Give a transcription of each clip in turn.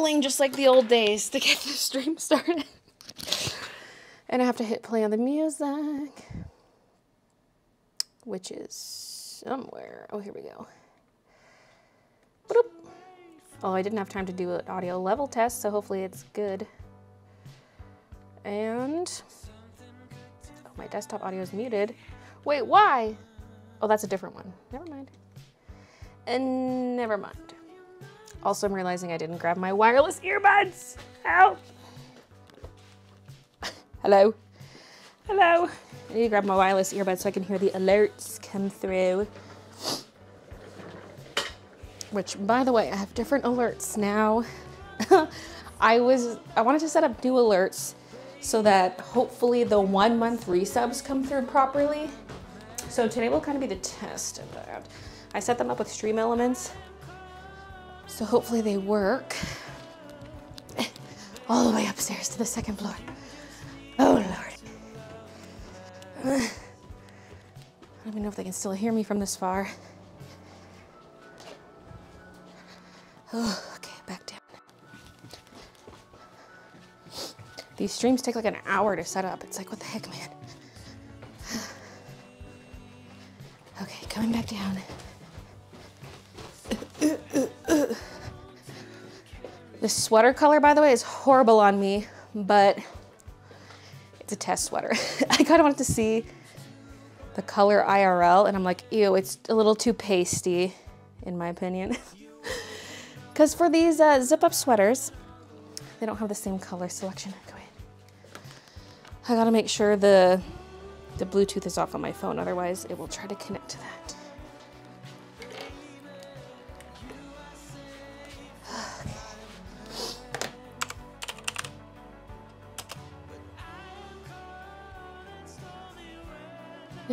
just like the old days to get the stream started. and I have to hit play on the music, which is somewhere. Oh, here we go. Oh, I didn't have time to do an audio level test, so hopefully it's good. And oh, my desktop audio is muted. Wait, why? Oh, that's a different one. Never mind. And never mind. Also, I'm realizing I didn't grab my wireless earbuds. Help! Hello? Hello? I need to grab my wireless earbuds so I can hear the alerts come through. Which, by the way, I have different alerts now. I was, I wanted to set up new alerts so that hopefully the one month resubs come through properly. So today will kind of be the test of that. I set them up with Stream Elements so hopefully they work. All the way upstairs to the second floor. Oh, Lord. I don't even know if they can still hear me from this far. Oh, okay, back down. These streams take like an hour to set up. It's like, what the heck, man? Okay, coming back down. This sweater color, by the way, is horrible on me, but it's a test sweater. I kind of wanted to see the color IRL, and I'm like, ew, it's a little too pasty, in my opinion. Because for these uh, zip-up sweaters, they don't have the same color selection. Go ahead. I gotta make sure the, the Bluetooth is off on my phone, otherwise it will try to connect to that.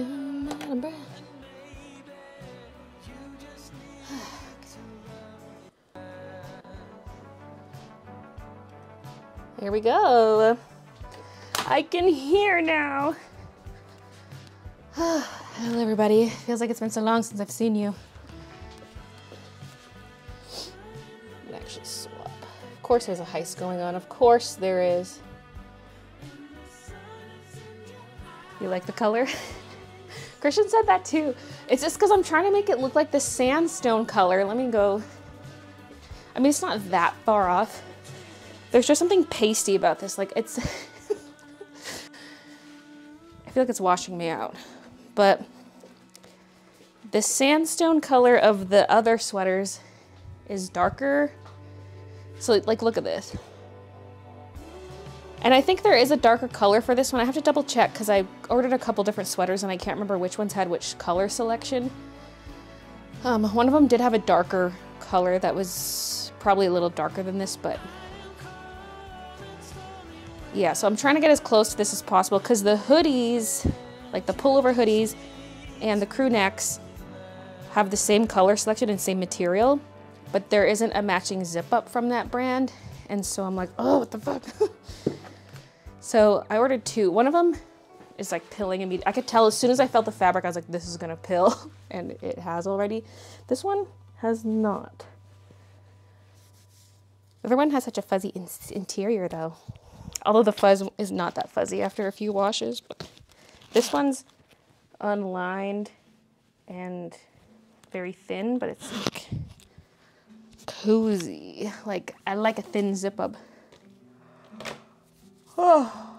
Here we go. I can hear now. Hello, everybody. Feels like it's been so long since I've seen you. Actually, swap. Of course, there's a heist going on. Of course, there is. You like the color? Christian said that too. It's just because I'm trying to make it look like the sandstone color. Let me go. I mean, it's not that far off. There's just something pasty about this. Like, it's... I feel like it's washing me out. But the sandstone color of the other sweaters is darker. So, like, look at this. And I think there is a darker color for this one. I have to double check because I ordered a couple different sweaters and I can't remember which ones had which color selection. Um, one of them did have a darker color that was probably a little darker than this, but yeah, so I'm trying to get as close to this as possible because the hoodies, like the pullover hoodies and the crew necks have the same color selection and same material, but there isn't a matching zip up from that brand. And so I'm like, oh, what the fuck? so I ordered two. One of them is like pilling immediately. I could tell as soon as I felt the fabric, I was like, this is gonna pill. And it has already. This one has not. The other one has such a fuzzy in interior though. Although the fuzz is not that fuzzy after a few washes. This one's unlined and very thin, but it's like cozy. Like, I like a thin zip up. Oh.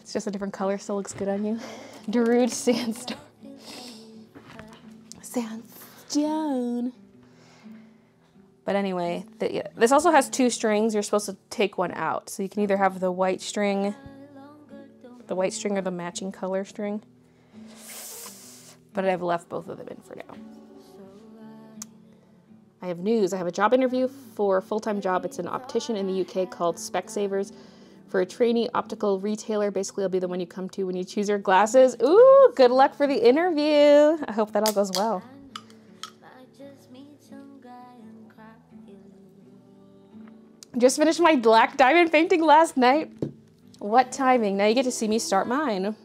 It's just a different color, still looks good on you. Darude Sandstone. Sandstone. But anyway, the, yeah, this also has two strings. You're supposed to take one out. So you can either have the white string, the white string or the matching color string. But I've left both of them in for now. I have news. I have a job interview for a full-time job. It's an optician in the UK called Specsavers for a trainee optical retailer. Basically, I'll be the one you come to when you choose your glasses. Ooh, good luck for the interview. I hope that all goes well. Just finished my black diamond painting last night. What timing? Now you get to see me start mine.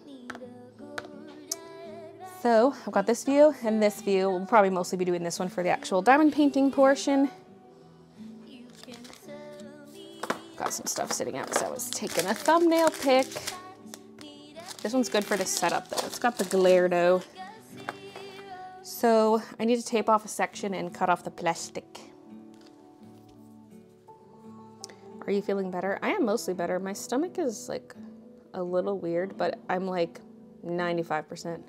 So I've got this view and this view. We'll probably mostly be doing this one for the actual diamond painting portion. got some stuff sitting out because I was taking a thumbnail pic. This one's good for the setup though. It's got the dough. So I need to tape off a section and cut off the plastic. Are you feeling better? I am mostly better. My stomach is like a little weird, but I'm like 95%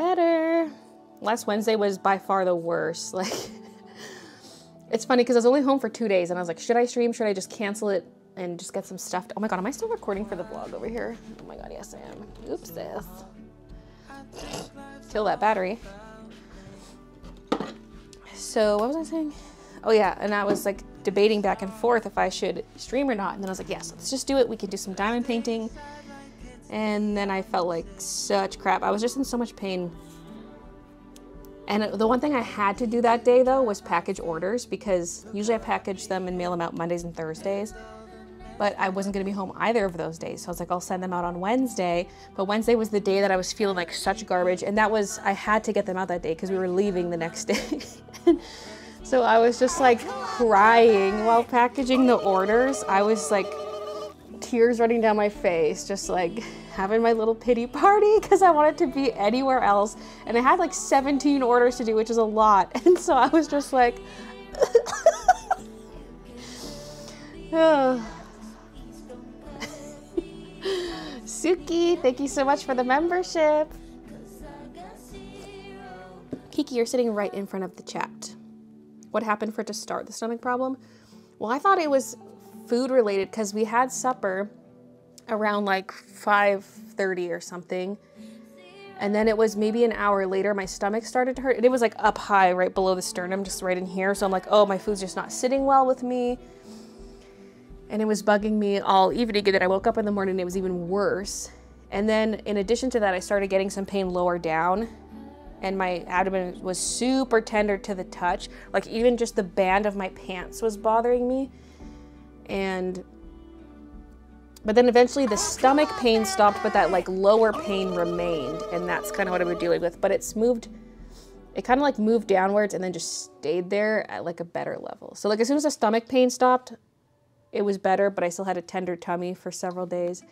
better. Last Wednesday was by far the worst. Like, it's funny because I was only home for two days and I was like, should I stream? Should I just cancel it and just get some stuff? Oh my God, am I still recording for the vlog over here? Oh my God, yes I am. Oops, this. Kill that battery. So what was I saying? Oh yeah, and I was like debating back and forth if I should stream or not. And then I was like, yes, let's just do it. We can do some diamond painting. And then I felt like such crap. I was just in so much pain. And the one thing I had to do that day though was package orders because usually I package them and mail them out Mondays and Thursdays. But I wasn't gonna be home either of those days. So I was like, I'll send them out on Wednesday. But Wednesday was the day that I was feeling like such garbage. And that was, I had to get them out that day because we were leaving the next day. So I was just like crying while packaging the orders. I was like tears running down my face, just like having my little pity party because I wanted to be anywhere else. And I had like 17 orders to do, which is a lot. And so I was just like, Suki, thank you so much for the membership. Kiki, you're sitting right in front of the chat what happened for it to start the stomach problem? Well, I thought it was food related because we had supper around like 5:30 or something. And then it was maybe an hour later, my stomach started to hurt. And it was like up high, right below the sternum, just right in here. So I'm like, oh, my food's just not sitting well with me. And it was bugging me all evening. And then I woke up in the morning, and it was even worse. And then in addition to that, I started getting some pain lower down and my abdomen was super tender to the touch. Like even just the band of my pants was bothering me. And but then eventually the stomach pain stopped, but that like lower pain remained. And that's kind of what I've been dealing with. But it's moved, it kind of like moved downwards and then just stayed there at like a better level. So like as soon as the stomach pain stopped, it was better, but I still had a tender tummy for several days.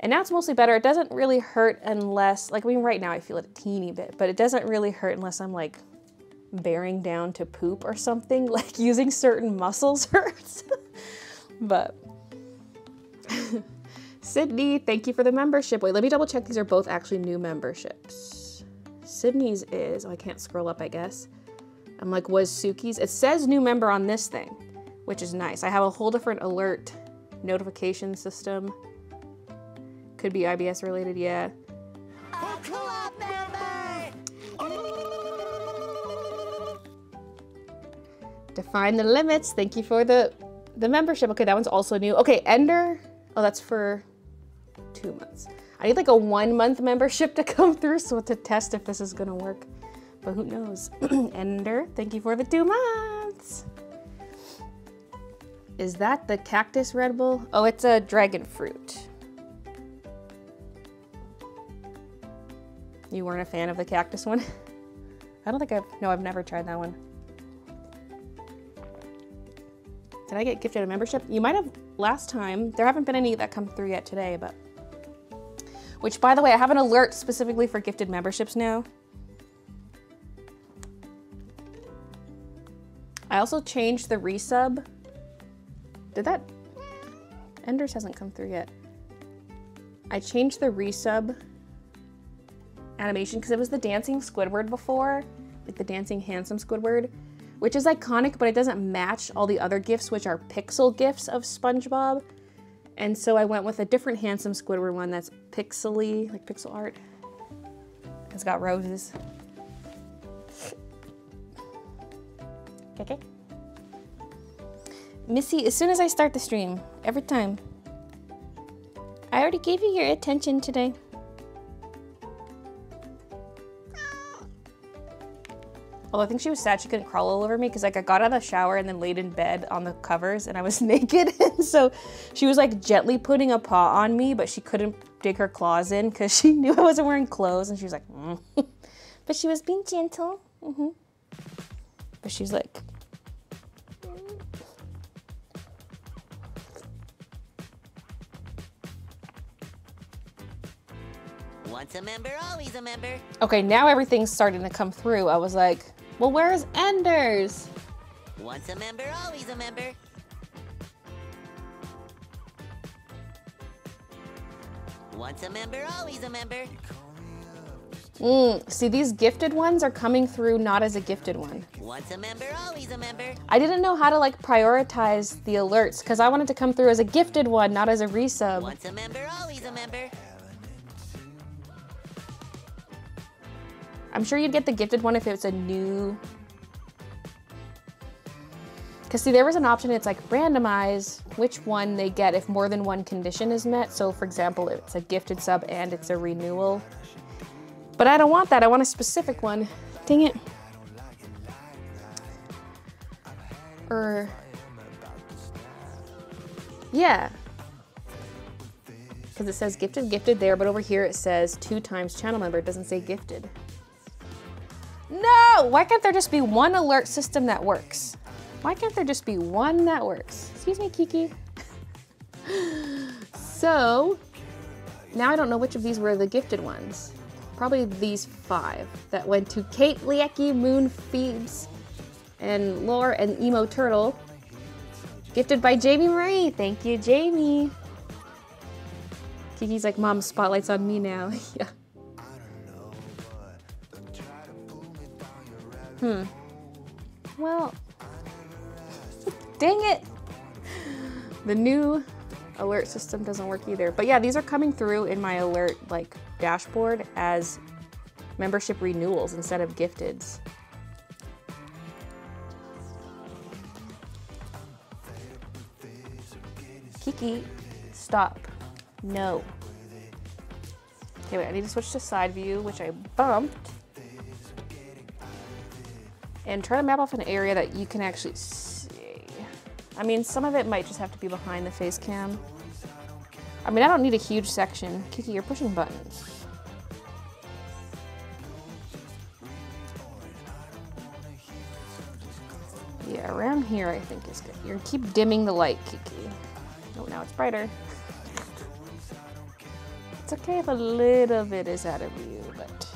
And now it's mostly better. It doesn't really hurt unless, like, I mean, right now I feel it a teeny bit, but it doesn't really hurt unless I'm like bearing down to poop or something. Like using certain muscles hurts. But Sydney, thank you for the membership. Wait, let me double check. These are both actually new memberships. Sydney's is, oh, I can't scroll up, I guess. I'm like, was Suki's? It says new member on this thing, which is nice. I have a whole different alert notification system could be IBS related, yeah. Define the limits. Thank you for the the membership. Okay, that one's also new. Okay, Ender. Oh, that's for two months. I need like a one month membership to come through so to test if this is gonna work. But who knows? Ender, thank you for the two months. Is that the cactus Red Bull? Oh, it's a dragon fruit. You weren't a fan of the cactus one? I don't think I've, no, I've never tried that one. Did I get gifted a membership? You might have last time. There haven't been any that come through yet today, but. Which, by the way, I have an alert specifically for gifted memberships now. I also changed the resub. Did that? Enders hasn't come through yet. I changed the resub animation because it was the dancing Squidward before, like the dancing handsome Squidward, which is iconic, but it doesn't match all the other gifts, which are pixel gifts of SpongeBob. And so I went with a different handsome Squidward one that's pixely, like pixel art. It's got roses. Okay. Missy, as soon as I start the stream, every time. I already gave you your attention today. Although I think she was sad she couldn't crawl all over me because like I got out of the shower and then laid in bed on the covers and I was naked. so she was like gently putting a paw on me, but she couldn't dig her claws in because she knew I wasn't wearing clothes. And she was like, mm. but she was being gentle. Mm -hmm. But she's like, Once a member, always a member. Okay, now everything's starting to come through. I was like, well, where's Enders? Once a member, always a member. Once a member, always a member. Mm, see, these gifted ones are coming through not as a gifted one. Once a member, always a member. I didn't know how to like prioritize the alerts because I wanted to come through as a gifted one, not as a resub. Once a member, always a member. I'm sure you'd get the gifted one if it's a new. Because see, there was an option, it's like randomize which one they get if more than one condition is met. So for example, it's a gifted sub and it's a renewal. But I don't want that, I want a specific one. Dang it. Or, yeah. Because it says gifted, gifted there, but over here it says two times channel member. It doesn't say gifted. No! Why can't there just be one alert system that works? Why can't there just be one that works? Excuse me, Kiki. so, now I don't know which of these were the gifted ones. Probably these five that went to Kate Liecki, Moon Phoebes, and Lore and Emo Turtle. Gifted by Jamie Marie. Thank you, Jamie. Kiki's like, Mom, spotlight's on me now. yeah. Hmm. Well, dang it. The new alert system doesn't work either. But yeah, these are coming through in my alert like dashboard as membership renewals instead of gifteds. Kiki, stop. No. Okay, wait, I need to switch to side view, which I bumped. And try to map off an area that you can actually see. I mean, some of it might just have to be behind the face cam. I mean, I don't need a huge section. Kiki, you're pushing buttons. Yeah, around here I think is good. You keep dimming the light, Kiki. Oh, now it's brighter. It's okay if a little bit is out of view, but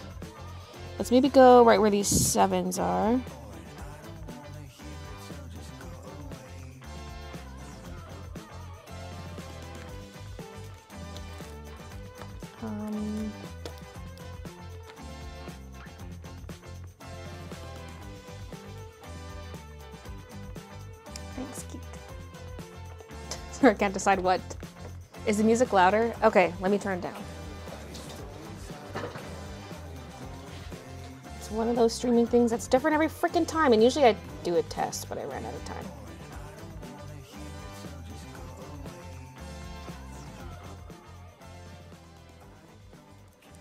let's maybe go right where these sevens are. I can't decide what. Is the music louder? Okay, let me turn it down. It's one of those streaming things that's different every freaking time, and usually I do a test, but I ran out of time.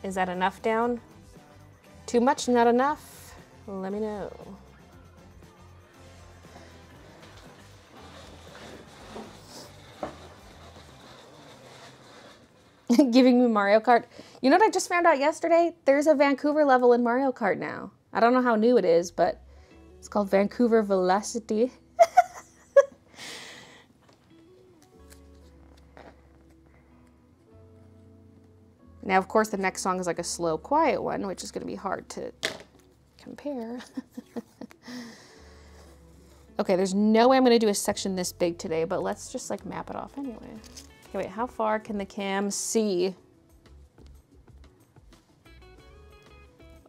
Is that enough down? Too much, not enough? Let me know. Giving me Mario Kart. You know what I just found out yesterday? There's a Vancouver level in Mario Kart now. I don't know how new it is, but it's called Vancouver Velocity. Now, of course, the next song is like a slow, quiet one, which is going to be hard to compare. okay, there's no way I'm going to do a section this big today, but let's just like map it off anyway. Okay, wait, how far can the cam see?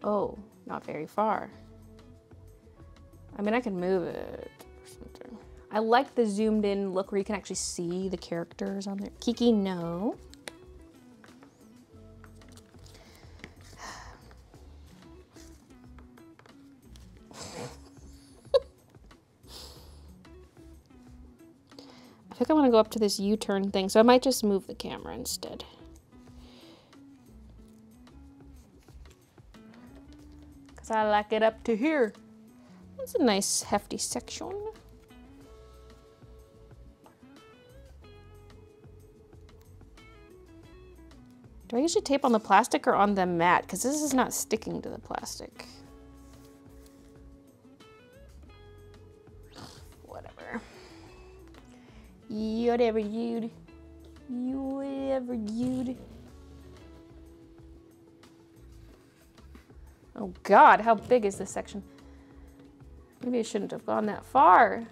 Oh, not very far. I mean, I can move it. I like the zoomed in look where you can actually see the characters on there. Kiki, no. Think I want to go up to this U-turn thing, so I might just move the camera instead. Because I like it up to here. That's a nice hefty section. Do I usually tape on the plastic or on the mat? Because this is not sticking to the plastic. Whatever, you'd. Whatever, you'd. Oh God, how big is this section? Maybe I shouldn't have gone that far.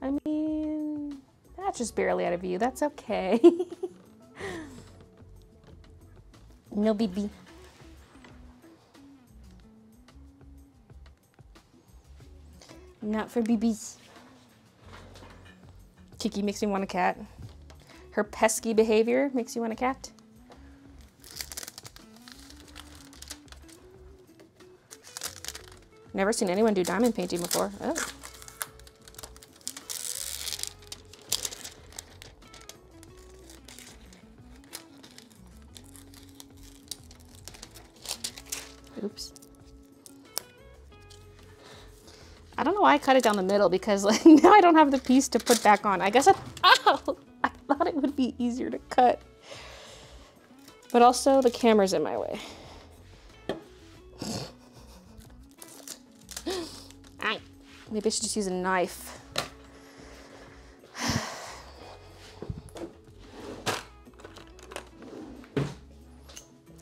I mean, that's just barely out of view. That's okay. no BB. Not for BBs. Kiki makes me want a cat. Her pesky behavior makes you want a cat. Never seen anyone do diamond painting before. Oh. Why I cut it down the middle because like now I don't have the piece to put back on. I guess I, ow, I thought it would be easier to cut. But also the camera's in my way. Ay, maybe I should just use a knife.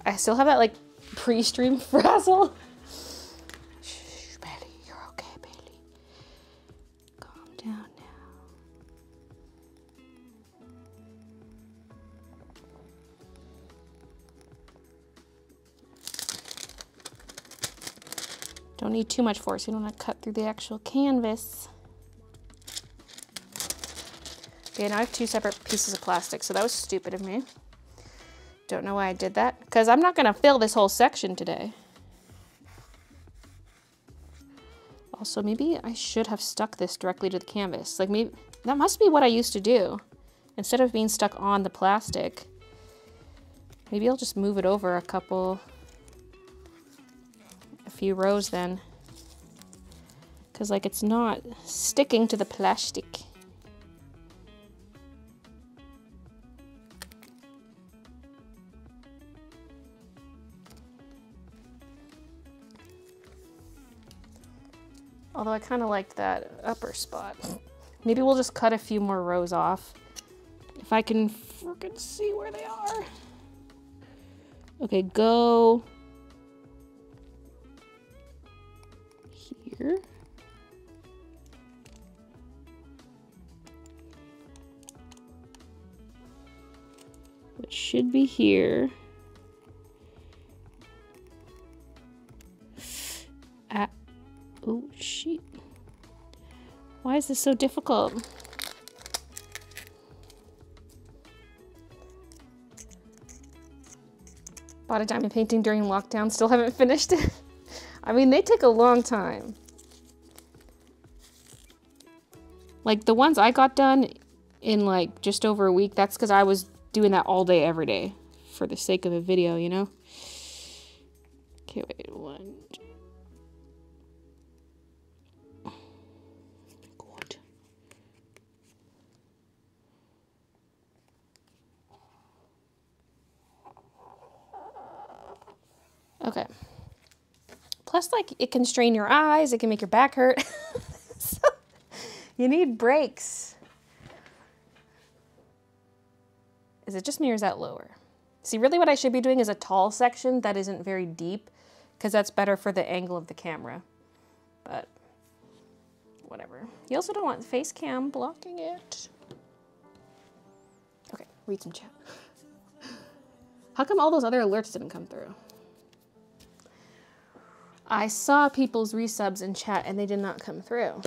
I still have that like pre-stream frazzle. Too much force. You don't want to cut through the actual canvas. Okay, now I have two separate pieces of plastic, so that was stupid of me. Don't know why I did that, because I'm not going to fill this whole section today. Also, maybe I should have stuck this directly to the canvas. Like, maybe that must be what I used to do. Instead of being stuck on the plastic, maybe I'll just move it over a couple, a few rows then. Because, like, it's not sticking to the plastic. Although I kind of liked that upper spot. Maybe we'll just cut a few more rows off. If I can freaking see where they are. Okay, go here. Should be here. Ah, oh, shit. Why is this so difficult? Bought a diamond painting during lockdown, still haven't finished it. I mean, they take a long time. Like the ones I got done in like just over a week, that's because I was doing that all day, every day for the sake of a video, you know? Okay, wait, one. Okay. Plus, like, it can strain your eyes, it can make your back hurt. so, you need breaks. Is it just me or is that lower? See, really what I should be doing is a tall section that isn't very deep because that's better for the angle of the camera. But whatever. You also don't want face cam blocking it. Okay, read some chat. How come all those other alerts didn't come through? I saw people's resubs in chat and they did not come through.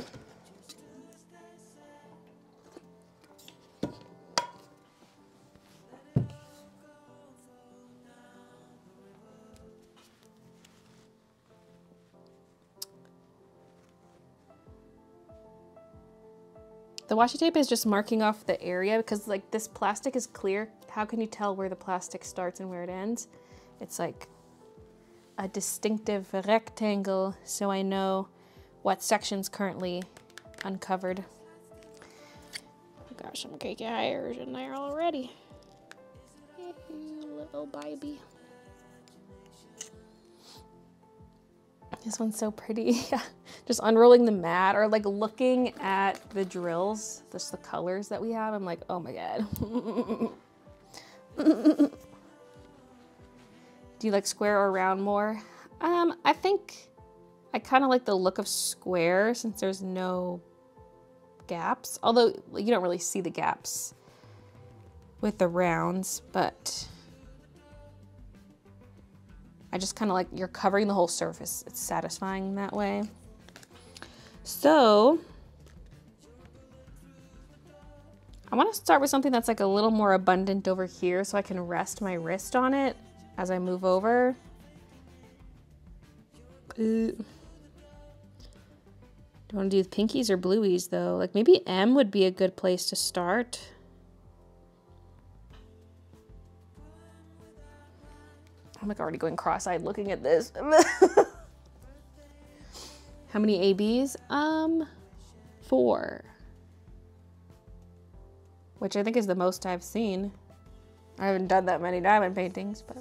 The washi tape is just marking off the area because like this plastic is clear. How can you tell where the plastic starts and where it ends? It's like a distinctive rectangle so I know what section's currently uncovered. Got some cakey hairs in there already. Little baby. This one's so pretty. just unrolling the mat or like looking at the drills, just the colors that we have. I'm like, oh my God. Do you like square or round more? Um, I think I kind of like the look of square since there's no gaps. Although you don't really see the gaps with the rounds, but I just kind of like you're covering the whole surface. It's satisfying that way. So I want to start with something that's like a little more abundant over here so I can rest my wrist on it as I move over. Do you want to do pinkies or blueies though? Like maybe M would be a good place to start. I'm like already going cross-eyed looking at this. How many ABs? Um, four. Which I think is the most I've seen. I haven't done that many diamond paintings, but.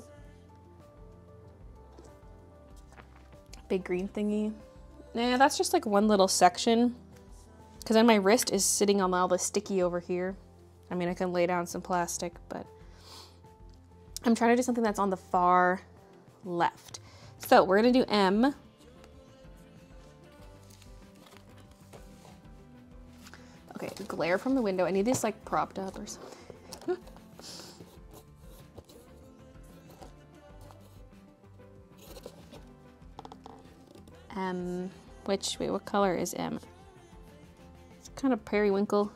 Big green thingy. Nah, that's just like one little section. Because then my wrist is sitting on all the sticky over here. I mean, I can lay down some plastic, but I'm trying to do something that's on the far left. So we're gonna do M. Okay, glare from the window. I need this like propped up or something. M, which, wait, what color is M? It's kind of periwinkle.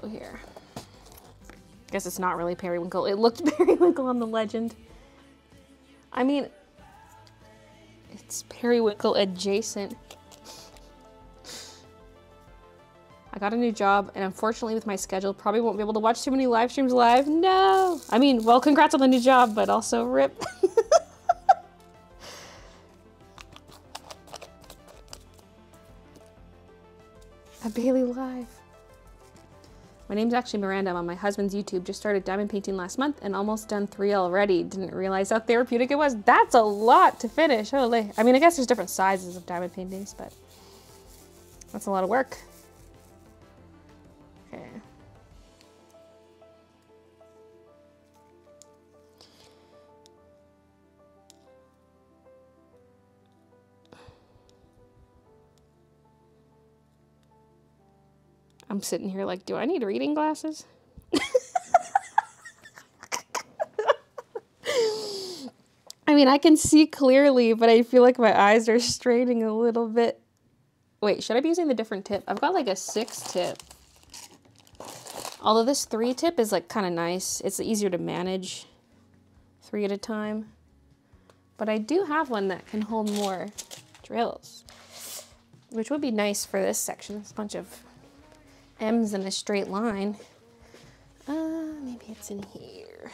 Oh, here. Guess it's not really periwinkle. It looked periwinkle on the legend. I mean, it's periwinkle adjacent. I got a new job, and unfortunately, with my schedule, probably won't be able to watch too many live streams live. No! I mean, well, congrats on the new job, but also rip. a Baylee Live. My name's actually Miranda. I'm on my husband's YouTube. Just started diamond painting last month and almost done three already. Didn't realize how therapeutic it was. That's a lot to finish. Holy. I mean, I guess there's different sizes of diamond paintings, but that's a lot of work. I'm sitting here like, do I need reading glasses? I mean, I can see clearly, but I feel like my eyes are straining a little bit. Wait, should I be using the different tip? I've got like a six tip. Although this three tip is like kind of nice. It's easier to manage three at a time. But I do have one that can hold more drills, which would be nice for this section. It's a bunch of M's in a straight line. Uh, maybe it's in here.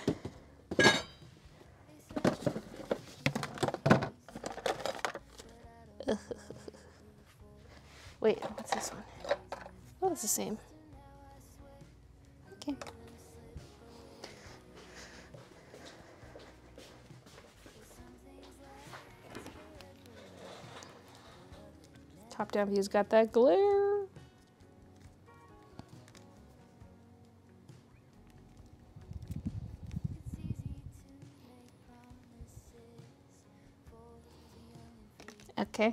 Wait, what's this one? Oh, it's the same. Okay. Top down view's got that glare. Okay.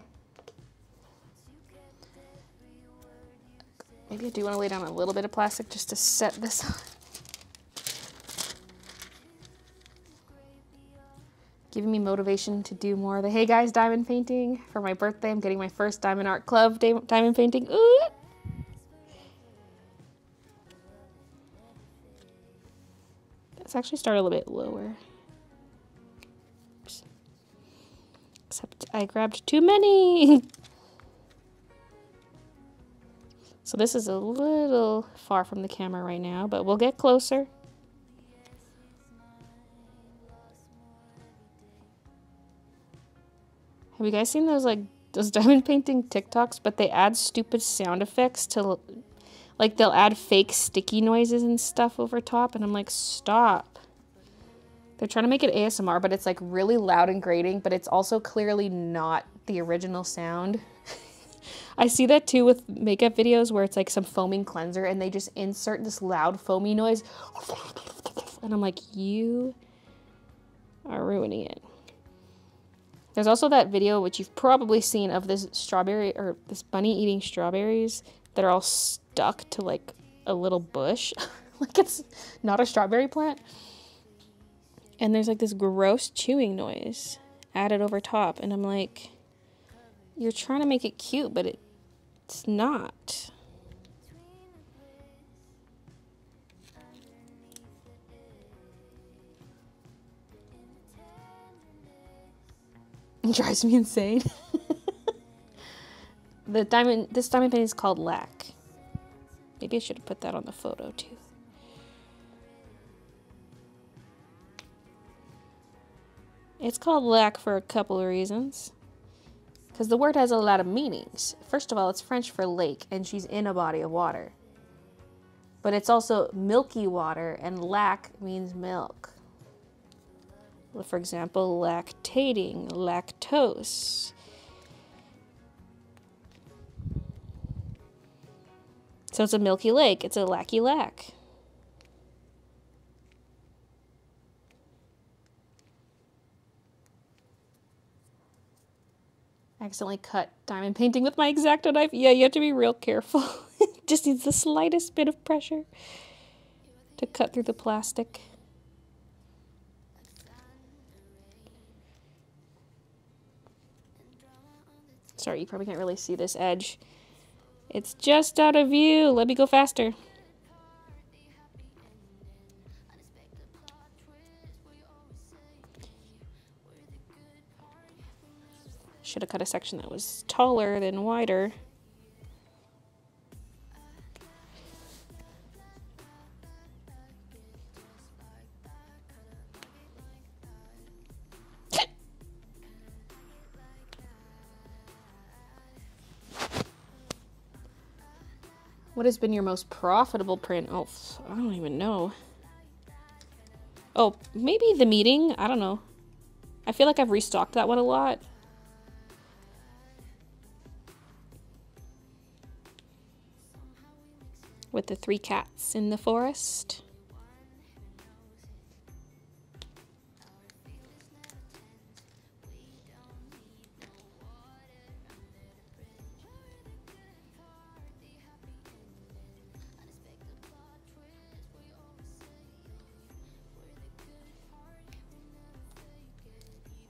Maybe I do want to lay down a little bit of plastic just to set this on. Giving me motivation to do more of the Hey Guys diamond painting. For my birthday, I'm getting my first Diamond Art Club diamond painting. Ooh! Let's actually start a little bit lower. I grabbed too many. so this is a little far from the camera right now, but we'll get closer. Have you guys seen those like those diamond painting TikToks? But they add stupid sound effects to, like they'll add fake sticky noises and stuff over top, and I'm like, stop. They're trying to make it ASMR, but it's like really loud and grating, but it's also clearly not the original sound. I see that too with makeup videos where it's like some foaming cleanser and they just insert this loud foamy noise. And I'm like, you are ruining it. There's also that video which you've probably seen of this strawberry or this bunny eating strawberries that are all stuck to like a little bush. like it's not a strawberry plant. And there's like this gross chewing noise added over top and I'm like you're trying to make it cute, but it, it's not. It drives me insane. the diamond, this diamond painting is called Lac. Maybe I should have put that on the photo too. It's called lac for a couple of reasons. Because the word has a lot of meanings. First of all, it's French for lake, and she's in a body of water. But it's also milky water, and lac means milk. For example, lactating, lactose. So it's a milky lake, it's a lacky lack. Accidentally cut diamond painting with my X-Acto knife. Yeah, you have to be real careful. Just needs the slightest bit of pressure to cut through the plastic. Sorry, you probably can't really see this edge. It's just out of view. Let me go faster. Should have cut a section that was taller than wider. What has been your most profitable print? Oh, I don't even know. Oh, maybe the meeting? I don't know. I feel like I've restocked that one a lot. With the three cats in the forest.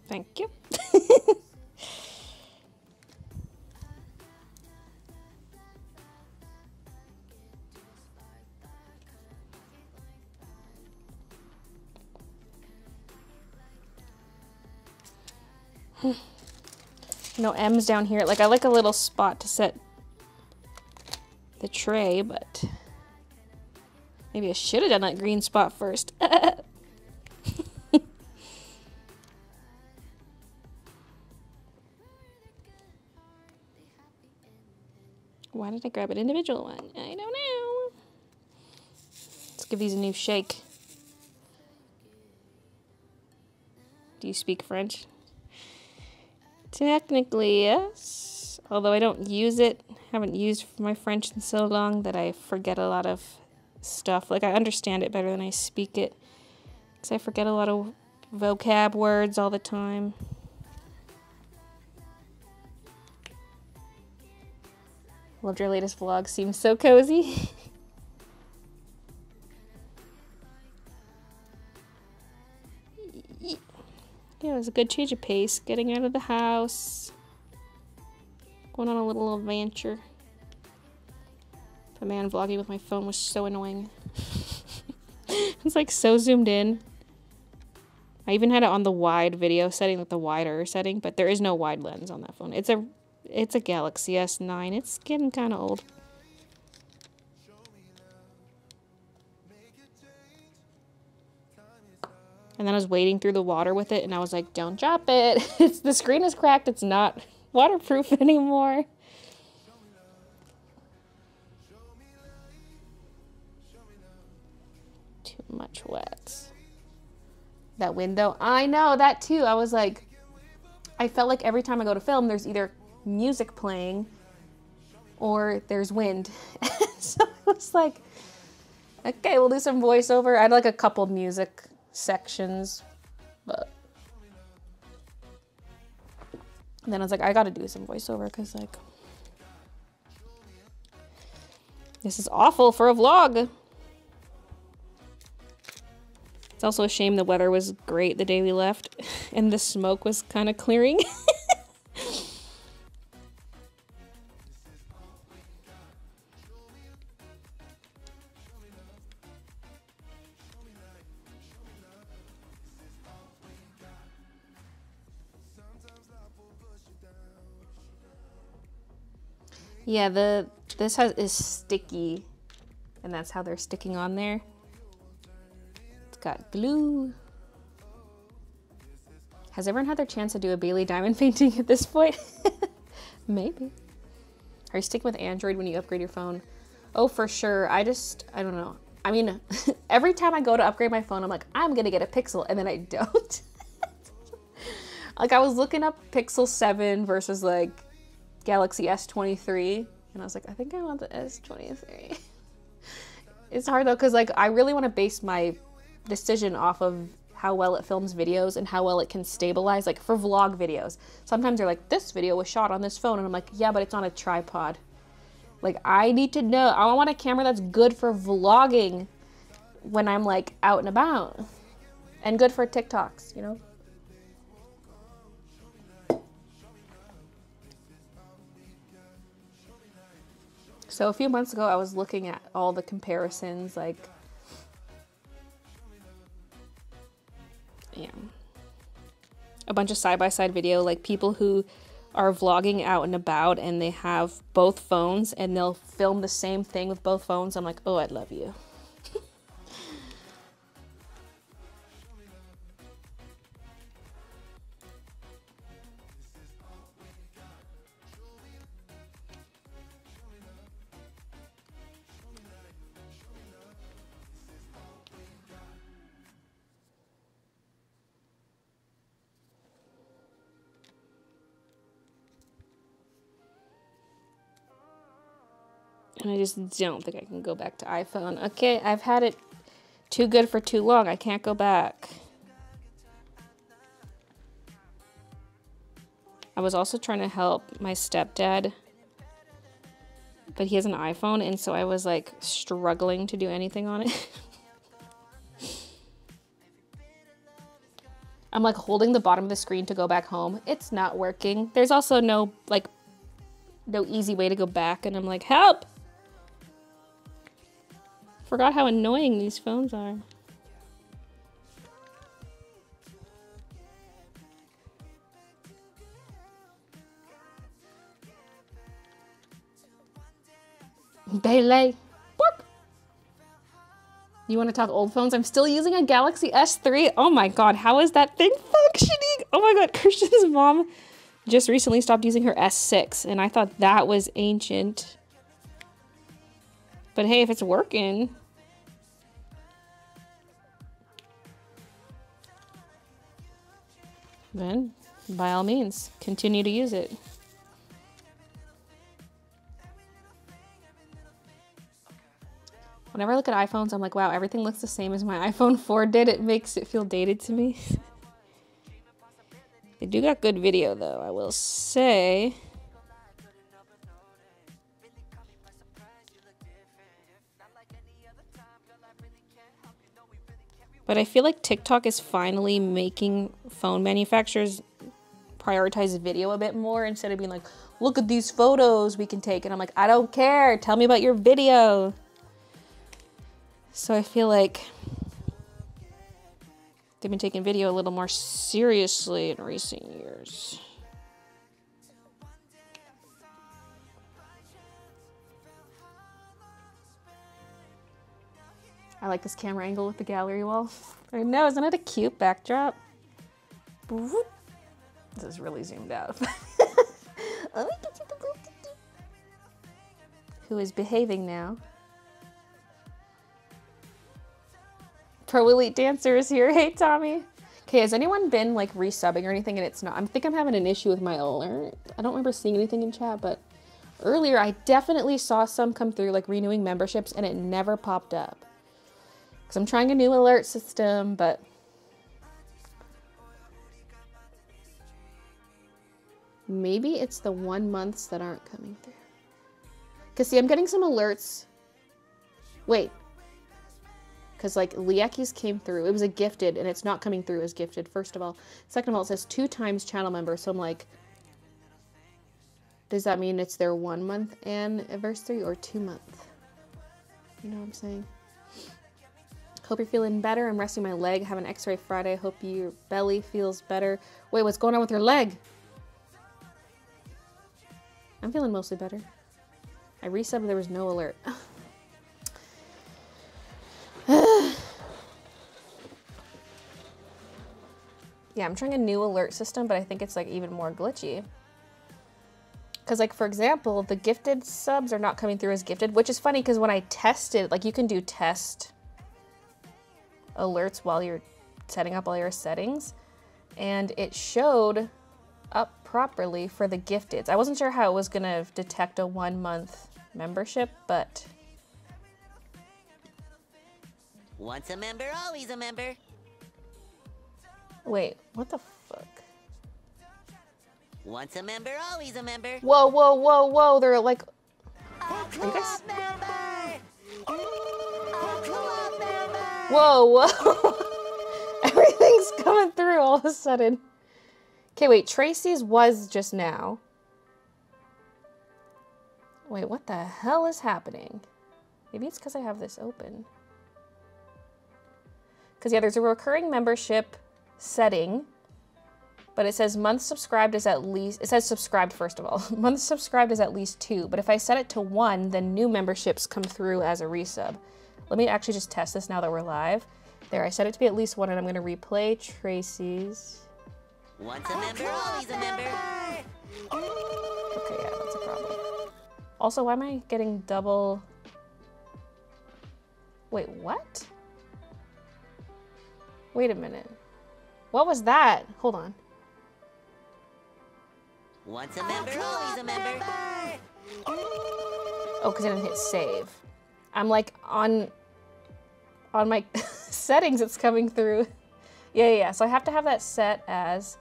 Thank you. No M's down here. Like, I like a little spot to set the tray, but maybe I should have done that green spot first. Why did I grab an individual one? I don't know. Let's give these a new shake. Do you speak French? Technically, yes. Although I don't use it, haven't used my French in so long that I forget a lot of stuff. Like, I understand it better than I speak it. Because I forget a lot of vocab words all the time. Loved your latest vlog. Seems so cozy. yeah, it was a good change of pace. Getting out of the house. Going on a little adventure. The man vlogging with my phone was so annoying. it's like so zoomed in. I even had it on the wide video setting, like the wider setting, but there is no wide lens on that phone. It's a it's a Galaxy S9. It's getting kind of old. And then I was wading through the water with it, and I was like, don't drop it. It's The screen is cracked. It's not waterproof anymore. Too much wet. That window. I know, that too. I was like, I felt like every time I go to film, there's either music playing or there's wind. so it was like, okay, we'll do some voiceover. I had like a couple music sections, but and then I was like, I gotta do some voiceover because like this is awful for a vlog. It's also a shame the weather was great the day we left and the smoke was kind of clearing. Yeah, the this has is sticky, and that's how they're sticking on there. It's got glue. Has everyone had their chance to do a Baylee Diamond painting at this point? Maybe. Are you sticking with Android when you upgrade your phone? Oh, for sure. I just, I don't know. I mean, every time I go to upgrade my phone, I'm like, I'm gonna get a Pixel, and then I don't. like, I was looking up Pixel 7 versus like Galaxy S23 and I was like, I think I want the S23. it's hard though cuz like I really want to base my decision off of how well it films videos and how well it can stabilize like for vlog videos. Sometimes they're like this video was shot on this phone and I'm like, yeah, but it's on a tripod. Like I need to know. I want a camera that's good for vlogging when I'm like out and about and good for TikToks, you know? So a few months ago, I was looking at all the comparisons, like, yeah, a bunch of side by side video, like people who are vlogging out and about and they have both phones and they'll film the same thing with both phones. I'm like, oh, I love you. I just don't think I can go back to iPhone. Okay, I've had it too good for too long. I can't go back. I was also trying to help my stepdad, but he has an iPhone, and so I was like struggling to do anything on it. I'm like holding the bottom of the screen to go back home. It's not working. There's also no like no easy way to go back, and I'm like, help! Forgot how annoying these phones are. Baylee. Bork. You want to talk old phones? I'm still using a Galaxy S3. Oh my god, how is that thing functioning? Oh my god, Christian's mom just recently stopped using her S6, and I thought that was ancient. But hey, if it's working, then by all means, continue to use it. Whenever I look at iPhones, I'm like, wow, everything looks the same as my iPhone 4 did. It makes it feel dated to me. they do got good video, though, I will say. But I feel like TikTok is finally making phone manufacturers prioritize video a bit more instead of being like, look at these photos we can take. And I'm like, I don't care. Tell me about your video. So I feel like they've been taking video a little more seriously in recent years. I like this camera angle with the gallery wall. I know, isn't it a cute backdrop? This is really zoomed out. Oh, Who is behaving now? Pro Elite Dancer is here. Hey, Tommy. Okay, has anyone been like resubbing or anything and it's not? I think I'm having an issue with my alert. I don't remember seeing anything in chat, but earlier I definitely saw some come through like renewing memberships and it never popped up. Because I'm trying a new alert system, but Maybe it's the one months that aren't coming through. Because, see, I'm getting some alerts. Wait. Because, like, Liekis came through. It was a gifted, and it's not coming through as gifted, first of all. Second of all, it says two times channel member. So I'm like, does that mean it's their one month anniversary or two month? You know what I'm saying? Hope you're feeling better. I'm resting my leg. Have an x-ray Friday. Hope your belly feels better. Wait, what's going on with your leg? I'm feeling mostly better. I resubbed, but there was no alert. yeah, I'm trying a new alert system, but I think it's like even more glitchy. Because like, for example, the gifted subs are not coming through as gifted, which is funny because when I tested, like you can do test alerts while you're setting up all your settings. And it showed up properly for the gifteds. I wasn't sure how it was going to detect a one month membership, but. Once a member, always a member. Wait, what the fuck? Once a member, always a member. Whoa, whoa, whoa, whoa. They're like. A club member! A club member! Whoa, whoa. Everything's coming through all of a sudden. Okay, wait. Tracy's was just now. Wait, what the hell is happening? Maybe it's because I have this open. Because, yeah, there's a recurring membership setting, but it says month subscribed is at least, it says subscribed first of all. month subscribed is at least two, but if I set it to one, then new memberships come through as a resub. Let me actually just test this now that we're live. There, I set it to be at least one, and I'm going to replay Tracy's. Once a member, always a member. Okay, yeah, that's a problem. Also, why am I getting double... Wait, what? Wait a minute. What was that? Hold on. Once a member, always a member. Oh, because I didn't hit save. I'm like on on my settings it's coming through. Yeah, yeah, yeah. So I have to have that set as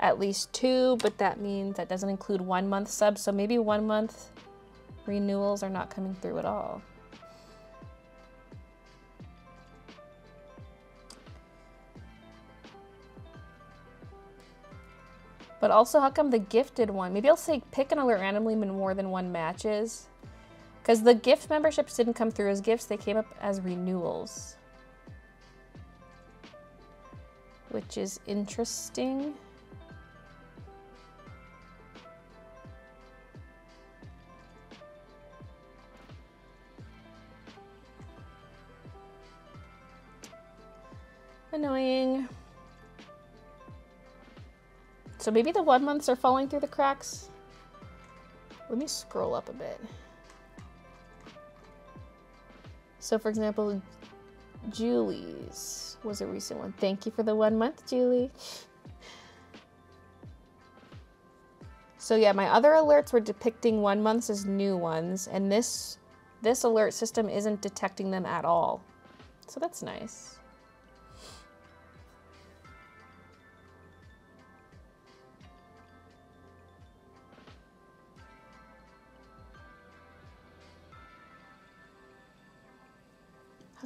at least two, but that means that doesn't include one month subs. So maybe one month renewals are not coming through at all. But also, how come the gifted one? Maybe I'll say pick an alert randomly when more than one matches. Because the gift memberships didn't come through as gifts, they came up as renewals. Which is interesting. Annoying. So maybe the one months are falling through the cracks. Let me scroll up a bit. So for example, Julie's was a recent one. Thank you for the one month, Julie. So yeah, my other alerts were depicting one months as new ones, and this this alert system isn't detecting them at all. So that's nice.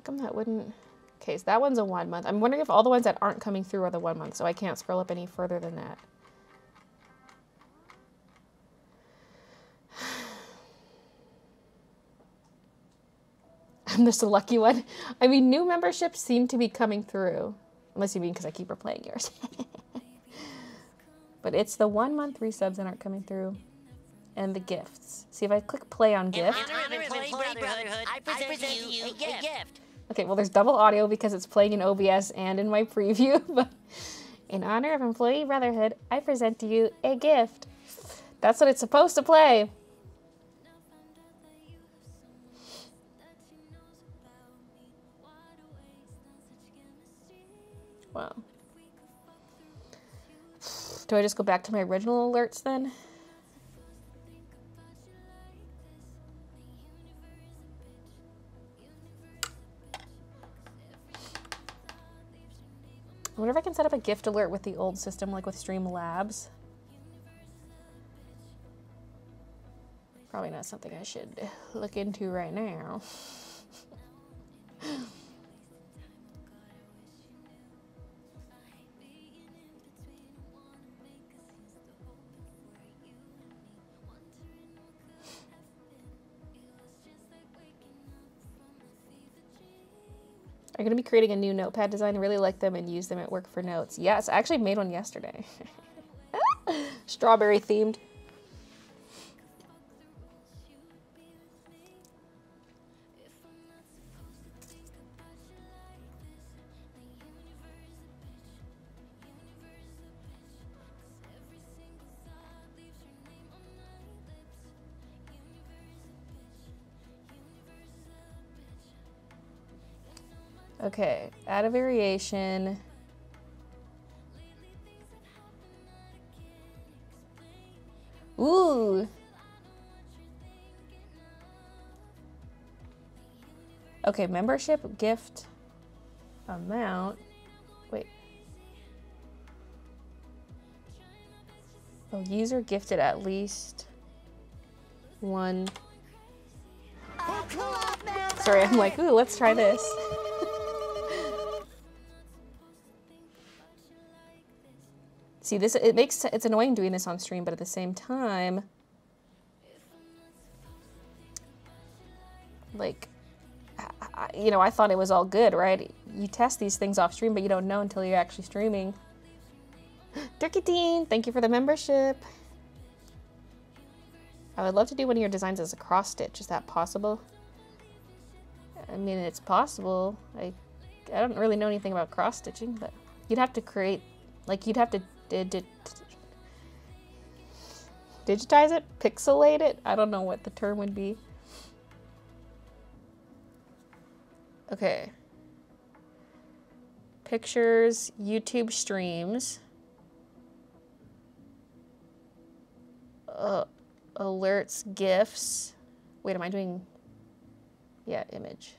Come that wouldn't... Okay, so that one's a one month. I'm wondering if all the ones that aren't coming through are the one month, so I can't scroll up any further than that. I'm just a lucky one. I mean, new memberships seem to be coming through. Unless you mean because I keep replaying yours. but it's the one month resubs that aren't coming through. And the gifts. See, if I click play on gift. Employee Brotherhood, I present you a gift. Okay, well, there's double audio because it's playing in OBS and in my preview. But in honor of Employee Brotherhood, I present to you a gift. That's what it's supposed to play. Wow. Do I just go back to my original alerts then? I wonder if I can set up a gift alert with the old system, like with Streamlabs. Probably not something I should look into right now. I'm going to be creating a new notepad design. I really like them and use them at work for notes. Yes, I actually made one yesterday. Strawberry themed. Okay, add a variation. Ooh. Okay, membership gift amount. Wait. Oh, user gifted at least one. Sorry, I'm like, ooh, let's try this. See this, it makes, it's annoying doing this on stream, but at the same time, like, I, you know, I thought it was all good, right? You test these things off stream, but you don't know until you're actually streaming. Dirky Dean, thank you for the membership. I would love to do one of your designs as a cross stitch. Is that possible? I mean, it's possible. I, I don't really know anything about cross stitching, but you'd have to create, like, you'd have to digit digitize it, pixelate it. I don't know what the term would be. Okay. Pictures, YouTube streams. Uh, alerts, GIFs. Wait, am I doing... Yeah, image.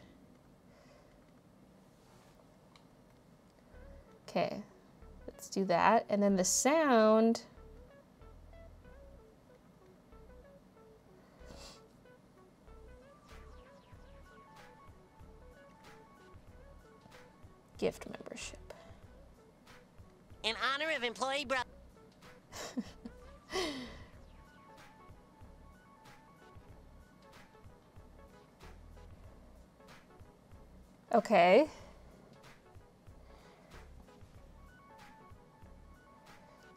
Okay. Let's do that. And then the sound. Gift membership. In honor of employee bro. okay.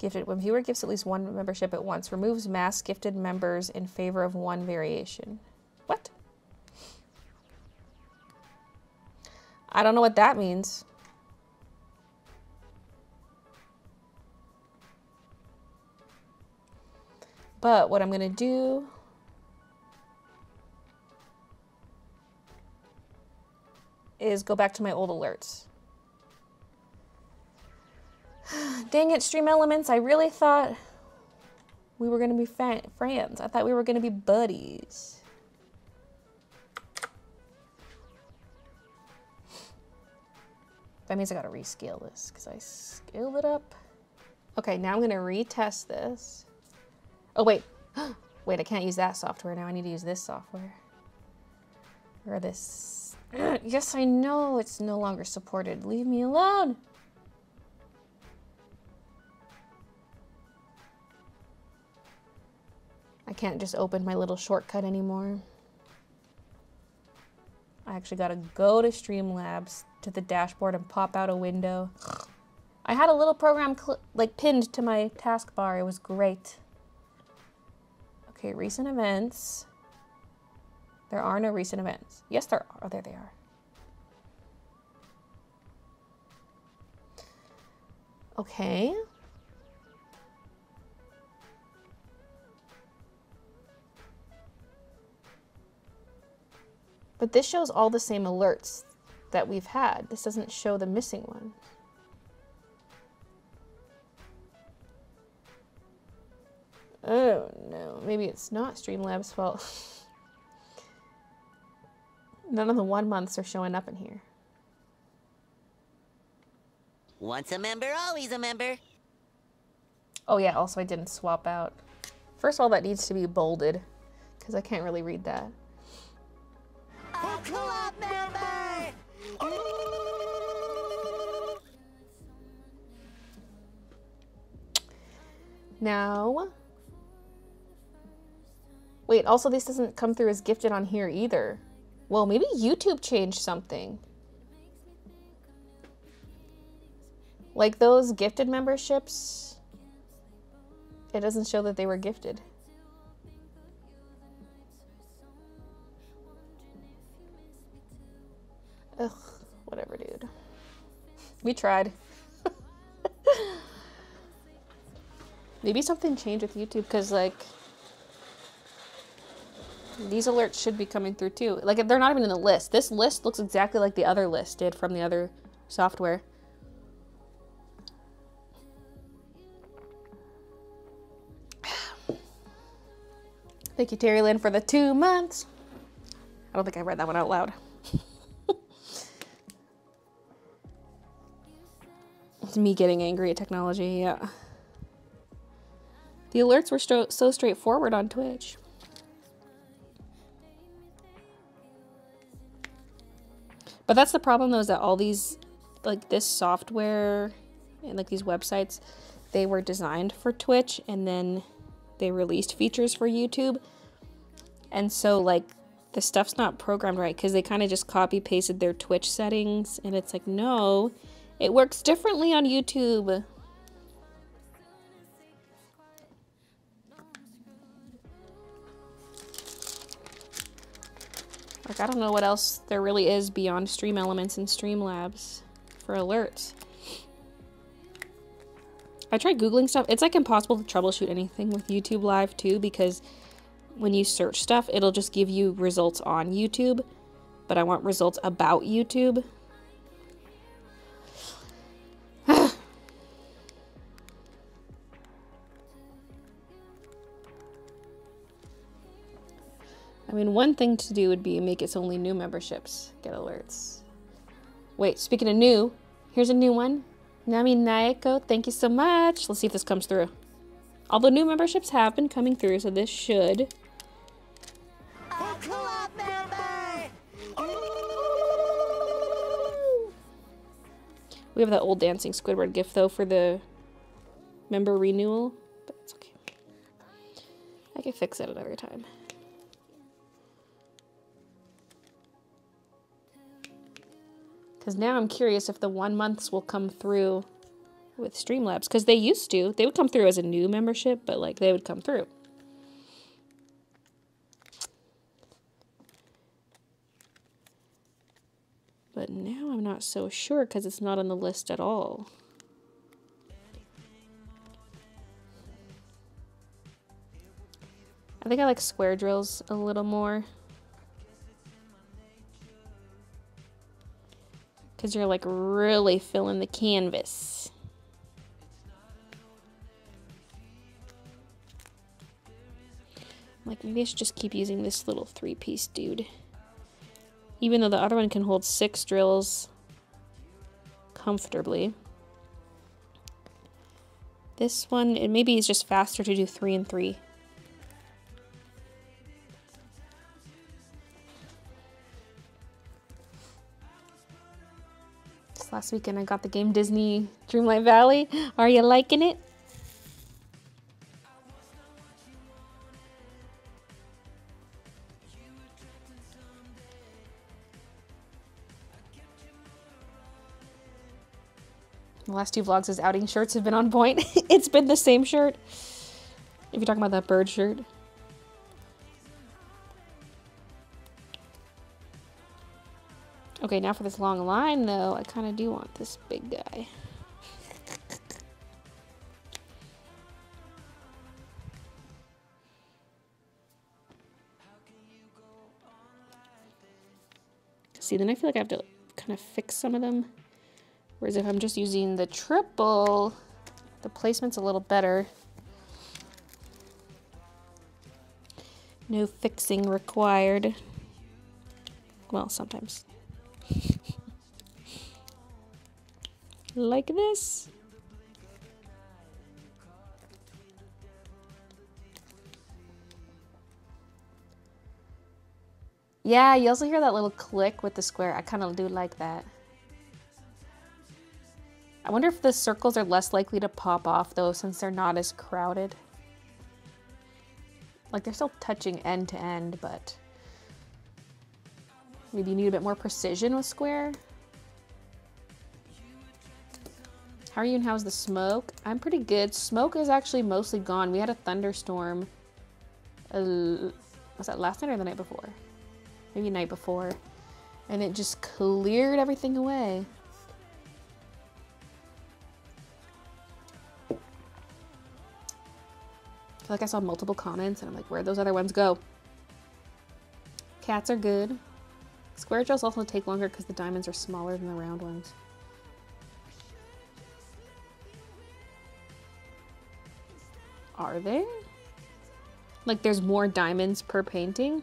Gifted. When viewer gifts at least one membership at once, removes mass gifted members in favor of one variation. What? I don't know what that means. But what I'm going to do is go back to my old alerts. Dang it, Stream Elements. I really thought we were going to be friends. I thought we were going to be buddies. That means I got to rescale this because I scaled it up. Okay, now I'm going to retest this. Oh, wait. wait, I can't use that software now. I need to use this software. Or this. yes, I know it's no longer supported. Leave me alone. I can't just open my little shortcut anymore. I actually got to go to Streamlabs to the dashboard and pop out a window. I had a little program like pinned to my taskbar. It was great. Okay, recent events. There are no recent events. Yes, there are. Oh, there they are. Okay. But this shows all the same alerts that we've had. This doesn't show the missing one. Oh no, maybe it's not Streamlabs' fault. None of the one months are showing up in here. Once a member, always a member. Oh yeah, also I didn't swap out. First of all, that needs to be bolded because I can't really read that. A club member! Now, wait, also this doesn't come through as gifted on here either. Well, maybe YouTube changed something. Like those gifted memberships, it doesn't show that they were gifted. Ugh, whatever, dude. We tried. Maybe something changed with YouTube because, like, these alerts should be coming through too. Like, they're not even in the list. This list looks exactly like the other list did from the other software. Thank you, Terry Lynn, for the two months. I don't think I read that one out loud. Me getting angry at technology, yeah. The alerts were so, so straightforward on Twitch. But that's the problem though, is that all these, like this software and like these websites, they were designed for Twitch and then they released features for YouTube. And so like the stuff's not programmed right because they kind of just copy pasted their Twitch settings and it's like, no, it works differently on YouTube. Like, I don't know what else there really is beyond Stream Elements and Streamlabs for alerts. I tried Googling stuff. It's like impossible to troubleshoot anything with YouTube Live too because when you search stuff, it'll just give you results on YouTube, but I want results about YouTube. I mean, one thing to do would be make it so only new memberships get alerts. Wait, speaking of new, here's a new one. Nami Naeko, thank you so much. Let's see if this comes through. All the new memberships have been coming through, so this should. We have that old dancing Squidward gift though for the member renewal, but it's okay. I can fix it another time. Because now I'm curious if the one months will come through with Streamlabs. Because they used to. They would come through as a new membership, but like they would come through. But now I'm not so sure because it's not on the list at all. I think I like square drills a little more. Because you're like really filling the canvas. Like maybe I should just keep using this little three piece dude. Even though the other one can hold six drills comfortably. This one, it maybe is just faster to do three and three. Last weekend I got the game Disney Dreamlight Valley. Are you liking it? The last two vlogs, his outing shirts have been on point. it's been the same shirt. If you're talking about that bird shirt. Okay, now for this long line, though, I kind of do want this big guy. See, then I feel like I have to kind of fix some of them. Whereas if I'm just using the triple, the placement's a little better. No fixing required. Well, sometimes. like this. Yeah, you also hear that little click with the square. I kind of do like that. I wonder if the circles are less likely to pop off though since they're not as crowded. Like they're still touching end to end, but maybe you need a bit more precision with square. How are you and how's the smoke? I'm pretty good. Smoke is actually mostly gone. We had a thunderstorm. Uh, was that last night or the night before? Maybe night before. And it just cleared everything away. Feel like I saw multiple comments and I'm like, where'd those other ones go? Cats are good. Square drills also take longer because the diamonds are smaller than the round ones. Are they? Like there's more diamonds per painting?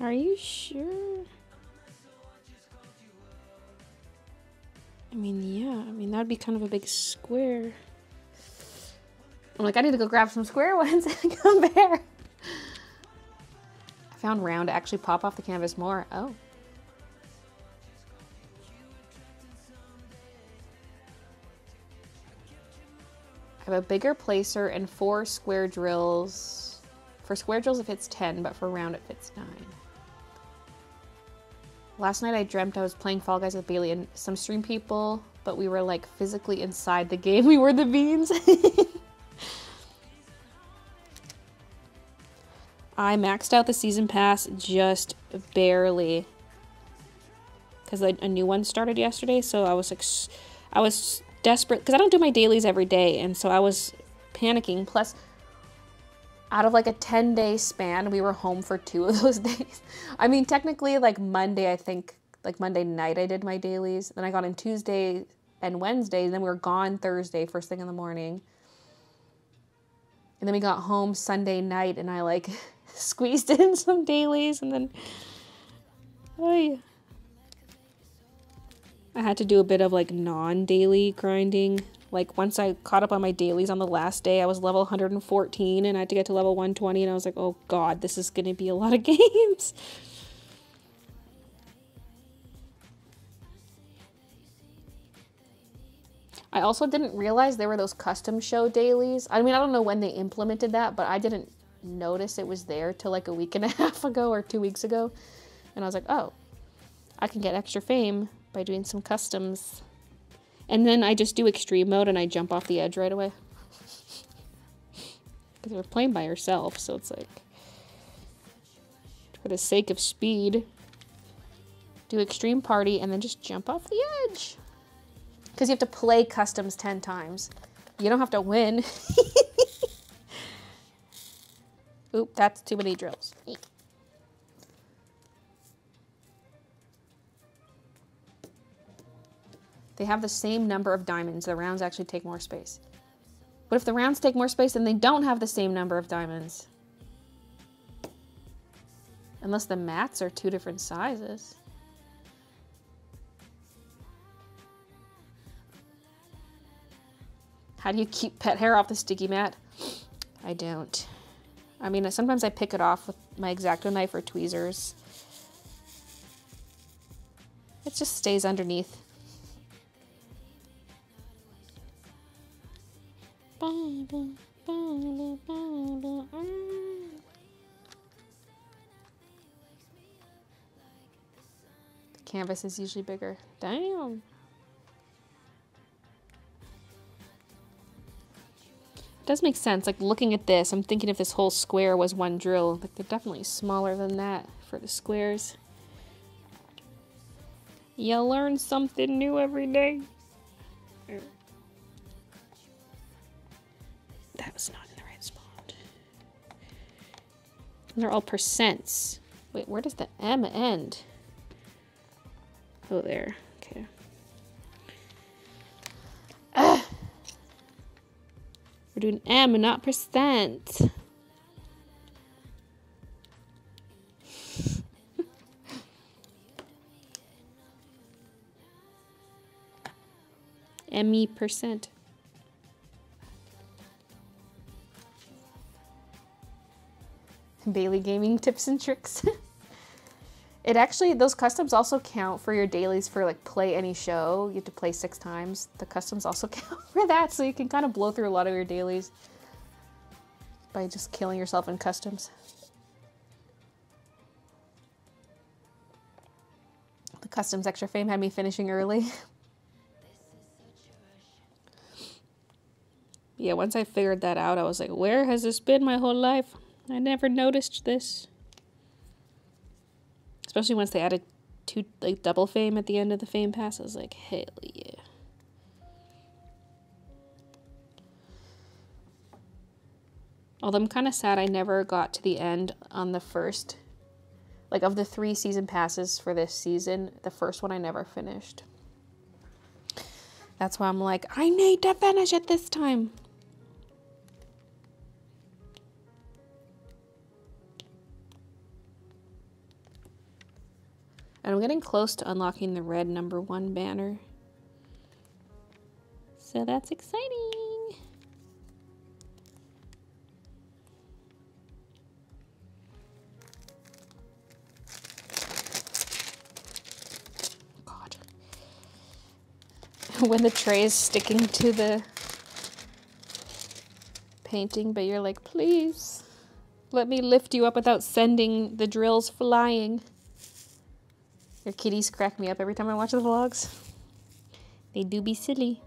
Are you sure? I mean, yeah. I mean, that'd be kind of a big square. I'm like, I need to go grab some square ones and compare. I found round to actually pop off the canvas more. Oh. I have a bigger placer and four square drills. For square drills, it fits 10, but for round, it fits 9. Last night I dreamt I was playing Fall Guys with Baylee and some stream people, but we were like physically inside the game. We were the beans. I maxed out the season pass just barely because a new one started yesterday. So I was like, I was desperate because I don't do my dailies every day, and so I was panicking. Plus, out of like a 10 day span, we were home for two of those days. I mean, technically, like Monday, I think, like Monday night, I did my dailies. Then I got in Tuesday and Wednesday. And then we were gone Thursday, first thing in the morning. And then we got home Sunday night and I like squeezed in some dailies and then. Oh, I had to do a bit of like non daily grinding like once I caught up on my dailies on the last day, I was level 114 and I had to get to level 120 and I was like, "Oh god, this is going to be a lot of games." I also didn't realize there were those custom show dailies. I mean, I don't know when they implemented that, but I didn't notice it was there till like a week and a half ago or 2 weeks ago. And I was like, "Oh, I can get extra fame by doing some customs." And then I just do extreme mode and I jump off the edge right away. Because you're playing by yourself, so it's like, for the sake of speed, do extreme party and then just jump off the edge. Because you have to play customs 10 times. You don't have to win. Oop, that's too many drills. They have the same number of diamonds. The rounds actually take more space. But if the rounds take more space, then they don't have the same number of diamonds. Unless the mats are two different sizes. How do you keep pet hair off the sticky mat? I don't. I mean, sometimes I pick it off with my X-Acto knife or tweezers. It just stays underneath. The canvas is usually bigger. Damn. Does make sense. Like looking at this, I'm thinking if this whole square was one drill, like they're definitely smaller than that for the squares. You learn something new every day. That was not in the right spot. They're all percents. Wait, where does the M end? Oh, there. Okay. Ah. We're doing M and not percent. ME percent. Baylee Gaming tips and tricks. it actually, those customs also count for your dailies for like play any show. You have to play six times. The customs also count for that, so you can kind of blow through a lot of your dailies by just killing yourself in customs. The customs extra fame had me finishing early. yeah, once I figured that out, I was like, where has this been my whole life? I never noticed this. Especially once they added two like double fame at the end of the fame pass. I was like, hell yeah. Although I'm kind of sad I never got to the end on the first, like of the three season passes for this season, the first one I never finished. That's why I'm like, I need to finish it this time. And I'm getting close to unlocking the red number one banner. So that's exciting. God. when the tray is sticking to the painting, but you're like, please, let me lift you up without sending the drills flying. Your kitties crack me up every time I watch the vlogs. They do be silly.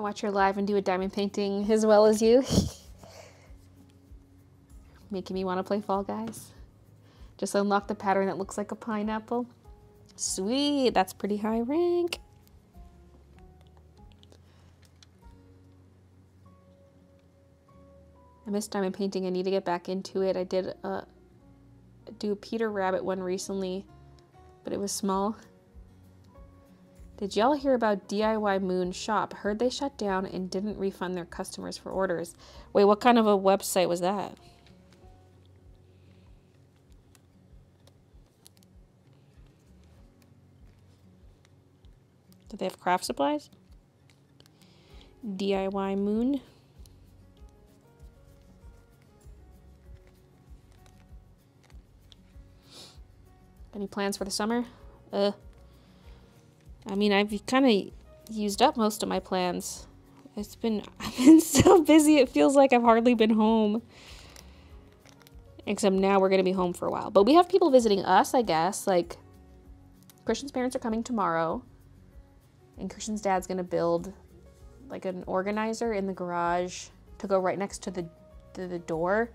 Watch her live and do a diamond painting as well as you. Making me want to play Fall Guys. Just unlock the pattern that looks like a pineapple. Sweet, that's pretty high rank. I missed diamond painting. I need to get back into it. I did uh, do a Peter Rabbit one recently, but it was small. Did y'all hear about DIY Moon Shop? Heard they shut down and didn't refund their customers for orders. Wait, what kind of a website was that? Do they have craft supplies? DIY Moon. Any plans for the summer? Uh, I mean, I've kind of used up most of my plans. It's been, I've been so busy, it feels like I've hardly been home. Except now we're going to be home for a while. But we have people visiting us, I guess. Like, Christian's parents are coming tomorrow. And Christian's dad's going to build, like, an organizer in the garage to go right next to the, to the door.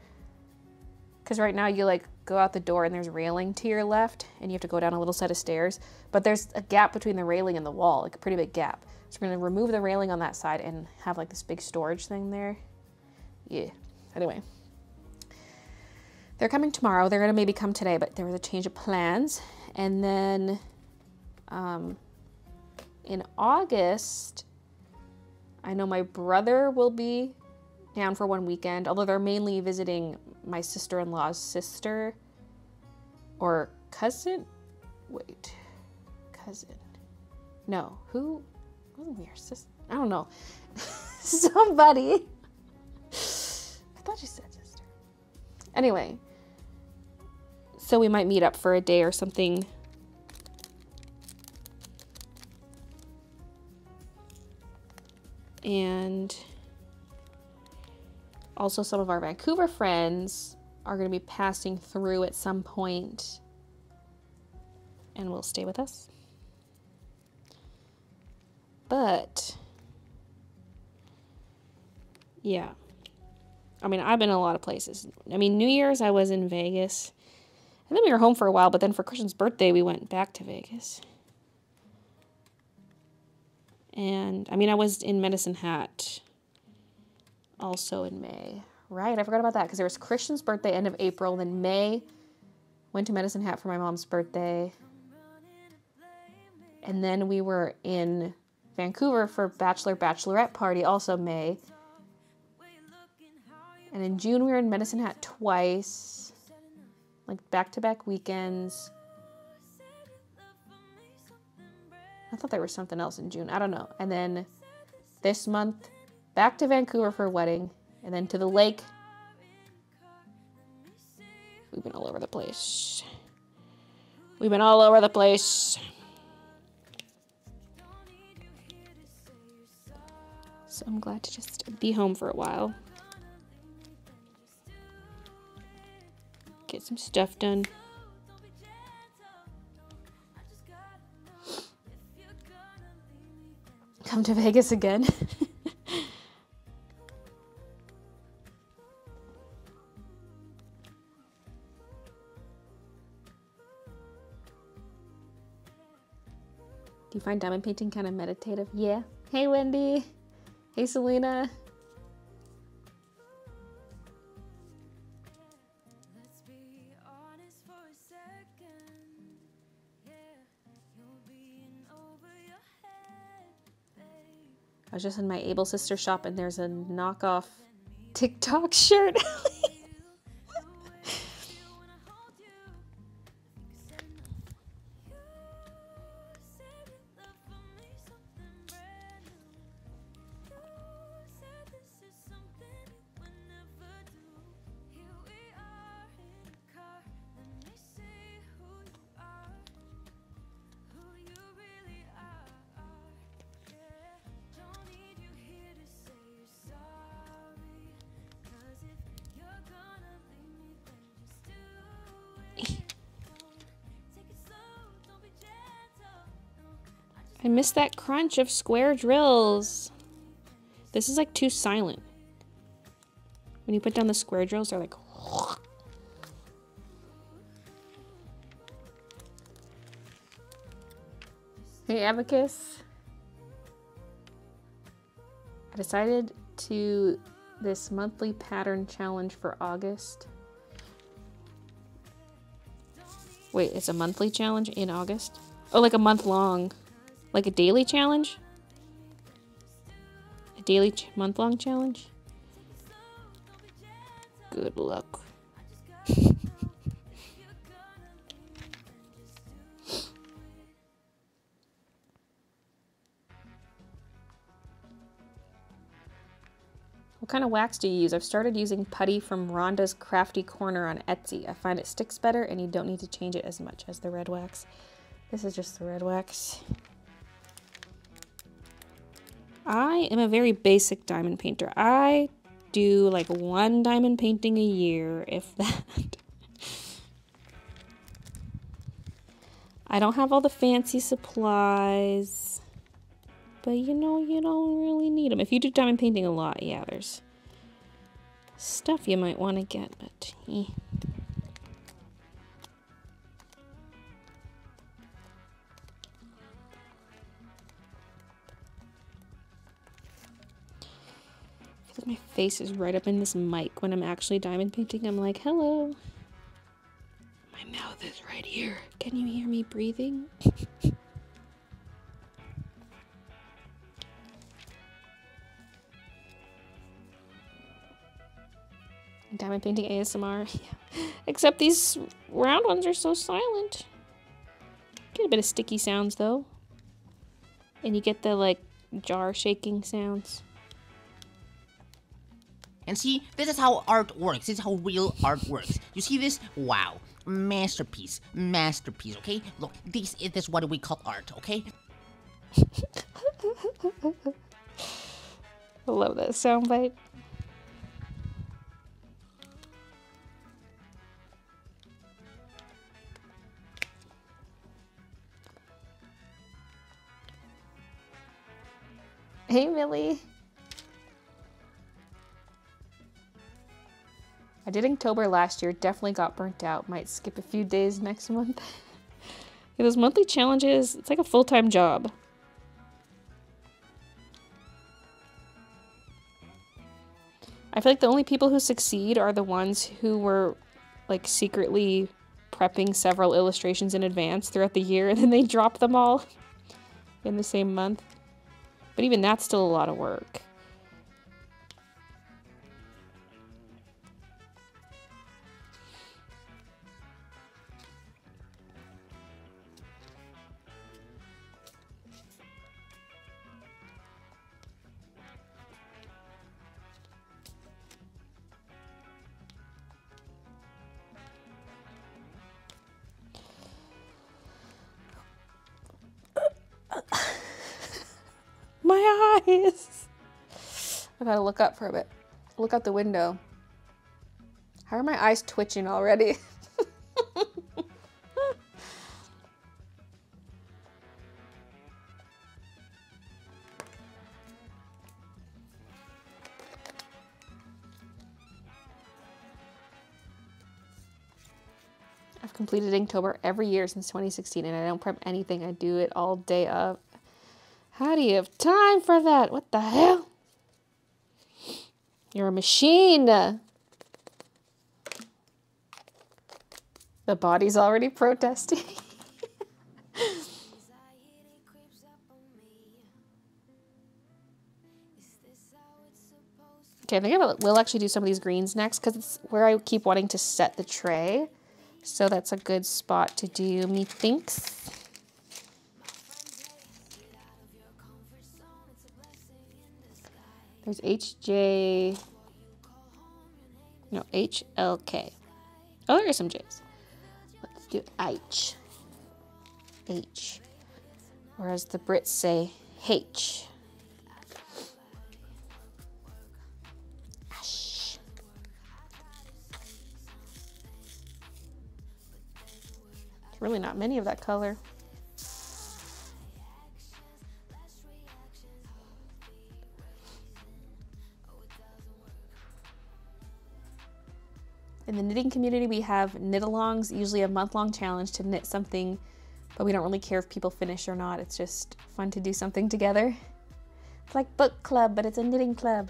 Because right now you, like, go out the door and there's railing to your left and you have to go down a little set of stairs but there's a gap between the railing and the wall like a pretty big gap. So we're to remove the railing on that side and have like this big storage thing there. Yeah. Anyway. They're coming tomorrow. They're to maybe come today but there was a change of plans. And then um, in august i know my brother will be down for one weekend although they're mainly visiting my sister-in-law's sister or cousin. Wait, cousin. No, who? Wasn't your sister? I don't know. Somebody. I thought you said sister. Anyway, so we might meet up for a day or something. And also, some of our Vancouver friends are going to be passing through at some point and will stay with us. But, yeah. I mean, I've been in a lot of places. I mean, New Year's, I was in Vegas. And then we were home for a while, but then for Christian's birthday, we went back to Vegas. And, I mean, I was in Medicine Hat also in May. right. I forgot about that because there was Christian's birthday end of April. Then May went to Medicine Hat for my mom's birthday. And then we were in Vancouver for Bachelor Bachelorette party, also May. And in June we were in Medicine Hat twice, like back to back weekends. I thought there was something else in June. I don't know. And then this month, back to Vancouver for a wedding, and then to the lake. We've been all over the place. We've been all over the place. So I'm glad to just be home for a while. Get some stuff done. Come to Vegas again. Do you find diamond painting kind of meditative? Yeah. Hey, Wendy. Hey, Selena. I was just in my Able Sister shop and there's a knockoff TikTok shirt. Miss that crunch of square drills. This is like too silent. When you put down the square drills, they're like. Hey, Abacus. I decided to this monthly pattern challenge for August. Wait, it's a monthly challenge in August? Oh, like a month long. Like a daily challenge? A daily month long challenge? Good luck. What kind of wax do you use? I've started using putty from Rhonda's Crafty Corner on Etsy. I find it sticks better and you don't need to change it as much as the red wax. This is just the red wax. I am a very basic diamond painter. I do like one diamond painting a year, if that. I don't have all the fancy supplies. But you know, you don't really need them. If you do diamond painting a lot, yeah, there's stuff you might want to get, but eh. My face is right up in this mic when I'm actually diamond painting. I'm like, hello. My mouth is right here. Can you hear me breathing? diamond painting ASMR. Except these round ones are so silent. Get a bit of sticky sounds though. And you get the like jar shaking sounds. And see, this is how art works. This is how real art works. You see this? Wow. Masterpiece. Masterpiece, okay? Look, this is what we call art, okay? I love that soundbite. Hey, Millie. I did October last year, definitely got burnt out. Might skip a few days next month. yeah, those monthly challenges, it's like a full-time job. I feel like the only people who succeed are the ones who were like secretly prepping several illustrations in advance throughout the year and then they drop them all in the same month. But even that's still a lot of work. My eyes. I gotta look up for a bit. Look out the window. How are my eyes twitching already? I've completed Inktober every year since 2016 and I don't prep anything. I do it all day of. How do you have time for that? What the hell? You're a machine. The body's already protesting. okay, I think I will actually do some of these greens next because it's where I keep wanting to set the tray. So that's a good spot to do methinks. There's HJ, no, HLK. Oh, there are some J's. Let's do H. H. Or as the Brits say, H. There's really not many of that color. In the knitting community, we have knit-alongs, usually a month-long challenge to knit something, but we don't really care if people finish or not. It's just fun to do something together. It's like book club, but it's a knitting club.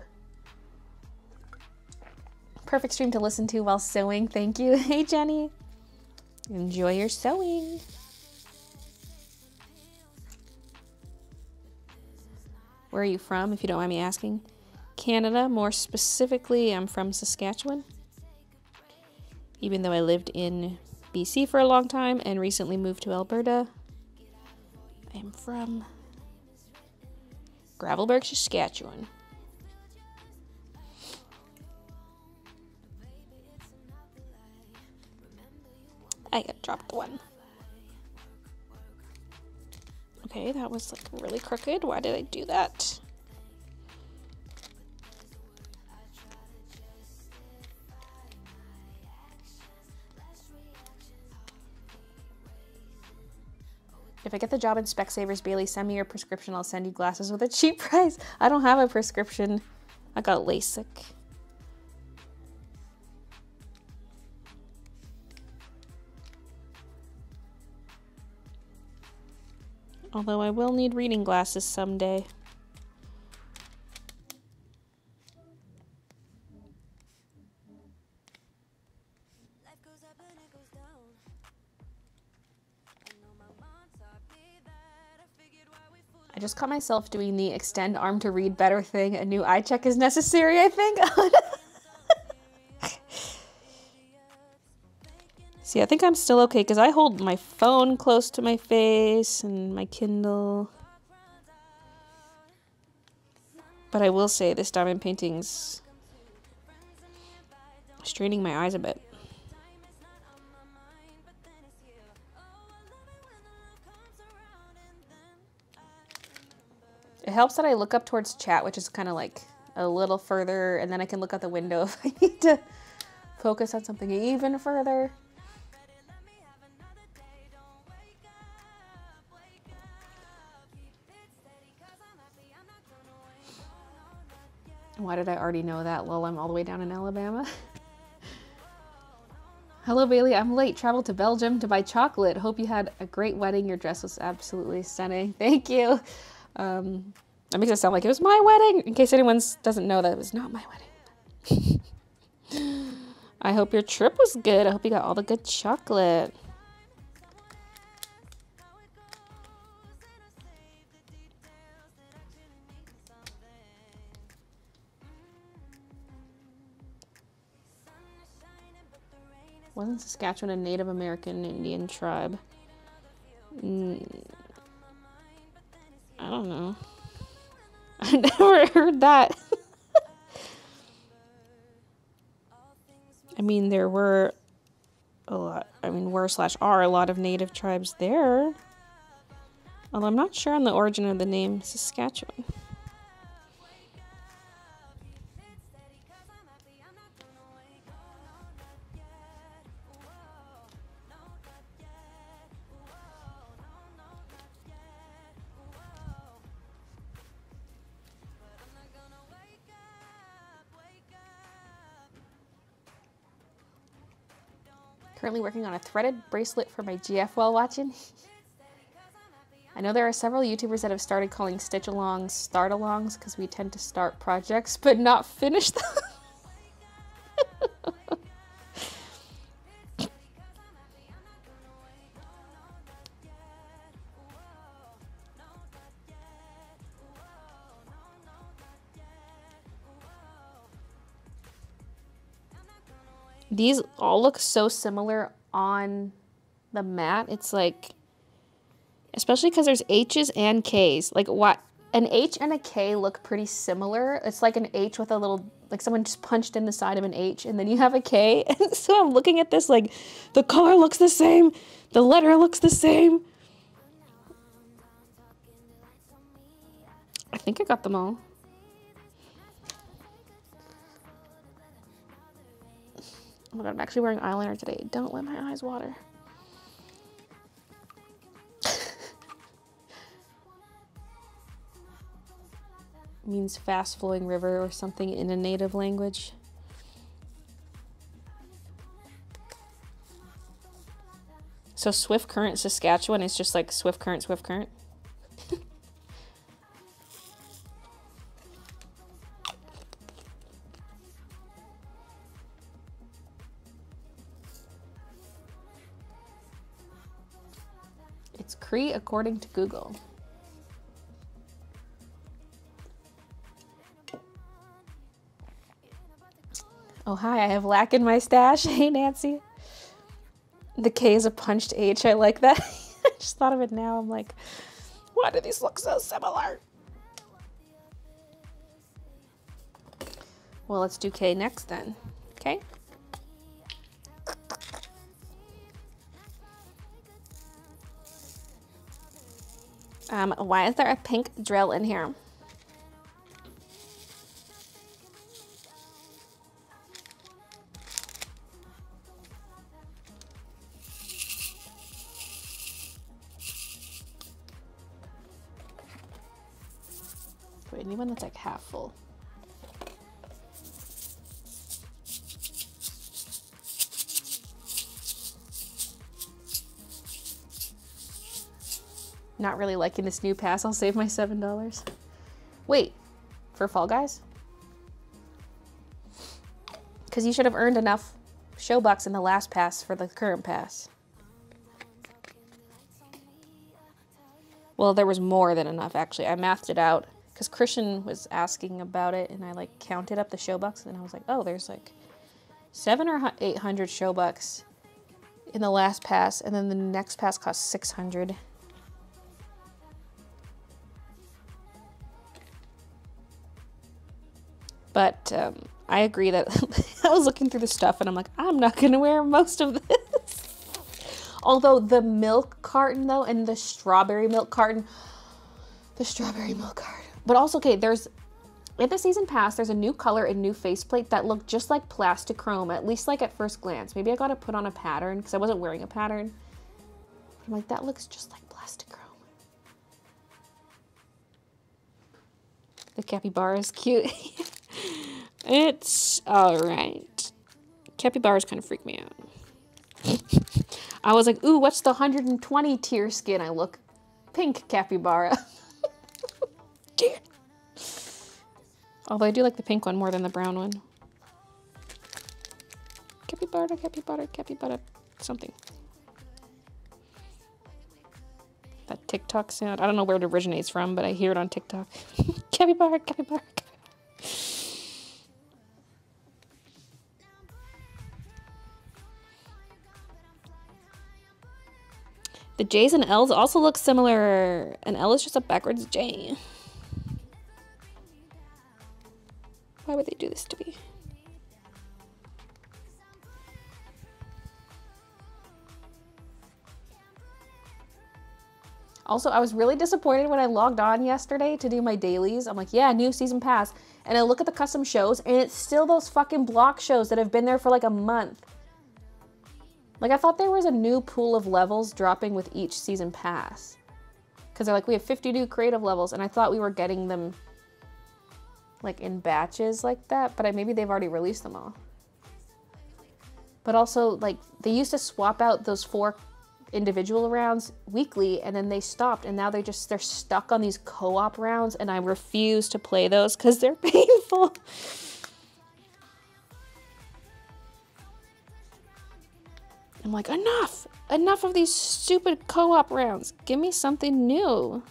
Perfect stream to listen to while sewing. Thank you. Hey, Jenny. Enjoy your sewing. Where are you from, if you don't mind me asking? Canada, more specifically, I'm from Saskatchewan even though I lived in BC for a long time and recently moved to Alberta. I am from Gravelbourg, Saskatchewan. I got dropped one. Okay, that was like really crooked. Why did I do that? If I get the job in Specsavers, Baylee, send me your prescription. I'll send you glasses with a cheap price. I don't have a prescription. I got LASIK. Although I will need reading glasses someday. I just caught myself doing the extend arm to read better thing. A new eye check is necessary, I think. See, I think I'm still okay because I hold my phone close to my face and my Kindle. But I will say this diamond painting's straining my eyes a bit. It helps that I look up towards chat, which is kind of like a little further, and then I can look out the window if I need to focus on something even further. Why did I already know that? Lol, I'm all the way down in Alabama. Hello, Baylee. I'm late. Traveled to Belgium to buy chocolate. Hope you had a great wedding. Your dress was absolutely stunning. Thank you. Um, that makes it sound like it was my wedding. In case anyone doesn't know that it was not my wedding. I hope your trip was good. I hope you got all the good chocolate. Wasn't Saskatchewan a Native American Indian tribe? Mm, I don't know. I never heard that. I mean, there were a lot, I mean, were slash are a lot of native tribes there. Although I'm not sure on the origin of the name Saskatchewan. Currently working on a threaded bracelet for my GF while watching. I know there are several YouTubers that have started calling stitch alongs start alongs because we tend to start projects but not finish them. These all look so similar on the mat. It's like, especially because there's H's and K's. Like what? An H and a K look pretty similar. It's like an H with a little, like someone just punched in the side of an H and then you have a K. And so I'm looking at this like the color looks the same. The letter looks the same. I think I got them all. Oh my god, I'm actually wearing eyeliner today. Don't let my eyes water. means fast flowing river or something in a native language. So Swift Current Saskatchewan is just like Swift Current, Swift Current. Cree according to Google. Oh, hi, I have Lac in my stash. Hey, Nancy. The K is a punched H. I like that. I just thought of it now. I'm like, why do these look so similar? Well, let's do K next then. Okay. Um, why is there a pink drill in here? Wait, anyone that's like half full. Not really liking this new pass. I'll save my $7. Wait, for Fall Guys? Because you should have earned enough show bucks in the last pass for the current pass. Well, there was more than enough, actually. I mathed it out because Christian was asking about it, and I like counted up the show bucks, and I was like, oh, there's like seven or eight hundred show bucks in the last pass, and then the next pass cost six hundred. But um, I agree that I was looking through the stuff and I'm like, I'm not going to wear most of this. Although the milk carton, though, and the strawberry milk carton, the strawberry milk carton. But also, okay, there's, in the season pass, there's a new color and new faceplate that look just like Plastichrome, at least like at first glance. Maybe I got to put on a pattern because I wasn't wearing a pattern. But I'm like, that looks just like Plastichrome. The capybara is cute. It's all right. Capybaras kind of freak me out. I was like, ooh, what's the 120 tier skin? I look pink capybara. Although I do like the pink one more than the brown one. capybara, capybara, capybara, something. That TikTok sound. I don't know where it originates from, but I hear it on TikTok. capybara, capybara, The J's and L's also look similar. An L is just a backwards J. Why would they do this to me? Also, I was really disappointed when I logged on yesterday to do my dailies. I'm like, yeah, new season pass. And I look at the custom shows, and it's still those fucking block shows that have been there for like a month. Like, I thought there was a new pool of levels dropping with each season pass. Because they're like, we have 50 new creative levels, and I thought we were getting them like in batches like that, but I, maybe they've already released them all. But also, like, they used to swap out those four individual rounds weekly and then they stopped and now they just they're stuck on these co-op rounds and I refuse to play those cuz they're painful. I'm like, enough! Enough of these stupid co-op rounds. Give me something new.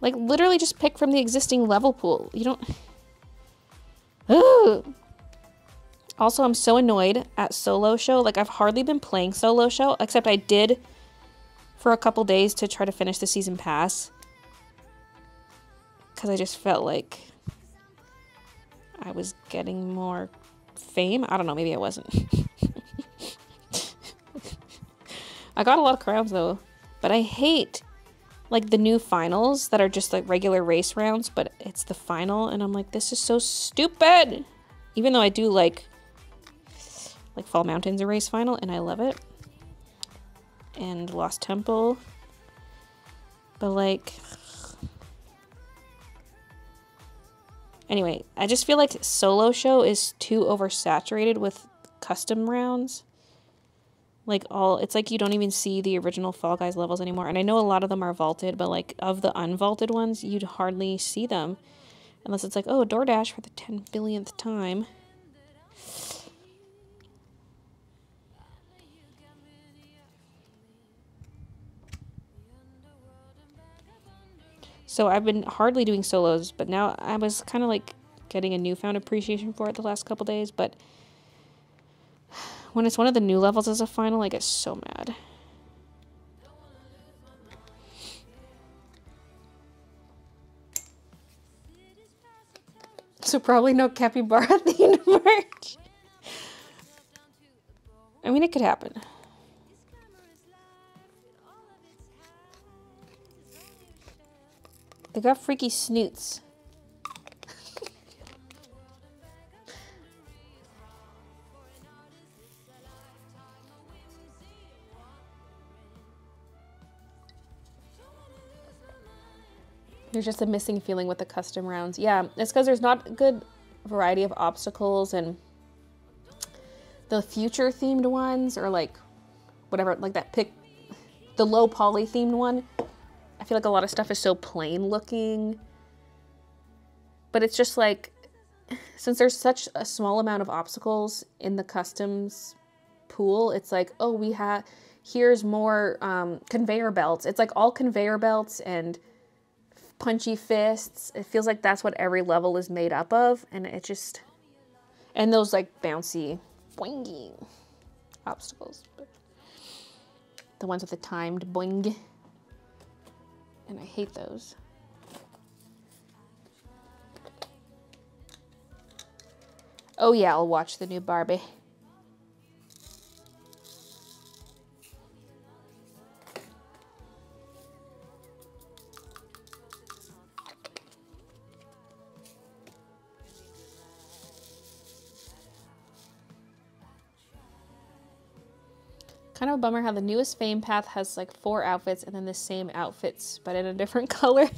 Like, literally just pick from the existing level pool. You don't... Ugh. Also, I'm so annoyed at solo show. Like, I've hardly been playing solo show, except I did for a couple days to try to finish the season pass. Because I just felt like I was getting more fame. I don't know, maybe I wasn't. I got a lot of crowns, though. But I hate like the new finals that are just like regular race rounds, but it's the final, and I'm like, this is so stupid. Even though I do like like Fall Mountain's a race final, and I love it. And Lost Temple. But like Anyway, I just feel like solo show is too oversaturated with custom rounds like all it's like you don't even see the original fall guys levels anymore. And i know a lot of them are vaulted but like of the unvaulted ones you'd hardly see them unless it's like oh doordash for the 10 billionth time. So i've been hardly doing solos but now i was kind of like getting a newfound appreciation for it the last couple days but when it's one of the new levels as a final, I get so mad. So probably no capybara themed merch. I mean, it could happen. They got freaky snoots. There's just a missing feeling with the custom rounds. Yeah, it's because there's not a good variety of obstacles and the future themed ones or like whatever, like that pick, the low poly themed one. I feel like a lot of stuff is so plain looking. But it's just like, since there's such a small amount of obstacles in the customs pool, it's like, oh, we have, here's more um, conveyor belts. It's like all conveyor belts and punchy fists. It feels like that's what every level is made up of. And it just, and those like bouncy, boingy obstacles. The ones with the timed boing. And I hate those. Oh yeah, I'll watch the new Barbie. Kind of a bummer how the newest Fame Path has like four outfits and then the same outfits, but in a different color.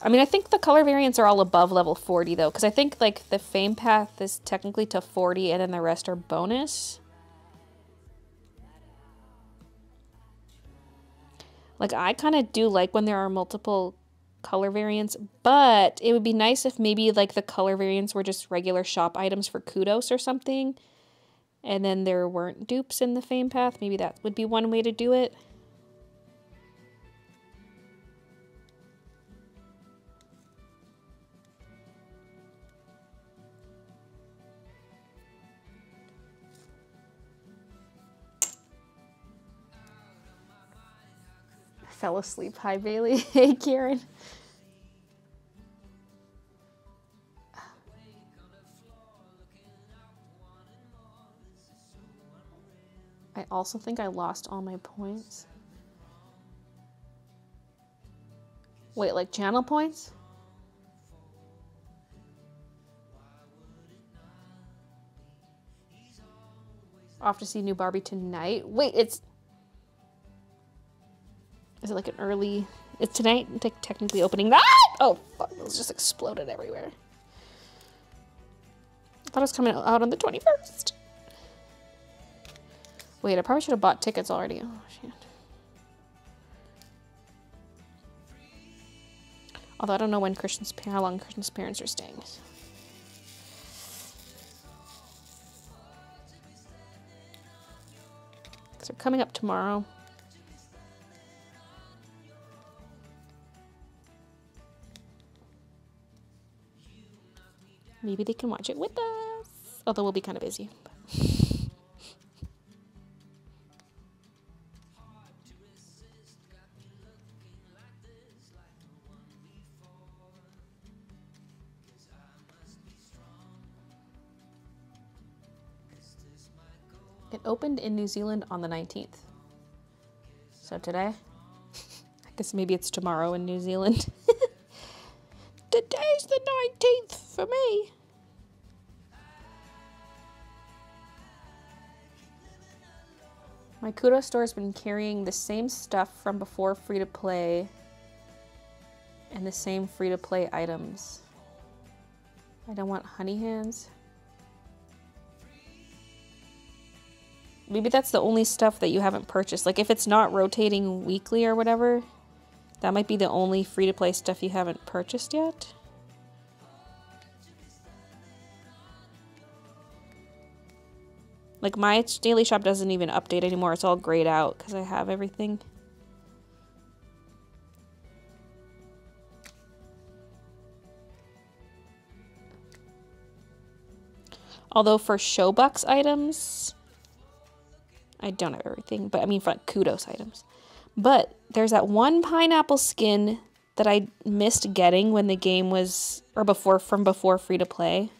I mean, I think the color variants are all above level 40 though, because I think like the Fame Path is technically to 40 and then the rest are bonus. Like I kind of do like when there are multiple color variants, but it would be nice if maybe like the color variants were just regular shop items for Kudos or something. And then there weren't dupes in the Fame Path. Maybe that would be one way to do it. fell asleep. Hi, Baylee. Hey, Karen. I also think I lost all my points. Wait, like channel points? Off to see new Barbie tonight. Wait, it's is it like an early? It's tonight. Technically opening. Ah! Oh fuck! It just exploded everywhere. I thought it was coming out on the twenty first. Wait, I probably should have bought tickets already. Oh shit. Although I don't know when Christian's how long Christian's parents are staying. Because they're coming up tomorrow. Maybe they can watch it with us. Although we'll be kind of busy. It opened in New Zealand on the 19th. So today, I guess maybe it's tomorrow in New Zealand. Today's the 19th for me. My Kudo store has been carrying the same stuff from before free to play and the same free to play items. I don't want honey hands. Maybe that's the only stuff that you haven't purchased. Like if it's not rotating weekly or whatever, that might be the only free-to-play stuff you haven't purchased yet. Like my daily shop doesn't even update anymore. It's all grayed out because I have everything. Although for Showbucks items, I don't have everything, but I mean for like kudos items. But there's that one pineapple skin that I missed getting when the game was, or before, from before free to play.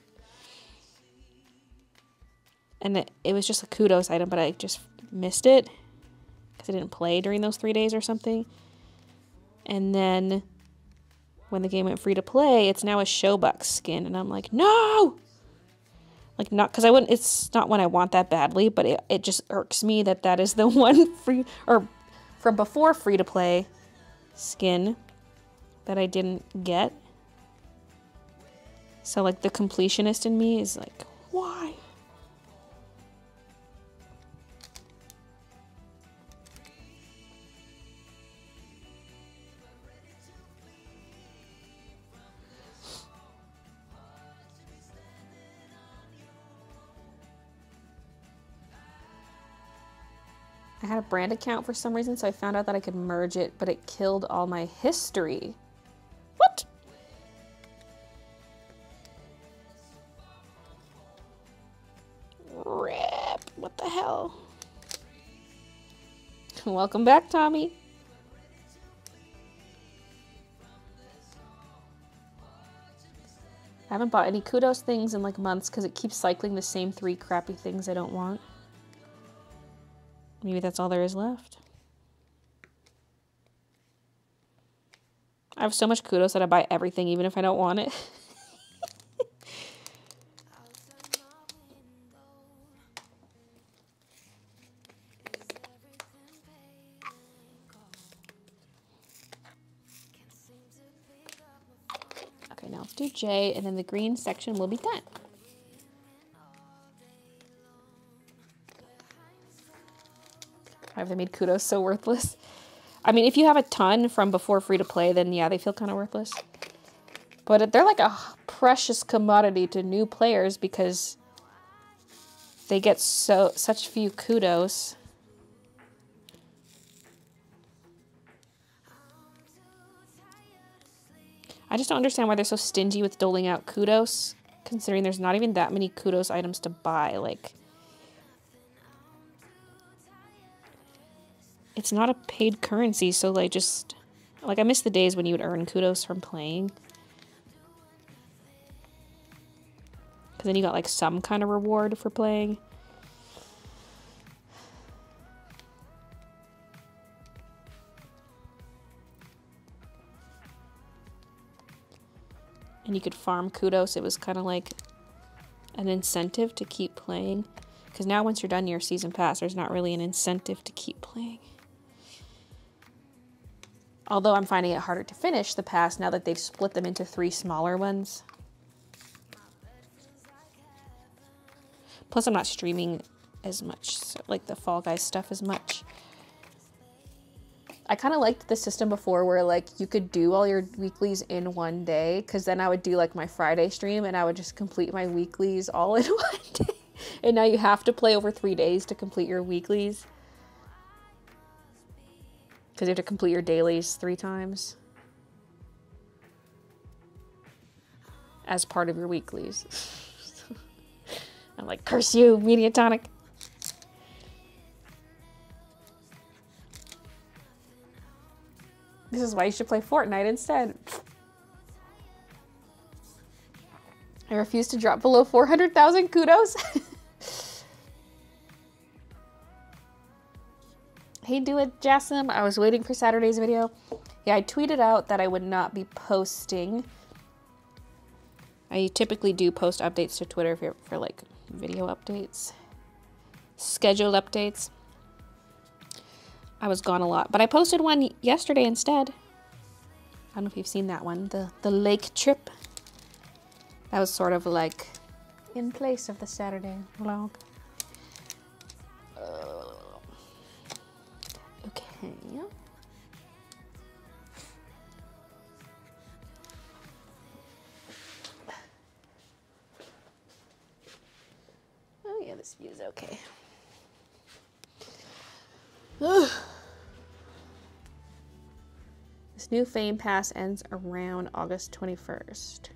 And it, it was just a kudos item, but I just missed it because I didn't play during those three days or something. And then when the game went free to play, it's now a Showbucks skin. And I'm like, no! Like, not because I wouldn't, it's not when I want that badly, but it, it just irks me that that is the one free, or from before free to play skin that I didn't get. So like the completionist in me is like, a brand account for some reason, so I found out that I could merge it, but it killed all my history. What? Rip. What the hell? Welcome back, Tommy. I haven't bought any kudos things in like months because it keeps cycling the same three crappy things I don't want. Maybe that's all there is left. I have so much kudos that I buy everything even if I don't want it. okay, now let's do J and then the green section will be done. Have they made kudos so worthless? I mean, if you have a ton from before free to play, then yeah, they feel kind of worthless. But they're like a precious commodity to new players because they get so such few kudos. I just don't understand why they're so stingy with doling out kudos, considering there's not even that many kudos items to buy. Like, it's not a paid currency, so like just like I miss the days when you would earn kudos from playing. Cause then you got like some kind of reward for playing. And you could farm kudos. It was kind of like an incentive to keep playing. Because now once you're done your season pass, there's not really an incentive to keep playing. Although I'm finding it harder to finish the pass now that they've split them into three smaller ones. Plus, I'm not streaming as much, like the Fall Guys stuff as much. I kind of liked the system before where like you could do all your weeklies in one day because then I would do like my Friday stream and I would just complete my weeklies all in one day. And now you have to play over three days to complete your weeklies because you have to complete your dailies three times as part of your weeklies. I'm like, curse you, Mediatonic. This is why you should play Fortnite instead. I refuse to drop below 400,000 kudos. hey, do it, Jassim. I was waiting for Saturday's video. Yeah, I tweeted out that I would not be posting. I typically do post updates to Twitter for, for like video updates, scheduled updates. I was gone a lot, but I posted one yesterday instead. I don't know if you've seen that one, the the lake trip. That was sort of like in place of the Saturday vlog. Okay. Oh yeah, this view is okay. This new Fame Pass ends around August 21st.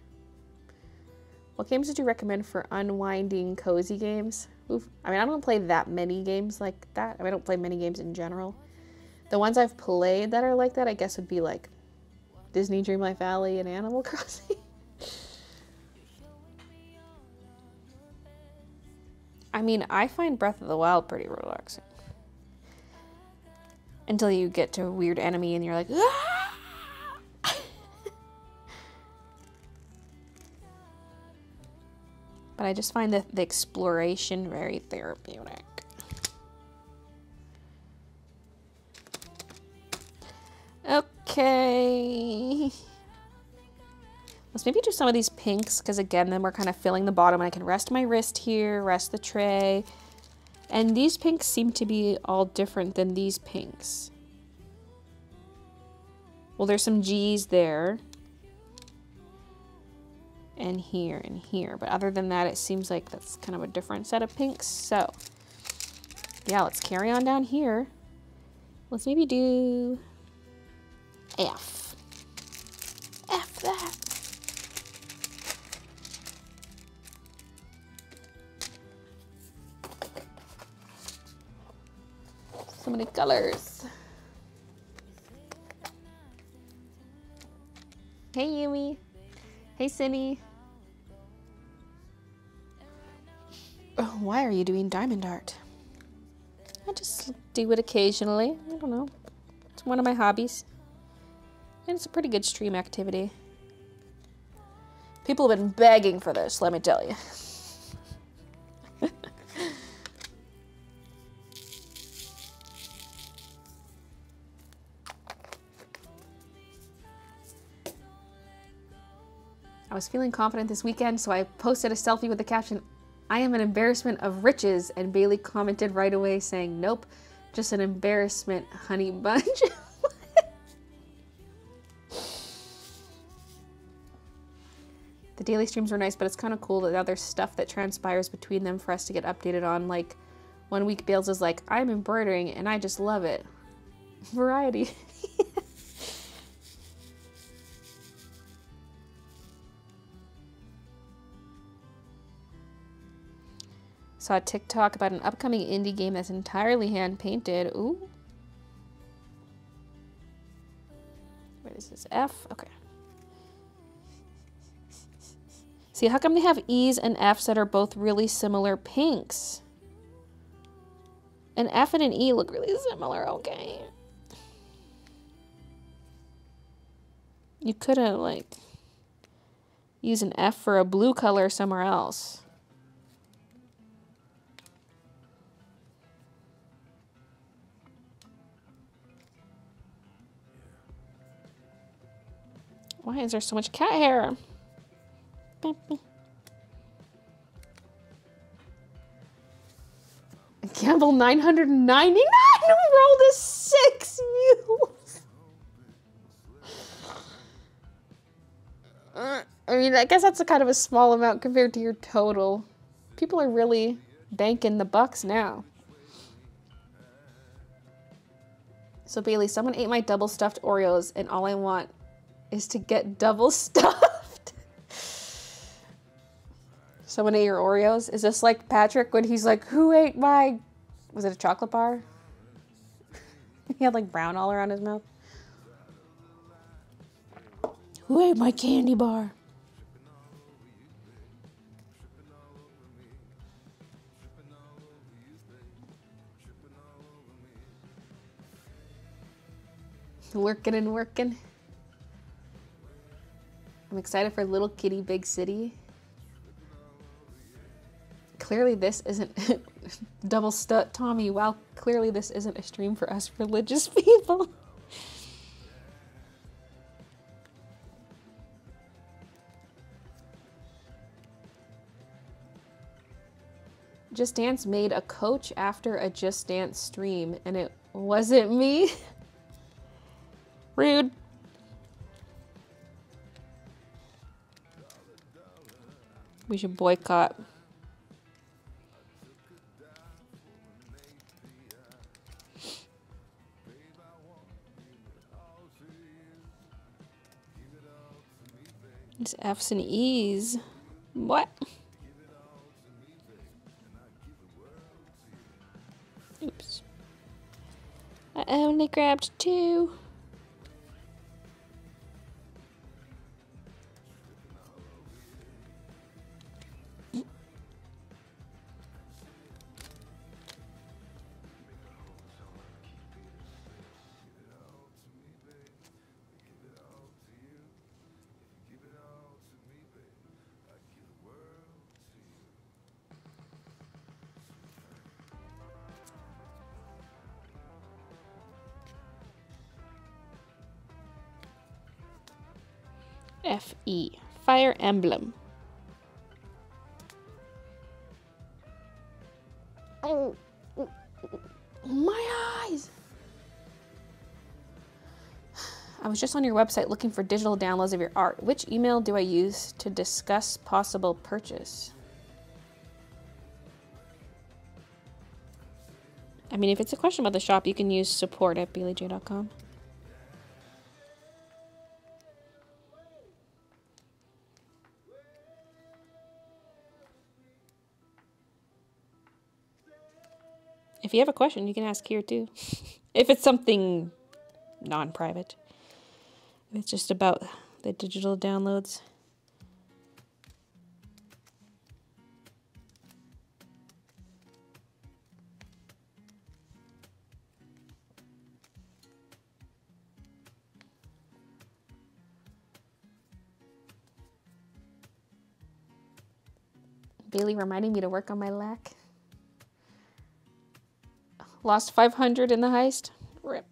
What games did you recommend for unwinding cozy games? Oof. I mean, I don't play that many games like that. I, mean, I don't play many games in general. The ones I've played that are like that, I guess, would be like Disney Dreamlight Valley and Animal Crossing. I mean, I find Breath of the Wild pretty relaxing. Until you get to a weird enemy and you're like, ah! But I just find the, the exploration very therapeutic. Okay. Let's maybe do some of these pinks because again, then we're kind of filling the bottom and I can rest my wrist here, rest the tray. And these pinks seem to be all different than these pinks. Well, there's some G's there and here and here. But other than that, it seems like that's kind of a different set of pinks. So yeah, let's carry on down here. Let's maybe do F. F that. So many colors. Hey, Yumi. Hey, Cindy. Oh, why are you doing diamond art? I just do it occasionally. I don't know. It's one of my hobbies. And it's a pretty good stream activity. People have been begging for this, let me tell you. I was feeling confident this weekend, so I posted a selfie with the caption, I am an embarrassment of riches, and Baylee commented right away saying, Nope, just an embarrassment, honey bunch. the daily streams were nice, but it's kind of cool that now there's stuff that transpires between them for us to get updated on. Like one week, Bales is like, I'm embroidering and I just love it. Variety. Saw a TikTok about an upcoming indie game that's entirely hand painted. Ooh. Wait, is this F? Okay. See, how come they have E's and F's that are both really similar pinks? An F and an E look really similar, okay. You could have, like, used an F for a blue color somewhere else. Why is there so much cat hair? Campbell 999 rolled a six. You. Uh, I mean, I guess that's a kind of a small amount compared to your total. People are really banking the bucks now. So Baylee, someone ate my double stuffed Oreos, and all I want is to get double stuffed. Someone ate your Oreos? Is this like Patrick when he's like, who ate my, was it a chocolate bar? he had like brown all around his mouth. Who ate my candy bar? Working and working. I'm excited for Little Kitty Big City. Clearly this isn't double stut Tommy. Well, clearly this isn't a stream for us religious people. Just Dance made a coach after a Just Dance stream, and it wasn't me. Rude. We should boycott. It's F's and E's. What? Oops. I only grabbed two. F-E. Fire Emblem. Oh, my eyes! I was just on your website looking for digital downloads of your art. Which email do I use to discuss possible purchase? I mean, if it's a question about the shop, you can use support at bayleejae.com. If you have a question, you can ask here too. if it's something non private, if it's just about the digital downloads. Baylee reminding me to work on my Lac. Lost 500 in the heist. Rip.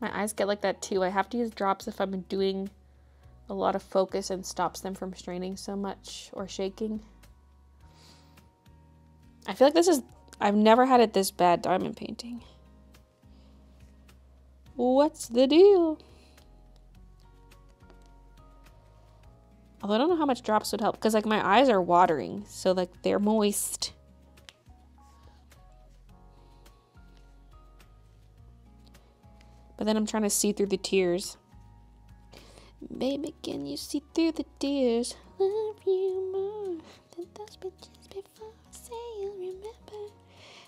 My eyes get like that too. I have to use drops if I'm doing a lot of focus and stops them from straining so much or shaking. I feel like this is, I've never had it this bad diamond painting. What's the deal? Although I don't know how much drops would help because like my eyes are watering, so like they're moist. But then I'm trying to see through the tears. Baby, can you see through the tears? Love you more than those bitches before. Say you'll remember.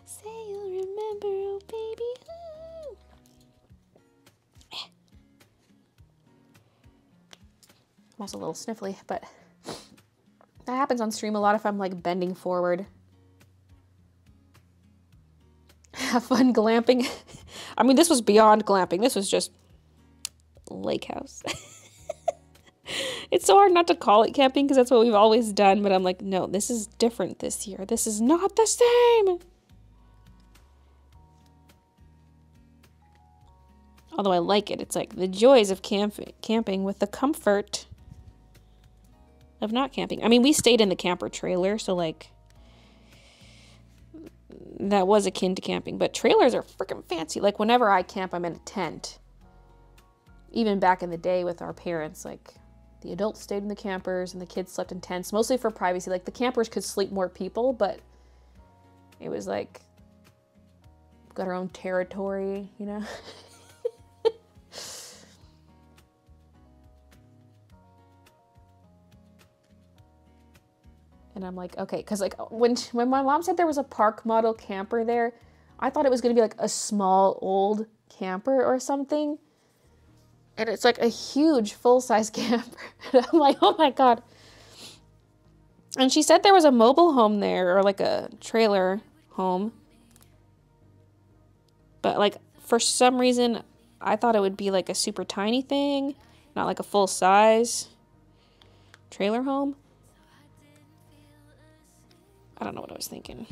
Say you'll remember, oh baby. I'm also a little sniffly, but that happens on stream a lot if I'm like bending forward. Have fun glamping. I mean, this was beyond glamping. This was just lake house. it's so hard not to call it camping because that's what we've always done, but I'm like, no, this is different this year. This is not the same. Although I like it. It's like the joys of camp camping with the comfort of not camping. I mean, we stayed in the camper trailer, so like that was akin to camping, but trailers are freaking fancy. Like whenever I camp, I'm in a tent. Even back in the day with our parents, like the adults stayed in the campers and the kids slept in tents, mostly for privacy. Like the campers could sleep more people, but it was like got our own territory, you know? And I'm like, okay, because like when when my mom said there was a park model camper there, I thought it was gonna be like a small old camper or something. And it's like a huge full size camper. And I'm like, oh my god. And she said there was a mobile home there or like a trailer home. But like for some reason I thought it would be like a super tiny thing, not like a full size trailer home. I don't know what I was thinking.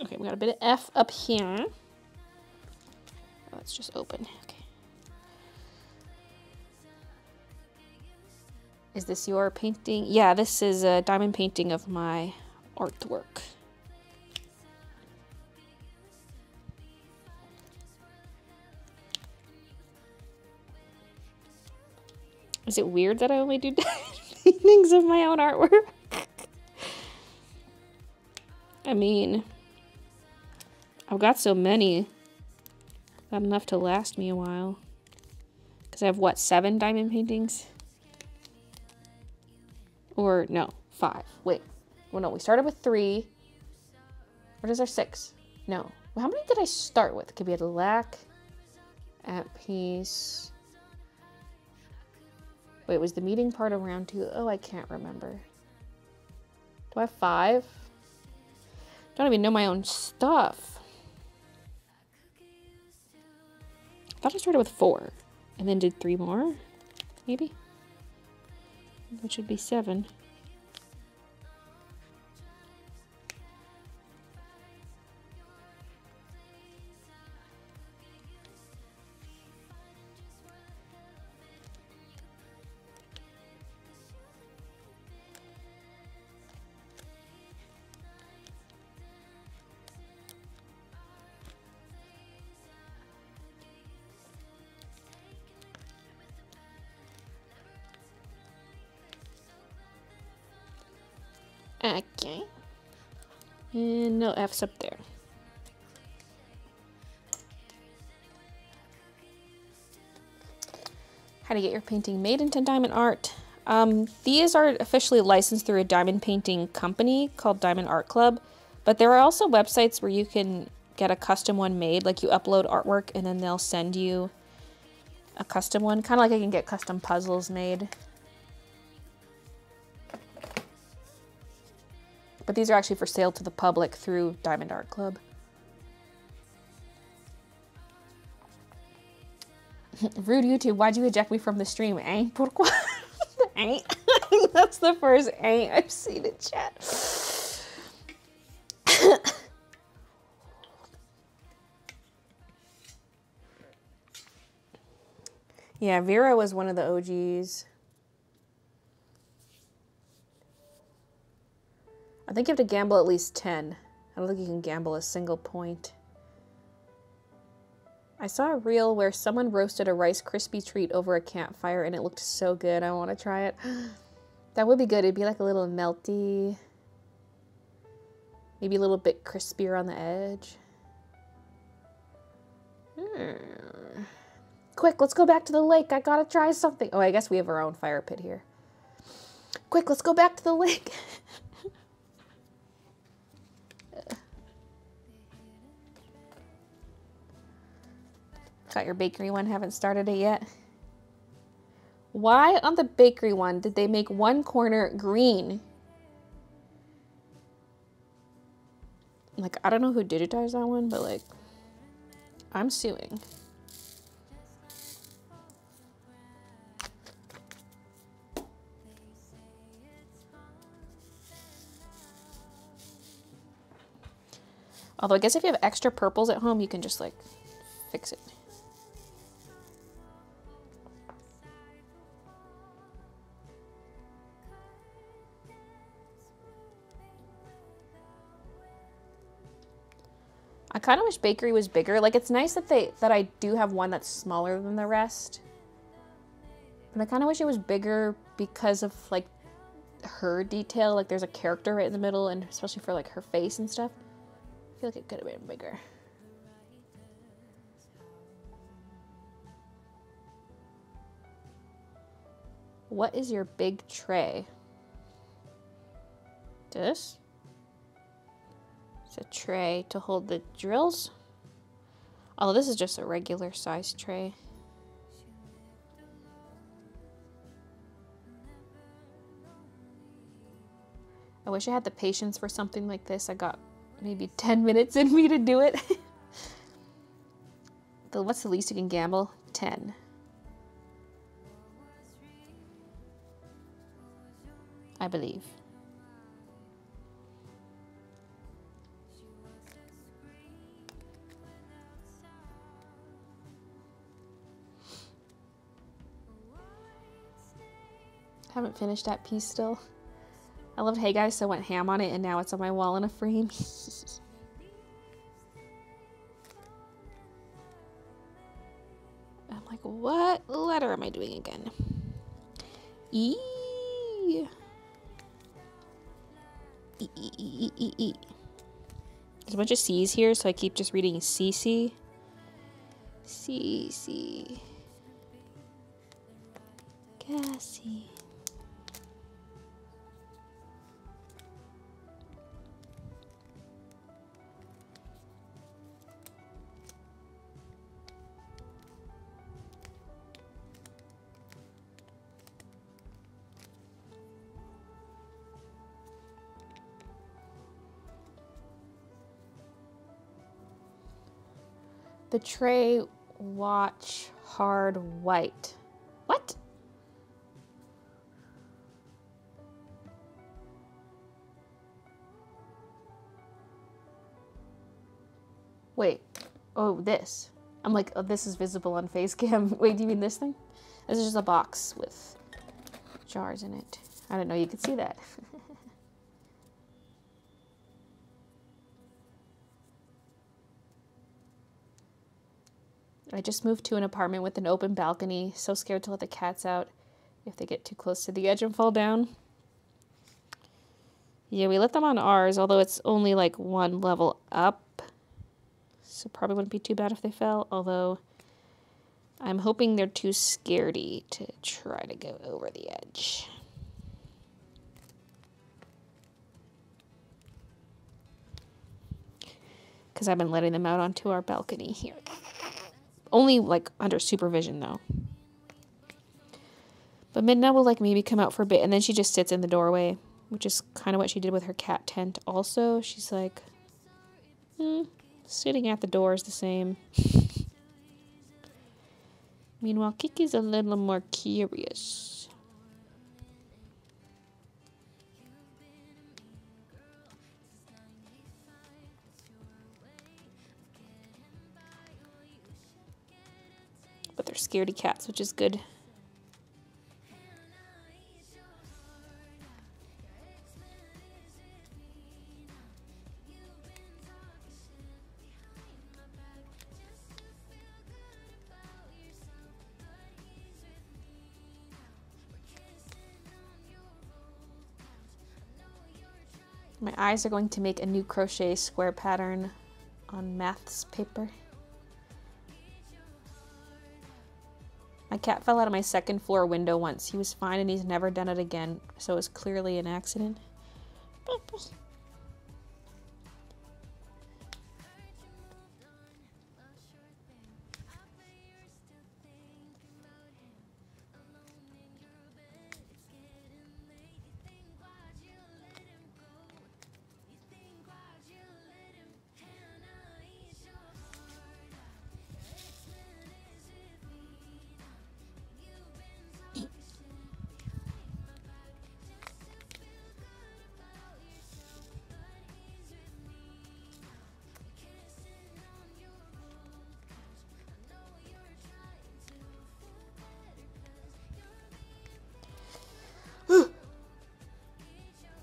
Okay, we got a bit of F up here. Let's just open. Okay. Is this your painting? Yeah, this is a diamond painting of my artwork. Is it weird that I only do paintings of my own artwork? I mean, I've got so many. Got enough to last me a while. Because I have, what, seven diamond paintings? Or, no, five. Wait. Well, no, we started with three. What is our six? No. Well, how many did I start with? Could be a Lac, at peace, Wait, was the meeting part of round two? Oh, I can't remember. Do I have five? Don't even know my own stuff. Thought I started with four and then did three more, maybe? Which would be seven. Okay. And no F's up there. How to get your painting made into diamond art. Um, these are officially licensed through a diamond painting company called Diamond Art Club, but there are also websites where you can get a custom one made. Like you upload artwork and then they'll send you a custom one, kind of like I can get custom puzzles made. But these are actually for sale to the public through Diamond Art Club. Rude YouTube, why'd you eject me from the stream? Eh? Pourquoi? ain't. That's the first ain't I've seen in chat. yeah, Vera was one of the OGs. I think you have to gamble at least 10. I don't think you can gamble a single point. I saw a reel where someone roasted a Rice Krispie treat over a campfire and it looked so good. I want to try it. That would be good. It'd be like a little melty, maybe a little bit crispier on the edge. Hmm. Quick, let's go back to the lake. I gotta try something. Oh, I guess we have our own fire pit here. Quick, let's go back to the lake. Got your bakery one, haven't started it yet. Why on the bakery one did they make one corner green? Like, I don't know who digitized that one, but like, I'm suing. Although I guess if you have extra purples at home, you can just like fix it. I kind of wish bakery was bigger. Like it's nice that they that I do have one that's smaller than the rest. But I kind of wish it was bigger because of like her detail. Like there's a character right in the middle and especially for like her face and stuff. I feel like it could have been bigger. What is your big tray? This? It's a tray to hold the drills. Although this is just a regular size tray. I wish I had the patience for something like this. I got maybe 10 minutes in me to do it. what's the least you can gamble? 10. I believe. Haven't finished that piece still. I loved Hey Guys, so I went ham on it, and now it's on my wall in a frame. I'm like, what letter am I doing again? E. E, e, e, e, e. There's a bunch of C's here, so I keep just reading CC. C, C. Cassie. The tray watch hard white. What? Wait. Oh, this. I'm like, oh, this is visible on Facecam. Wait, do you mean this thing? This is just a box with jars in it. I didn't know you could see that. I just moved to an apartment with an open balcony, so scared to let the cats out if they get too close to the edge and fall down. Yeah, we let them on ours, although it's only like one level up. So probably wouldn't be too bad if they fell, although I'm hoping they're too scaredy to try to go over the edge. Because I've been letting them out onto our balcony here. Only like under supervision though. But Midna will like maybe come out for a bit and then she just sits in the doorway, which is kind of what she did with her cat tent also. She's like, hmm, sitting at the door is the same. Meanwhile, Kiki's a little more curious. But they're scaredy cats, which is good. My eyes are going to make a new crochet square pattern on maths paper. My cat fell out of my second floor window once. He was fine and he's never done it again, so it was clearly an accident.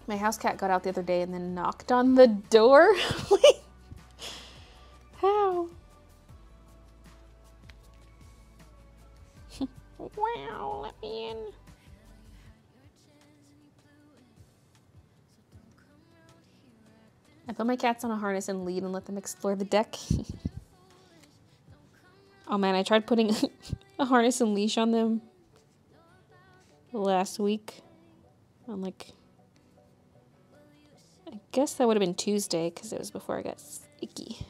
My house cat got out the other day and then knocked on the door. How? wow, let me in. I put my cats on a harness and lead and let them explore the deck. oh man, I tried putting a harness and leash on them last week on like guess that would have been Tuesday because it was before I got icky.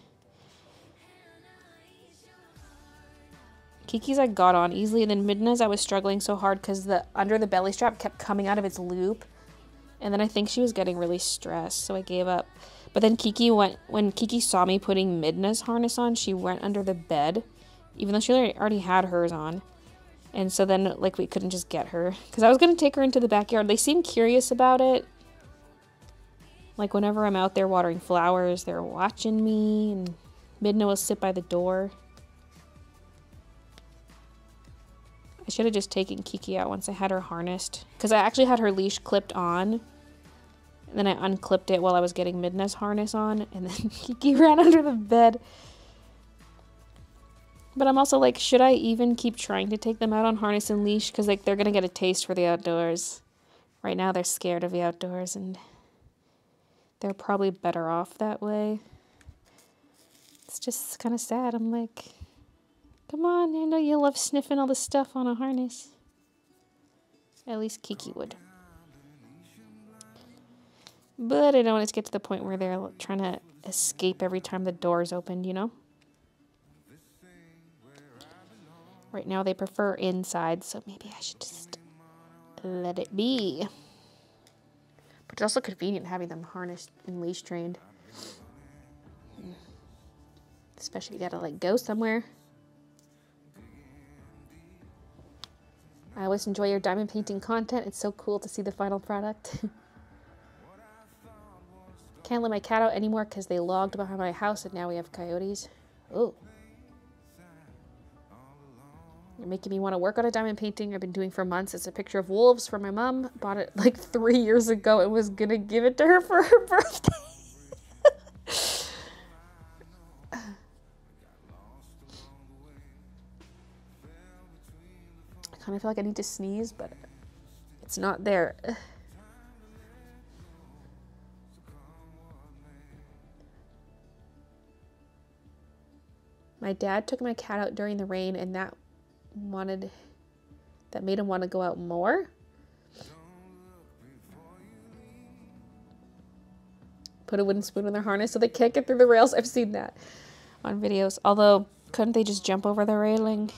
Kiki's I got on easily, and then Midna's I was struggling so hard because the under the belly strap kept coming out of its loop, and then I think she was getting really stressed, so I gave up. But then Kiki went when Kiki saw me putting Midna's harness on, she went under the bed, even though she already had hers on. And so then like we couldn't just get her because I was gonna take her into the backyard. They seemed curious about it, like whenever I'm out there watering flowers, they're watching me and Midna will sit by the door. I should have just taken Kiki out once I had her harnessed. Because I actually had her leash clipped on. And then I unclipped it while I was getting Midna's harness on. And then Kiki ran under the bed. But I'm also like, should I even keep trying to take them out on harness and leash? Because like they're to get a taste for the outdoors. Right now they're scared of the outdoors and they're probably better off that way. It's just kind of sad. I'm like, come on, I know you love sniffing all the stuff on a harness. At least Kiki would. But I don't want to get to the point where they're trying to escape every time the door's opened, you know? Right now they prefer inside, so maybe I should just let it be. But it's also convenient having them harnessed and leash trained. Especially if you gotta like go somewhere. I always enjoy your diamond painting content. It's so cool to see the final product. Can't let my cat out anymore because they logged behind my house and now we have coyotes. Oh. You're making me want to work on a diamond painting I've been doing for months. It's a picture of wolves for my mom. Bought it like three years ago and was going to give it to her for her birthday. I kind of feel like I need to sneeze, but it's not there. My dad took my cat out during the rain, and that wanted that made him want to go out more. Put a wooden spoon in their harness so they can't get through the rails. I've seen that on videos. Although, couldn't they just jump over the railing?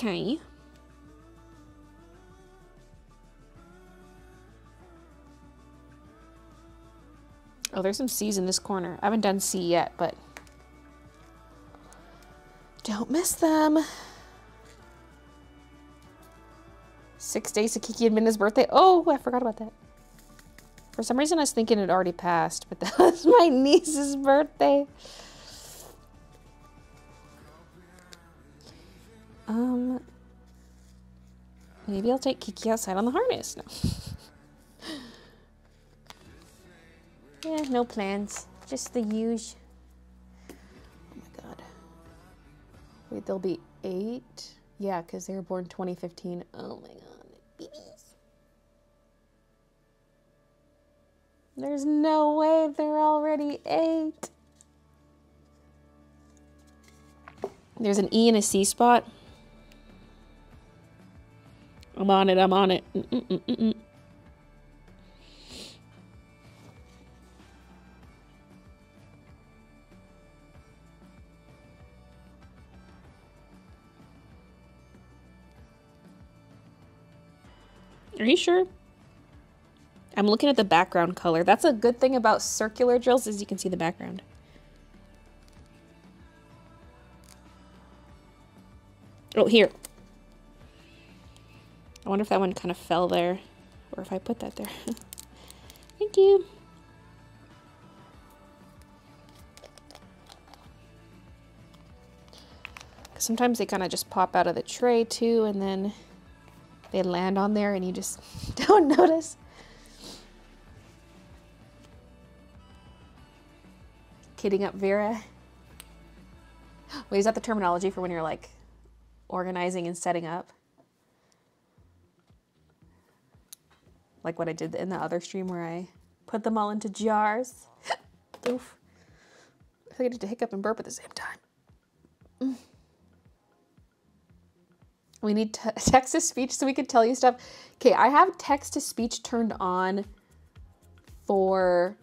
Okay. Oh, there's some C's in this corner. I haven't done C yet, but don't miss them. Six days to Kiki and Midna's birthday. Oh, I forgot about that. For some reason, I was thinking it already passed, but that was my niece's birthday. Um, maybe I'll take Kiki outside on the harness. No. yeah, no plans. Just the huge. Oh my god. Wait, there'll be eight? Yeah, because they were born 2015. Oh my god. Babies. There's no way they're already eight. There's an E and a C spot. I'm on it. I'm on it. Mm -mm -mm Are you sure? I'm looking at the background color. That's a good thing about circular drills is you can see the background. Oh, here. I wonder if that one kind of fell there. Or if I put that there. Thank you. Sometimes they kind of just pop out of the tray too and then they land on there and you just don't notice. Kitting up Vera. Wait, is that the terminology for when you're like organizing and setting up? Like what I did in the other stream where I put them all into jars. Oof. I think I did to hiccup and burp at the same time. Mm. We need text to speech so we could tell you stuff. Okay, I have text to speech turned on for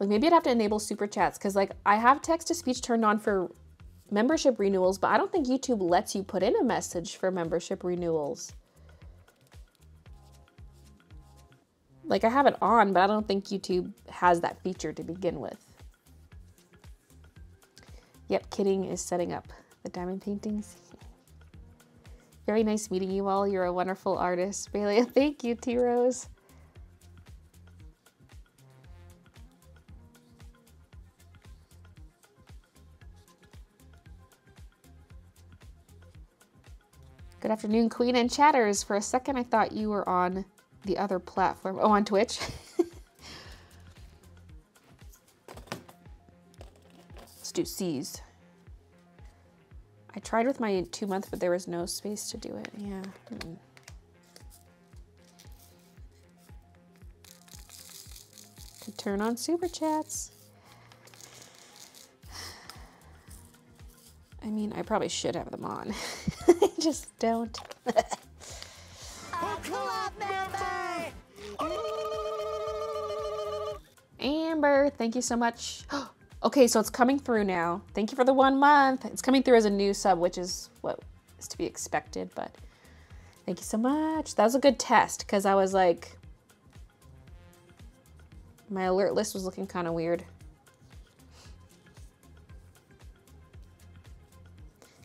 like maybe I'd have to enable super chats because like I have text to speech turned on for membership renewals, but I don't think YouTube lets you put in a message for membership renewals. Like I have it on, but I don't think YouTube has that feature to begin with. Yep, Kitting is setting up the diamond paintings. Very nice meeting you all. You're a wonderful artist. Baylee, thank you, T-Rose. Good afternoon, Queen and Chatters. For a second, I thought you were on the other platform. Oh, on Twitch? Let's do C's. I tried with my two month, but there was no space to do it. Yeah. Mm turn on super chats. I mean, I probably should have them on. I just don't. Amber, thank you so much. Okay, so it's coming through now. Thank you for the one month. It's coming through as a new sub, which is what is to be expected, but thank you so much. That was a good test because I was like, my alert list was looking kind of weird.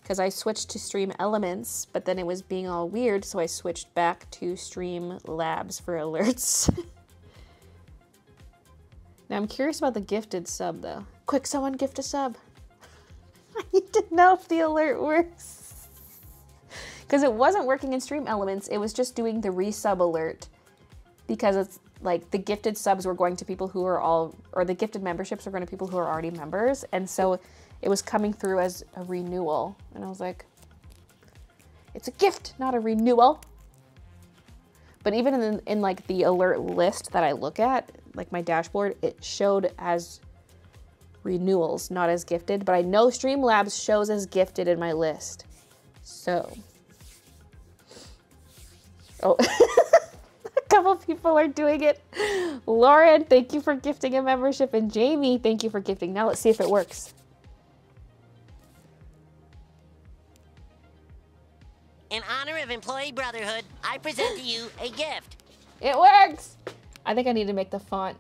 Because I switched to StreamElements, but then it was being all weird, so I switched back to Streamlabs for alerts. now I'm curious about the gifted sub though. Quick, someone gift a sub. I need to know if the alert works. Because it wasn't working in StreamElements, it was just doing the resub alert. Because it's like the gifted subs were going to people who are all, or the gifted memberships were going to people who are already members. And so it was coming through as a renewal. And I was like, it's a gift, not a renewal. But even in, in like the alert list that I look at, like my dashboard, it showed as renewals, not as gifted, but I know Streamlabs shows as gifted in my list. So, oh, a couple people are doing it. Lauren, thank you for gifting a membership, and Jamie, thank you for gifting. Now let's see if it works. In honor of Employee Brotherhood, I present to you a gift. It works! I think I need to make the font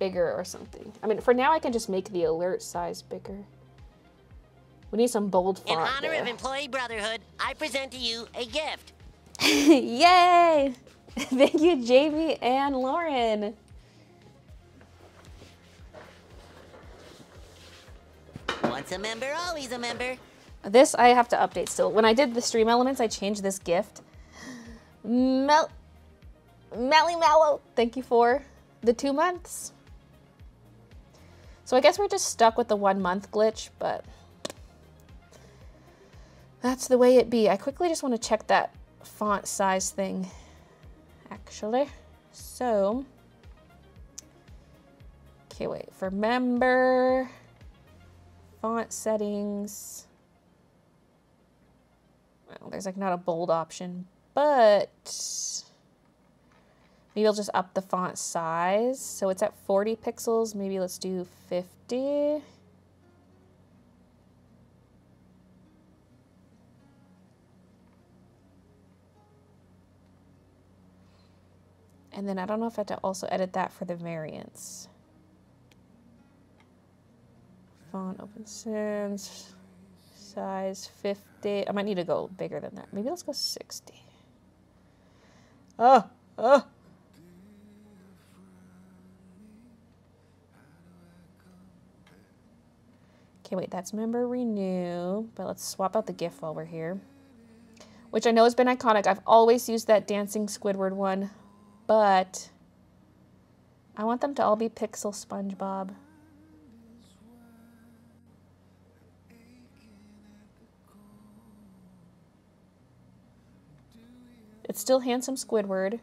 bigger or something. I mean, for now I can just make the alert size bigger. We need some bold font In honor there. of Employee Brotherhood, I present to you a gift. Yay! Thank you, Jamie and Lauren. Once a member, always a member. This I have to update still. When I did the StreamElements, I changed this gift. Mel Melly Mallow, thank you for the two months. So I guess we're just stuck with the one month glitch, but that's the way it be. I quickly just want to check that font size thing, actually. So, okay, wait, for member, font settings, there's like not a bold option, but maybe I'll just up the font size. So it's at 40 pixels. Maybe let's do 50. And then I don't know if I have to also edit that for the variants. Font open sans size 50. I might need to go bigger than that. Maybe let's go 60. Oh, oh. Okay, wait, that's member renew, but let's swap out the GIF while we're here. Which I know has been iconic. I've always used that dancing Squidward one, but I want them to all be pixel SpongeBob. It's still Handsome Squidward,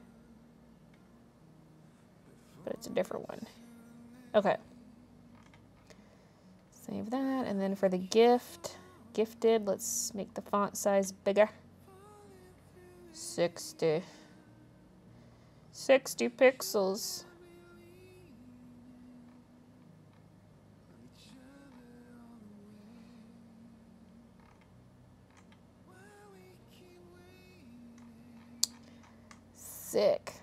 but it's a different one. Okay. Save that, and then for the gift, gifted, let's make the font size bigger. 60. 60 pixels. Sick.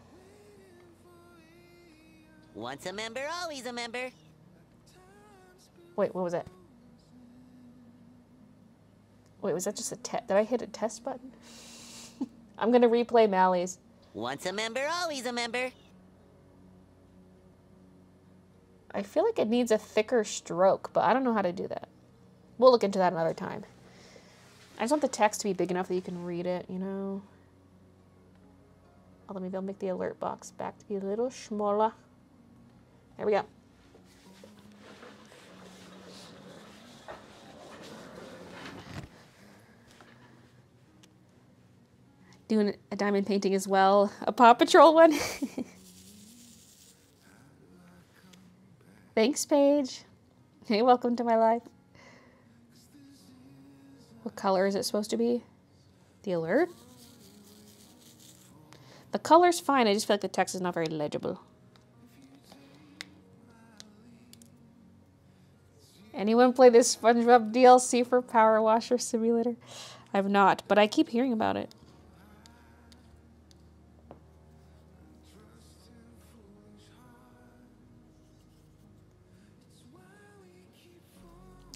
Once a member, always a member. Wait, what was that? Wait, was that just a test? Did I hit a test button? I'm gonna replay Mally's. Once a member, always a member. I feel like it needs a thicker stroke, but I don't know how to do that. We'll look into that another time. I just want the text to be big enough that you can read it, you know? Although maybe I'll make the alert box back to be a little smaller. There we go. Doing a diamond painting as well. A Paw Patrol one. Thanks, Paige. Hey, welcome to my life. What color is it supposed to be? The alert? The color's fine, I just feel like the text is not very legible. Anyone play this SpongeBob DLC for Power Washer Simulator? I've not, but I keep hearing about it.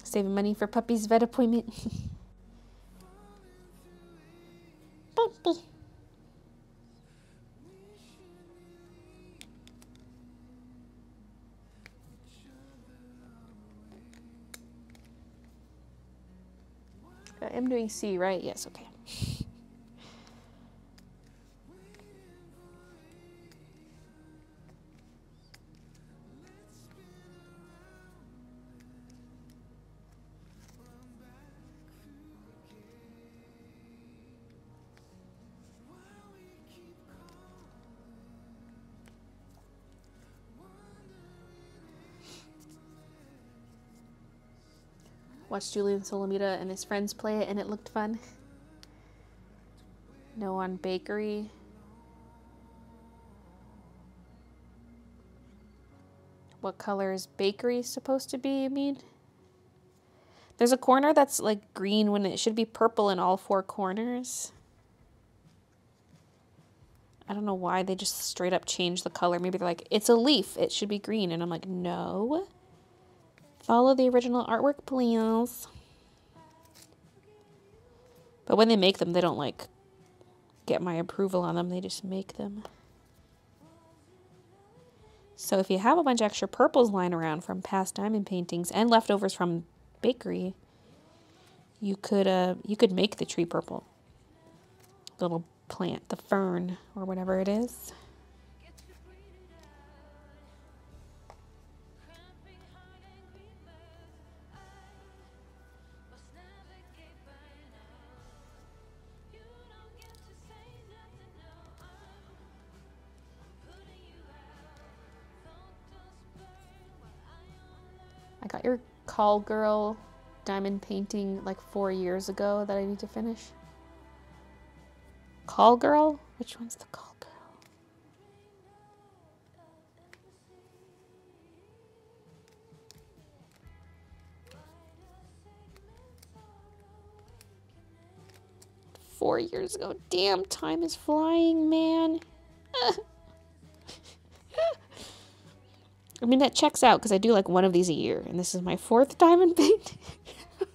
Saving money for puppy's vet appointment. Puppy. Uh, I am doing C, right? Yes, okay. Watched Julian Solomita and his friends play it, and it looked fun. No on bakery. What color is bakery supposed to be, you mean? There's a corner that's like green when it should be purple in all four corners. I don't know why they just straight up changed the color. Maybe they're like, it's a leaf. It should be green. And I'm like, no. Follow the original artwork, please. But when they make them, they don't like get my approval on them. They just make them. So if you have a bunch of extra purples lying around from past diamond paintings and leftovers from bakery, you could uh you could make the tree purple. Little plant, the fern or whatever it is. Call girl diamond painting like four years ago that I need to finish. Call girl? Which one's the call girl? Four years ago. Damn, time is flying, man. I mean, that checks out because I do like one of these a year, and this is my fourth diamond painting.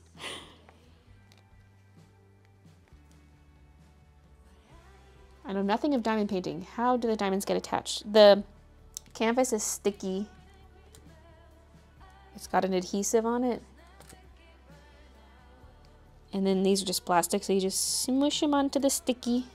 I know nothing of diamond painting. How do the diamonds get attached? The canvas is sticky. It's got an adhesive on it. And then these are just plastic, so you just smush them onto the sticky.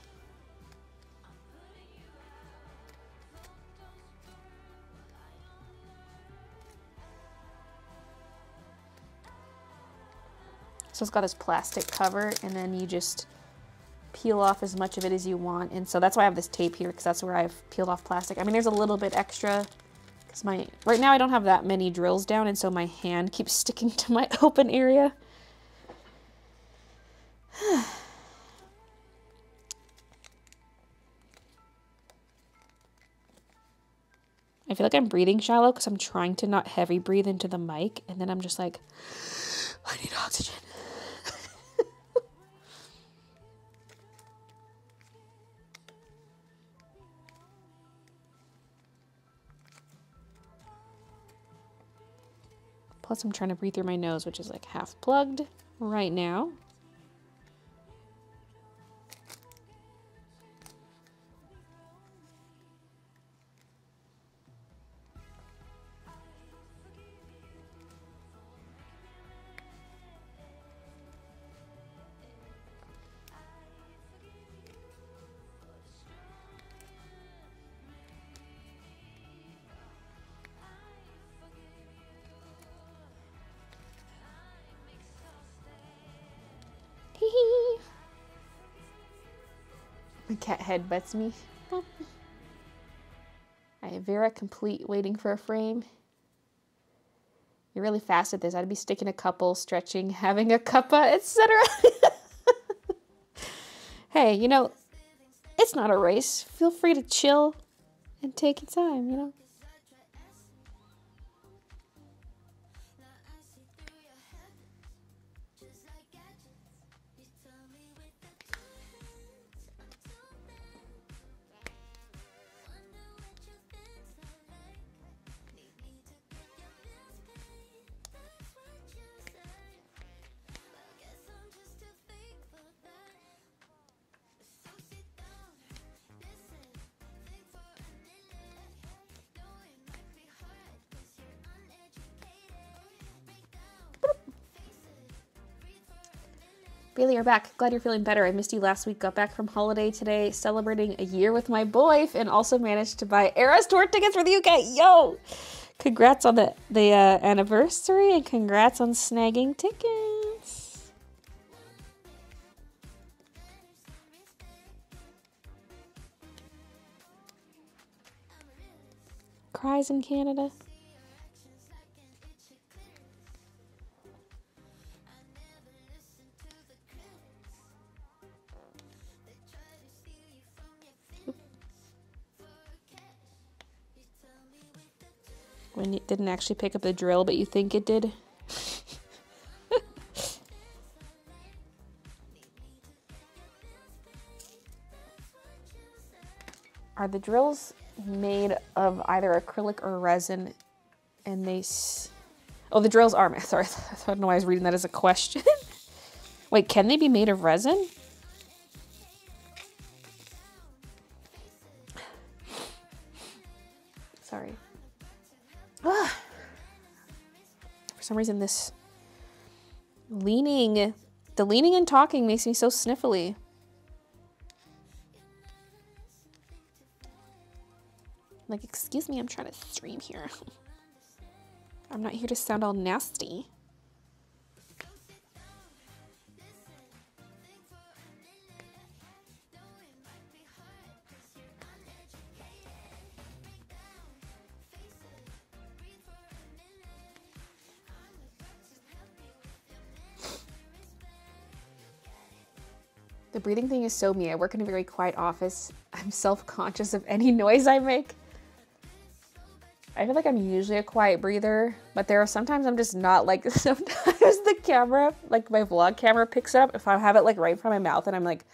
It's got this plastic cover, and then you just peel off as much of it as you want. And so that's why I have this tape here, because that's where I've peeled off plastic. I mean, there's a little bit extra, because my right now I don't have that many drills down, and so my hand keeps sticking to my open area. I feel like I'm breathing shallow because I'm trying to not heavy breathe into the mic, and then I'm just like, I need oxygen. Plus, I'm trying to breathe through my nose, which is like half plugged right now. Headbutts me. I have Vera complete waiting for a frame. You're really fast at this. I'd be sticking a couple, stretching, having a cuppa, etc. hey, you know, it's not a race. Feel free to chill and take your time, you know? Baylee, you're back. Glad you're feeling better. I missed you last week. Got back from holiday today, celebrating a year with my boy, and also managed to buy Eras tour tickets for the UK. Yo! Congrats on the the uh, anniversary, and congrats on snagging tickets. Cries in Canada. it didn't actually pick up the drill, but you think it did. Are the drills made of either acrylic or resin? And they. oh, the drills are. Sorry, I don't know why I was reading that as a question. Wait, can they be made of resin? Some reason, this leaning, the leaning and talking makes me so sniffly. Like, excuse me, I'm trying to stream here. I'm not here to sound all nasty. The breathing thing is so me. I work in a very quiet office. I'm self conscious of any noise I make. I feel like I'm usually a quiet breather, but there are sometimes I'm just not like sometimes the camera, like my vlog camera picks up if I have it like right in front of my mouth and I'm like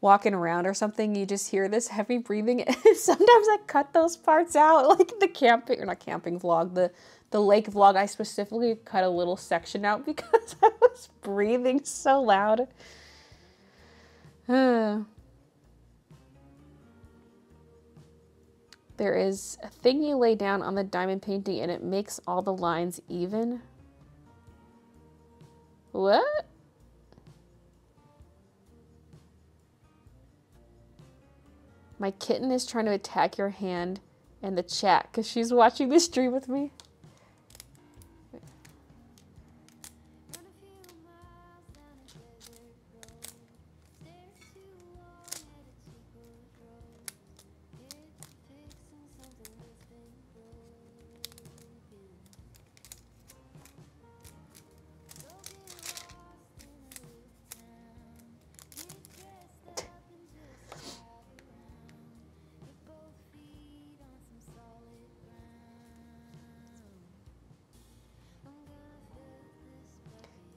walking around or something, you just hear this heavy breathing. sometimes I cut those parts out, like the camping or not camping vlog, the the lake vlog. I specifically cut a little section out because I was breathing so loud. There is a thing you lay down on the diamond painting and it makes all the lines even. What? My kitten is trying to attack your hand in the chat because she's watching the stream with me.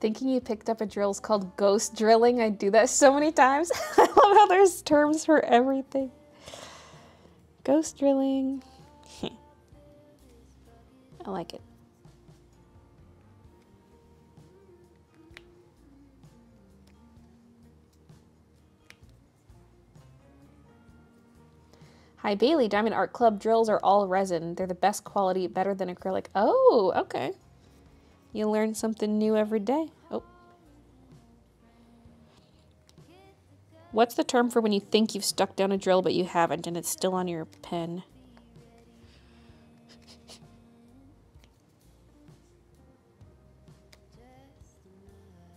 Thinking you picked up a drill is called ghost drilling. I do that so many times. I love how there's terms for everything. Ghost drilling. I like it. Hi Baylee, Diamond Art Club drills are all resin. They're the best quality, better than acrylic. Oh, okay. You learn something new every day. What's the term for when you think you've stuck down a drill but you haven't and it's still on your pen?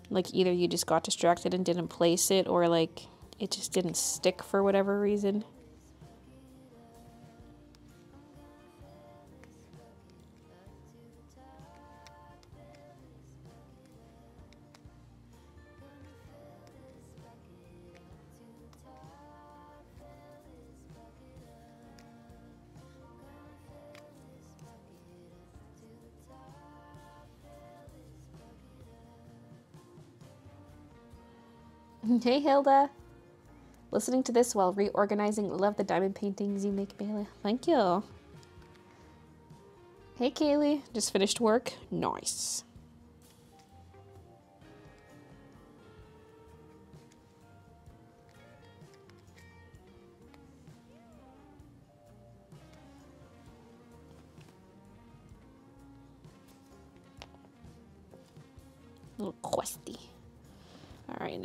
like either you just got distracted and didn't place it or like it just didn't stick for whatever reason. Hey, Hilda. Listening to this while reorganizing. Love the diamond paintings you make, Baylee. Thank you. Hey, Kaylee. Just finished work. Nice.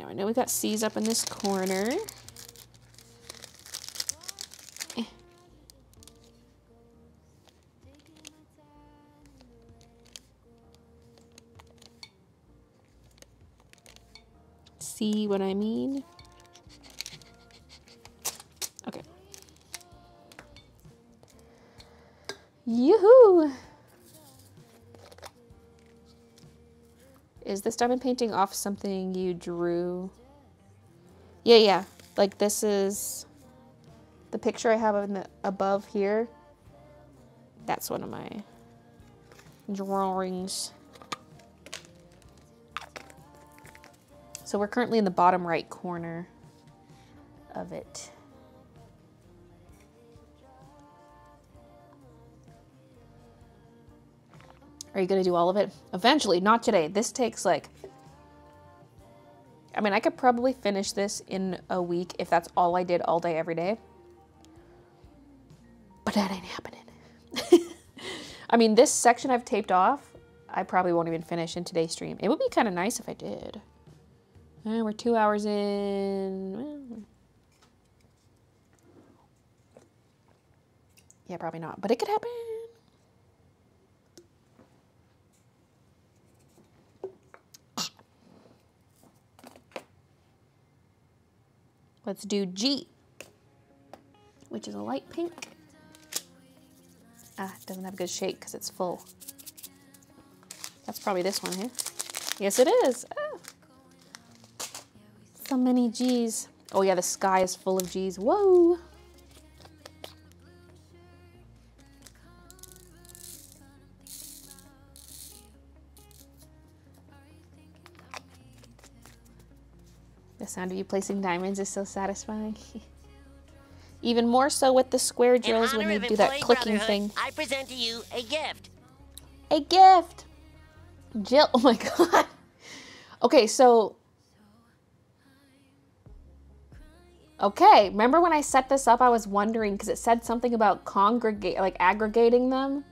Now I know we got C's up in this corner. See what I mean? Okay. Yoo-hoo! Is this diamond painting off something you drew? Yeah, yeah. Like this is the picture I have in the above here. That's one of my drawings. So we're currently in the bottom right corner of it. Are you gonna do all of it? Eventually, not today. This takes like. I mean, I could probably finish this in a week if that's all I did all day, every day. But that ain't happening. I mean, this section I've taped off, I probably won't even finish in today's stream. It would be kind of nice if I did. Eh, we're two hours in. Yeah, probably not, but it could happen. Let's do G, which is a light pink. Ah, doesn't have a good shake because it's full. That's probably this one here. Yes, it is. Ah. So many G's. Oh yeah, the sky is full of G's. Whoa. Sound of you placing diamonds is so satisfying. Even more so with the square drills when they do that clicking thing. I present to you a gift. A gift. Jill, oh my god. Okay, so. Okay, remember when I set this up, I was wondering because it said something about congregate, like aggregating them.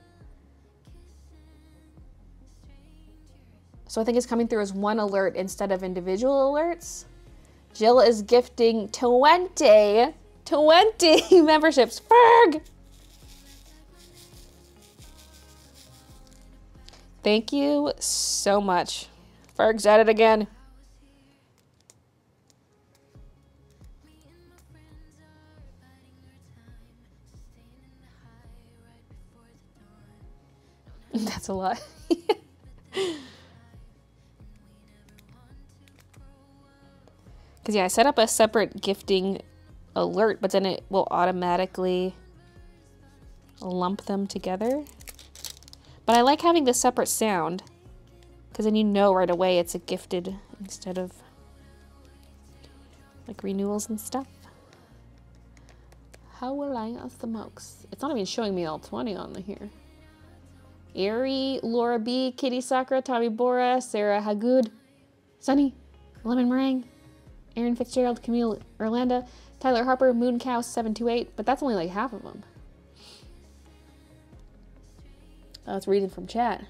So I think it's coming through as one alert instead of individual alerts. Jill is gifting 20, 20 memberships. Ferg! Thank you so much. Ferg's at it again. That's a lot. Because, yeah, I set up a separate gifting alert, but then it will automatically lump them together. But I like having the separate sound because then you know right away it's a gifted instead of like renewals and stuff. How will I ask the smokes? It's not even showing me all 20 on the here. Ari, Laura B, Kitty Sakura, Tommy Bora, Sarah Hagud, Sunny, Lemon Meringue, Aaron Fitzgerald, Camille Orlando, Tyler Harper, Moon Cow 728, but that's only like half of them. Oh, uh, it's reading from chat.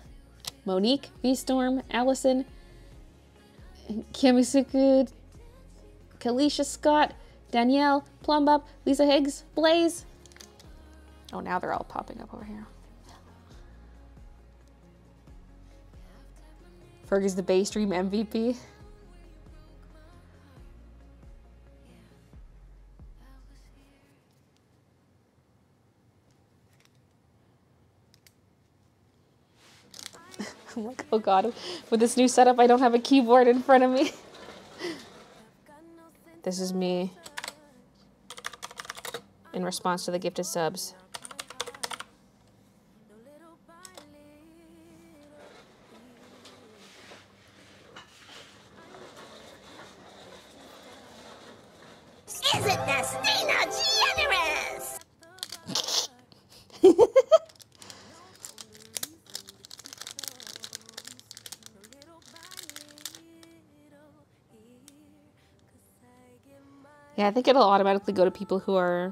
Monique, V Storm, Allison, Kimisuku, Kalisha Scott, Danielle, Plumbup, Lisa Higgs, Blaze. Oh, now they're all popping up over here. Fergie's the Baystream MVP. I'm like, oh god, with this new setup, I don't have a keyboard in front of me. this is me in response to the gifted subs. Yeah, I think it'll automatically go to people who are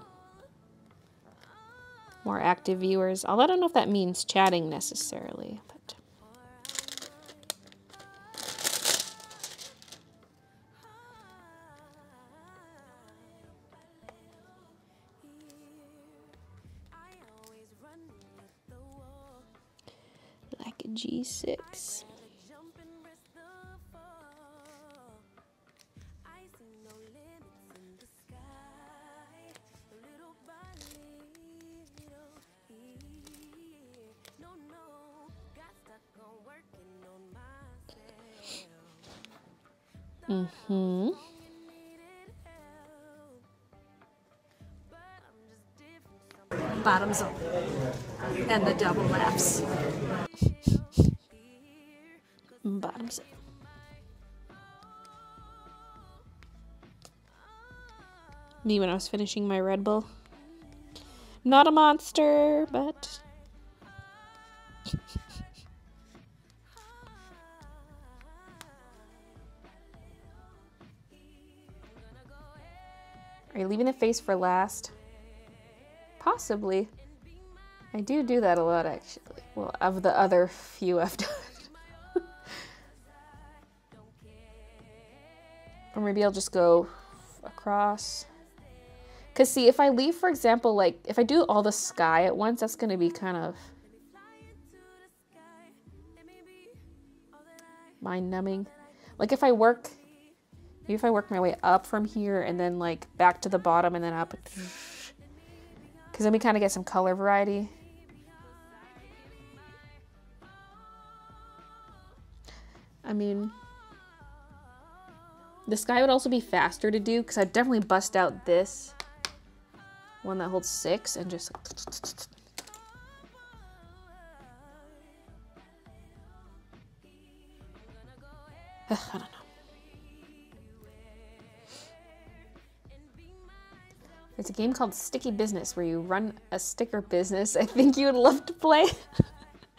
more active viewers. Although I don't know if that means chatting necessarily. But like a G6. Mm-hmm. bottoms up and the double laughs. Bottoms up. Me when I was finishing my Red Bull. Not a monster, but Are you leaving the face for last? Possibly. I do do that a lot, actually. Well, of the other few I've done. or maybe I'll just go across. Because, see, if I leave, for example, like, if I do all the sky at once, that's going to be kind of mind numbing. Like, if I work, maybe if I work my way up from here and then, like, back to the bottom and then up. Because then we kind of get some color variety. I mean, the sky would also be faster to do because I'd definitely bust out this one that holds six and just I don't know. There's a game called Sticky Business where you run a sticker business. I think you would love to play.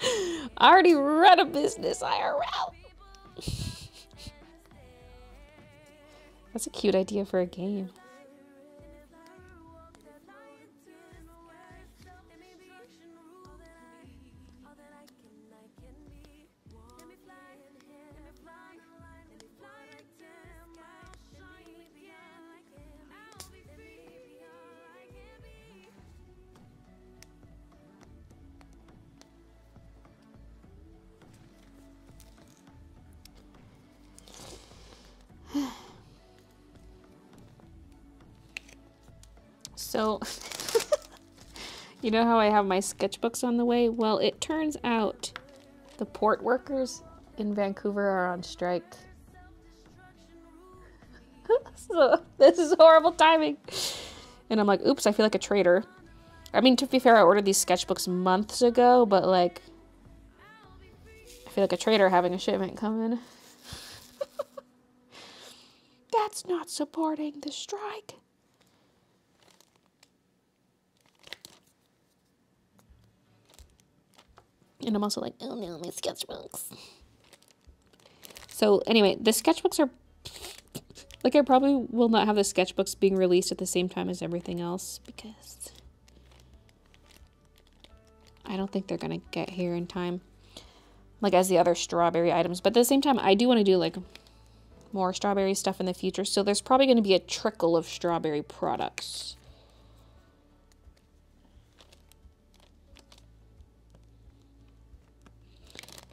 I already run a business IRL. That's a cute idea for a game. You know how I have my sketchbooks on the way? Well, it turns out the port workers in Vancouver are on strike. so, this is horrible timing. And I'm like, oops, I feel like a traitor. I mean, to be fair, I ordered these sketchbooks months ago, but like, I feel like a traitor having a shipment come in. That's not supporting the strike. And I'm also like, oh no, my sketchbooks. So anyway, the sketchbooks are like I probably will not have the sketchbooks being released at the same time as everything else because I don't think they're gonna get here in time. Like as the other strawberry items. But at the same time I do want to do like more strawberry stuff in the future. So there's probably gonna be a trickle of strawberry products.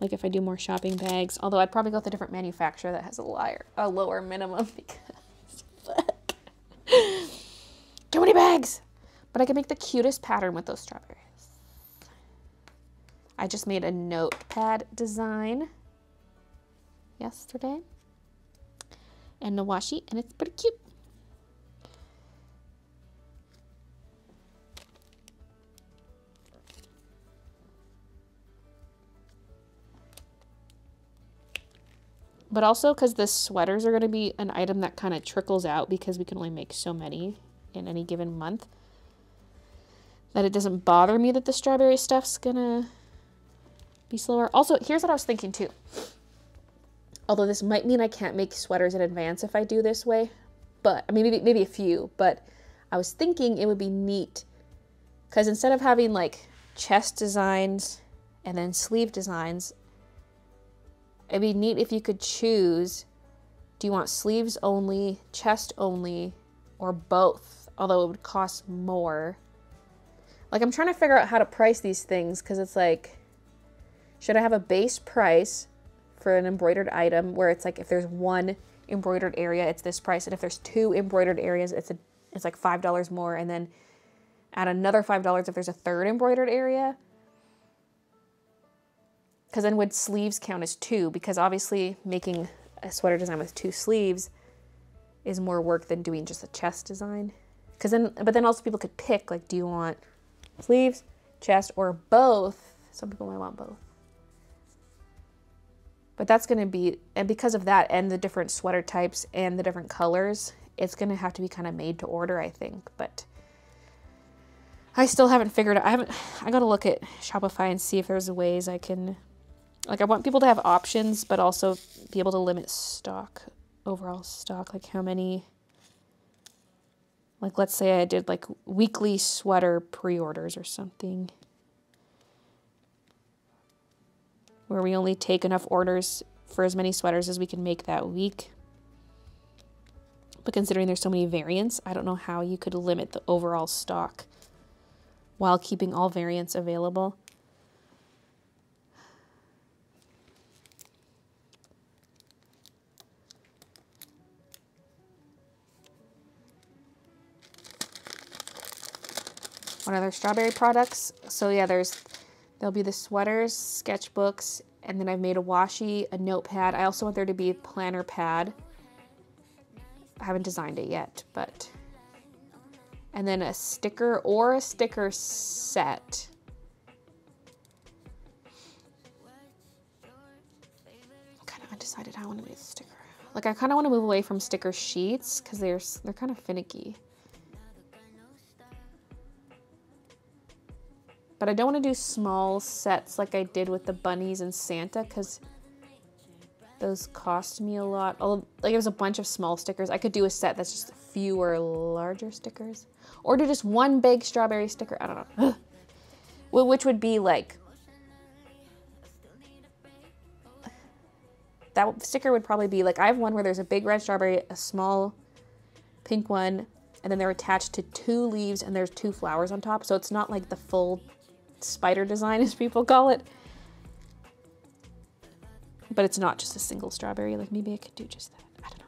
Like if I do more shopping bags. Although I'd probably go with a different manufacturer that has a, liar, a lower minimum because fuck. Too many bags! But I can make the cutest pattern with those strawberries. I just made a notepad design yesterday and the washi and it's pretty cute. But also because the sweaters are going to be an item that kind of trickles out because we can only make so many in any given month that it doesn't bother me that the strawberry stuff's gonna be slower. Also, here's what I was thinking too. Although this might mean I can't make sweaters in advance if I do this way, but I mean maybe maybe a few, but I was thinking it would be neat because instead of having like chest designs and then sleeve designs, It'd be neat if you could choose do you want sleeves only, chest only, or both? Although it would cost more. Like, I'm trying to figure out how to price these things because it's like, should I have a base price for an embroidered item where it's like if there's one embroidered area, it's this price, and if there's two embroidered areas, it's a it's like five dollars more, and then add another five dollars if there's a third embroidered area. Because then would sleeves count as two? Because obviously making a sweater design with two sleeves is more work than doing just a chest design. Because then, but then also people could pick like, do you want sleeves, chest, or both? Some people might want both. But that's going to be, and because of that, and the different sweater types and the different colors, it's going to have to be kind of made to order, I think. But I still haven't figured out. I haven't. I got to look at Shopify and see if there's ways I can like I want people to have options, but also be able to limit stock, overall stock, like how many Like, let's say I did like weekly sweater pre orders or something. Where we only take enough orders for as many sweaters as we can make that week. But considering there's so many variants, I don't know how you could limit the overall stock while keeping all variants available. What other strawberry products? So yeah, there's there'll be the sweaters, sketchbooks, and then I've made a washi, a notepad. I also want there to be a planner pad. I haven't designed it yet, but and then a sticker or a sticker set. Kind of undecided I want to make the sticker. Like I kind of want to move away from sticker sheets because they're they're kind of finicky. But I don't want to do small sets like I did with the bunnies and Santa because those cost me a lot. Although, like, it was a bunch of small stickers. I could do a set that's just fewer larger stickers. Or do just one big strawberry sticker. I don't know. well, which would be like... That sticker would probably be like, I have one where there's a big red strawberry, a small pink one, and then they're attached to two leaves and there's two flowers on top. So it's not like the full spider design, as people call it. But it's not just a single strawberry. Like maybe I could do just that. I don't know.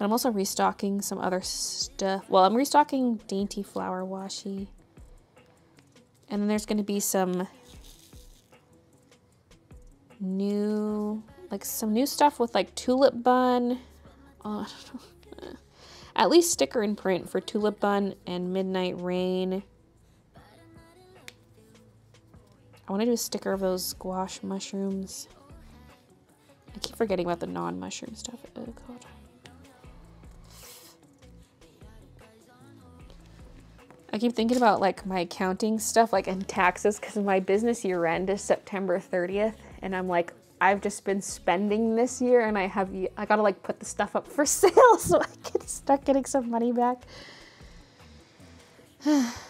I'm also restocking some other stuff. Well, I'm restocking Dainty Flower Washi. And then there's going to be some new, like some new stuff with like Tulip Bun. Oh, At least sticker and print for Tulip Bun and Midnight Rain. I want to do a sticker of those squash mushrooms. I keep forgetting about the non-mushroom stuff. Oh god. I keep thinking about like my accounting stuff like and taxes because my business year end is September 30th and I'm like I've just been spending this year and I have I gotta like put the stuff up for sale so I can start getting some money back.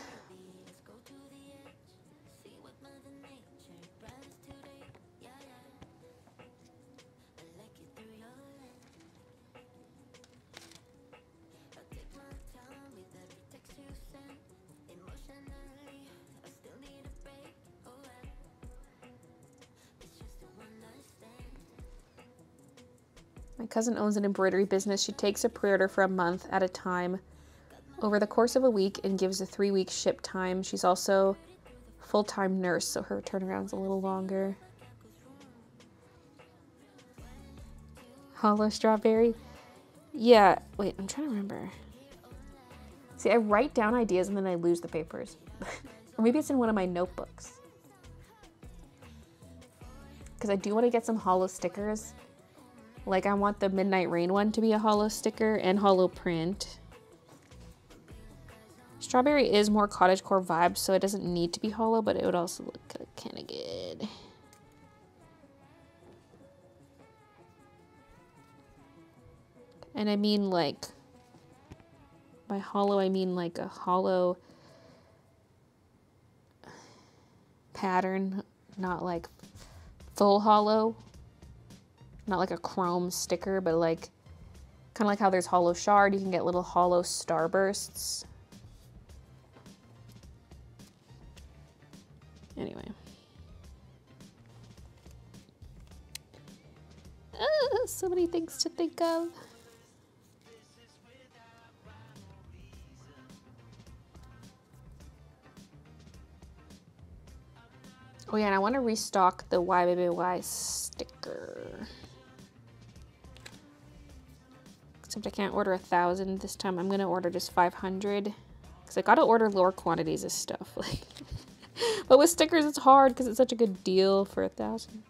cousin owns an embroidery business. She takes a pre-order for a month at a time over the course of a week and gives a three-week ship time. She's also full-time nurse, so her turnaround's a little longer. Holo strawberry. Yeah, wait, I'm trying to remember. See, I write down ideas and then I lose the papers. or maybe it's in one of my notebooks. Because I do want to get some holo stickers like I want the Midnight Rain one to be a holo sticker and holo print. Strawberry is more cottagecore vibe, so it doesn't need to be holo, but it would also look kind of good. And I mean like, by holo I mean like a holo pattern, not like full holo not like a chrome sticker, but like kind of like how there's holo shard, you can get little holo starbursts. Anyway. Uh, so many things to think of. Oh yeah, and I want to restock the YBBY sticker. Except I can't order a thousand this time. I'm gonna order just 500 because I gotta order lower quantities of stuff. Like, but with stickers, it's hard because it's such a good deal for a thousand.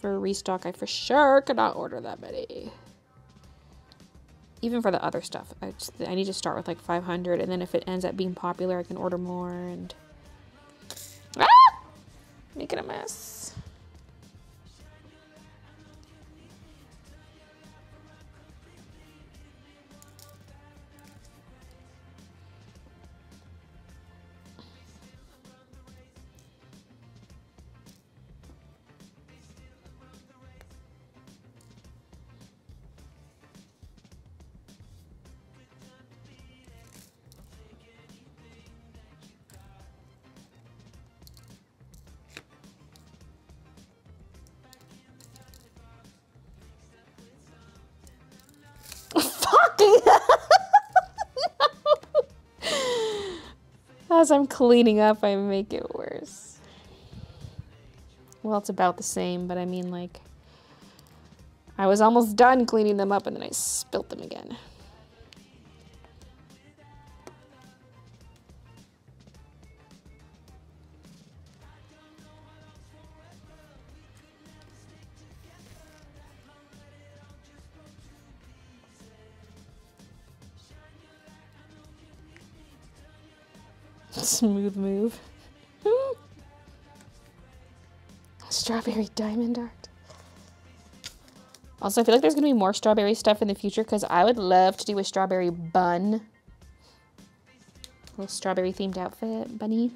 For restock, I for sure cannot order that many. Even for the other stuff, I just I need to start with like 500, and then if it ends up being popular, I can order more and. Ah! Making a mess. As I'm cleaning up, I make it worse. Well, it's about the same, but I mean, like, I was almost done cleaning them up and then I spilt them again. Smooth move. Hmm. Strawberry diamond art. Also, I feel like there's gonna be more strawberry stuff in the future because I would love to do a strawberry bun. little strawberry themed outfit, bunny.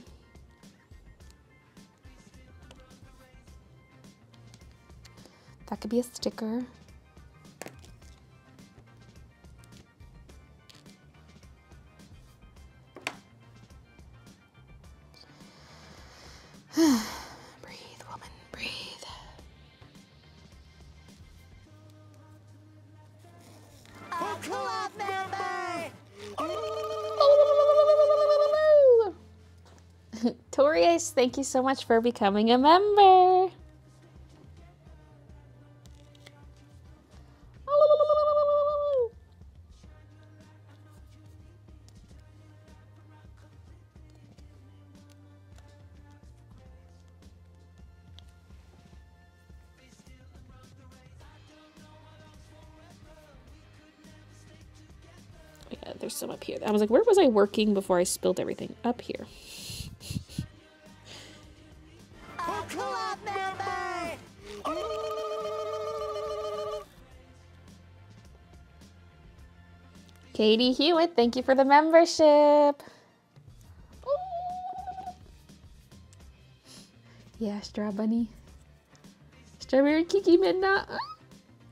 That could be a sticker. Thank you so much for becoming a member. Yeah, there's some up here. I was like, where was I working before I spilled everything? Up here. Katie Hewitt, thank you for the membership. Yeah, Straw Bunny. Strawberry Kiki Midnight.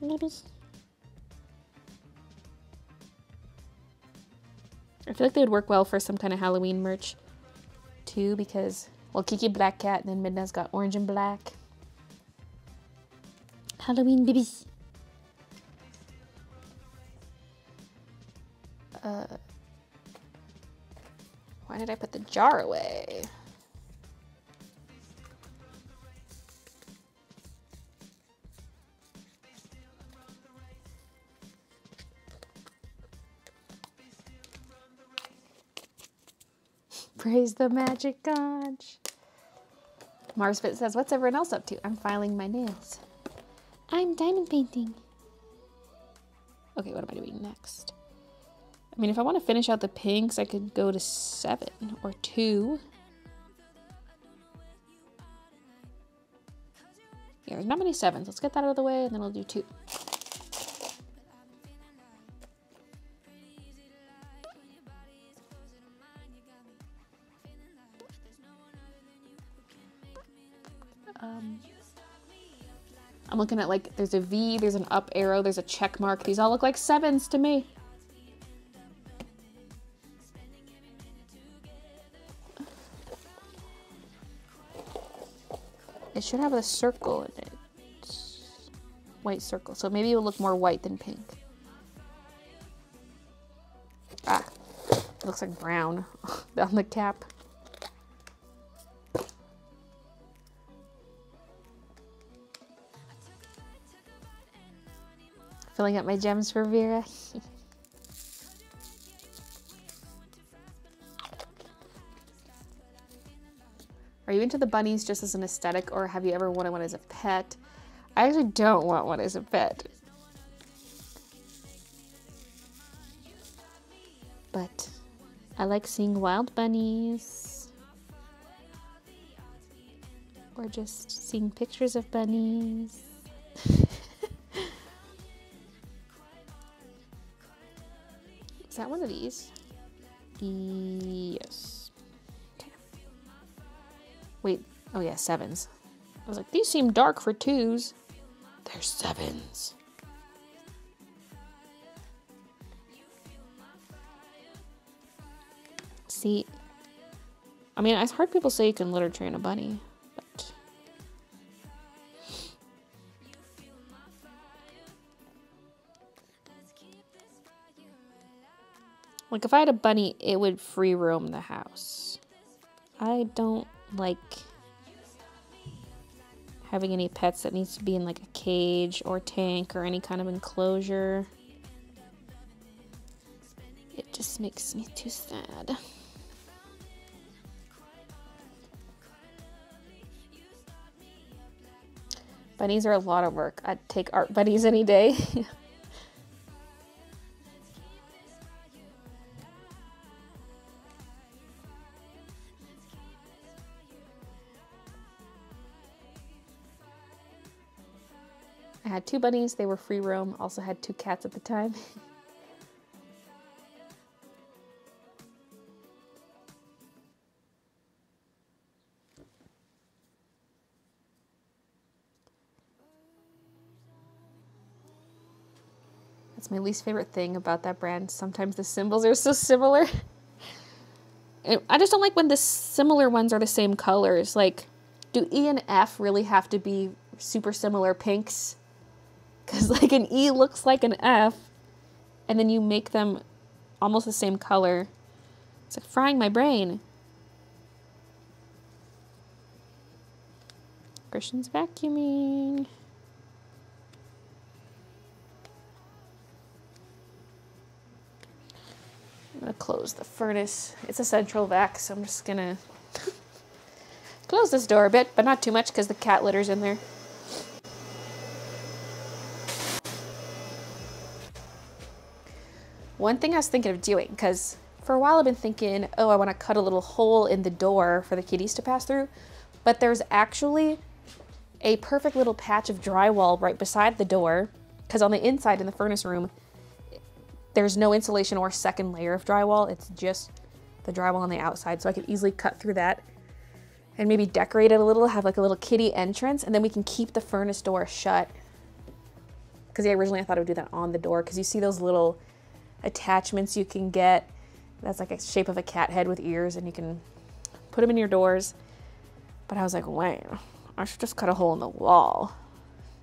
Noodles. I feel like they would work well for some kind of Halloween merch too, because well, Kiki Black Cat, and then Midnight's got orange and black. Halloween babies. Did I put the jar away? Praise the magic conch. Marsfit says, What's everyone else up to? I'm filing my nails. I'm diamond painting. Okay, what am I doing next? I mean, if I want to finish out the pinks, I could go to seven or two. Yeah, there's not many sevens. Let's get that out of the way and then we'll do two. Um, I'm looking at like there's a V, there's an up arrow, there's a check mark. These all look like sevens to me. Should have a circle in it. White circle. So maybe it will look more white than pink. Ah, looks like brown on the cap. Filling up my gems for Vera. Are you into the bunnies just as an aesthetic, or have you ever wanted one as a pet? I actually don't want one as a pet. But I like seeing wild bunnies. Or just seeing pictures of bunnies. Is that one of these? Yes. Wait. Oh yeah, sevens. I was like, these seem dark for twos. They're sevens. See, I mean, I've heard people say you can litter train a bunny, but Like if I had a bunny, it would free roam the house. I don't like having any pets that needs to be in like a cage or tank or any kind of enclosure. It just makes me too sad. Bunnies are a lot of work. I'd take art bunnies any day. I had two bunnies, they were free roam. Also had two cats at the time. That's my least favorite thing about that brand. Sometimes the symbols are so similar. I just don't like when the similar ones are the same colors. Like, do E and F really have to be super similar pinks? Because, like, an E looks like an F, and then you make them almost the same color. It's like frying my brain. Christian's vacuuming. I'm gonna close the furnace. It's a central vac, so I'm just gonna close this door a bit, but not too much because the cat litter's in there. One thing I was thinking of doing, because for a while I've been thinking, oh, I want to cut a little hole in the door for the kitties to pass through, but there's actually a perfect little patch of drywall right beside the door, because on the inside in the furnace room, there's no insulation or second layer of drywall. It's just the drywall on the outside. So I could easily cut through that and maybe decorate it a little, have like a little kitty entrance, and then we can keep the furnace door shut. Because yeah, originally I thought I would do that on the door because you see those little attachments you can get. That's like a shape of a cat head with ears and you can put them in your doors. But I was like, wait, I should just cut a hole in the wall.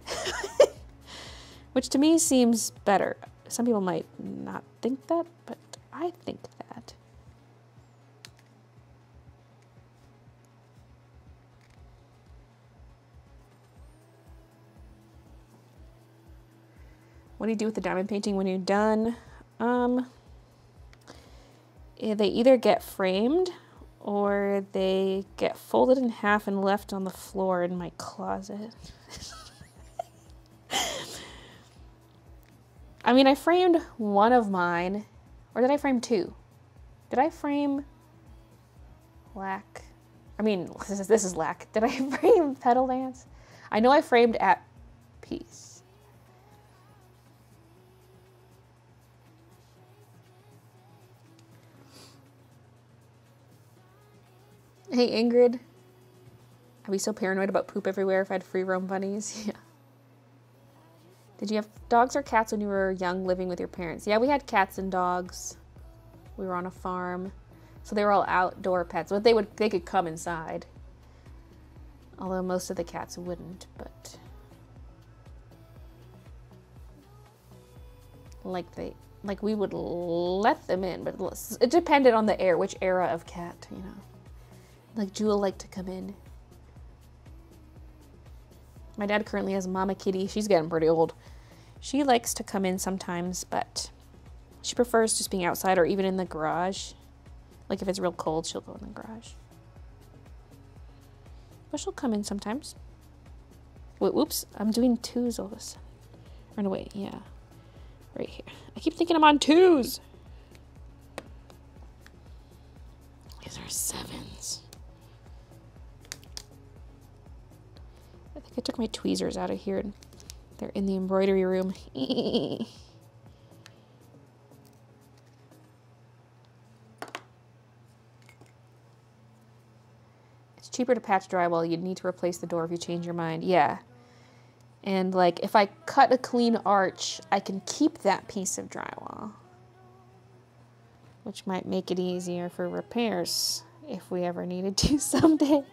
Which to me seems better. Some people might not think that, but I think that. What do you do with the diamond painting when you're done? Um, they either get framed or they get folded in half and left on the floor in my closet. I mean, I framed one of mine, or did I frame two? Did I frame Lac? I mean, this is, this is Lac. Did I frame Petal Dance? I know I framed at Peace. Hey Ingrid, I'd be so paranoid about poop everywhere if I had free roam bunnies. Yeah. Did you have dogs or cats when you were young living with your parents? Yeah, we had cats and dogs. We were on a farm. So they were all outdoor pets, but they would they could come inside. Although most of the cats wouldn't, but like they like we would let them in, but it depended on the air, which era of cat, you know. Like Jewel liked to come in. My dad currently has Mama Kitty. She's getting pretty old. She likes to come in sometimes, but she prefers just being outside or even in the garage. Like if it's real cold, she'll go in the garage. But she'll come in sometimes. Wait, whoops, I'm doing twos all of a sudden. No, wait, yeah. Right here. I keep thinking I'm on twos. These are sevens. I took my tweezers out of here and they're in the embroidery room. it's cheaper to patch drywall. You'd need to replace the door if you change your mind. Yeah. And like if I cut a clean arch, I can keep that piece of drywall. Which might make it easier for repairs if we ever needed to someday.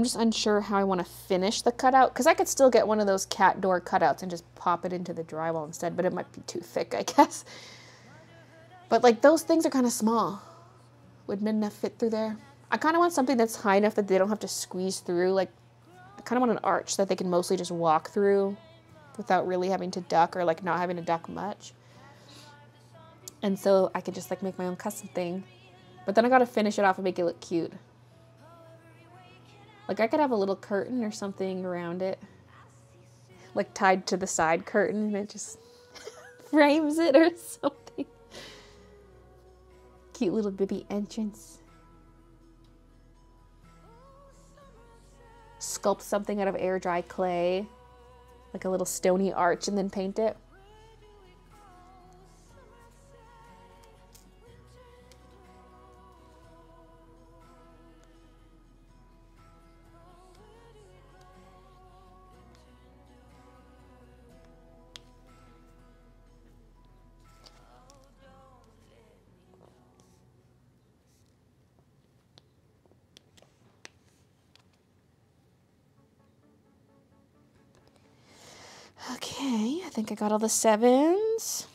I'm just unsure how I want to finish the cutout because I could still get one of those cat door cutouts and just pop it into the drywall instead, but it might be too thick, I guess. But like those things are kind of small. Would Midna fit through there? I kind of want something that's high enough that they don't have to squeeze through. Like, I kind of want an arch that they can mostly just walk through without really having to duck or like not having to duck much. And so I could just like make my own custom thing. But then I gotta finish it off and make it look cute. Like I could have a little curtain or something around it. Like tied to the side curtain and it just frames it or something. Cute little bibby entrance. Sculpt something out of air dry clay. Like a little stony arch and then paint it. Got all the sevens.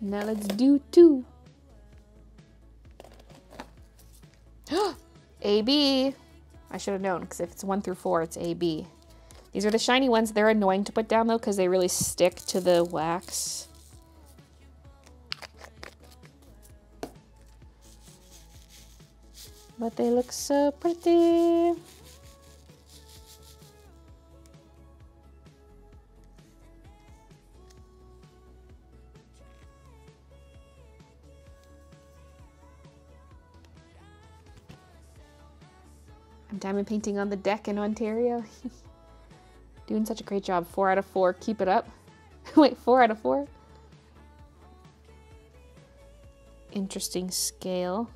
Now let's do two. AB. I should have known because if it's one through four, it's AB. These are the shiny ones. They're annoying to put down though because they really stick to the wax. But they look so pretty. I'm diamond painting on the deck in Ontario. Doing such a great job. Four out of four. Keep it up. Wait, four out of four? Interesting scale.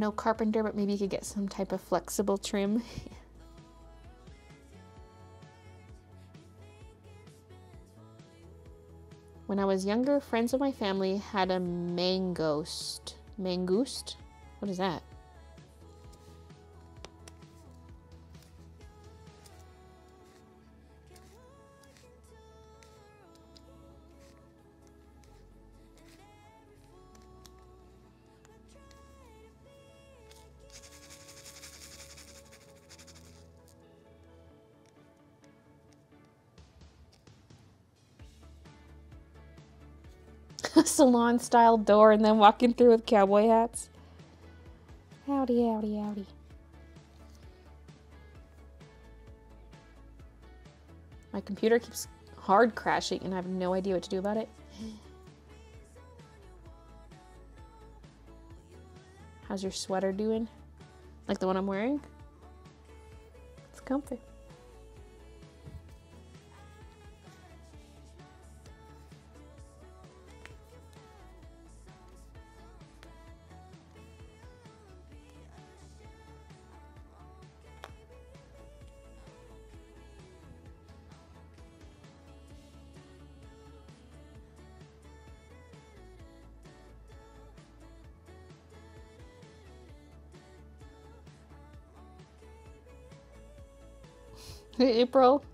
No carpenter, but maybe you could get some type of flexible trim. when I was younger, friends of my family had a mangost. Mangouste? What is that? Salon style door and then walking through with cowboy hats. Howdy, howdy, howdy. My computer keeps hard crashing and I have no idea what to do about it. How's your sweater doing? Like the one I'm wearing? It's comfy. April.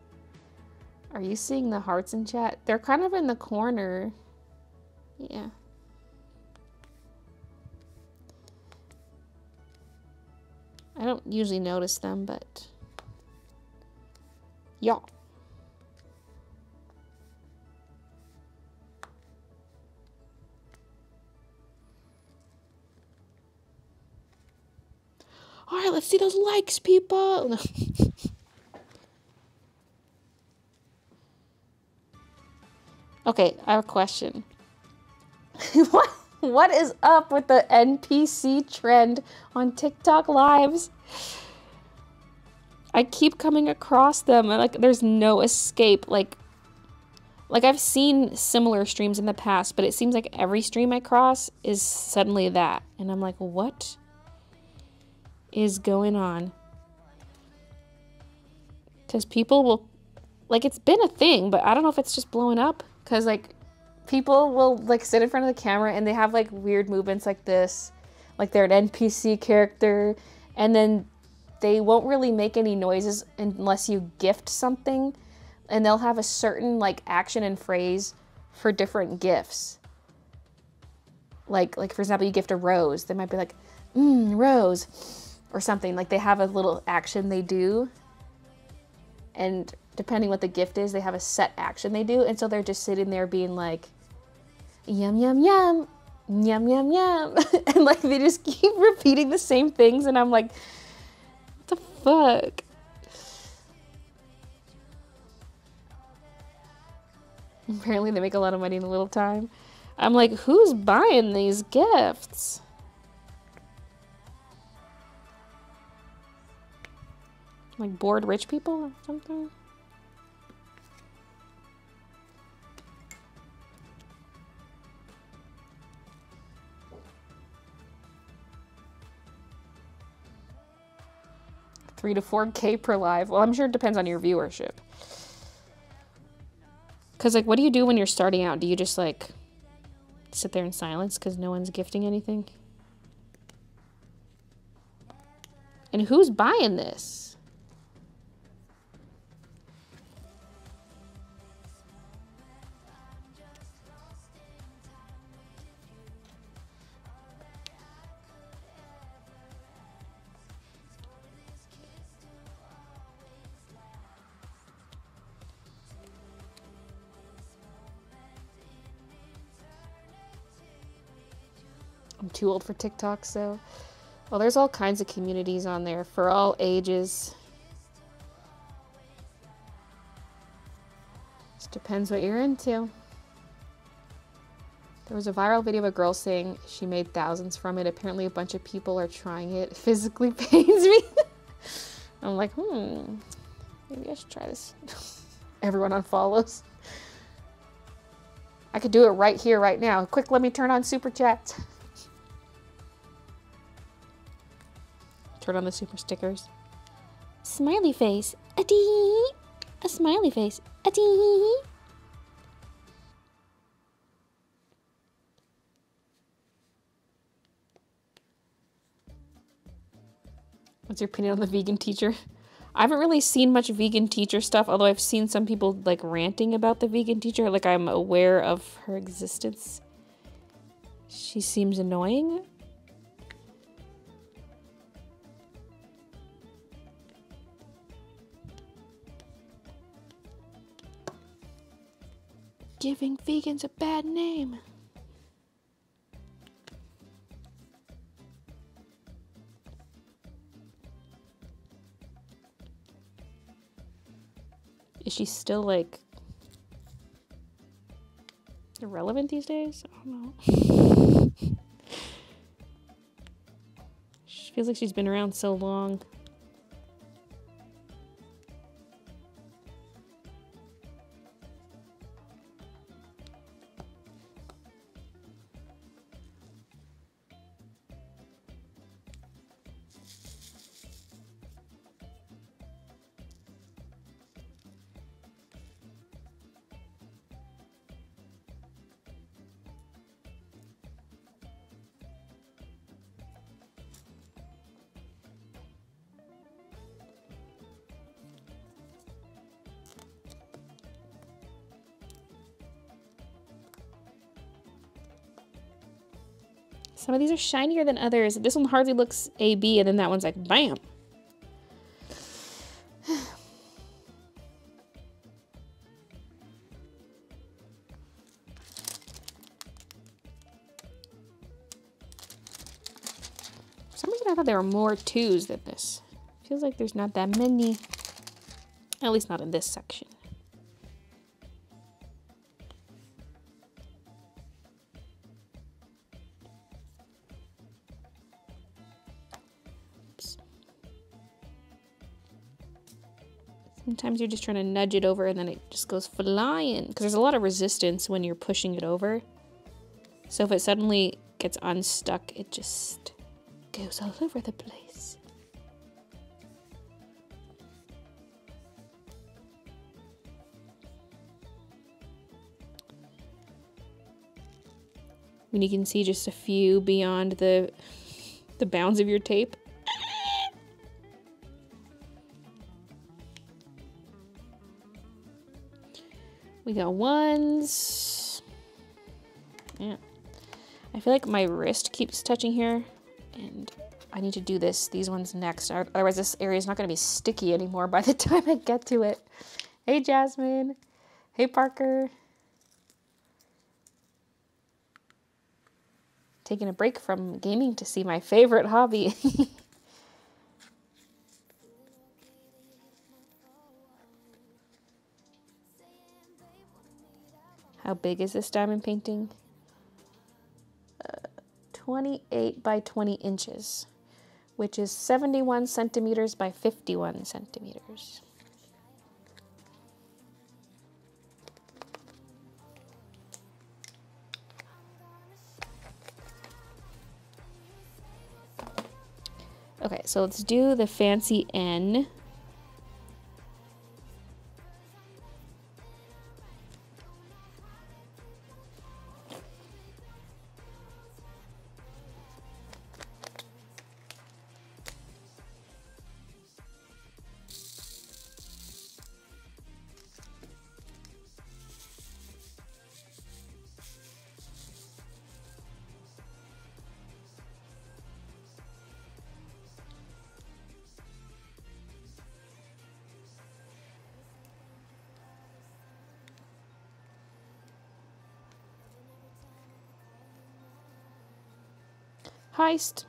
Are you seeing the hearts in chat? They're kind of in the corner. Yeah. I don't usually notice them, but... Yeah. All right, let's see those likes, people. Okay, I have a question. what? what is up with the NPC trend on TikTok lives? I keep coming across them and like there's no escape. Like like I've seen similar streams in the past, but it seems like every stream I cross is suddenly that. And I'm like, what is going on? Cuz people will like it's been a thing, but I don't know if it's just blowing up cuz like people will like sit in front of the camera and they have like weird movements like this, like they're an NPC character, and then they won't really make any noises unless you gift something, and they'll have a certain like action and phrase for different gifts. Like like for example, you gift a rose, they might be like, "Mmm, rose," or something. Like they have a little action they do, and depending what the gift is, they have a set action they do, and so they're just sitting there being like, yum yum yum yum yum yum. And like they just keep repeating the same things and i'm like what the fuck? Apparently they make a lot of money in a little time. I'm like who's buying these gifts? Like bored rich people or something three to four K per live. Well, I'm sure it depends on your viewership. Cause like, what do you do when you're starting out? Do you just like sit there in silence because no one's gifting anything? And who's buying this? Too old for TikTok, so. Well, there's all kinds of communities on there for all ages. Just depends what you're into. There was a viral video of a girl saying she made thousands from it. Apparently, a bunch of people are trying it. It physically pains me. I'm like, hmm, maybe I should try this. Everyone unfollows. I could do it right here, right now. Quick, let me turn on super chats. Turn on the super stickers. Smiley face. A dee. A smiley face. A dee. What's your opinion on the vegan teacher? I haven't really seen much vegan teacher stuff, although I've seen some people like ranting about the vegan teacher. Like I'm aware of her existence. She seems annoying. Giving vegans a bad name. Is she still like irrelevant these days? I don't know. she feels like she's been around so long. Of these are shinier than others. This one hardly looks AB, and then that one's like, bam. For some reason, I thought there were more twos than this. Feels like there's not that many. At least not in this section. Sometimes you're just trying to nudge it over and then it just goes flying. Because there's a lot of resistance when you're pushing it over. So if it suddenly gets unstuck, it just goes all over the place. And you can see just a few beyond the the bounds of your tape. We got ones. Yeah. I feel like my wrist keeps touching here and I need to do this, these ones next. Otherwise this area is not going to be sticky anymore by the time I get to it. Hey, Jasmine. Hey, Parker. Taking a break from gaming to see my favorite hobby. How big is this diamond painting? Uh, 28 by 20 inches, which is 71 centimeters by 51 centimeters. Okay, so let's do the fancy N. Heist.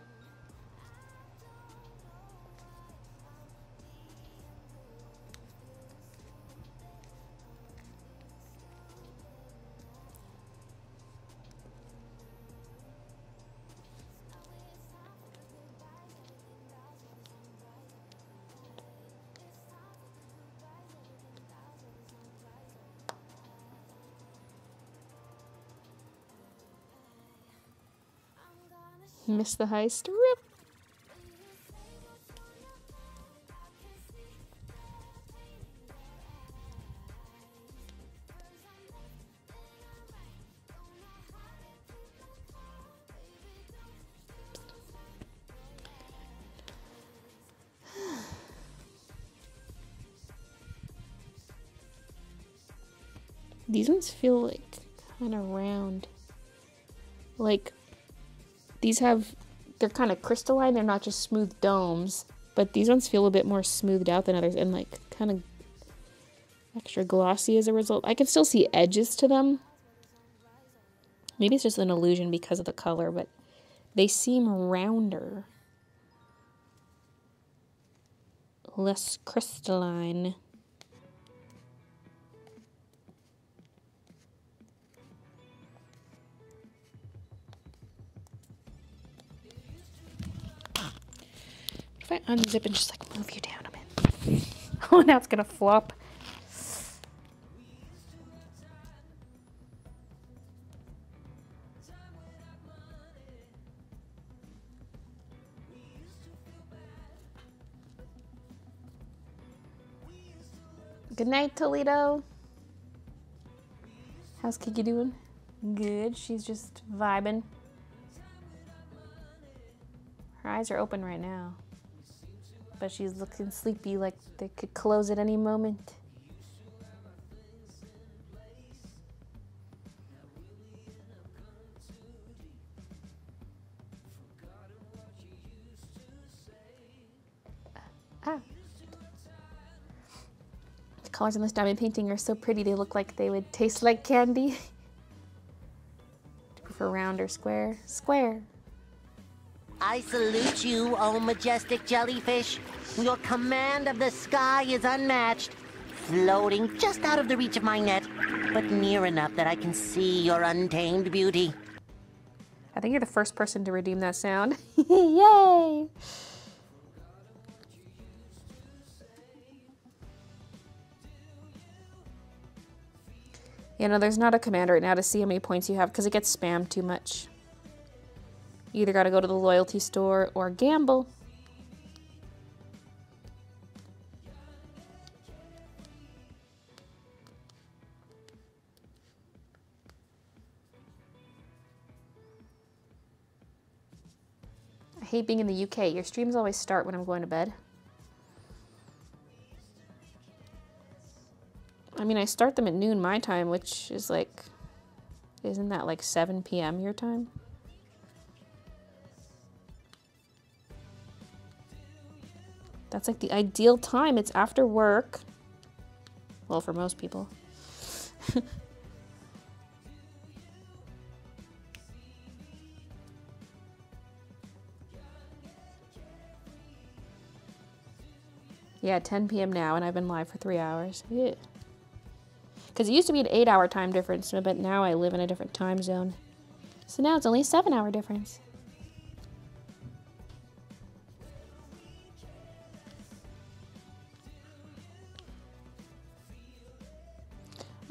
Missed the heist. Rip. These ones feel like kind of round. Like these have, they're kind of crystalline. They're not just smooth domes. But these ones feel a bit more smoothed out than others and like kind of extra glossy as a result. I can still see edges to them. Maybe it's just an illusion because of the color, but they seem rounder. Less crystalline. If I unzip and just like move you down a bit. oh, now it's gonna flop. Good night, Toledo. How's Kiki doing? Good. She's just vibing. Her eyes are open right now but she's looking sleepy like they could close at any moment. Ah. The colors in this diamond painting are so pretty, they look like they would taste like candy. Do you prefer round or square? Square. I salute you, O majestic jellyfish. Your command of the sky is unmatched, floating just out of the reach of my net, but near enough that I can see your untamed beauty. I think you're the first person to redeem that sound. Yay! You know, there's not a command right now to see how many points you have because it gets spammed too much. Either got to go to the loyalty store or gamble. I hate being in the UK. Your streams always start when I'm going to bed. I mean, I start them at noon my time, which is like, isn't that like 7 p.m. your time? That's like the ideal time. It's after work. Well, for most people. yeah, 10 p.m. now, and I've been live for three hours. Yeah. Because it used to be an eight hour time difference, but now I live in a different time zone. So now it's only a seven hour difference.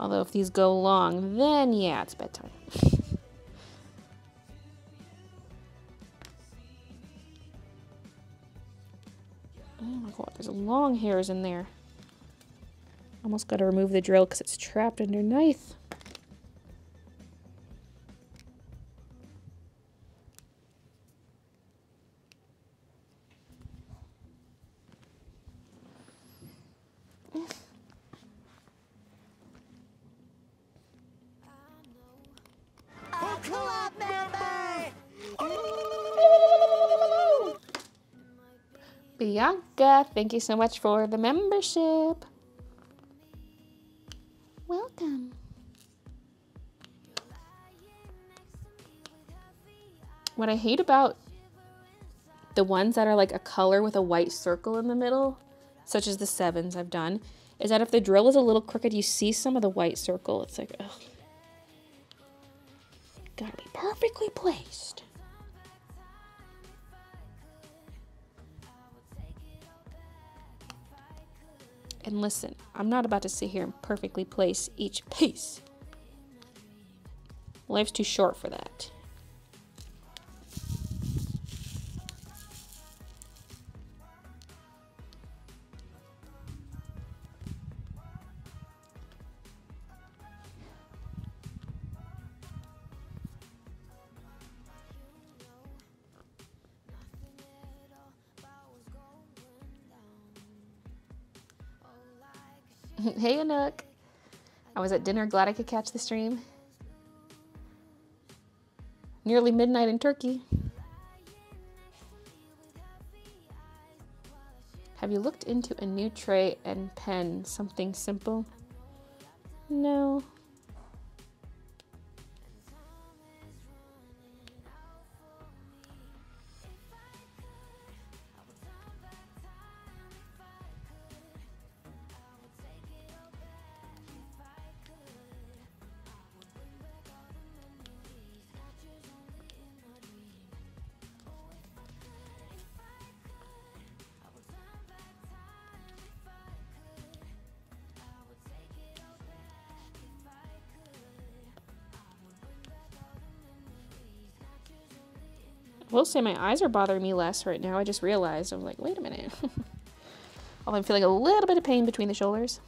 Although if these go long, then yeah, it's bedtime. oh my god, there's long hairs in there. Almost got to remove the drill because it's trapped underneath. Bianca, thank you so much for the membership. Welcome. What I hate about the ones that are like a color with a white circle in the middle, such as the sevens I've done, is that if the drill is a little crooked, you see some of the white circle. It's like, ugh. Gotta be perfectly placed. And listen, I'm not about to sit here and perfectly place each piece. Life's too short for that. Hey, Anook. I was at dinner, glad I could catch the stream. Nearly midnight in Turkey. Have you looked into a new tray and pen? Something simple? No. Say my eyes are bothering me less right now. I just realized. I'm like, wait a minute. Although I'm feeling a little bit of pain between the shoulders.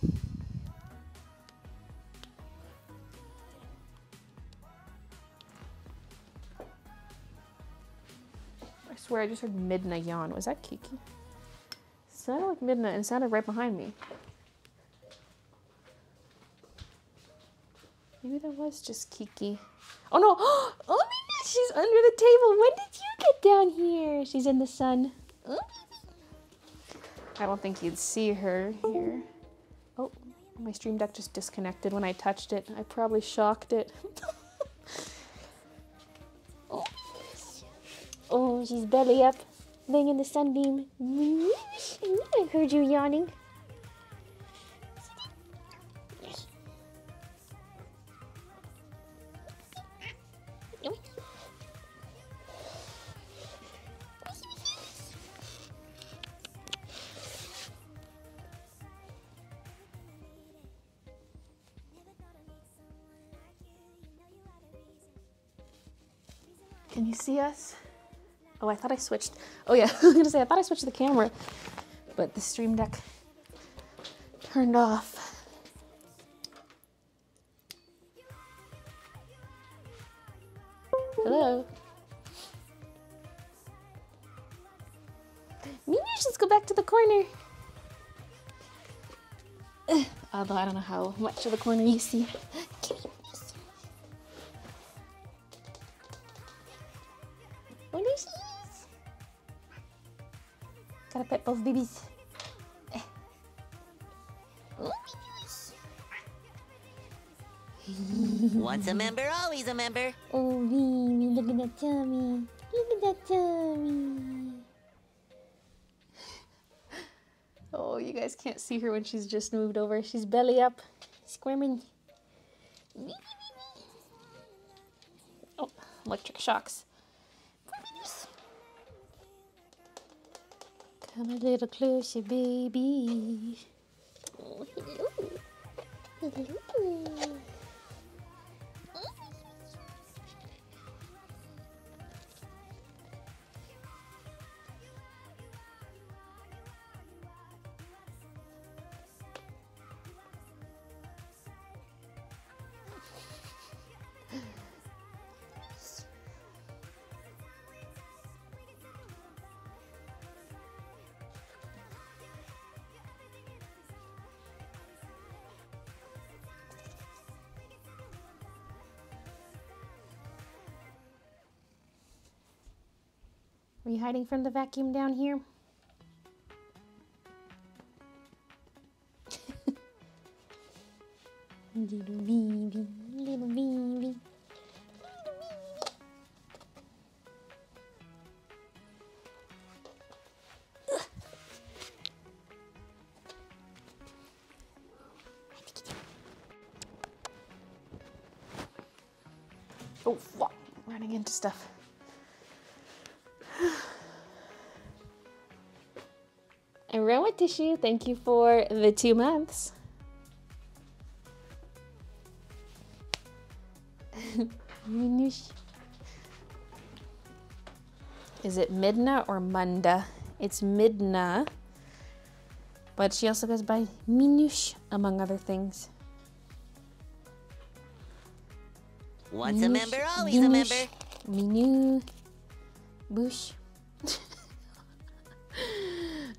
I swear I just heard Midna yawn. Was that Kiki? It sounded like Midna and it sounded right behind me. Maybe that was just Kiki. Oh no! Oh she's under the table. When did you get down here? She's in the sun. I don't think you'd see her here. Oh, my stream deck just disconnected when I touched it. I probably shocked it. oh. oh, she's belly up, laying in the sunbeam. I heard you yawning. See us? Oh, I thought I switched. Oh yeah, I was gonna say I thought I switched the camera, but the stream deck turned off. Hello. Minish, let's go back to the corner. Although I don't know how much of the corner you see. Babies. Eh. Once a member, always a member. Oh, baby, look at that tummy. Look at that tummy. Oh, you guys can't see her when she's just moved over. She's belly up, squirming. Oh, electric shocks. Come a little closer, baby. Oh, hello. Hello. Are you hiding from the vacuum down here? Aroma tissue, thank you for the two months. Minush. Is it Midna or Munda? It's Midna. But she also goes by Minush, among other things. Once a Minush, member, always a member. Minu. Bush.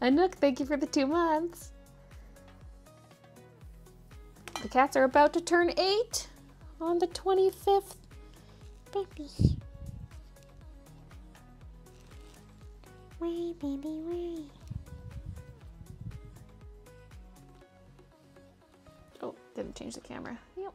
Anook, thank you for the two months. The cats are about to turn eight on the 25th. Baby. Way, baby, way. Oh, didn't change the camera. Yep.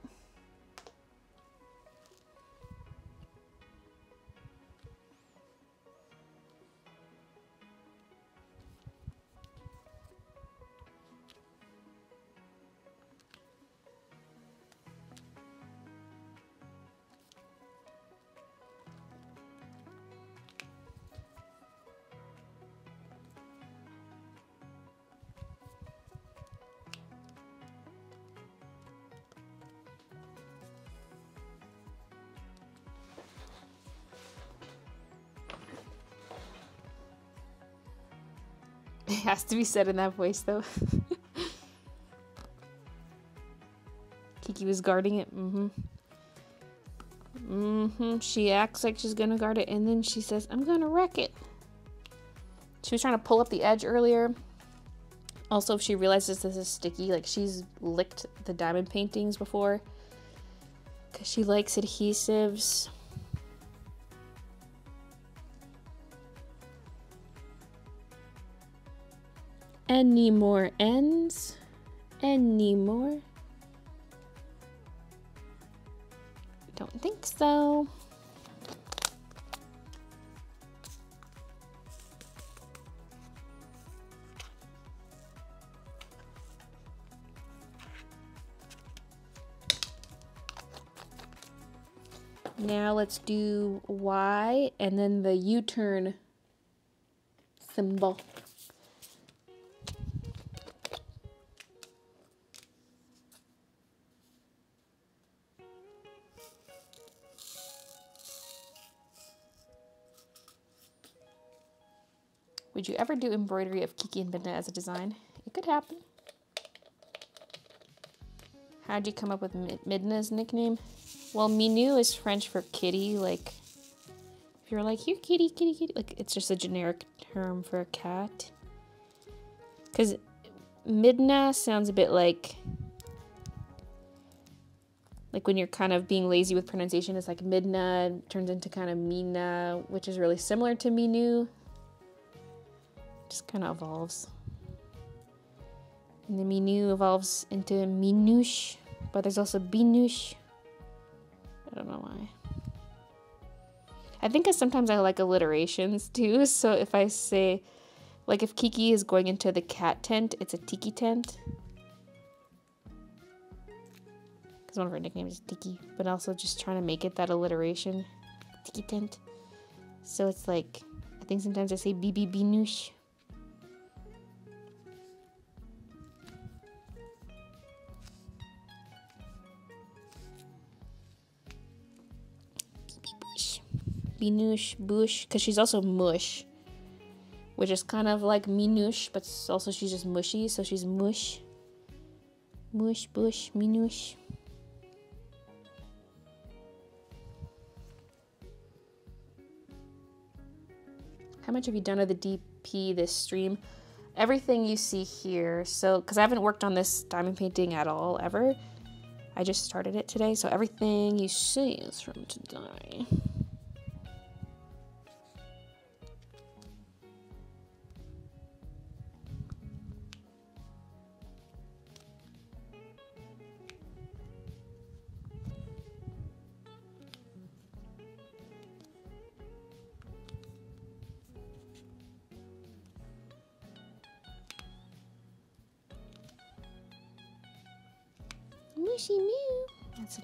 Has to be said in that voice, though. Kiki was guarding it. Mm-hmm. Mm-hmm. She acts like she's gonna guard it, and then she says, "I'm gonna wreck it." She was trying to pull up the edge earlier. Also, if she realizes this is sticky, like she's licked the diamond paintings before, because she likes adhesives. Any more ends? Any more? Don't think so. Now let's do Y and then the U-turn symbol. Would you ever do embroidery of Kiki and Midna as a design? It could happen. How'd you come up with Midna's nickname? Well, Minou is French for kitty. Like, if you're like, here, kitty, kitty, kitty. Like, it's just a generic term for a cat. Because Midna sounds a bit like. Like when you're kind of being lazy with pronunciation, it's like Midna turns into kind of Mina, which is really similar to Minou. Just kind of evolves. And the Minou evolves into Minouche, but there's also Binouche. I don't know why. I think sometimes I like alliterations too. So if I say, like if Kiki is going into the cat tent, it's a tiki tent. Because one of her nicknames is Tiki, but also just trying to make it that alliteration. Tiki tent. So it's like, I think sometimes I say Bibi Binouche. Binouche, Bush, because she's also mush, which is kind of like Minouche, but also she's just mushy, so she's mush. Mush, Bush, Minouche. How much have you done of the DP this stream? Everything you see here. So, because I haven't worked on this diamond painting at all ever. I just started it today, so everything you see is from today.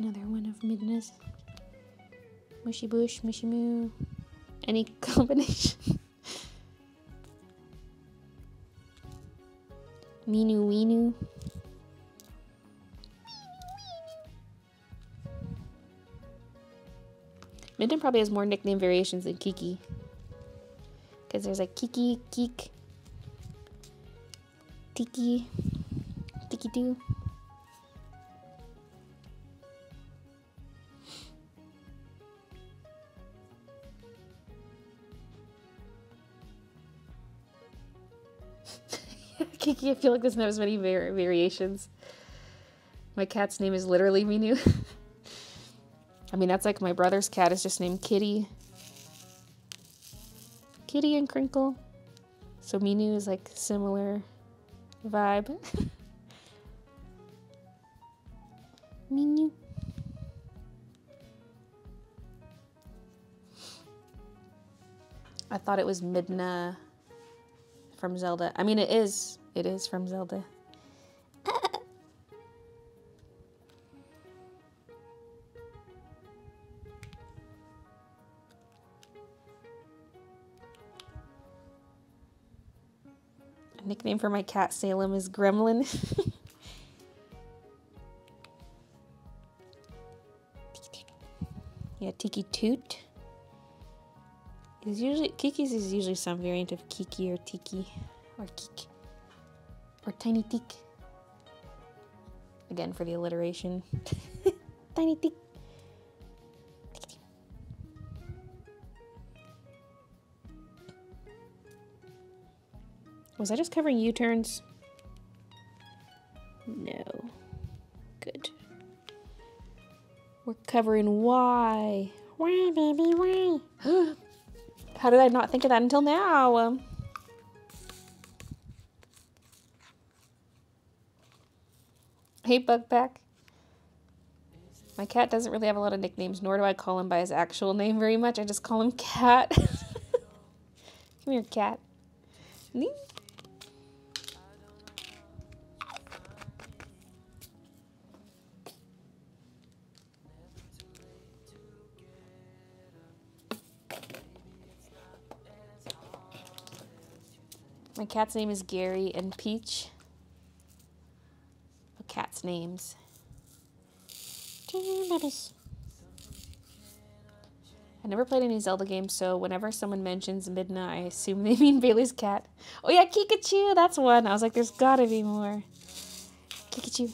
Another one of Midna's. Mushy Bush, Mushy Moo. Any combination. Minu Weenu. Midna probably has more nickname variations than Kiki. Because there's like Kiki, Keek, Tiki, Tiki Doo. Kiki, I feel like there's not as many var- variations. My cat's name is literally Minu. I mean, that's like my brother's cat is just named Kitty. Kitty and Crinkle. So Minu is like similar vibe. Minu. I thought it was Midna from Zelda. I mean, it is. It is from Zelda. A nickname for my cat Salem is Gremlin. yeah, Tiki Toot. Is usually Kiki's is usually some variant of Kiki or Tiki or Kik or Tiny Tik. Again for the alliteration. Tiny Tik. Was I just covering U-turns? No. Good. We're covering Y. Why, baby, why? How did I not think of that until now? Um, Hey, Bugpack. My cat doesn't really have a lot of nicknames, nor do I call him by his actual name very much. I just call him Cat. Come here, Cat. Nee. My cat's name is Gary and Peach. Cat's names. I never played any Zelda games, so whenever someone mentions Midna, I assume they mean Baylee's cat. Oh yeah, Kikachu, that's one. I was like, there's gotta be more. Kikachu.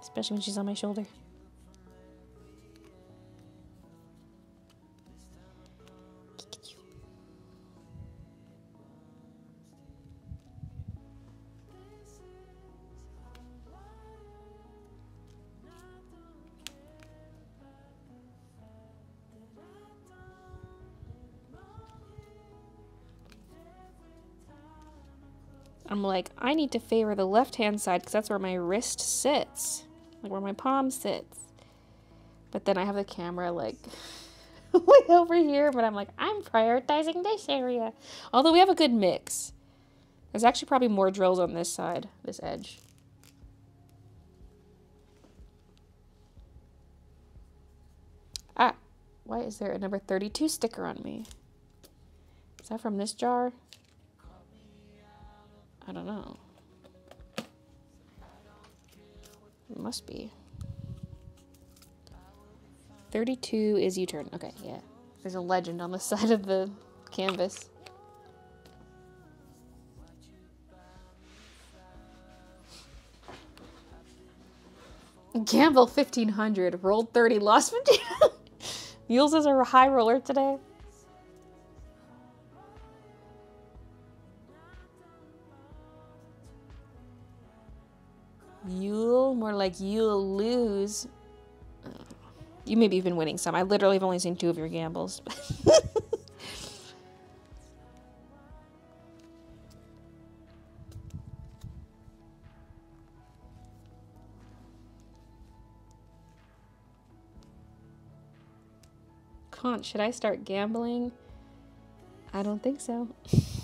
Especially when she's on my shoulder. I'm like, I need to favor the left hand side because that's where my wrist sits, like where my palm sits. But then I have the camera like way over here, but I'm like, I'm prioritizing this area. Although we have a good mix. There's actually probably more drills on this side, this edge. Ah, why is there a number 32 sticker on me? Is that from this jar? I don't know. It must be. 32 is U-turn. Okay, yeah. There's a legend on the side of the canvas. Gamble 1500, rolled 30, lost 50. Mules is a high roller today. More like you'll lose. You maybe even winning some. I literally have only seen two of your gambles. Should I start gambling? I don't think so.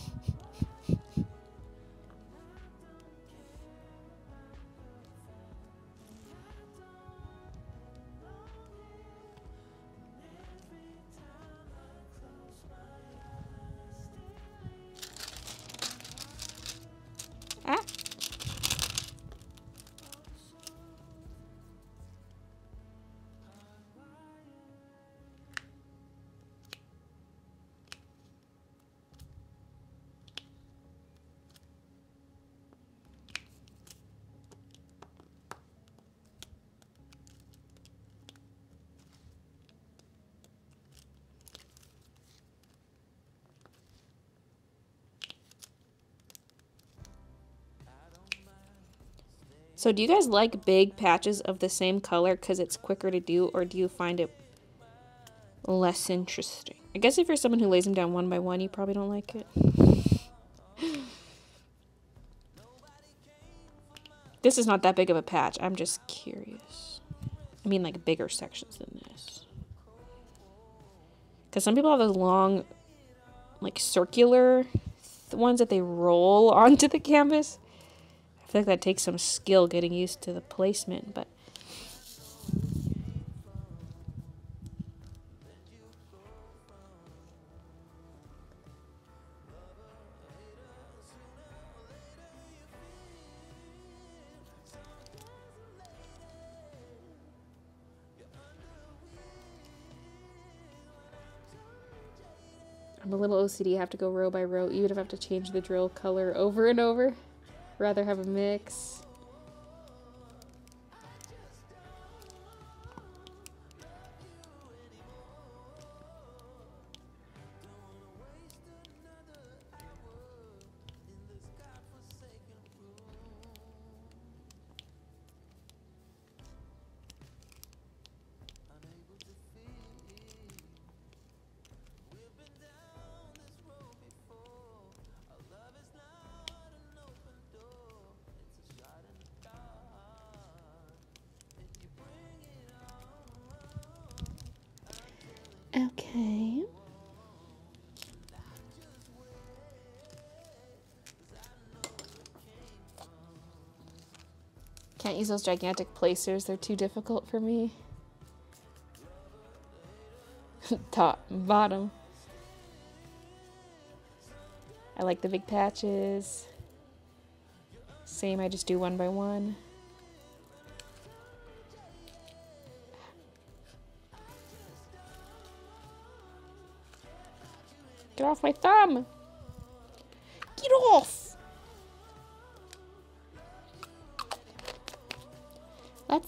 So do you guys like big patches of the same color because it's quicker to do, or do you find it less interesting? I guess if you're someone who lays them down one by one, you probably don't like it. This is not that big of a patch. I'm just curious. I mean, like bigger sections than this. Because some people have those long, like circular ones that they roll onto the canvas. I feel like that takes some skill getting used to the placement, but I'm a little OCD. I have to go row by row, even if I have to change the drill color over and over. Rather have a mix. can't use those gigantic placers. They're too difficult for me. Top bottom. I like the big patches. Same, I just do one by one. Get off my thumb!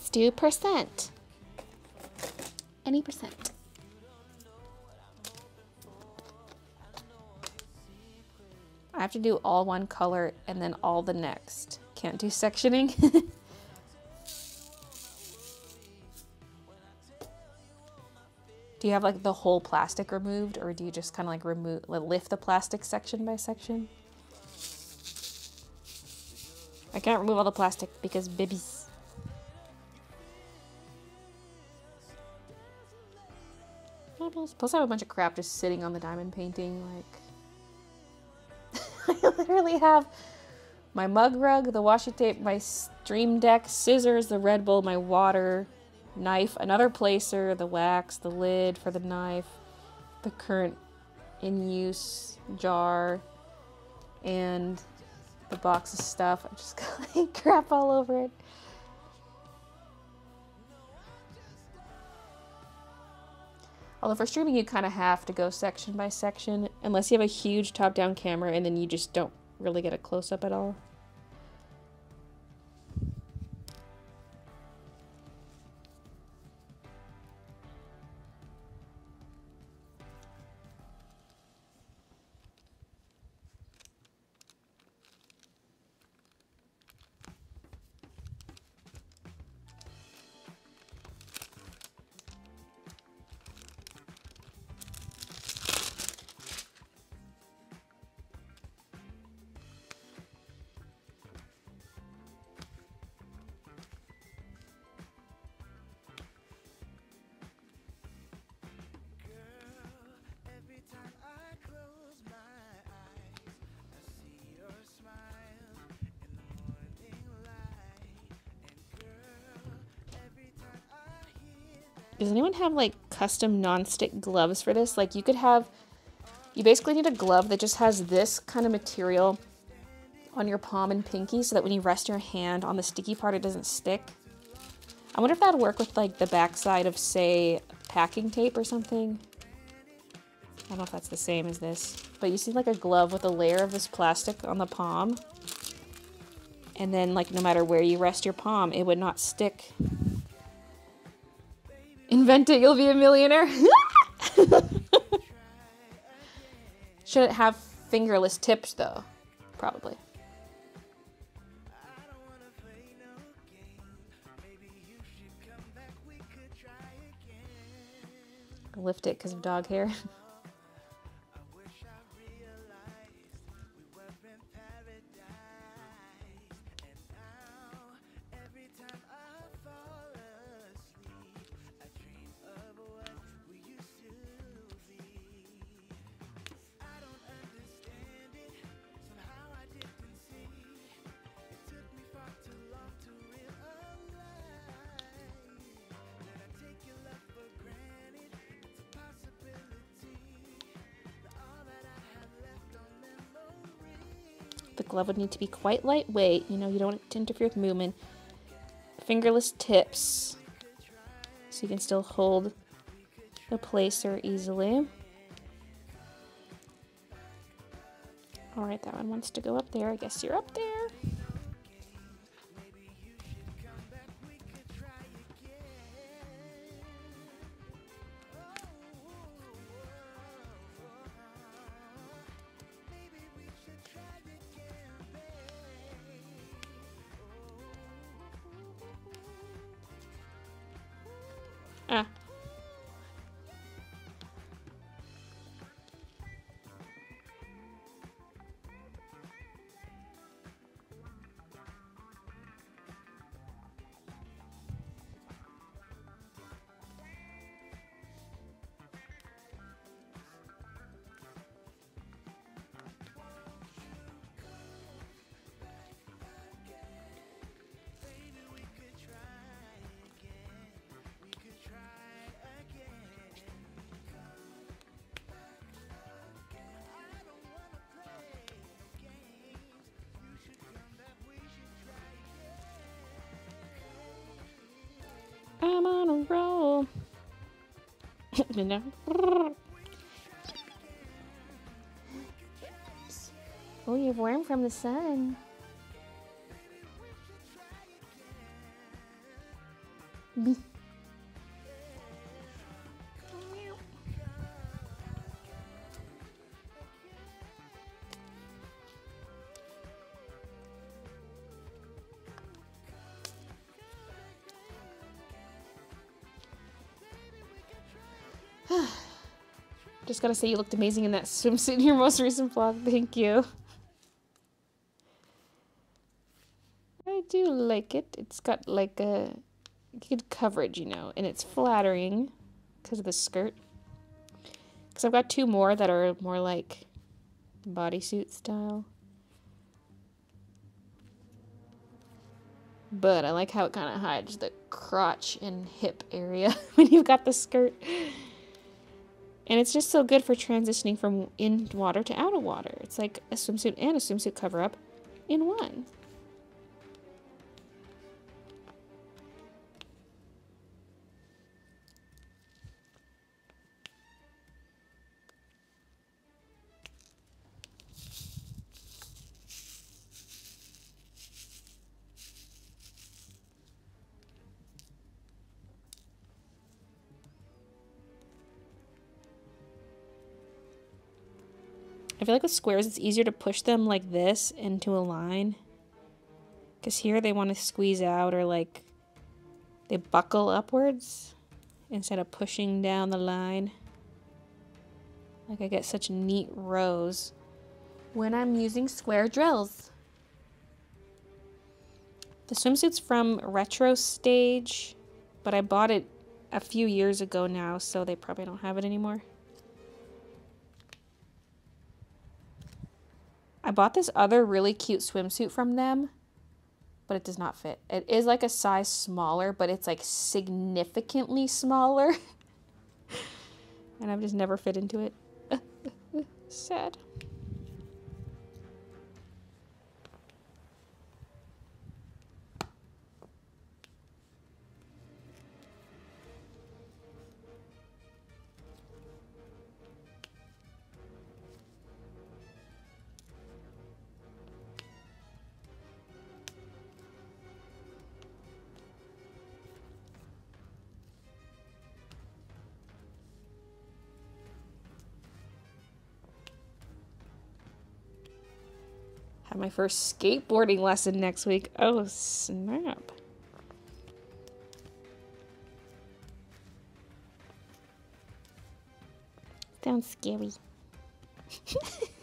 Let's do percent. Any percent. I have to do all one color and then all the next. Can't do sectioning. do you have like the whole plastic removed or do you just kind of like remove lift the plastic section by section? I can't remove all the plastic because Plus I have a bunch of crap just sitting on the diamond painting like I literally have my mug rug, the washi tape, my stream deck, scissors, the Red Bull, my water, knife, another placer, the wax, the lid for the knife, the current in use jar, and the box of stuff. I just got like crap all over it. Although for streaming you kind of have to go section by section, unless you have a huge top-down camera and then you just don't really get a close-up at all. Does anyone have like custom non-stick gloves for this? Like you could have, you basically need a glove that just has this kind of material on your palm and pinky so that when you rest your hand on the sticky part, it doesn't stick. I wonder if that'd work with like the backside of say packing tape or something. I don't know if that's the same as this, but you see like a glove with a layer of this plastic on the palm. And then like no matter where you rest your palm, it would not stick Invent it, you'll be a millionaire. Should it have fingerless tips though? Probably. Lift it because of dog hair. glove would need to be quite lightweight. You know, you don't want it to interfere with movement. Fingerless tips. So you can still hold the placer easily. Alright, that one wants to go up there. I guess you're up there. Oh, you're warm from the sun. Just gotta say you looked amazing in that swimsuit in your most recent vlog. Thank you. I do like it. It's got like a good coverage, you know, and it's flattering because of the skirt. Because I've got two more that are more like bodysuit style. But I like how it kind of hides the crotch and hip area when you've got the skirt. And it's just so good for transitioning from in water to out of water. It's like a swimsuit and a swimsuit cover up in one. Feel like with squares, it's easier to push them like this into a line. Because here they want to squeeze out or like they buckle upwards instead of pushing down the line. Like I get such neat rows when I'm using square drills. The swimsuit's from Retro Stage, but I bought it a few years ago now, so they probably don't have it anymore. I bought this other really cute swimsuit from them, but it does not fit. It is like a size smaller, but it's like significantly smaller. and I've just never fit into it. Sad. My first skateboarding lesson next week. Oh, snap. Sounds scary.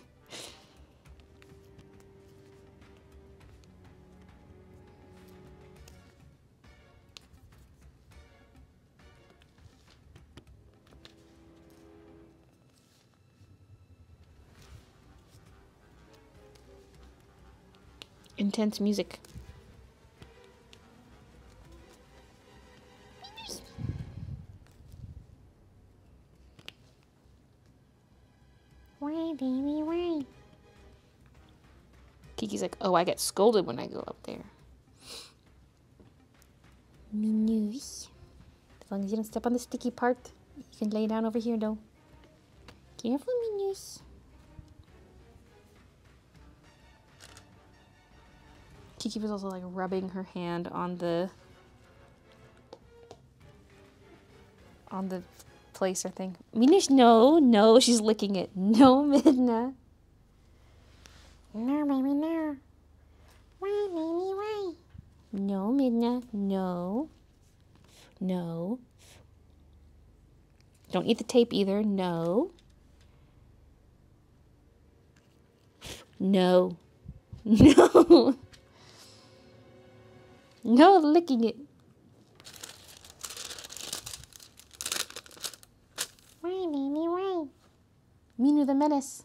Intense music. Why, baby, why? Kiki's like, oh, I get scolded when I go up there. Minus. As long as you don't step on the sticky part, you can lay down over here, though. Careful, Minus. Kiki was also like rubbing her hand on the on the placer thing. Minish, no, no, she's licking it. No, Midna. No, baby, no. Why, baby, why? No, Midna, no. No. Don't eat the tape either. No. No. No. No licking it. Why, baby, why? Minu the menace.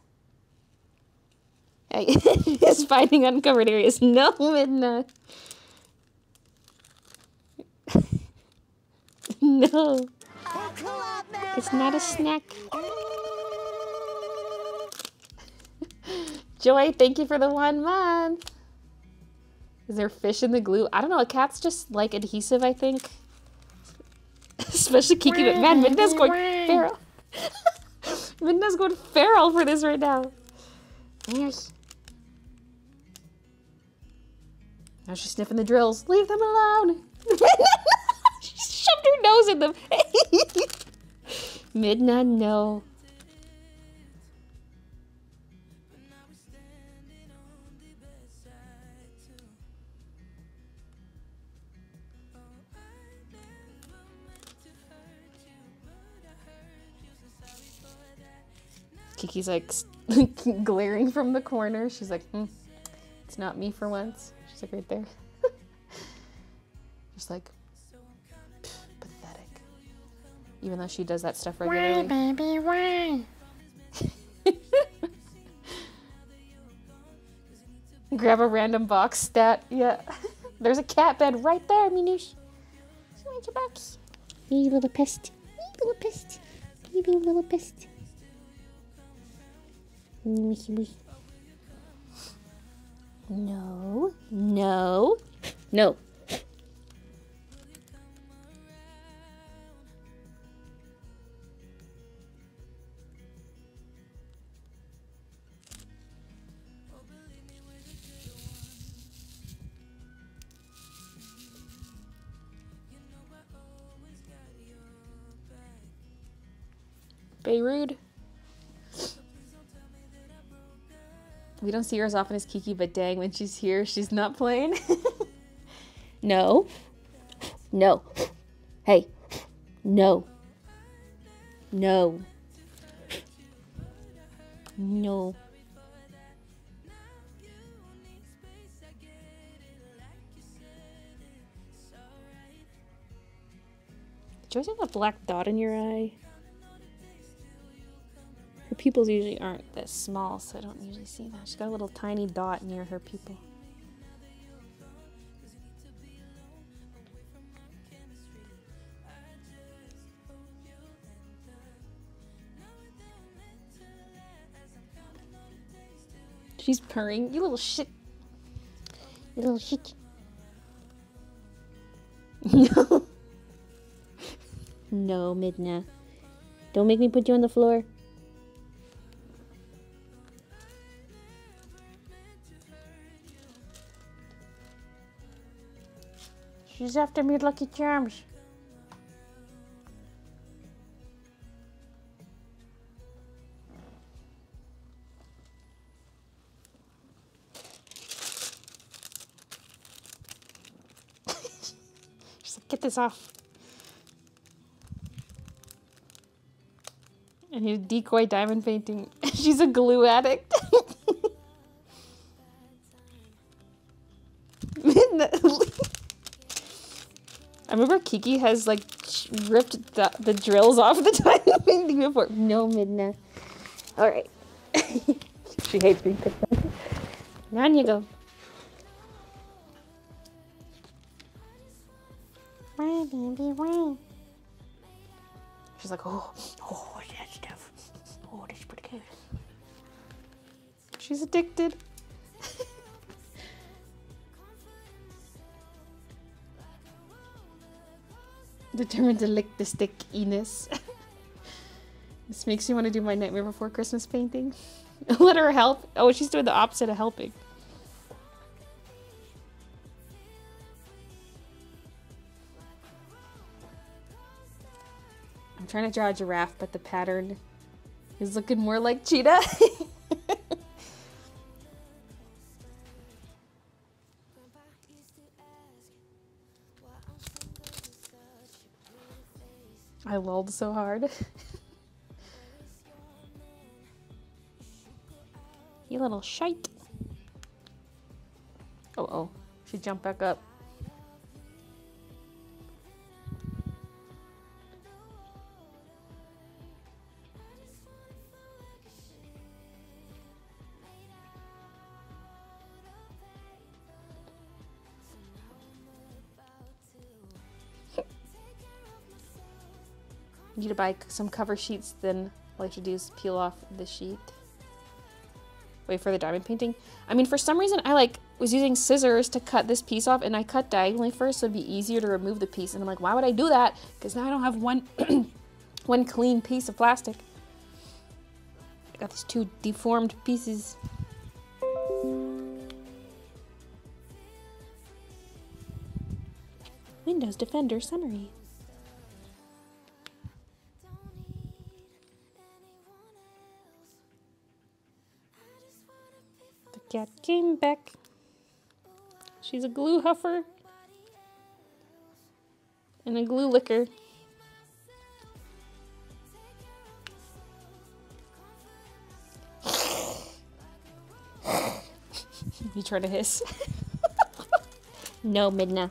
He's finding uncovered areas. No, Midna. no. It's not a snack. Joy, thank you for the one month. Is there fish in the glue? I don't know. A cat's just like adhesive, I think. Especially Kiki. But Man, Midna's going wee. feral. Midna's going feral for this right now. Yes. Now she's sniffing the drills. Leave them alone. she shoved her nose in them. Midna, no. Kiki's like glaring from the corner. She's like, hmm, it's not me for once. She's like right there. Just like pathetic. Even though she does that stuff regularly. baby, why? Grab a random box stat. Yeah. There's a cat bed right there, Minush. Find your box. You little pest. You little pest. You little pest. No. No. No. Beirut. We don't see her as often as Kiki, but dang, when she's here, she's not playing. no. No. Hey. No. No. No. Do you always have a black dot in your eye? Pupils usually aren't that small, so I don't usually see that. She's got a little tiny dot near her pupil. She's purring. You little shit. You little shit. No. No, Midna. Don't make me put you on the floor. She's after me, Lucky Charms. She's like, get this off. And he's decoy diamond painting. She's a glue addict. remember Kiki has like ripped the, the drills off the diamond painting before. No, Midna. All right. she hates being picked on. Down you go. Why, baby, why? She's like, oh, oh, that stuff? Oh, that's pretty good. She's addicted. Determined to lick the stick, stickiness. this makes me want to do my Nightmare Before Christmas painting. Let her help. Oh, she's doing the opposite of helping. I'm trying to draw a giraffe, but the pattern is looking more like cheetah. So hard. you little shite. Oh, oh. She jumped back up. Need to buy some cover sheets, then I have to do is peel off the sheet. Wait for the diamond painting. I mean, for some reason, I like was using scissors to cut this piece off, and I cut diagonally first, so it'd be easier to remove the piece. And I'm like, why would I do that? Because now I don't have one, one clean piece of plastic. I got these two deformed pieces. Windows Defender summary. Cat came back. She's a glue huffer and a glue licker. you try to hiss? no, Midna.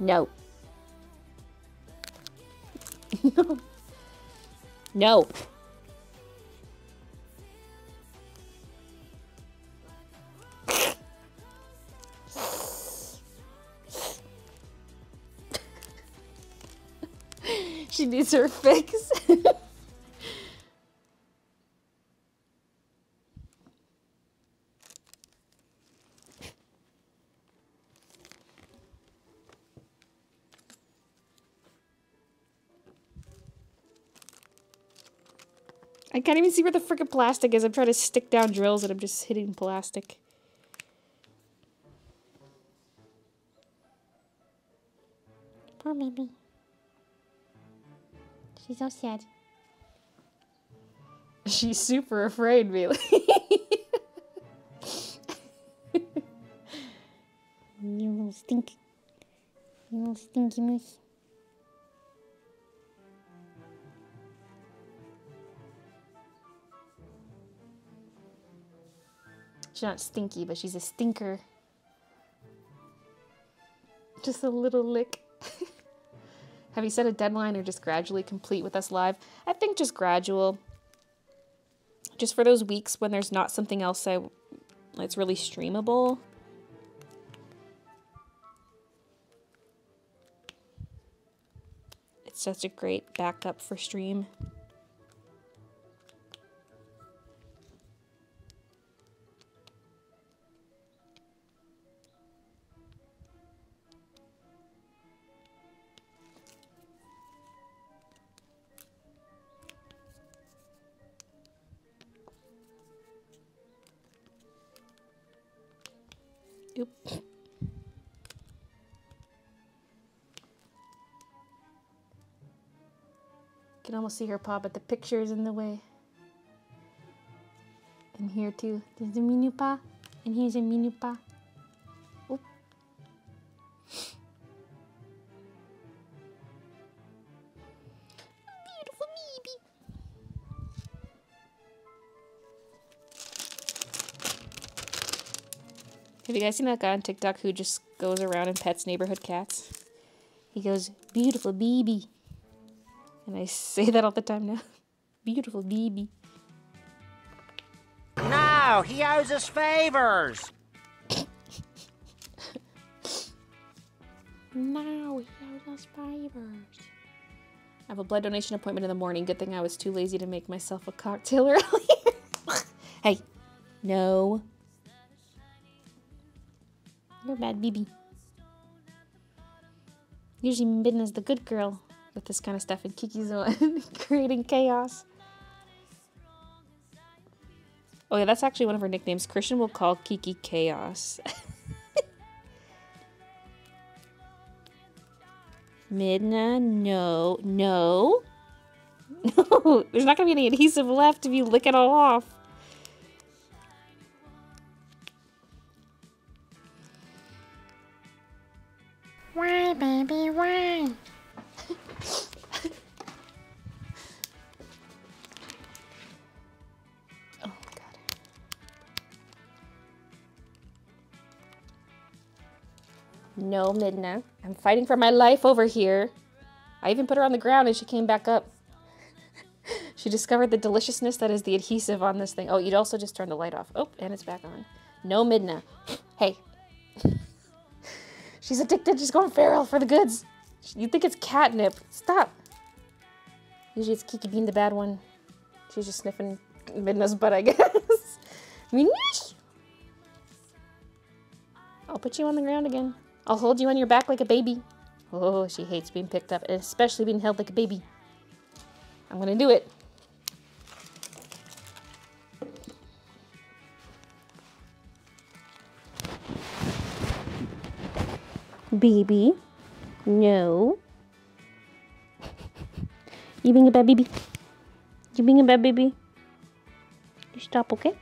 No. no. No. Her fix. I can't even see where the freaking plastic is. I'm trying to stick down drills and I'm just hitting plastic. Poor baby. She's so sad. She's super afraid, really. You little stink. You little stinky moose. she's not stinky, but she's a stinker. Just a little lick. Have you set a deadline or just gradually complete with us live? I think just gradual. Just for those weeks when there's not something else I that's really streamable. It's such a great backup for stream. Almost see her paw, but the picture is in the way. And here too. There's a minu paw, and here's a minu paw. Oop. Beautiful baby. Have you guys seen that guy on TikTok who just goes around and pets neighborhood cats? He goes, beautiful baby. And I say that all the time now. beautiful baby. No, he owes us favors. Now he owes us favors. I have a blood donation appointment in the morning. Good thing I was too lazy to make myself a cocktail earlier. hey, no. You're a bad baby. Usually Midna's the good girl with this kind of stuff, and Kiki's one creating chaos. Oh yeah, that's actually one of her nicknames. Christian will call Kiki Chaos. Midna, no, no. No, there's not gonna be any adhesive left if you lick it all off. Why, baby, why? No, Midna. I'm fighting for my life over here. I even put her on the ground and she came back up. she discovered the deliciousness that is the adhesive on this thing. Oh, you'd also just turn the light off. Oh, and it's back on. No, Midna. Hey. She's addicted. She's going feral for the goods. You think it's catnip. Stop. Usually it's Kiki being the bad one. She's just sniffing Midna's butt, I guess. I'll put you on the ground again. I'll hold you on your back like a baby. Oh, she hates being picked up, and especially being held like a baby. I'm gonna do it. Baby. No. You being a bad baby? You being a bad baby? You stop, okay?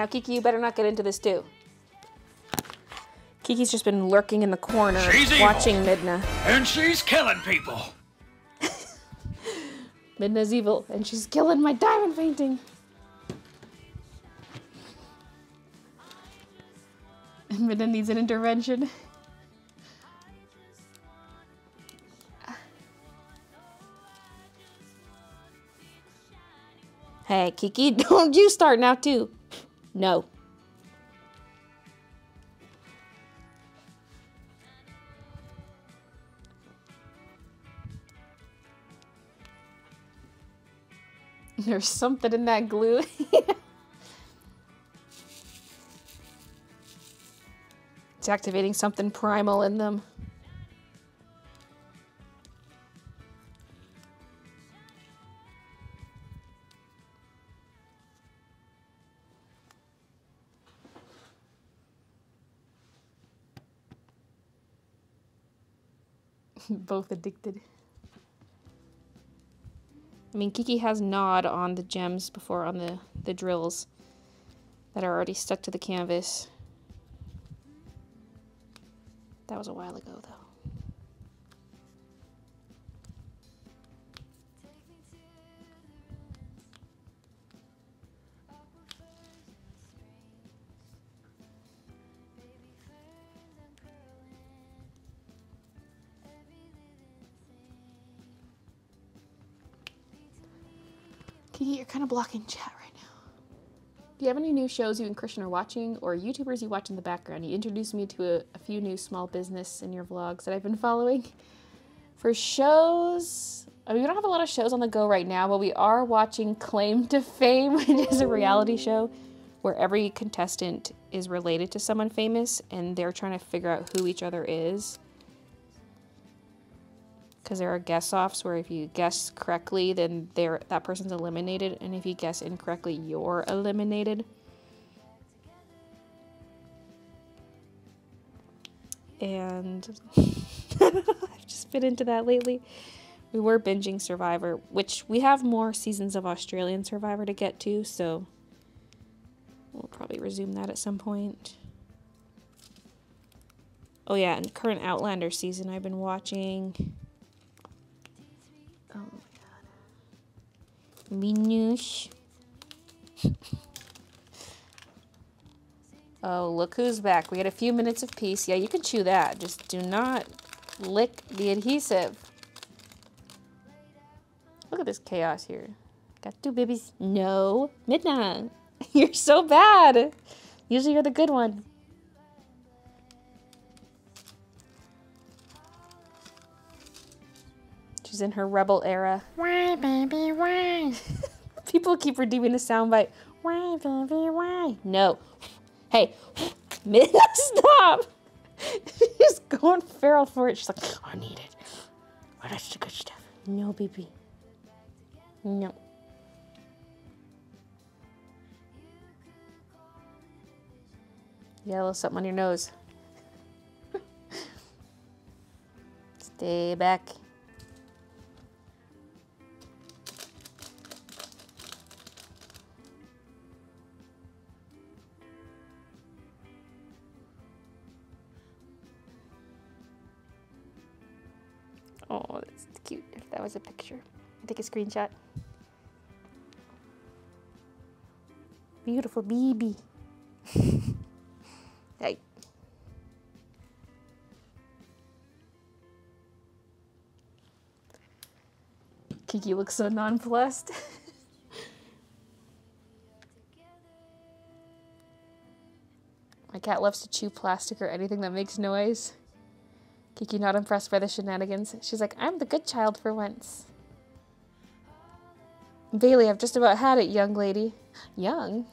Now, Kiki, you better not get into this too. Kiki's just been lurking in the corner, She's evil. watching Midna. And she's killing people. Midna's evil, and she's killing my diamond painting. Midna needs an intervention. Hey, Kiki, don't you start now too. No. There's something in that glue. it's activating something primal in them. Both addicted. I mean, Kiki has gnawed on the gems before on the, the drills that are already stuck to the canvas. That was a while ago, though. Kiki, you're kind of blocking chat right now. Do you have any new shows you and Christian are watching or YouTubers you watch in the background? You introduced me to a, a few new small business in your vlogs that I've been following. For shows, I mean, we don't have a lot of shows on the go right now, but we are watching Claim to Fame, which is a reality show where every contestant is related to someone famous and they're trying to figure out who each other is because there are guess offs where if you guess correctly, then there that person's eliminated, and if you guess incorrectly, you're eliminated. And I've just been into that lately. We were binging Survivor, which we have more seasons of Australian Survivor to get to, so we'll probably resume that at some point. Oh yeah, and current Outlander season I've been watching. Minoosh. oh, look who's back. We had a few minutes of peace. Yeah, you can chew that. Just do not lick the adhesive. Look at this chaos here. Got two babies. No. Midna. You're so bad. Usually you're the good one. She's in her rebel era. Why, baby, why? People keep redeeming the soundbite. Why, baby, why? No. Hey, stop! She's going feral for it. She's like, I need it. Oh, that's the good stuff. No, baby. No. You got a little something on your nose. Stay back. That was a picture, I take a screenshot. Beautiful baby. hey. Kiki looks so nonplussed. My cat loves to chew plastic or anything that makes noise. Kiki not impressed by the shenanigans. She's like, I'm the good child for once. Baylee, I've just about had it, young lady. Young?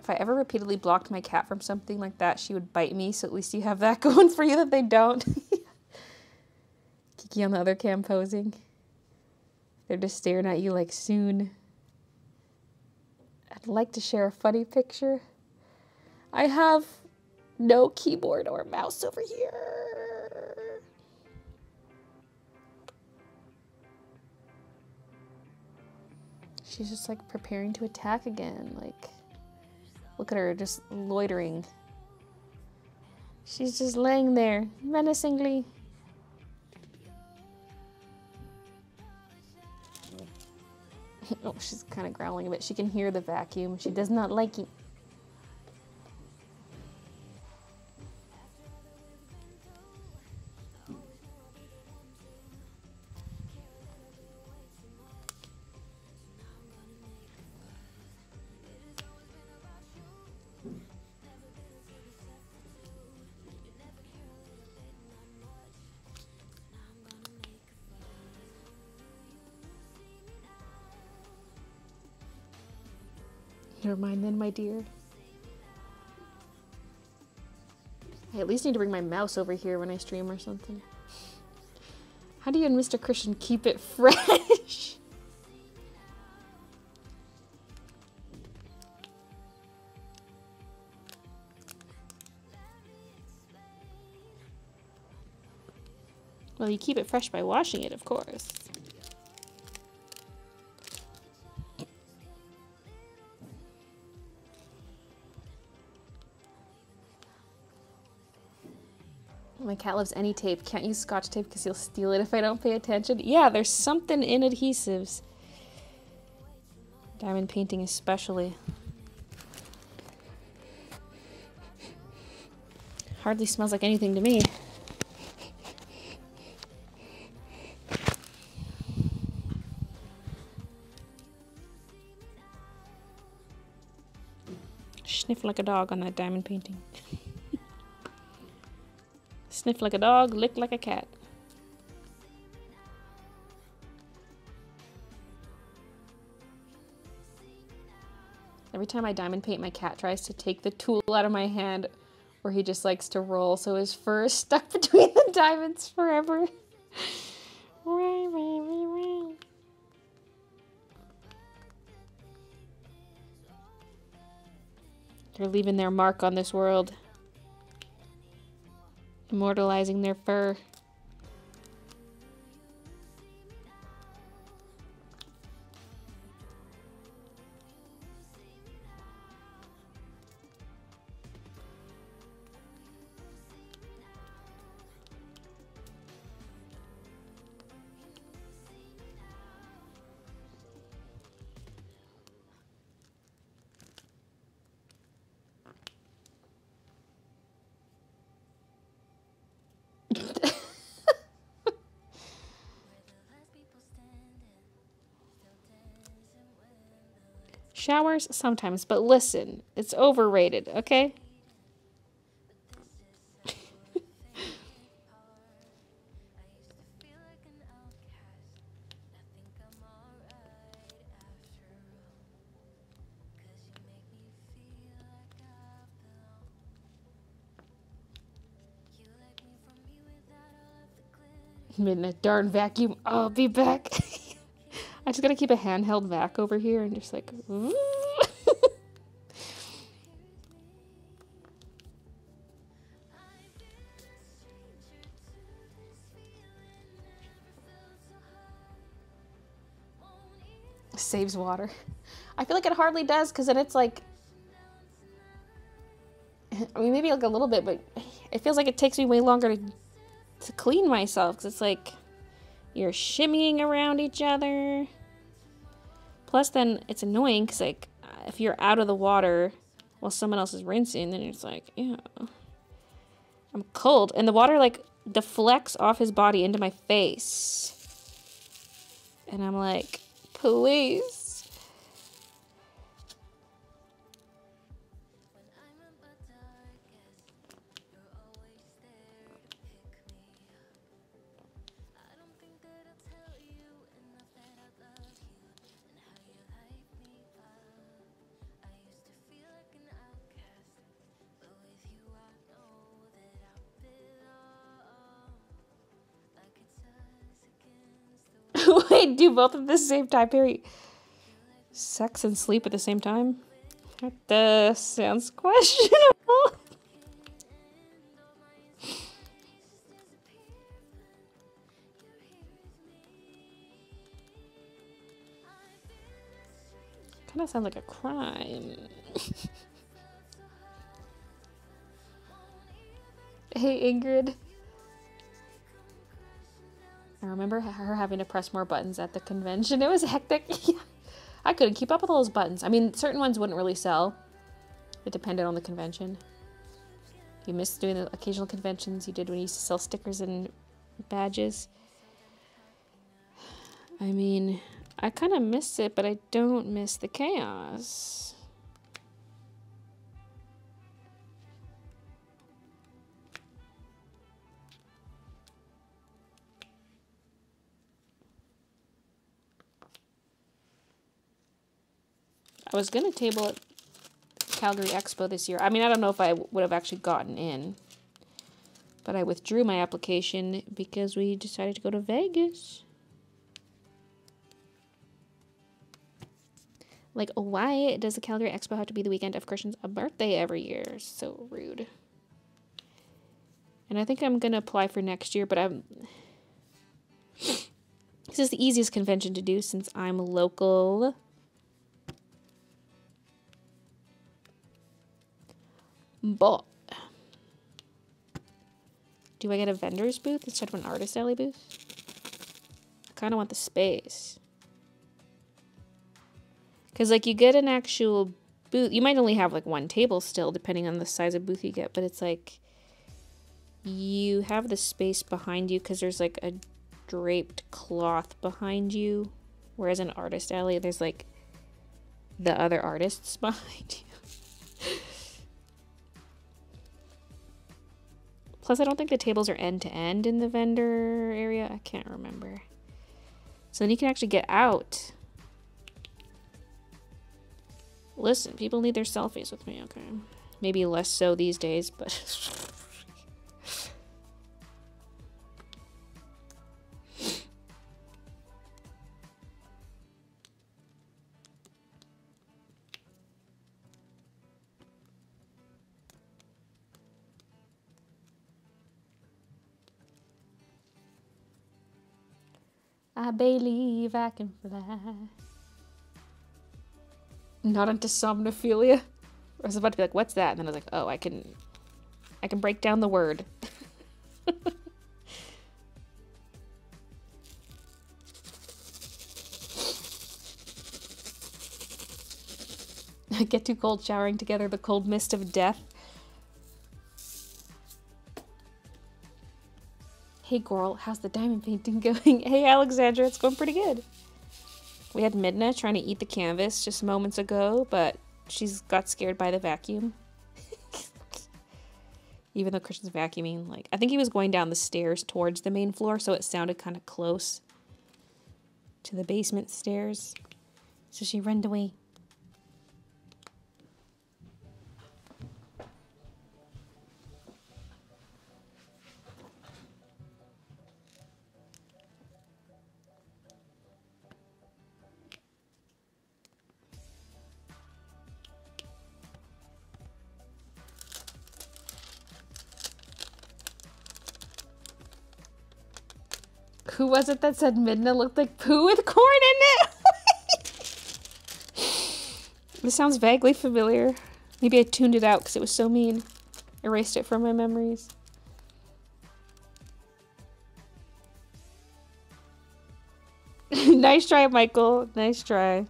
If I ever repeatedly blocked my cat from something like that, she would bite me, so at least you have that going for you that they don't. Kiki on the other cam posing. They're just staring at you like soon. I'd like to share a funny picture. I have no keyboard or mouse over here. She's just like preparing to attack again. Like, look at her just loitering. She's just laying there menacingly. oh, she's kind of growling a bit. She can hear the vacuum. She does not like it. Mind then, my dear. I at least need to bring my mouse over here when I stream or something. How do you and Mr. Christian keep it fresh? well, you keep it fresh by washing it, of course. Cat loves any tape. Can't use scotch tape because he'll steal it if I don't pay attention. Yeah, there's something in adhesives. Diamond painting especially. Hardly smells like anything to me. Sniff like a dog on that diamond painting. Sniff like a dog, lick like a cat. Every time I diamond paint, my cat tries to take the tool out of my hand, or he just likes to roll, so his fur is stuck between the diamonds forever. They're leaving their mark on this world immortalizing their fur. Showers sometimes, but listen, it's overrated, okay? Midnight darn vacuum. I'll be back. I just gotta keep a handheld vac over here and just like. Saves water. I feel like it hardly does because then it's like. I mean, maybe like a little bit, but it feels like it takes me way longer to, to clean myself because it's like you're shimmying around each other. Plus, then it's annoying because, like, if you're out of the water while someone else is rinsing, then it's like, yeah, I'm cold. And the water, like, deflects off his body into my face. And I'm like, please. Wait, do both at the same time, Perry. Sex and sleep at the same time? That sounds questionable. kind of sounds like a crime. hey, Ingrid. I remember her having to press more buttons at the convention. It was hectic. I couldn't keep up with all those buttons. I mean, certain ones wouldn't really sell. It depended on the convention. You missed doing the occasional conventions you did when you used to sell stickers and badges. I mean, I kind of miss it, but I don't miss the chaos. I was going to table at Calgary Expo this year. I mean, I don't know if I would have actually gotten in. But I withdrew my application because we decided to go to Vegas. Like, why does the Calgary Expo have to be the weekend of Christian's a birthday every year? So rude. And I think I'm going to apply for next year, but I'm... This is the easiest convention to do since I'm local. But do I get a vendor's booth instead of an artist alley booth? I kind of want the space. Because, like, you get an actual booth. You might only have, like, one table still, depending on the size of booth you get. But it's like, you have the space behind you because there's, like, a draped cloth behind you. Whereas in Artist Alley, there's, like, the other artists behind you. Plus, I don't think the tables are end to end in the vendor area. I can't remember. So then you can actually get out. Listen, people need their selfies with me, okay? Maybe less so these days, but... I believe I can fly. Not into somnophilia. I was about to be like, what's that? And then I was like, oh, I can I can break down the word. I get too cold showering together, the cold mist of death. Hey, Goral, how's the diamond painting going? Hey, Alexandra, it's going pretty good. We had Midna trying to eat the canvas just moments ago, but she's got scared by the vacuum. Even though Christian's vacuuming, like, I think he was going down the stairs towards the main floor, so it sounded kind of close to the basement stairs. So she ran away. Was it that said Midna looked like poo with corn in it? this sounds vaguely familiar. Maybe I tuned it out because it was so mean. Erased it from my memories. nice try, Michael. Nice try.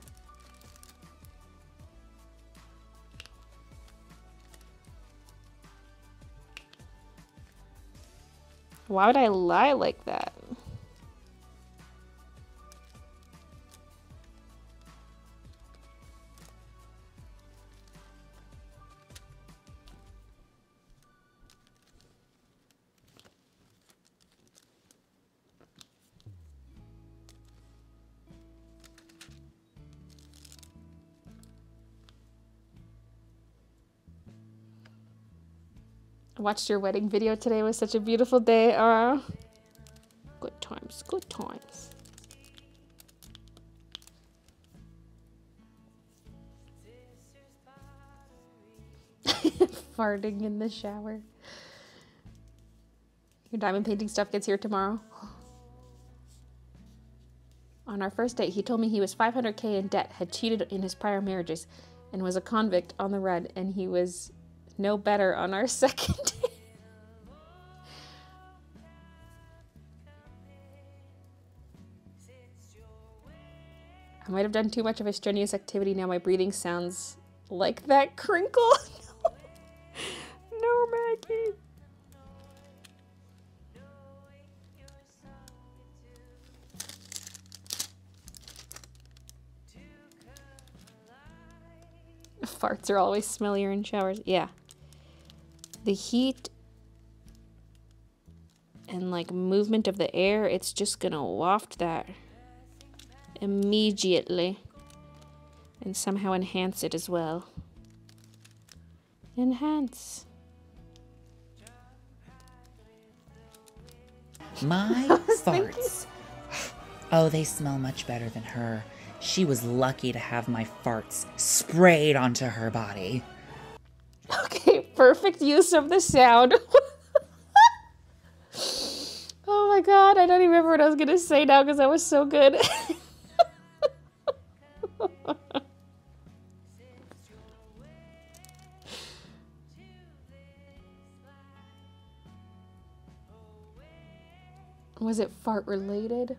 Why would I lie like that? watched your wedding video today. It was such a beautiful day. Ah, good times, good times. Farting in the shower. Your diamond painting stuff gets here tomorrow. On our first date, he told me he was 500k in debt, had cheated in his prior marriages, and was a convict on the run, and he was no better on our second day. I might have done too much of a strenuous activity. Now my breathing sounds like that crinkle. no, Maggie. Farts are always smellier in showers. Yeah. The heat and like movement of the air, it's just gonna waft that immediately and somehow enhance it as well. Enhance. My farts. Oh, they smell much better than her. She was lucky to have my farts sprayed onto her body. Perfect use of the sound. oh my god, I don't even remember what I was gonna say now because that was so good. Was it fart related?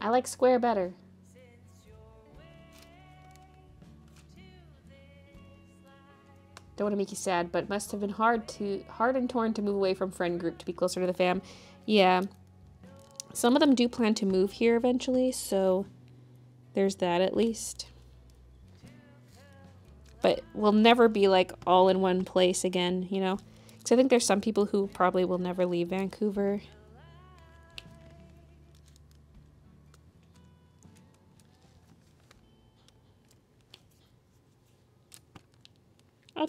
I like square better. Don't want to make you sad, but must have been hard to hard and torn to move away from friend group to be closer to the fam. Yeah. Some of them do plan to move here eventually, so there's that at least. But we'll never be like all in one place again, you know? Because I think there's some people who probably will never leave Vancouver.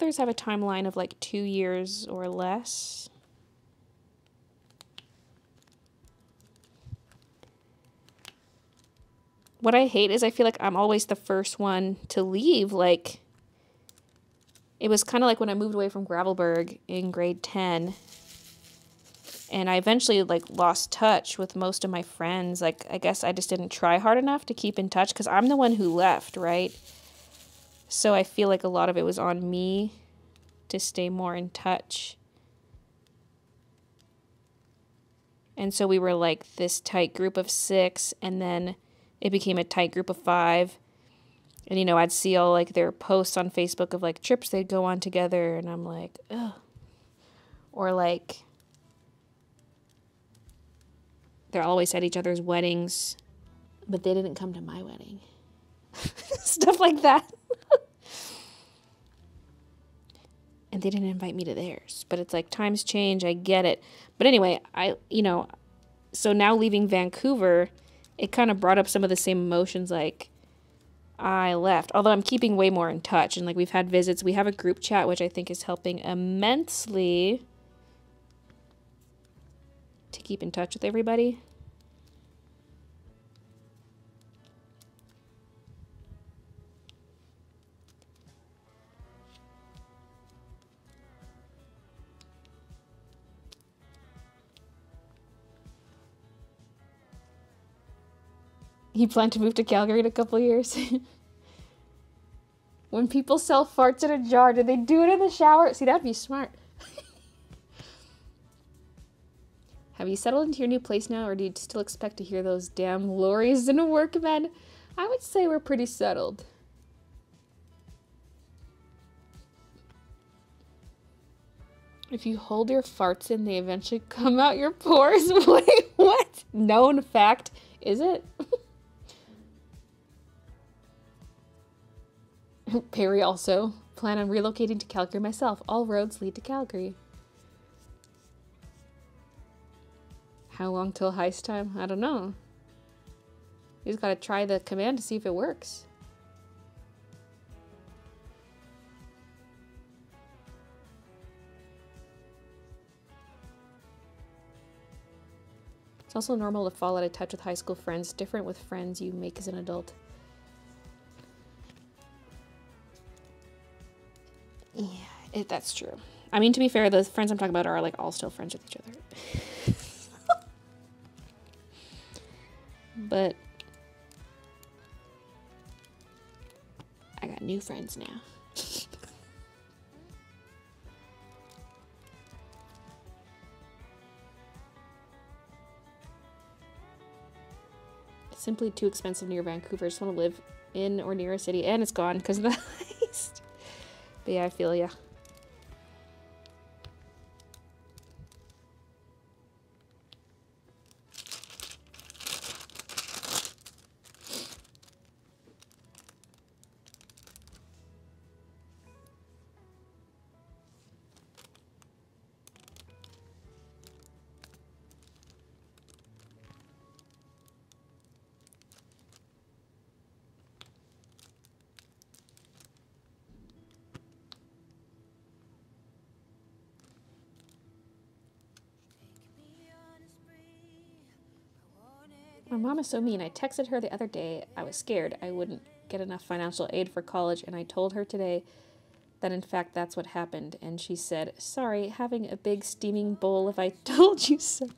Others have a timeline of like two years or less. What I hate is I feel like I'm always the first one to leave. Like, it was kind of like when I moved away from Gravelbourg in grade 10. And I eventually like lost touch with most of my friends. Like, I guess I just didn't try hard enough to keep in touch because I'm the one who left, right? So I feel like a lot of it was on me to stay more in touch. And so we were like this tight group of six, and then it became a tight group of five. And you know, I'd see all like their posts on Facebook of like trips they'd go on together, and I'm like, ugh. Or like, they're always at each other's weddings, but they didn't come to my wedding. Stuff like that. and they didn't invite me to theirs. But it's like times change, I get it. But anyway, I you know, so now leaving Vancouver, it kind of brought up some of the same emotions like I left. Although I'm keeping way more in touch and like we've had visits, we have a group chat which I think is helping immensely to keep in touch with everybody. You plan to move to Calgary in a couple years? when people sell farts in a jar, do they do it in the shower? See, that'd be smart. Have you settled into your new place now, or do you still expect to hear those damn lorries in a workman? I would say we're pretty settled. If you hold your farts in, they eventually come out your pores. Wait, what? Known fact. Is it? Perry also. Plan on relocating to Calgary myself. All roads lead to Calgary. How long till heist time? I don't know. You just gotta try the command to see if it works. It's also normal to fall out of touch with high school friends, different with friends you make as an adult. Yeah, it, that's true. I mean, to be fair, the friends I'm talking about are like all still friends with each other. but I got new friends now. Simply too expensive near Vancouver. Just want to live in or near a city, and it's gone because of the heist. Yeah, I feel ya. Mom is so mean. I texted her the other day. I was scared I wouldn't get enough financial aid for college, and I told her today that in fact that's what happened. And she said, Sorry, having a big steaming bowl if I told you so.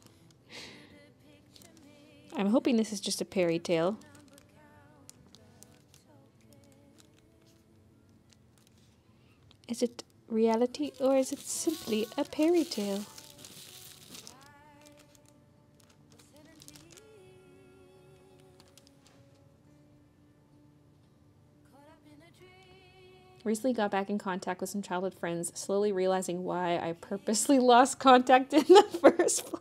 I'm hoping this is just a fairy tale. Is it reality or is it simply a fairy tale? Recently got back in contact with some childhood friends, slowly realizing why I purposely lost contact in the first place.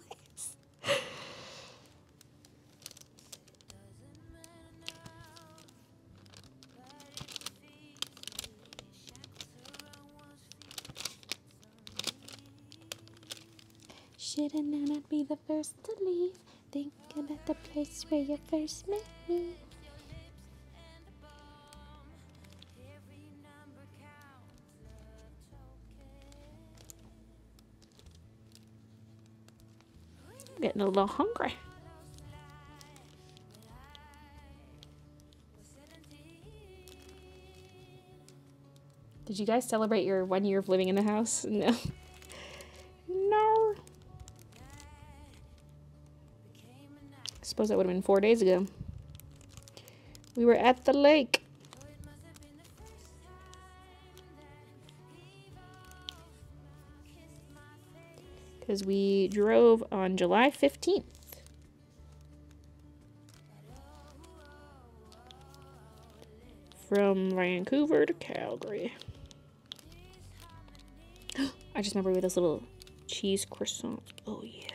Should've known I'd be the first to leave. Think about the place where you first met me. Getting a little hungry. Did you guys celebrate your one year of living in the house? No. No. I suppose that would have been four days ago. We were at the lake. Because we drove on July 15th. From Vancouver to Calgary. I just remember with those little cheese croissants. Oh, yeah.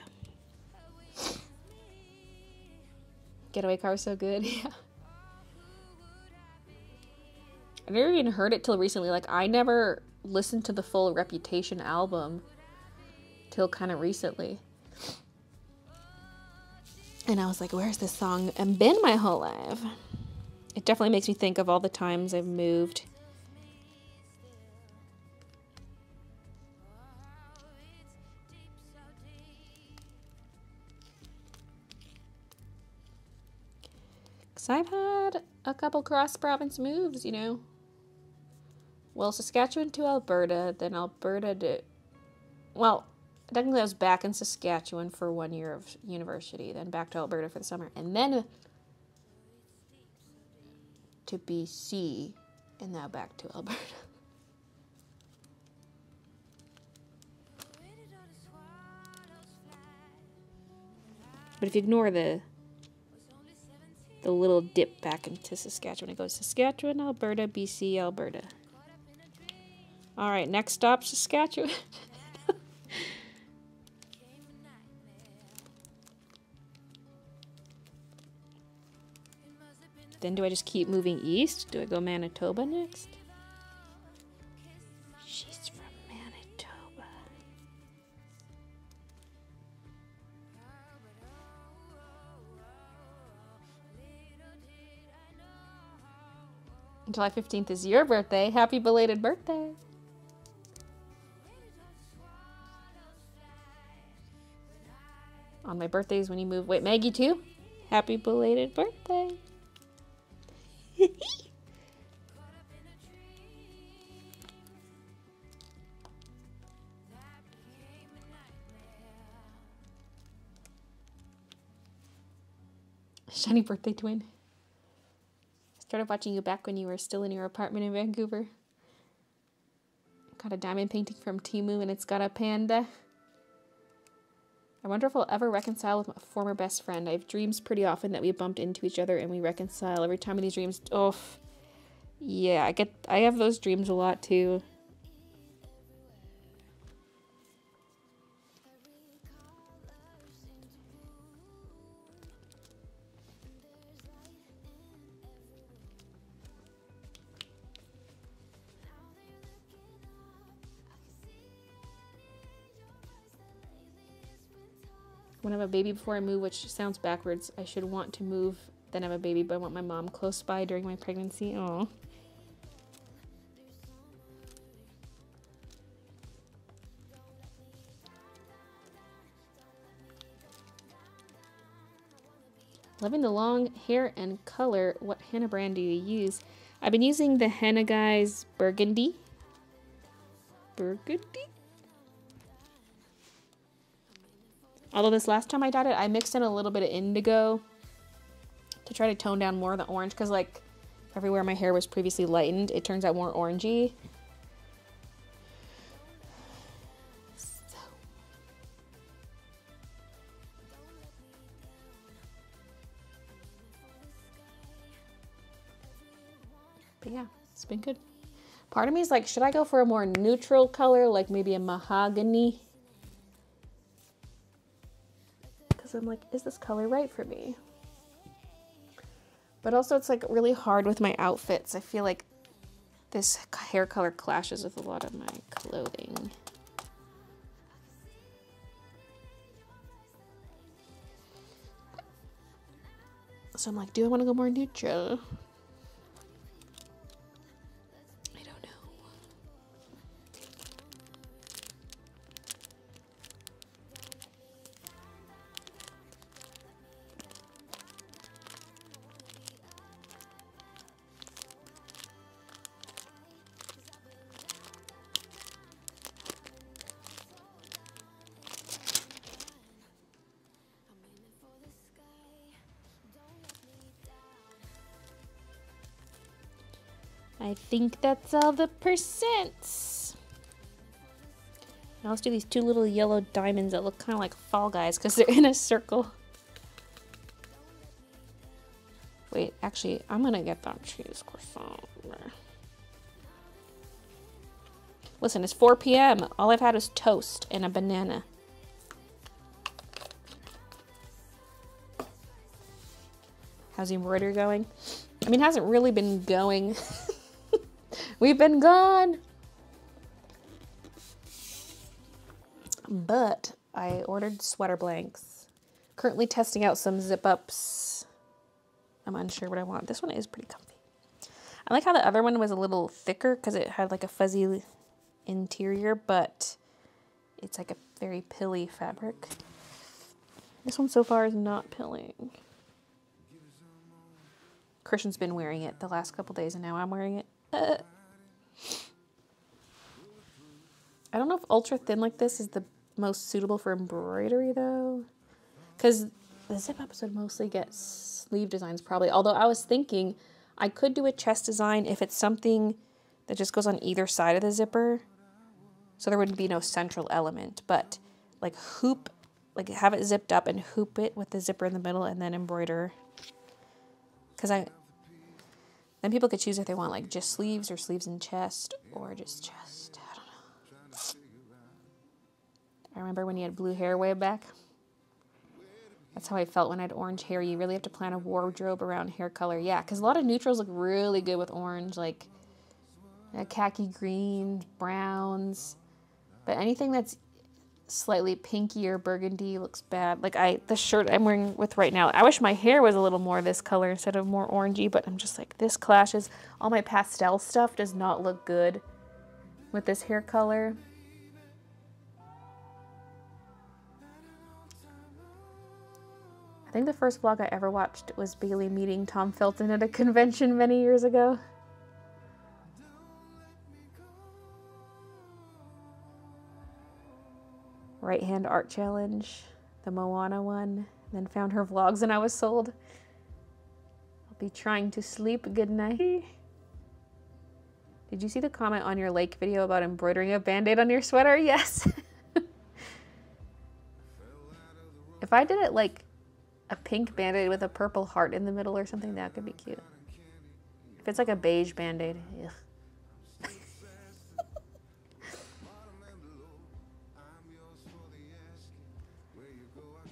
Getaway car so good. Yeah. I never even heard it till recently. Like, I never listened to the full Reputation album till kind of recently. And I was like, where's this song and been my whole life? It definitely makes me think of all the times I've moved. Because I've had a couple cross province moves, you know. Well, Saskatchewan to Alberta, then Alberta to. Well, technically I was back in Saskatchewan for one year of university, then back to Alberta for the summer, and then to BC, and now back to Alberta. But if you ignore the the little dip back into Saskatchewan, it goes Saskatchewan, Alberta, BC, Alberta. All right, next stop, Saskatchewan. Then do I just keep moving east? Do I go Manitoba next? She's from Manitoba. July 15th is your birthday. Happy belated birthday. on my birthdays when you move. Wait, Maggie too? Happy belated birthday. Shiny birthday twin. Started watching you back when you were still in your apartment in Vancouver. Got a diamond painting from Temu and it's got a panda. I wonder if I'll ever reconcile with my former best friend. I have dreams pretty often that we bumped into each other and we reconcile every time in these dreams. Oh, yeah, I get. I have those dreams a lot too. To have a baby before I move, which sounds backwards. I should want to move, then have a baby, but I want my mom close by during my pregnancy. Oh. Loving the long hair and color. What henna brand do you use? I've been using the Henna Guys Burgundy. Burgundy? Although this last time I dyed it, I mixed in a little bit of indigo to try to tone down more of the orange because like everywhere my hair was previously lightened, it turns out more orangey. But yeah, it's been good. Part of me is like, should I go for a more neutral color, like maybe a mahogany? Because I'm like, is this color right for me? But also it's like really hard with my outfits. I feel like this hair color clashes with a lot of my clothing. So I'm like, do I want to go more neutral? Think that's all the percents. Now let's do these two little yellow diamonds that look kind of like Fall Guys because they're in a circle. Wait, actually, I'm gonna get that cheese croissant. Listen, it's 4 p.m. All I've had is toast and a banana. How's the embroidery going? I mean, it hasn't really been going We've been gone. But I ordered sweater blanks. Currently testing out some zip ups. I'm unsure what I want. This one is pretty comfy. I like how the other one was a little thicker because it had like a fuzzy interior, but it's like a very pilly fabric. This one so far is not pilling. Christian's been wearing it the last couple days and now I'm wearing it. Uh. I don't know if ultra thin like this is the most suitable for embroidery though. Because the zip would mostly get sleeve designs probably. Although I was thinking I could do a chest design if it's something that just goes on either side of the zipper. So there wouldn't be no central element. But like hoop, like have it zipped up and hoop it with the zipper in the middle and then embroider. Because I, then people could choose if they want like just sleeves or sleeves and chest or just chest. I don't know. I remember when you had blue hair way back. That's how I felt when I had orange hair. You really have to plan a wardrobe around hair color. Yeah, because a lot of neutrals look really good with orange, like uh, khaki greens, browns. But anything that's slightly pinky or burgundy looks bad. Like I, the shirt I'm wearing with right now, I wish my hair was a little more this color instead of more orangey, but I'm just like, this clashes. All my pastel stuff does not look good with this hair color. I think the first vlog I ever watched was Baylee meeting Tom Felton at a convention many years ago. Right hand art challenge, the Moana one, then found her vlogs and I was sold. I'll be trying to sleep. Good night. Did you see the comment on your lake video about embroidering a band-aid on your sweater? Yes. if I did it like a pink band-aid with a purple heart in the middle or something, that could be cute. If it's like a beige band-aid,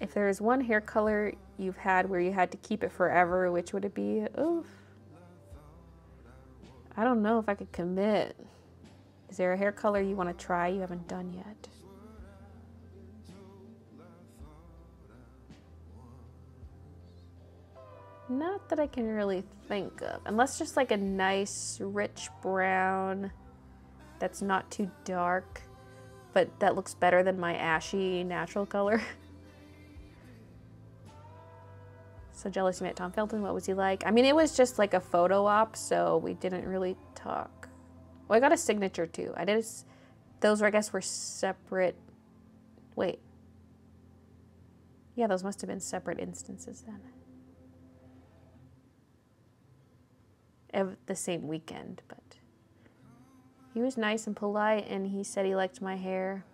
if there is one hair color you've had where you had to keep it forever, which would it be? Oof. I don't know if I could commit. Is there a hair color you want to try you haven't done yet? Not that I can really think of. Unless just like a nice rich brown that's not too dark, but that looks better than my ashy natural color. So jealous you met Tom Felton. What was he like? I mean, it was just like a photo op, so we didn't really talk. Well, I got a signature too. I did. s- Those were, I guess, were separate. Wait. Yeah, those must have been separate instances then. Of the same weekend, but he was nice and polite, and he said he liked my hair.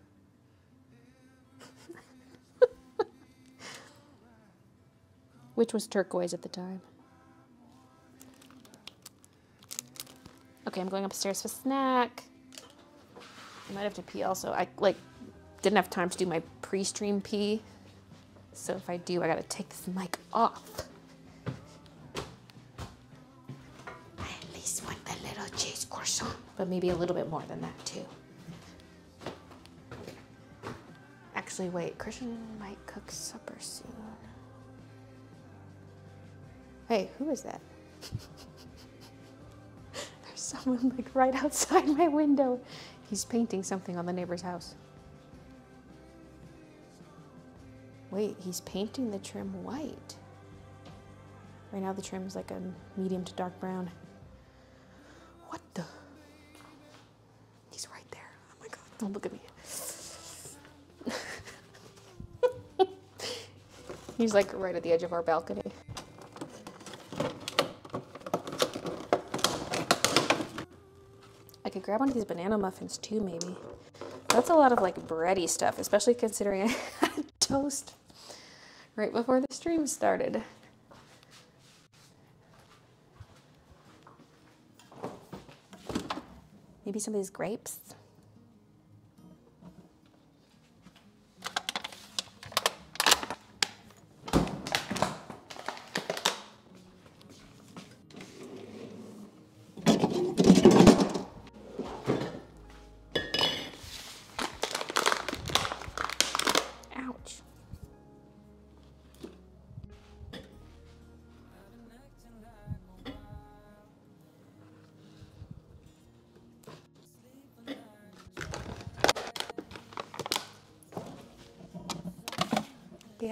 Which was turquoise at the time. Okay, I'm going upstairs for snack. I might have to pee also. I like didn't have time to do my pre-stream pee. So if I do, I gotta take this mic off. I at least want a little cheese croissant, but maybe a little bit more than that too. Actually, wait, Christian might cook supper soon. Hey, who is that? There's someone like right outside my window. He's painting something on the neighbor's house. Wait, he's painting the trim white. Right now the trim is like a medium to dark brown. What the? He's right there. Oh my god, don't look at me. he's like right at the edge of our balcony. I could grab one of these banana muffins too, maybe. That's a lot of like bready stuff, especially considering I had toast right before the stream started. Maybe some of these grapes.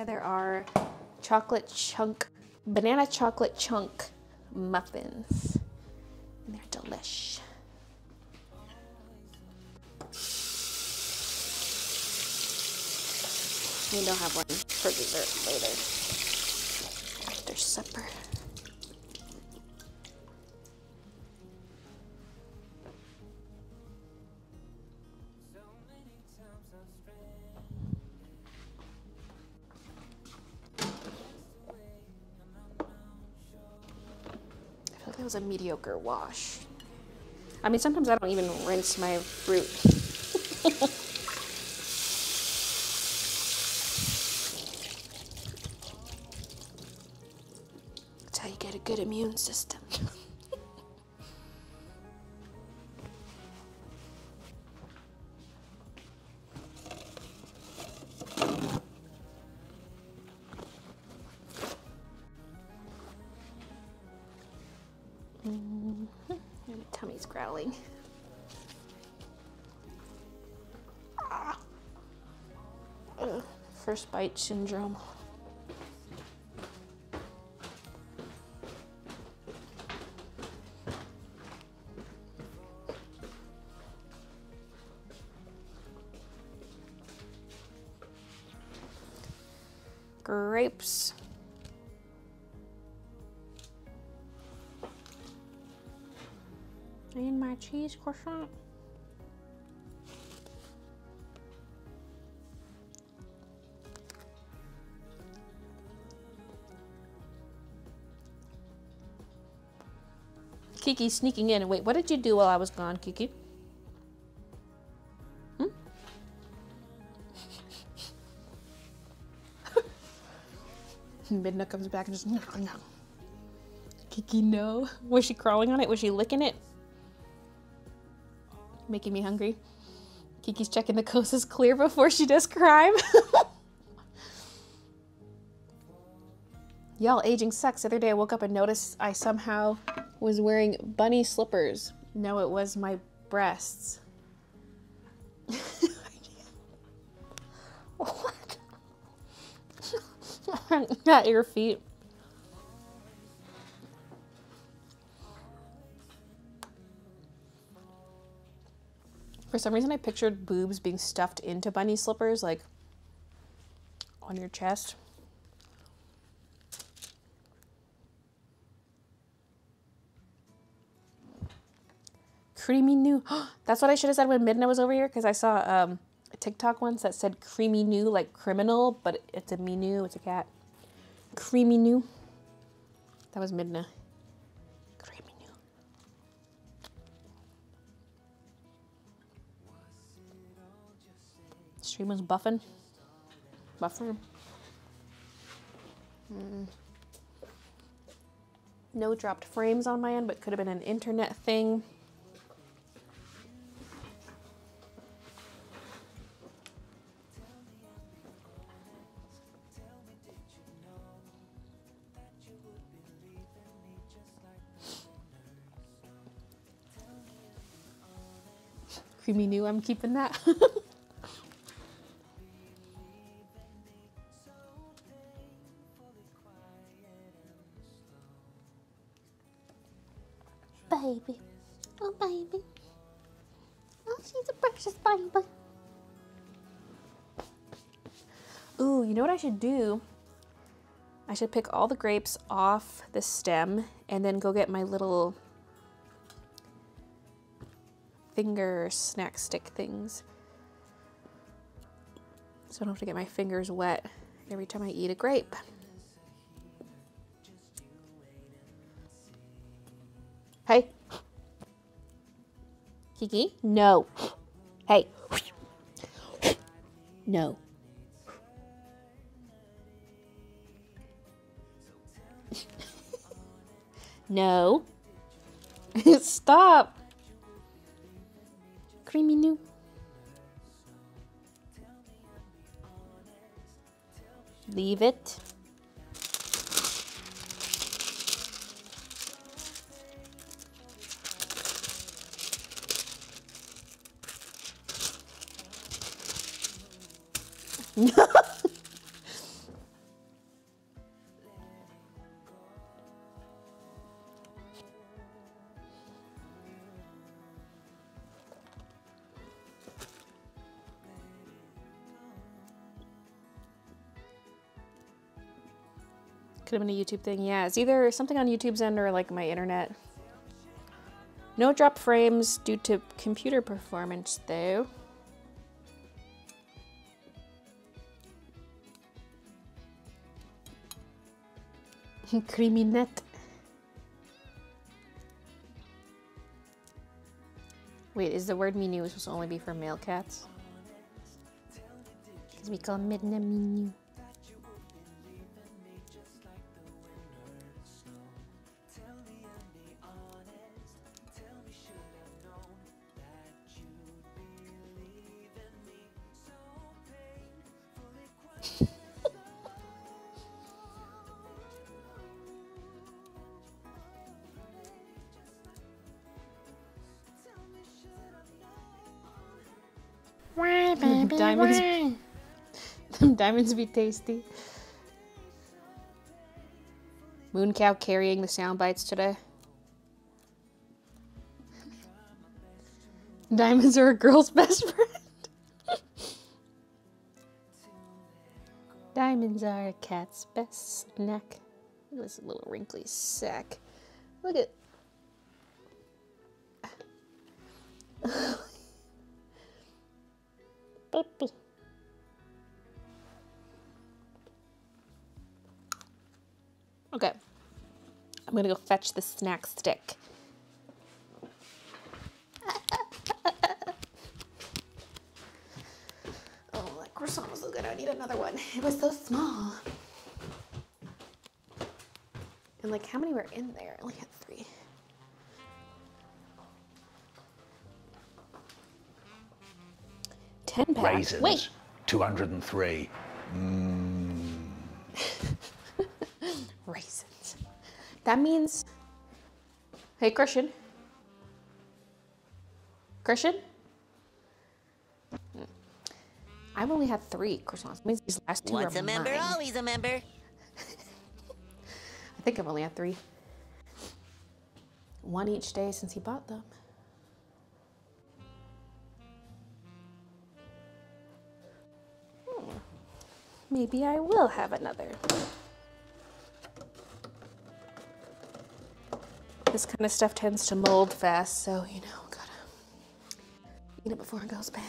There are chocolate chunk, banana chocolate chunk muffins. And they're delish. Maybe they'll have one for dessert later. Was a mediocre wash. I mean, sometimes I don't even rinse my fruit. That's how you get a good immune system. Tummy's growling. Ah. Ugh, First bite syndrome. Croissant. Kiki sneaking in. Wait, what did you do while I was gone, Kiki? Hmm? Midna comes back and just no, no. Kiki, no. Was she crawling on it? Was she licking it? Making me hungry. Kiki's checking the coast is clear before she does crime. Y'all, aging sucks. The other day I woke up and noticed I somehow was wearing bunny slippers. No, it was my breasts. what? Not your feet. For some reason, I pictured boobs being stuffed into bunny slippers, like on your chest. creamy new. That's what I should have said when Midna was over here because I saw um, a TikTok once that said creamy new, like criminal, but it's a me new. It's a cat. Creamy new. That was Midna. Stream was buffing. Buffer. Mm. No dropped frames on my end, but could have been an internet thing. Creamy new, I'm keeping that. baby. Oh, she's a precious baby. Ooh, you know what I should do? I should pick all the grapes off the stem and then go get my little finger snack stick things. So I don't have to get my fingers wet every time I eat a grape. Hey. Kiki? No. Hey. No. no. Stop. Creamy new. Leave it. Could have been a YouTube thing. Yeah, it's either something on YouTube's end or like my internet. No drop frames due to computer performance though. Creamy net. Wait, is the word menu supposed to only be for male cats? Because we call Midna menu. Diamonds be tasty. Moon cow carrying the sound bites today. Diamonds are a girl's best friend. Diamonds are a cat's best snack. Look at this little wrinkly sack. Look at. Baby. Okay. I'm gonna go fetch the snack stick. oh, that croissant was so good. I need another one. It was so small. And like, how many were in there? I only had three. Ten packs. Raisins. Wait, 203. Mm. Raisins. That means. Hey, Christian. Christian? I've only had three croissants. That means these last two Once are a member, mine. always a member. I think I've only had three. One each day since he bought them. Hmm. Maybe I will have another. This kind of stuff tends to mold fast, so you know, gotta eat it before it goes bad.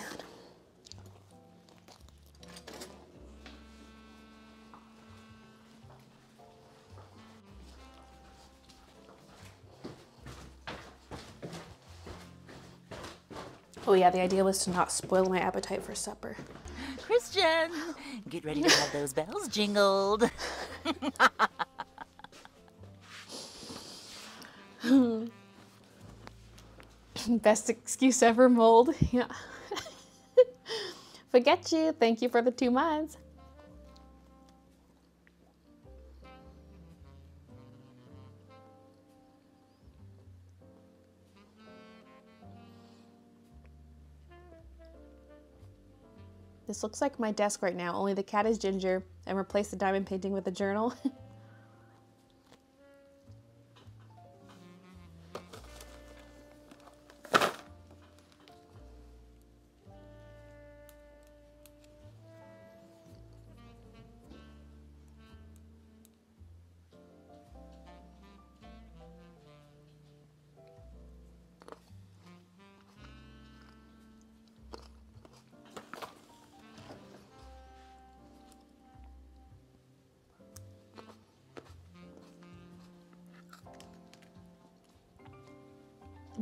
Oh yeah, the idea was to not spoil my appetite for supper. Christian, get ready to have those bells jingled. Best excuse ever, mold. Yeah. Forget you. Thank you for the two months. This looks like my desk right now, only the cat is ginger and replace the diamond painting with a journal.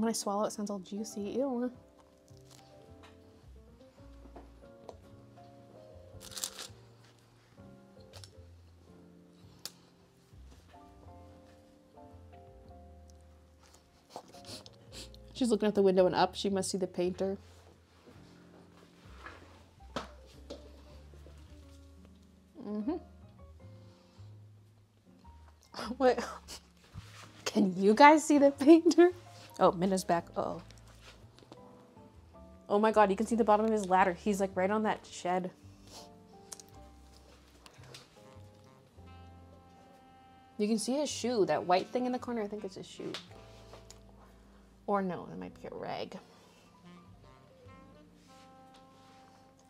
when I swallow, it sounds all juicy. Ew. She's looking out the window and up. She must see the painter. Mm-hmm. Wait. Can you guys see the painter? Oh, Midna's back. Uh-oh. Oh my god, you can see the bottom of his ladder. He's like right on that shed. You can see his shoe, that white thing in the corner. I think it's his shoe. Or no, that might be a rag.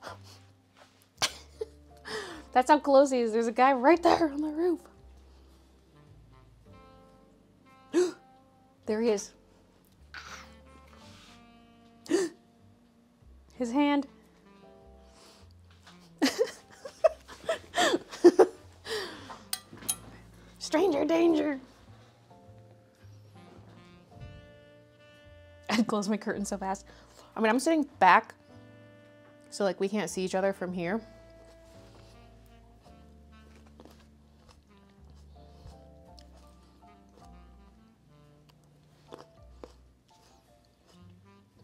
That's how close he is. There's a guy right there on the roof. there he is. His hand. Stranger danger. I closed my curtain so fast. I mean, I'm sitting back, so like we can't see each other from here.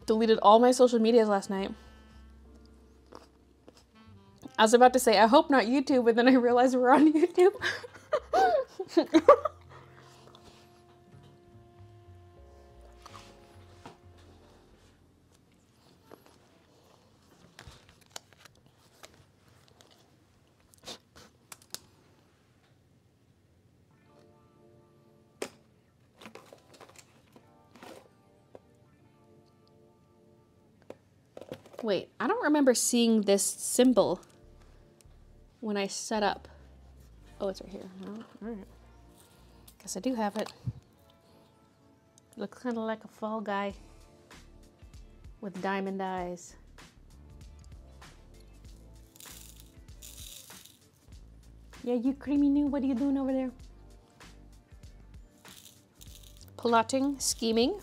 Deleted all my social medias last night. I was about to say, I hope not YouTube, but then I realized we're on YouTube. Wait, I don't remember seeing this symbol. When I set up. Oh, it's right here. Oh, all right. Guess I do have it. Looks kind of like a fall guy with diamond eyes. Yeah, you creamy new. What are you doing over there? Plotting, scheming.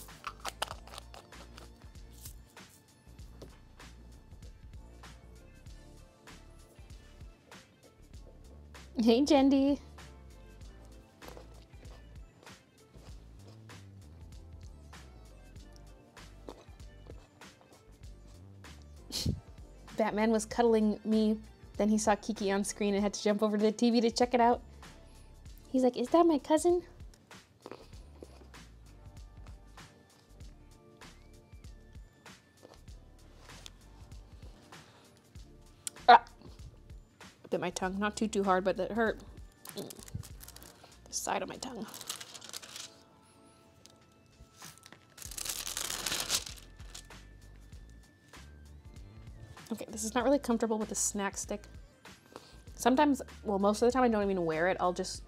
Hey, Jendi. Batman was cuddling me. Then he saw Kiki on screen and had to jump over to the TV to check it out. He's like, Is that my cousin? My tongue. Not too, too hard, but it hurt. Mm. The side of my tongue. Okay, this is not really comfortable with a snack stick. Sometimes, well, most of the time I don't even wear it. I'll just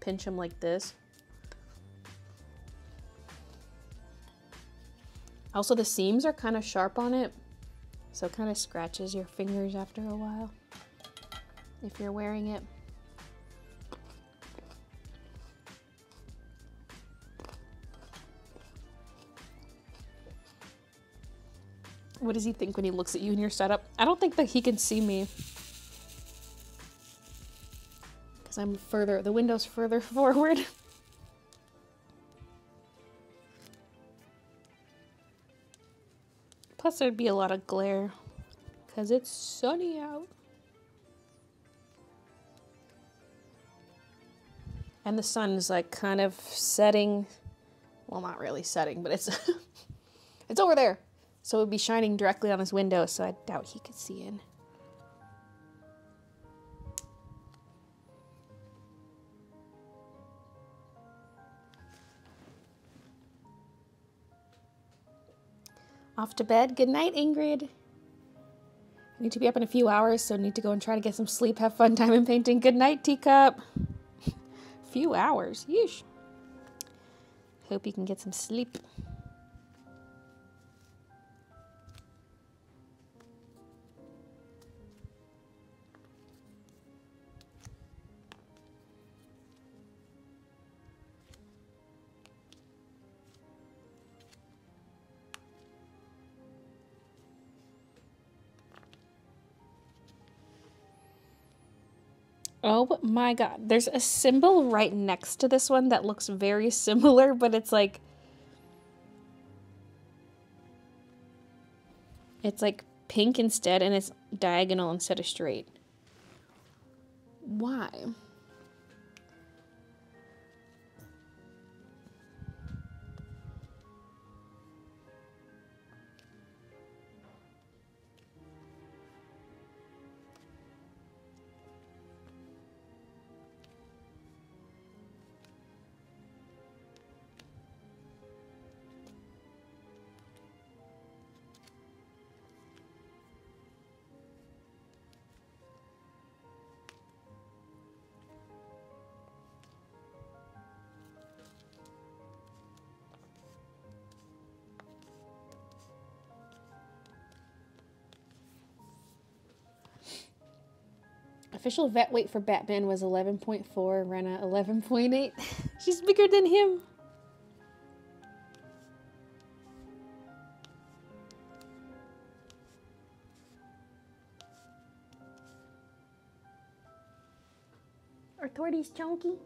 pinch them like this. Also, the seams are kind of sharp on it, so it kind of scratches your fingers after a while if you're wearing it. What does he think when he looks at you in your setup? I don't think that he can see me. Because I'm further, the window's further forward. Plus there'd be a lot of glare. Because it's sunny out. And the sun is like kind of setting. Well, not really setting, but it's it's over there. So it would be shining directly on his window, so I doubt he could see in. Off to bed. Good night, Ingrid. I need to be up in a few hours, so need to go and try to get some sleep. Have fun diamond painting. Good night, teacup. Few hours. Yeesh. Hope you can get some sleep. Oh my god. There's a symbol right next to this one that looks very similar, but it's like. It's like pink instead, and it's diagonal instead of straight. Why? Official vet weight for Batman was 11.4, Rena 11.8. She's bigger than him. Are Torty's chunky?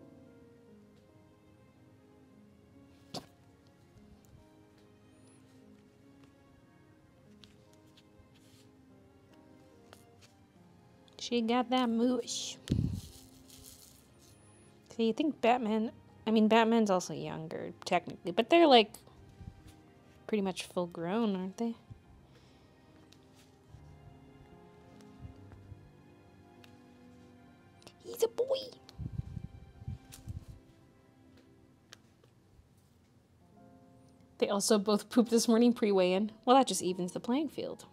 She got that moosh. So you think Batman, I mean, Batman's also younger, technically, but they're like pretty much full grown, aren't they? He's a boy. They also both pooped this morning pre weigh in. Well, that just evens the playing field.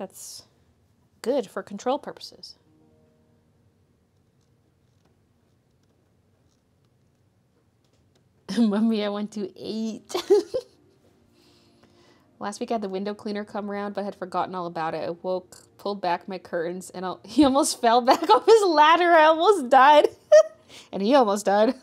That's good for control purposes. Mummy, I want to eat. Last week I had the window cleaner come around, but had forgotten all about it. I woke, pulled back my curtains, and I'll, he almost fell back off his ladder. I almost died. and he almost died.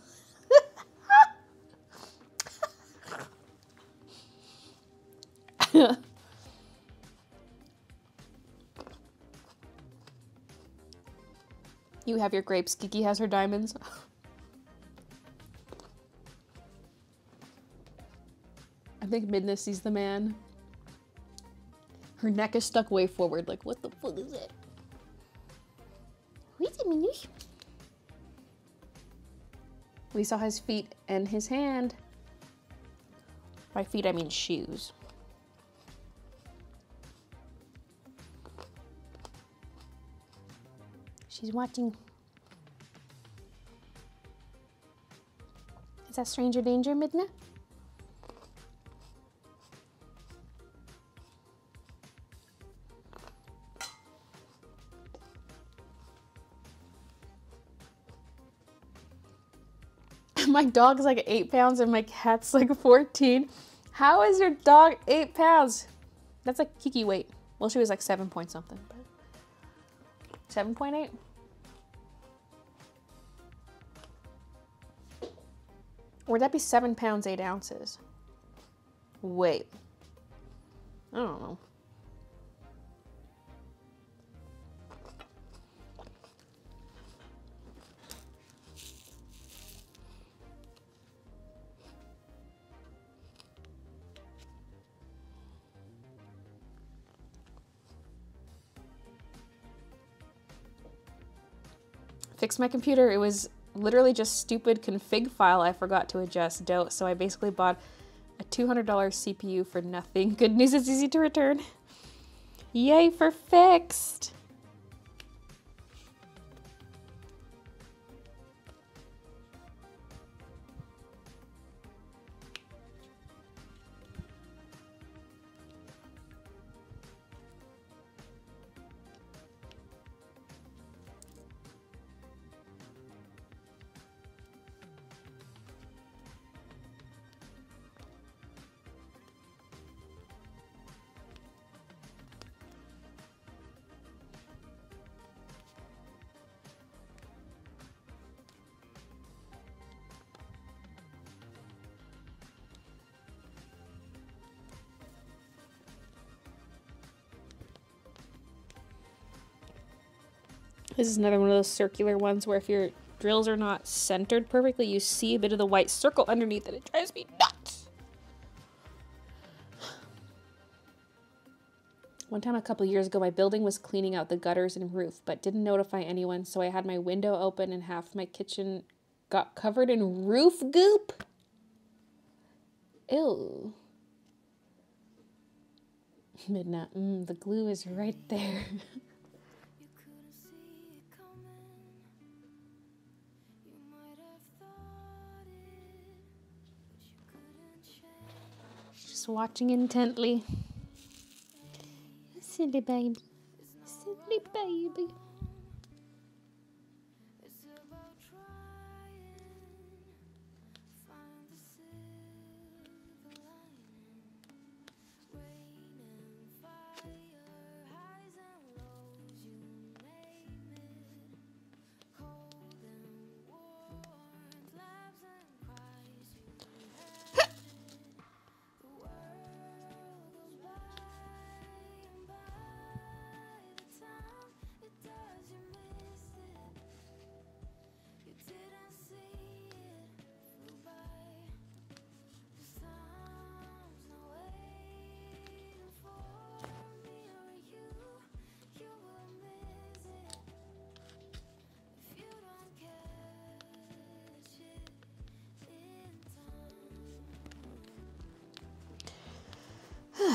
You have your grapes. Kiki has her diamonds. I think Midna sees the man. Her neck is stuck way forward. Like, what the fuck is it? Who is it, Minush? We saw his feet and his hand. By feet, I mean shoes. She's watching. Is that stranger danger, Midna? my dog's like eight pounds and my cat's like 14. How is your dog eight pounds? That's like Kiki weight. Well, she was like seven point something, but 7.8? Would that be seven pounds, eight ounces? Wait. I don't know. Fixed my computer. It was literally just stupid config file I forgot to adjust. Don't. So I basically bought a $200 CPU for nothing. Good news, it's easy to return. Yay for fixed. This is another one of those circular ones where if your drills are not centered perfectly, you see a bit of the white circle underneath and it drives me nuts. One time a couple years ago, my building was cleaning out the gutters and roof, but didn't notify anyone, so I had my window open and half my kitchen got covered in roof goop. Ew. Midnight. Mm, the glue is right there. Watching intently. Silly baby. Silly baby.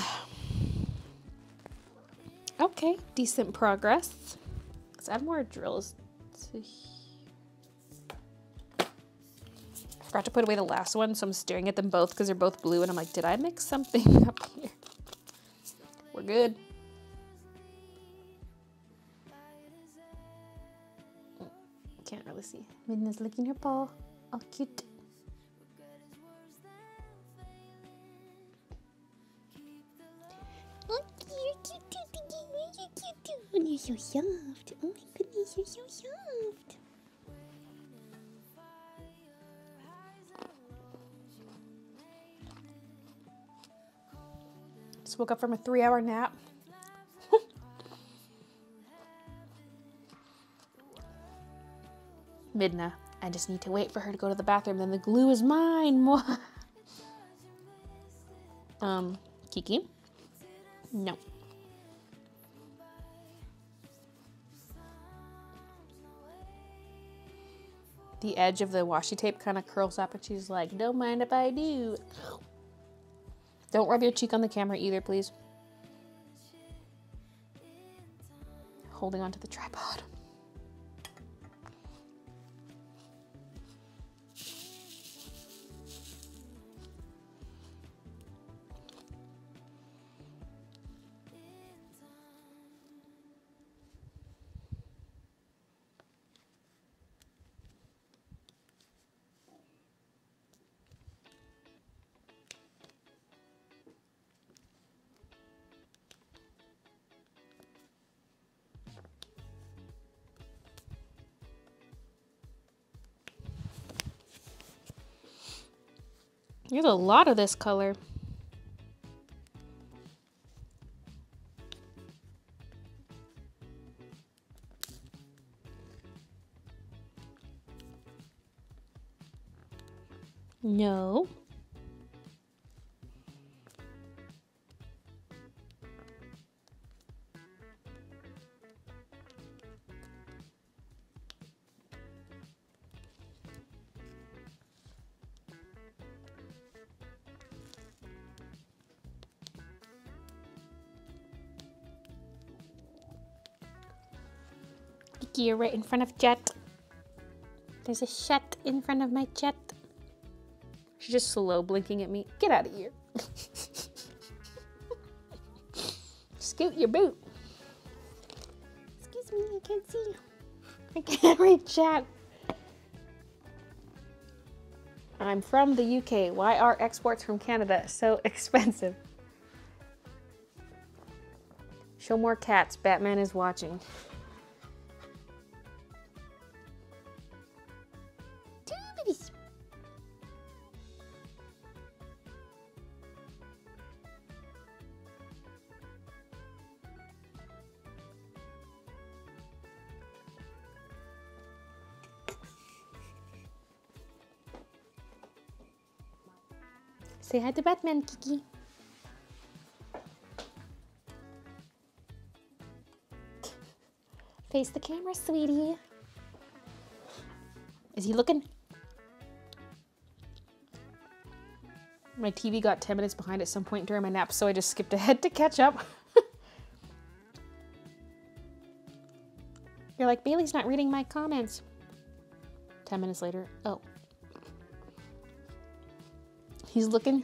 okay, decent progress. Let's add more drills I forgot to put away the last one, so I'm staring at them both because they're both blue, and I'm like, did I mix something up here? We're good. Can't really see. Midna's licking her paw. Oh, cute. So soft. Oh my goodness, you're so soft. Just woke up from a three hour nap. Midna, I just need to wait for her to go to the bathroom, then the glue is mine. um, Kiki? No. The edge of the washi tape kind of curls up, and she's like, Don't mind if I do. Don't rub your cheek on the camera either, please. Holding onto the tripod. There's a lot of this color. You're right in front of Jet. There's a shet in front of my jet. She's just slow blinking at me. Get out of here. Scoot your boot. Excuse me, I can't see. I can't read chat. I'm from the UK. Why are exports from Canada so expensive? Show more cats. Batman is watching. Say hi to Batman, Kiki. Face the camera, sweetie. Is he looking? My TV got 10 minutes behind at some point during my nap, so I just skipped ahead to catch up. You're like, Baylee's not reading my comments. 10 minutes later, oh. He's looking.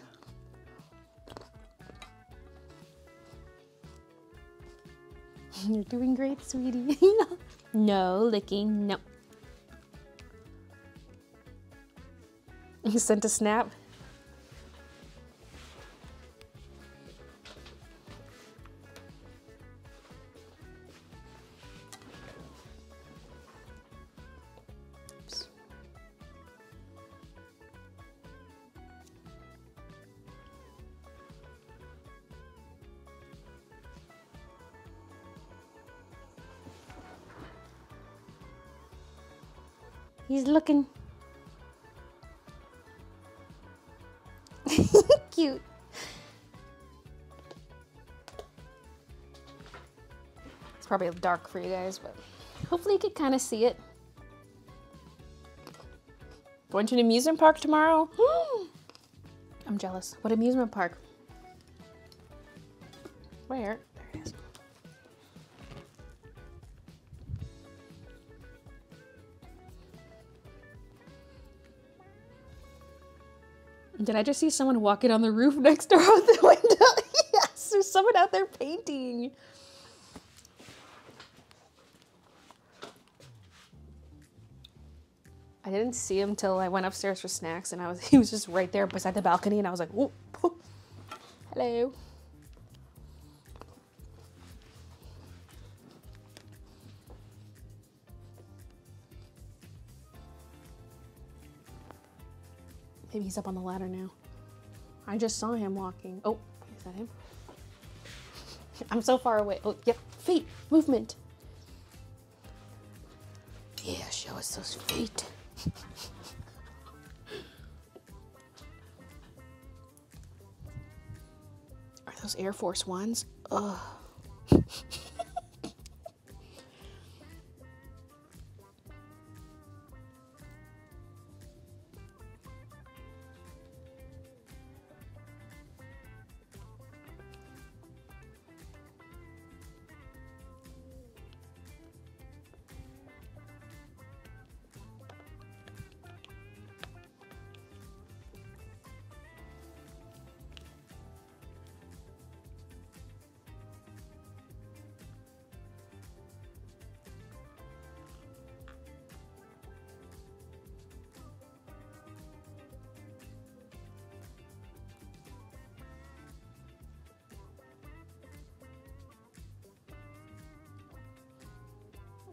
You're doing great, sweetie. no licking, no. He sent a snap. He's looking. Cute. It's probably dark for you guys, but hopefully you could kind of see it. Going to an amusement park tomorrow? Mm. I'm jealous. What amusement park? Where? Did I just see someone walking on the roof next door out the window? yes, there's someone out there painting. I didn't see him till I went upstairs for snacks, and I was he was just right there beside the balcony, and I was like, "Whoop, whoop. hello." Maybe he's up on the ladder now. I just saw him walking. Oh, is that him? I'm so far away. Oh, yep, feet, movement. Yeah, show us those feet. Are those Air Force Ones? Ugh.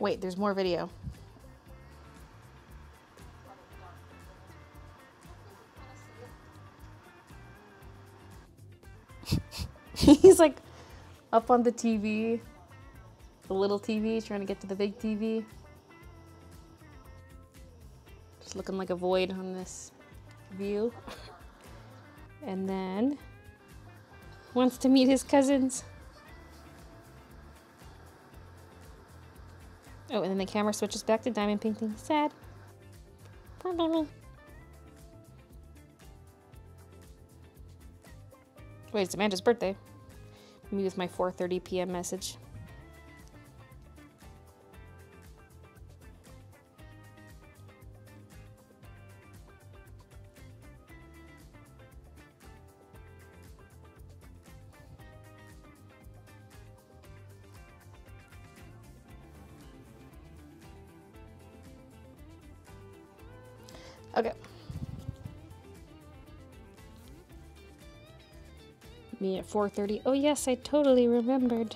Wait, there's more video. He's like up on the TV, the little TV, trying to get to the big TV. Just looking like a void on this view. And then wants to meet his cousins. Oh, and then the camera switches back to diamond painting. Sad. Wait, it's Amanda's birthday. Me with my 4:30 p.m. message. At 4:30. Oh yes, I totally remembered.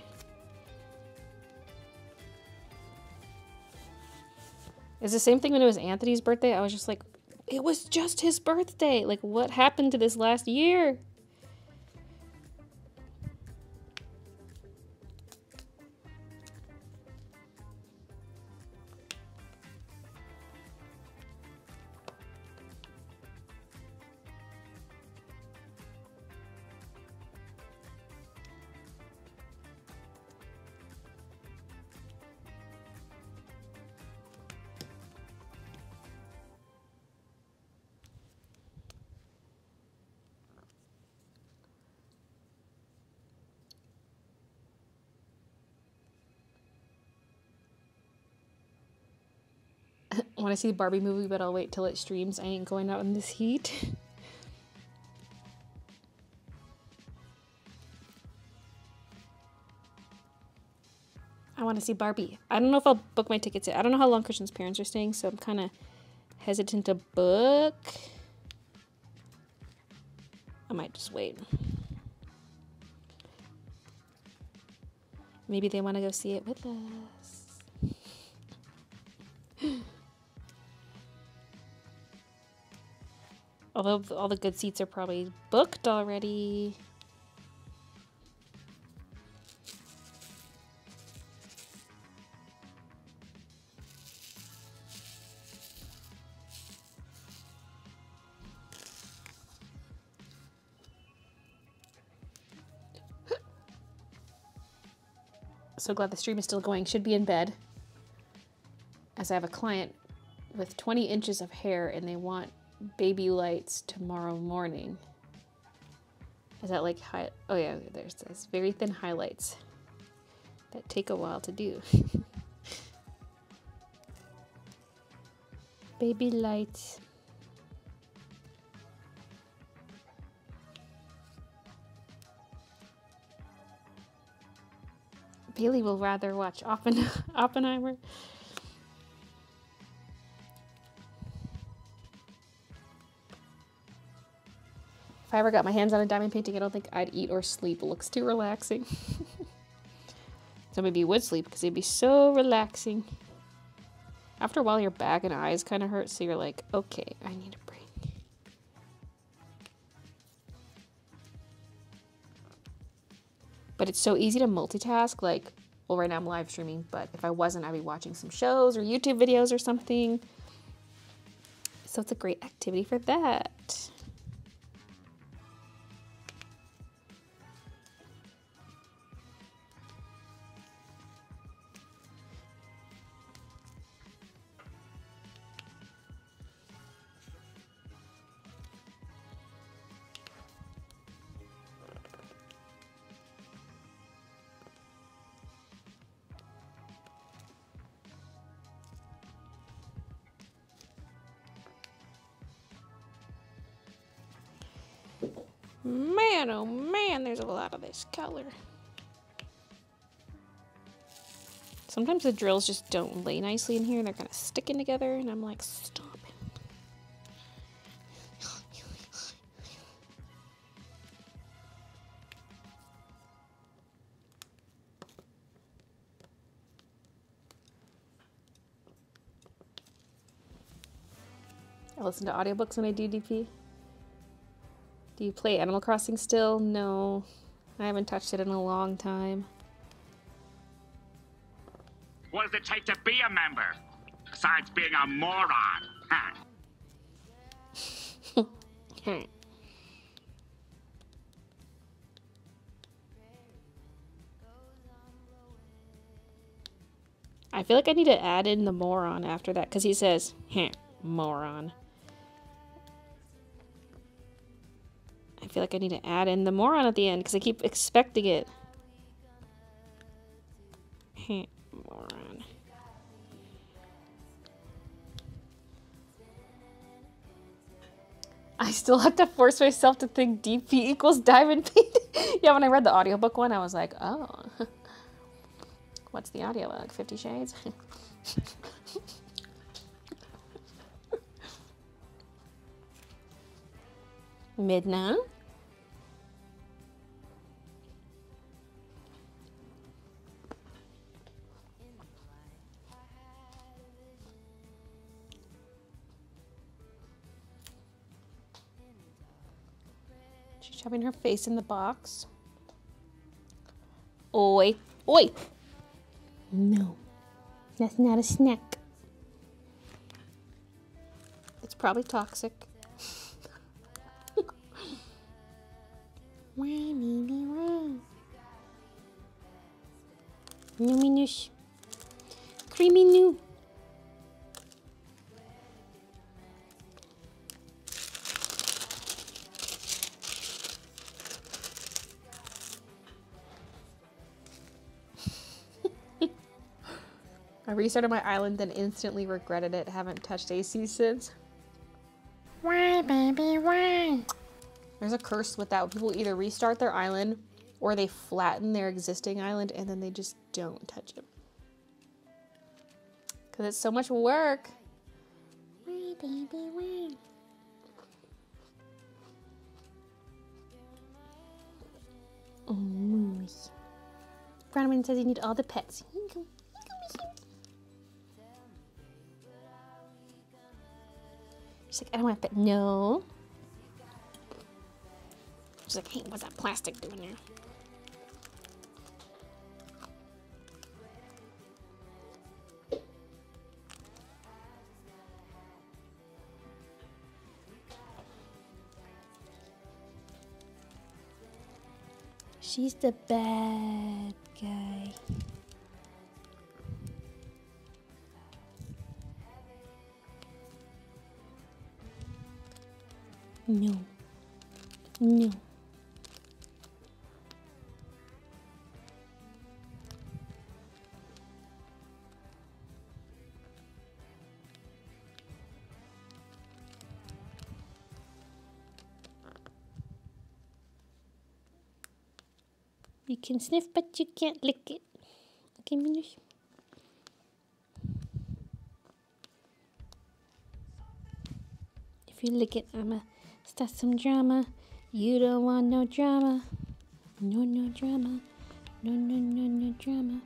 It's the same thing when it was Anthony's birthday. I was just like, it was just his birthday. Like, what happened to this last year? Want to see the Barbie movie, but I'll wait till it streams. I ain't going out in this heat. I want to see Barbie. I don't know if I'll book my tickets. I don't know how long Christian's parents are staying, so I'm kind of hesitant to book. I might just wait. Maybe they want to go see it with us. Although all the good seats are probably booked already. So glad the stream is still going. Should be in bed. As I have a client with 20 inches of hair and they want baby lights tomorrow morning. Is that like high? Oh yeah, there's this very thin highlights that take a while to do. baby lights. Baylee will rather watch Oppen Oppenheimer. If I ever got my hands on a diamond painting, I don't think I'd eat or sleep. It looks too relaxing. so maybe you would sleep because it'd be so relaxing. After a while, your back and eyes kind of hurt, so you're like, okay, I need a break. But it's so easy to multitask. Like, well, right now I'm live streaming, but if I wasn't, I'd be watching some shows or YouTube videos or something. So it's a great activity for that. A lot of this color. Sometimes the drills just don't lay nicely in here they're kind of sticking together and I'm like, stop it. I listen to audiobooks when I do DP. Do you play Animal Crossing still? No. I haven't touched it in a long time. What does it take to be a member? Besides being a moron. Huh. I feel like I need to add in the moron after that because he says, "Heh, moron. Feel like I need to add in the moron at the end because I keep expecting it. Moron. I still have to force myself to think DP equals diamond painting. yeah, when I read the audiobook one, I was like, oh. What's the audiobook? Fifty Shades? Midna? Her face in the box. Oi, oi! No, that's not a snack. It's probably toxic. Numinous. Creamy new. I restarted my island, then instantly regretted it. Haven't touched AC since. Why, baby, why? There's a curse with that. People either restart their island or they flatten their existing island and then they just don't touch it. Because it's so much work. Why, baby, why? Oh, moose. Grandma says you need all the pets. She's like, I don't want pet. No. She's like, hey, what's that plastic doing there? She's the bad guy. No. No. You can sniff, but you can't lick it. Okay, Minus? If you lick it, I'ma start some drama. You don't want no drama. No, no drama. No, no, no, no drama.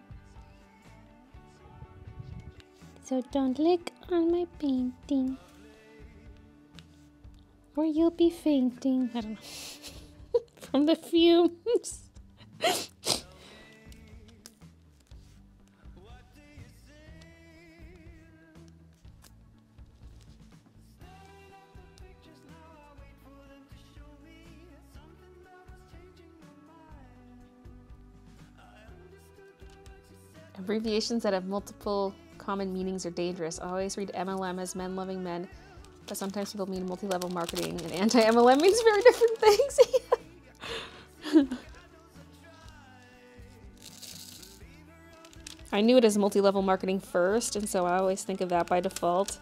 So don't lick on my painting. Or you'll be fainting. I don't know. From the fumes. Abbreviations that have multiple common meanings are dangerous. I always read MLM as men loving men, but sometimes people mean multi level marketing, and anti MLM means very different things. I knew it as multi level marketing first, and so I always think of that by default.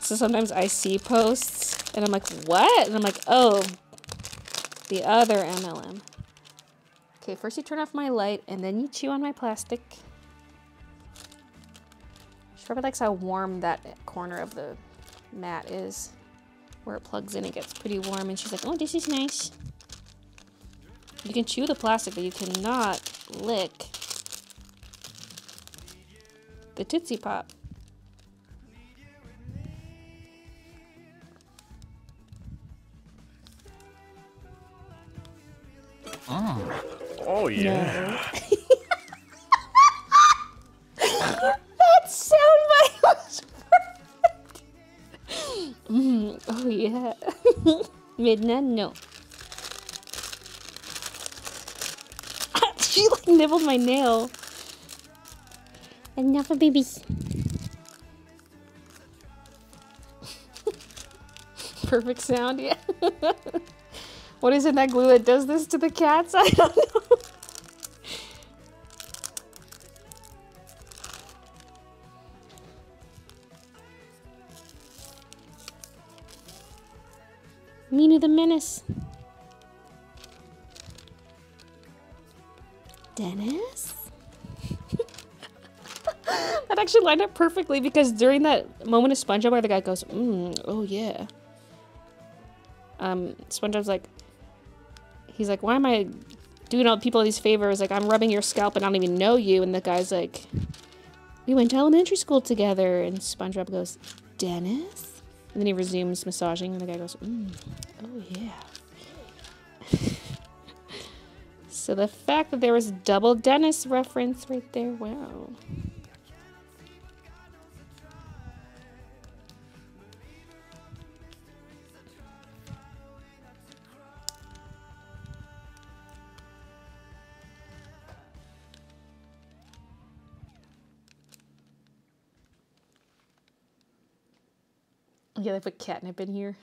So sometimes I see posts and I'm like, what? And I'm like, oh, the other MLM. Okay, first you turn off my light and then you chew on my plastic. She probably likes how warm that corner of the mat is. Where it plugs in, it gets pretty warm. And she's like, oh, this is nice. You can chew the plastic, but you cannot lick the Tootsie Pop. Oh oh yeah. That Mm, oh yeah. Midnight, no. she like nibbled my nail. Enough of babies. Perfect sound, yeah. what is it that glue that does this to the cats? I don't know. Minu the Menace. Dennis? That actually lined up perfectly because during that moment of SpongeBob where the guy goes, mm, oh yeah. Um, SpongeBob's like, he's like, why am I doing all people these favors? Like, I'm rubbing your scalp and I don't even know you. And the guy's like, we went to elementary school together. And SpongeBob goes, Dennis? And then he resumes massaging and the guy goes, mm, oh yeah. so the fact that there was double Dennis reference right there, wow. Yeah, they put catnip in here.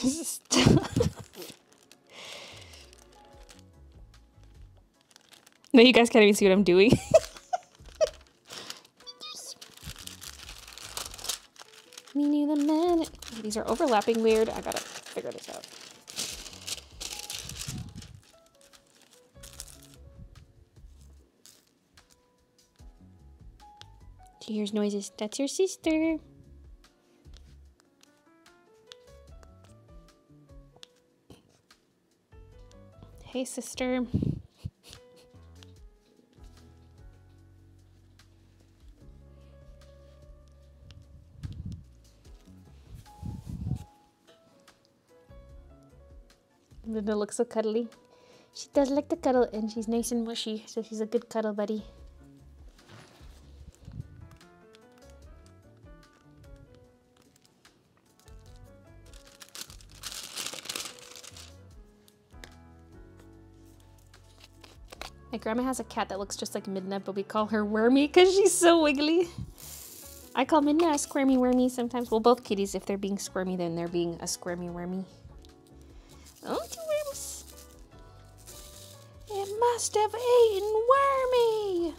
no, you guys can't even see what I'm doing. Minu the Menace. These are overlapping weird. I gotta figure this out. She hears noises. That's your sister. Hey, sister. Linda looks so cuddly. She does like to cuddle and she's nice and mushy, so she's a good cuddle buddy. Grandma has a cat that looks just like Midna, but we call her Wormy because she's so wiggly. I call Midna a squirmy wormy sometimes. Well, both kitties, if they're being squirmy, then they're being a squirmy wormy. Oh, two worms. It must have eaten Wormy.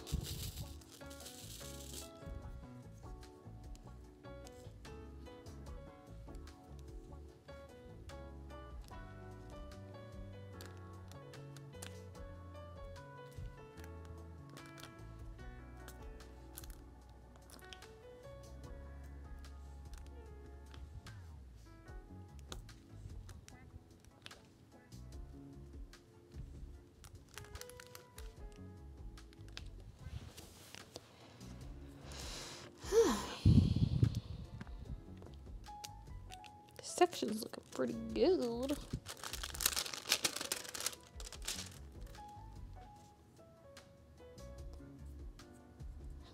Pretty good.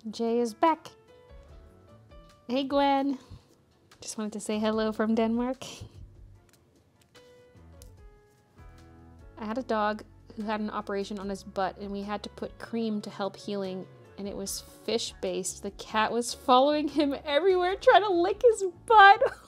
Jay is back. Hey, Gwen. Just wanted to say hello from Denmark. I had a dog who had an operation on his butt, and we had to put cream to help healing, and it was fish based. The cat was following him everywhere, trying to lick his butt.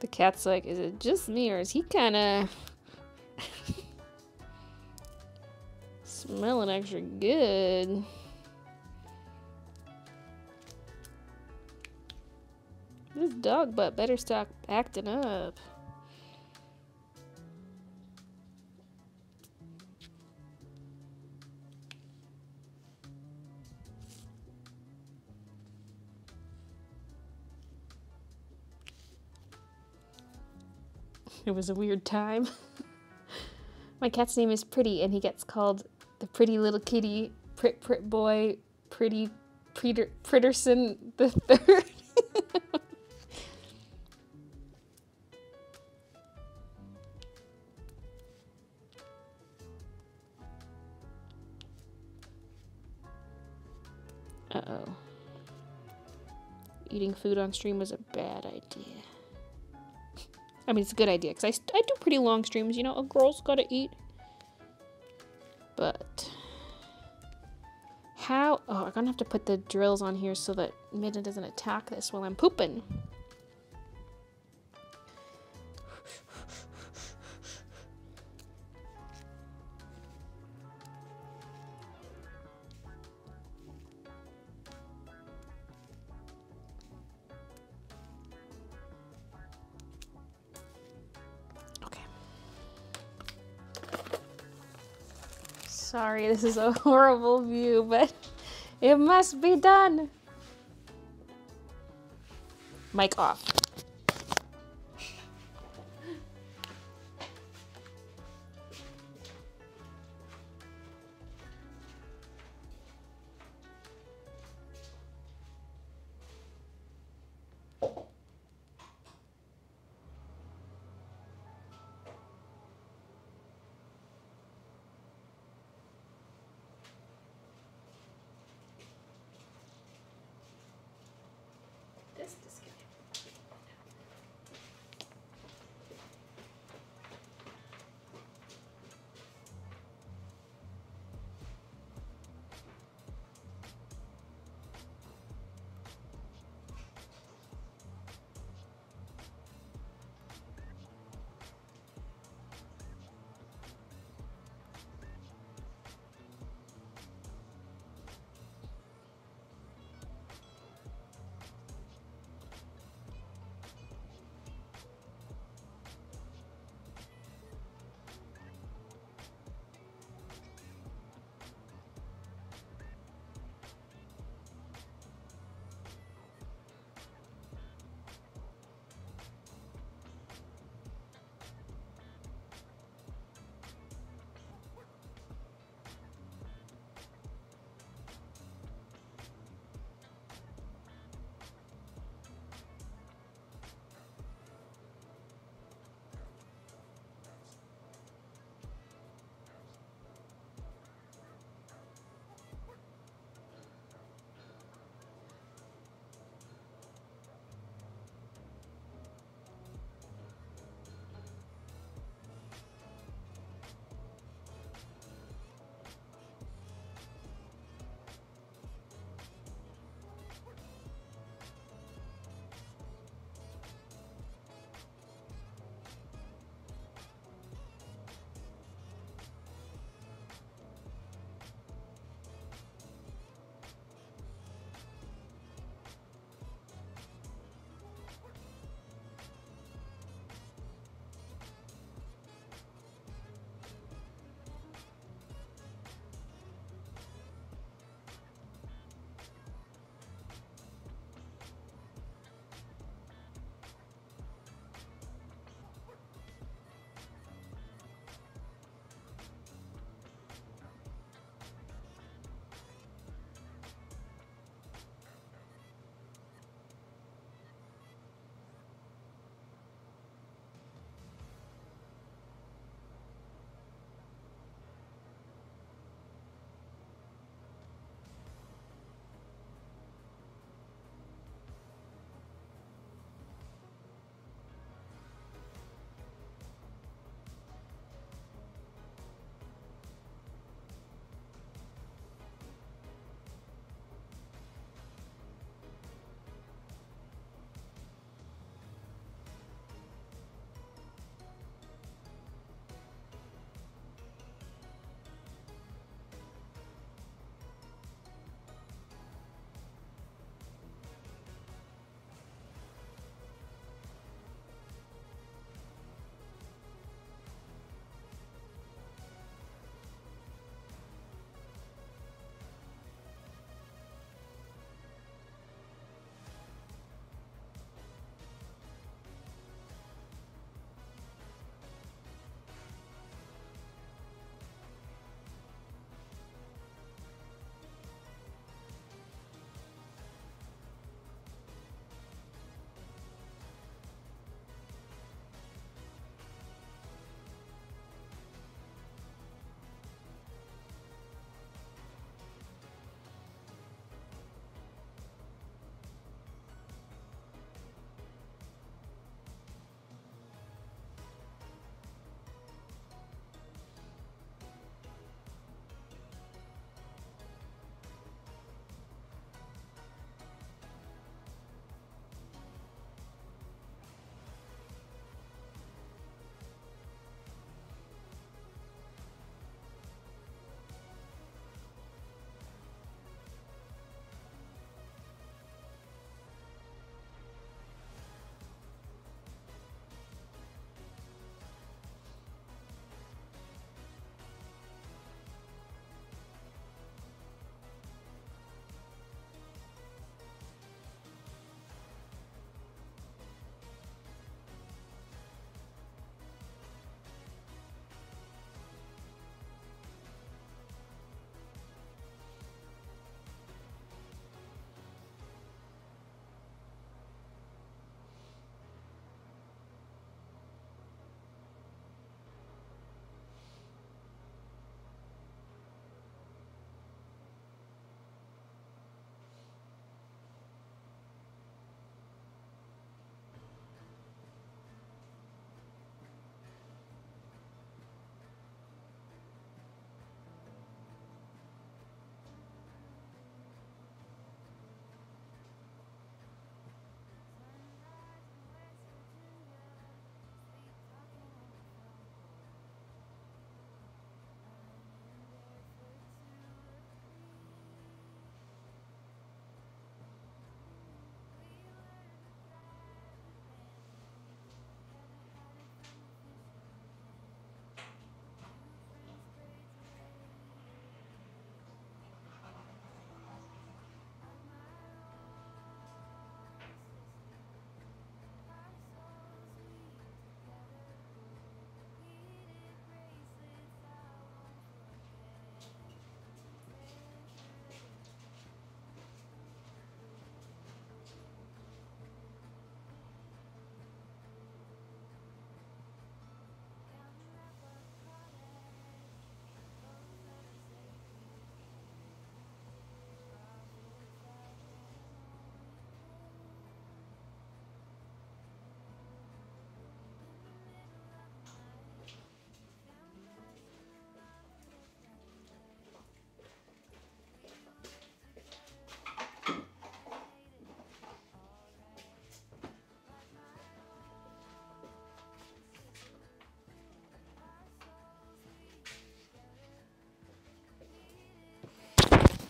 the cat's like, is it just me, or is he kind of smelling extra good? This dog butt better stop acting up. It was a weird time. My cat's name is Pretty, and he gets called the Pretty Little Kitty, Prit Prit Boy, Pretty Preter, Pritterson the Third. Uh oh. Eating food on stream was a mean, it's a good idea because I, I do pretty long streams, you know, a girl's gotta eat. But. How? Oh, I'm gonna have to put the drills on here so that Midna doesn't attack this while I'm pooping. Sorry, this is a horrible view, but it must be done. Mic off.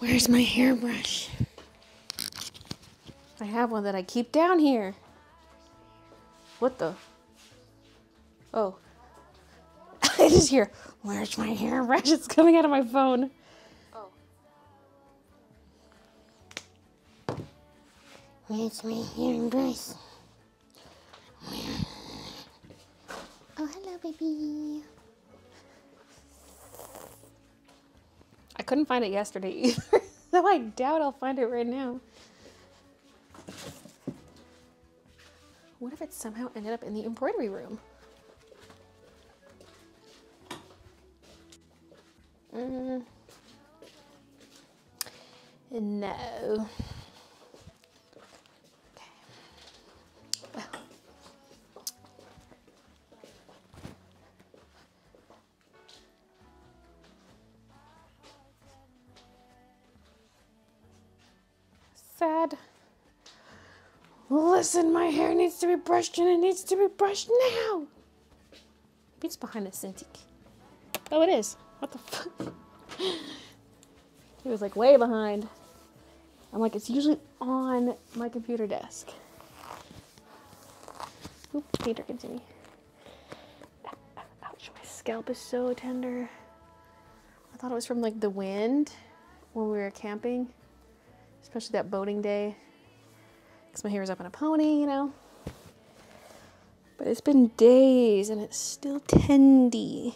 Where's my hairbrush? I have one that I keep down here. What the? Oh. I just hear, where's my hairbrush? It's coming out of my phone. Oh. Where's my hairbrush? Couldn't find it yesterday either. Though I doubt I'll find it right now. What if it somehow ended up in the embroidery room? Mm. No. Hair needs to be brushed and it needs to be brushed now. It's behind the Cintiq. Oh, it is. What the fuck? It was like way behind. I'm like, it's usually on my computer desk. Oop, Peter me. Ouch, my scalp is so tender. I thought it was from like the wind when we were camping, especially that boating day. Because my hair is up in a pony, you know. But it's been days and it's still tendy.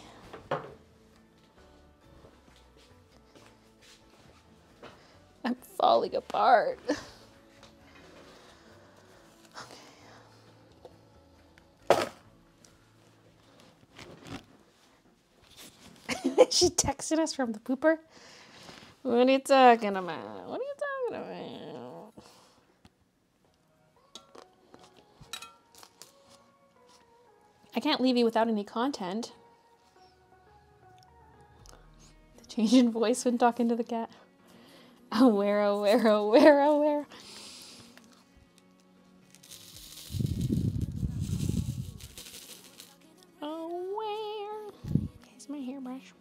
I'm falling apart. She texted us from the pooper. What are you talking about? What are you talking about? I can't leave you without any content. The change in voice when talking to the cat. Aware, aware, aware, aware. Aware. Here's my hairbrush.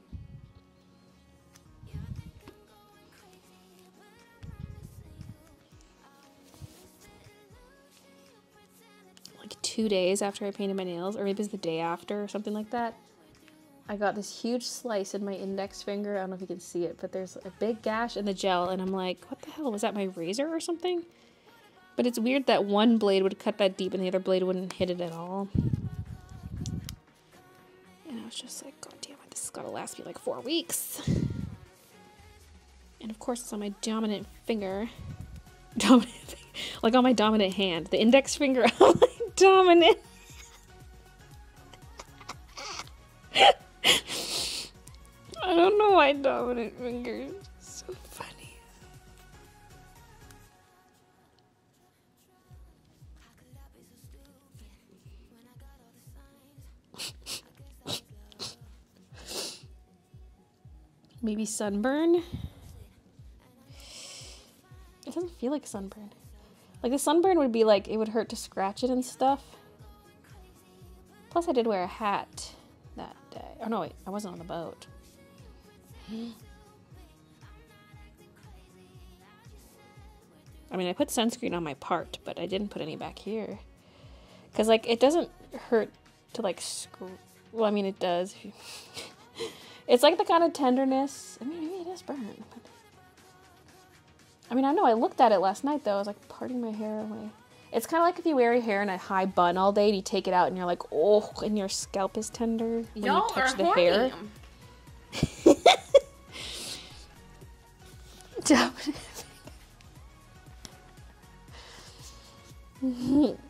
Two days after I painted my nails, or maybe it's the day after, or something like that. I got this huge slice in my index finger. I don't know if you can see it, but there's a big gash in the gel, and I'm like, what the hell? Was that my razor or something? But it's weird that one blade would cut that deep and the other blade wouldn't hit it at all. And I was just like, God damn it, this is gonna last me like four weeks. And of course, it's on my dominant finger. Dominant, like on my dominant hand. The index finger dominant. I don't know why dominant fingers. So funny. Maybe sunburn? It doesn't feel like sunburn. Like the sunburn would be like, it would hurt to scratch it and stuff. Plus I did wear a hat that day. Oh no, wait, I wasn't on the boat. I mean, I put sunscreen on my part, but I didn't put any back here. Cause like it doesn't hurt to like. Well, I mean it does. it's like the kind of tenderness. I mean, maybe it is burn. But... I mean, I know I looked at it last night though. I was like parting my hair away. It's kind of like if you wear your hair in a high bun all day and you take it out and you're like, oh, and your scalp is tender when Y'all you touch are the horny. hair.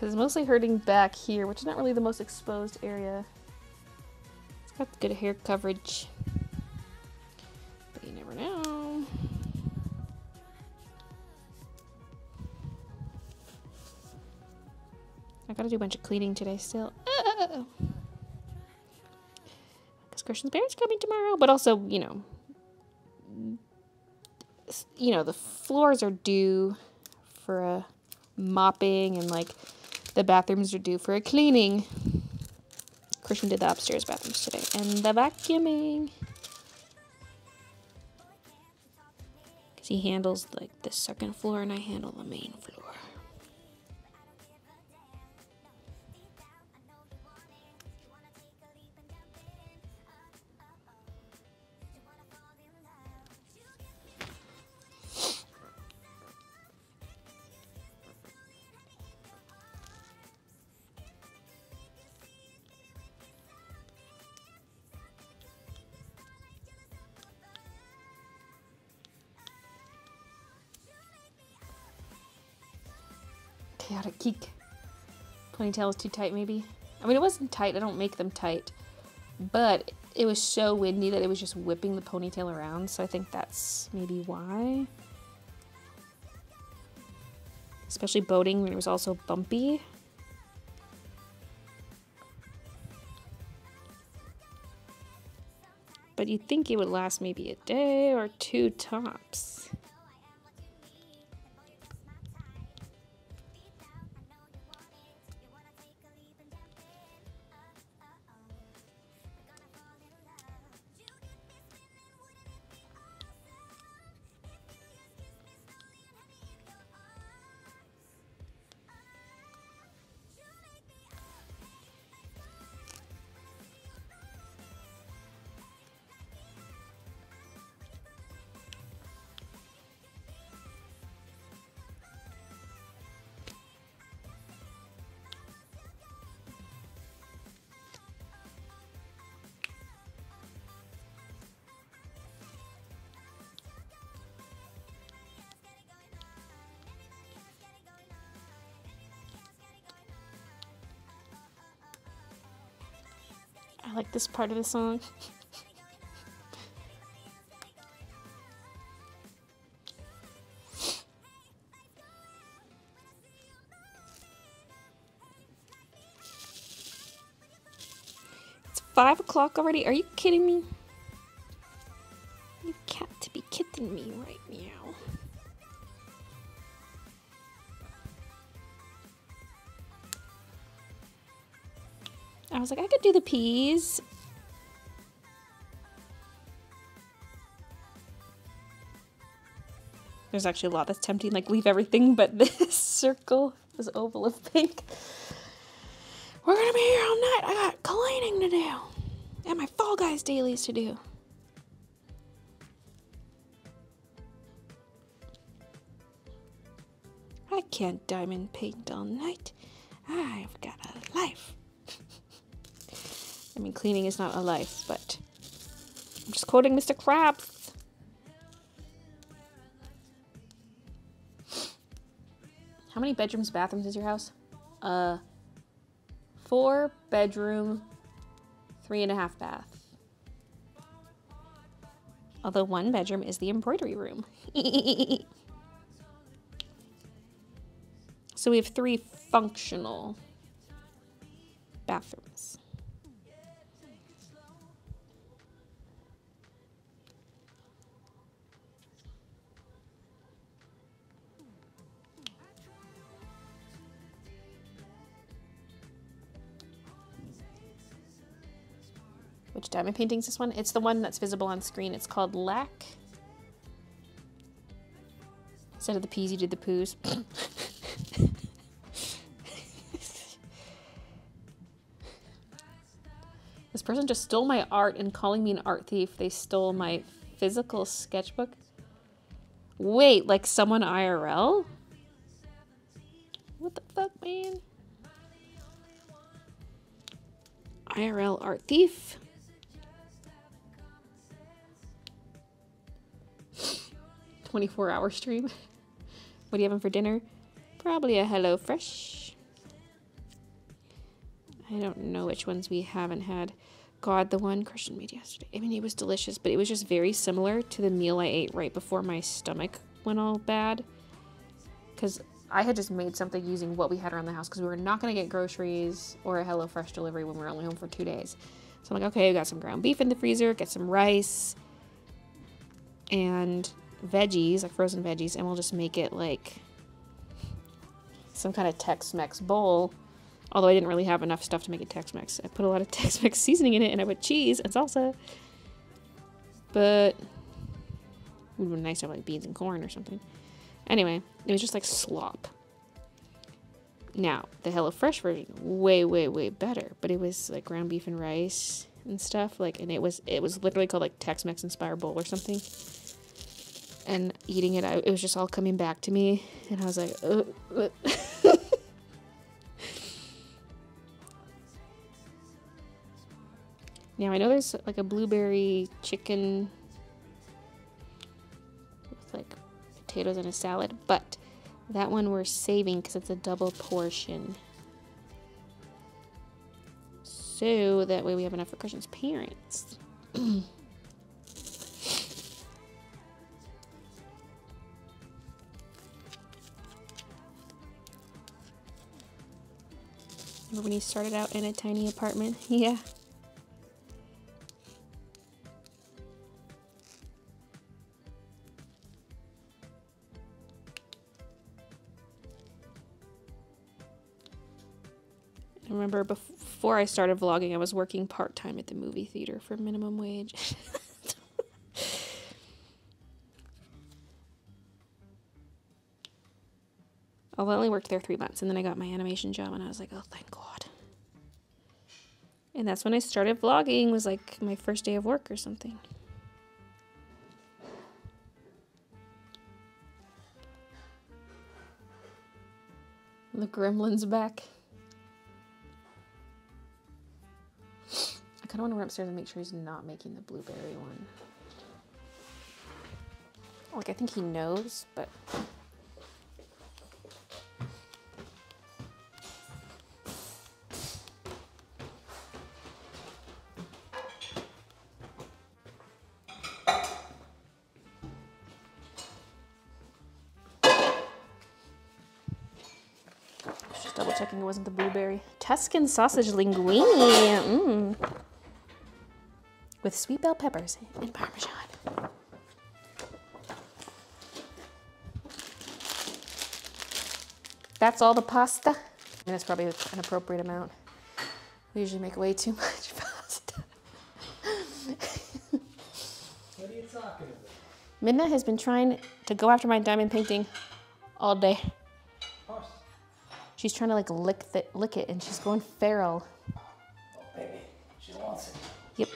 Because it's mostly hurting back here, which is not really the most exposed area. It's got good hair coverage. But you never know. I gotta do a bunch of cleaning today still. Uh, because Christian's parents coming tomorrow, but also, you know, you know, the floors are due for a mopping and like the bathrooms are due for a cleaning. Christian did the upstairs bathrooms today and the vacuuming. Because he handles like the second floor and I handle the main floor. Ponytail is too tight, maybe. I mean, it wasn't tight. I don't make them tight, but it was so windy that it was just whipping the ponytail around. So I think that's maybe why. Especially boating when it was also bumpy. But you'd think it would last maybe a day or two tops. This part of the song. It's five o'clock already. Are you kidding me? You cat to be kidding me right I was like, I could do the peas. There's actually a lot that's tempting, like leave everything but this circle, this oval of pink. We're gonna be here all night. I got cleaning to do. And my Fall Guys dailies to do. I can't diamond paint all night. I've got a life. I mean, cleaning is not a life, but I'm just quoting Mr. Krabs. How many bedrooms, bathrooms is your house? Uh, four bedroom, three and a half bath. Although one bedroom is the embroidery room. so we have three functional bathrooms. Which diamond painting is this one? It's the one that's visible on screen. It's called Lac. Instead of the peas, you did the poos. this person just stole my art and calling me an art thief. They stole my physical sketchbook. Wait, like someone IRL? What the fuck, man? IRL art thief. Twenty-four hour stream. What are you having for dinner? Probably a Hello Fresh. I don't know which ones we haven't had. God, the one Christian made yesterday. I mean, it was delicious, but it was just very similar to the meal I ate right before my stomach went all bad. Because I had just made something using what we had around the house because we were not going to get groceries or a HelloFresh delivery when we were only home for two days. So I'm like, okay, we got some ground beef in the freezer, get some rice and veggies, like frozen veggies, and we'll just make it like some kind of Tex-Mex bowl. Although I didn't really have enough stuff to make it Tex-Mex. I put a lot of Tex-Mex seasoning in it and I put cheese and salsa. But it would have been nice to have like beans and corn or something. Anyway, it was just like slop. Now, the HelloFresh version, way, way, way better. But it was like ground beef and rice and stuff. Like, and it was it was literally called like Tex-Mex inspired bowl or something. And eating it, I, it was just all coming back to me, and I was like, uh, uh. now I know there's like a blueberry chicken with like potatoes and a salad, but that one we're saving because it's a double portion. So that way we have enough for Christian's parents. Remember when he started out in a tiny apartment? Yeah. I remember before I started vlogging, I was working part time at the movie theater for minimum wage. I only worked there three months, and then I got my animation job, and I was like, oh, thank God. And that's when I started vlogging, was like my first day of work or something. The gremlin's back. I kind of want to run upstairs and make sure he's not making the blueberry one. Like, I think he knows, but wasn't the blueberry. Tuscan sausage linguine. Mmm. With sweet bell peppers and parmesan. That's all the pasta. And it's probably an appropriate amount. We usually make way too much pasta. What are you talking about? Midna has been trying to go after my diamond painting all day. She's trying to like lick the, lick it, and she's going feral. Oh, baby. She wants it. Yep.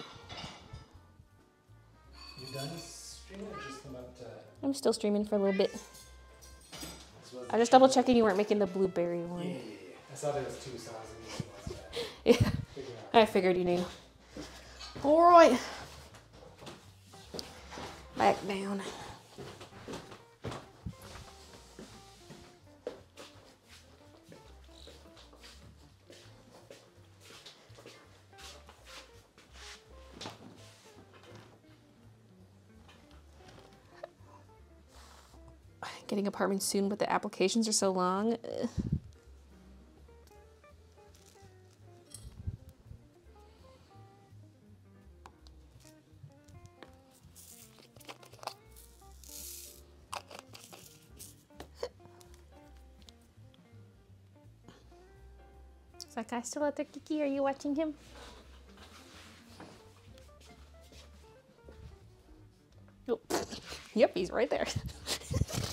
You done streaming or just come up to... I'm still streaming for a little bit. I just double checking you weren't making the blueberry one. Yeah, yeah, yeah. I saw there was two sauces. and was. Yeah. I figured you knew. All right. Back down. Getting apartments soon, but the applications are so long. Ugh. Is that guy still out there, Kiki? Are you watching him? Oh, yep, he's right there.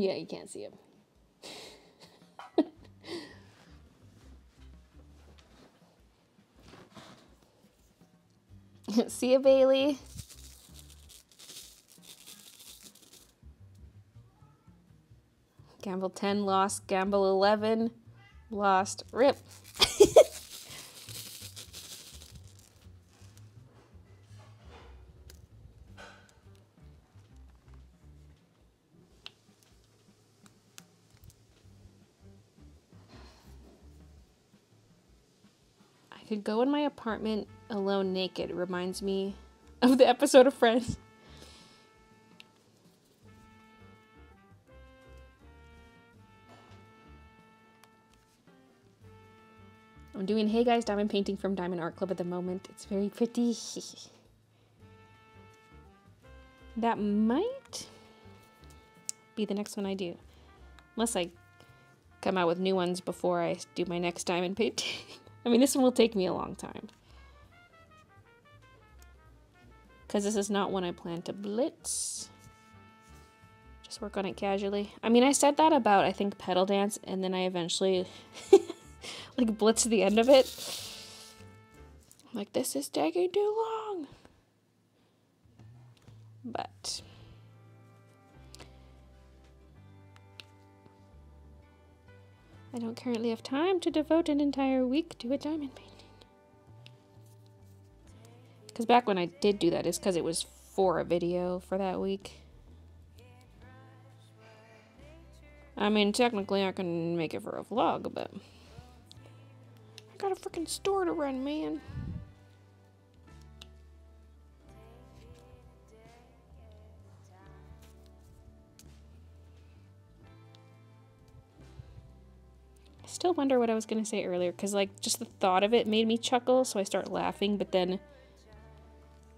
yeah, you can't see him. see you, Baylee. Gamble 10 lost. Gamble 11 lost. Rip. Could go in my apartment alone naked. Reminds me of the episode of Friends. I'm doing Hey Guys diamond painting from Diamond Art Club at the moment. It's very pretty. That might be the next one I do. Unless I come out with new ones before I do my next diamond painting. I mean, this one will take me a long time. Because this is not one I plan to blitz. Just work on it casually. I mean, I said that about, I think, Petal Dance, and then I eventually, like, blitzed the end of it. I'm like, this is taking too long. But... I don't currently have time to devote an entire week to a diamond painting. Because back when I did do that, it's because it was for a video for that week. I mean, technically I can make it for a vlog, but... I got a freaking store to run, man. Still wonder what I was going to say earlier, because, like, just the thought of it made me chuckle, so I start laughing, but then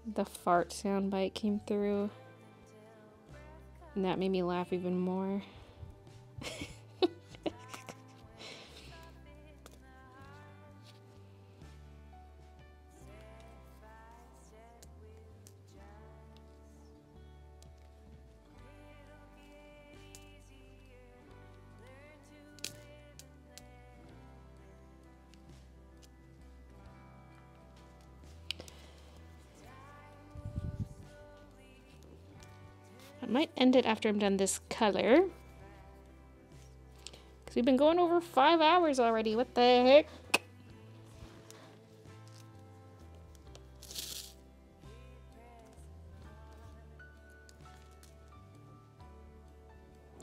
the fart soundbite came through, and that made me laugh even more. end it after I'm done this color. Because we've been going over five hours already. What the heck?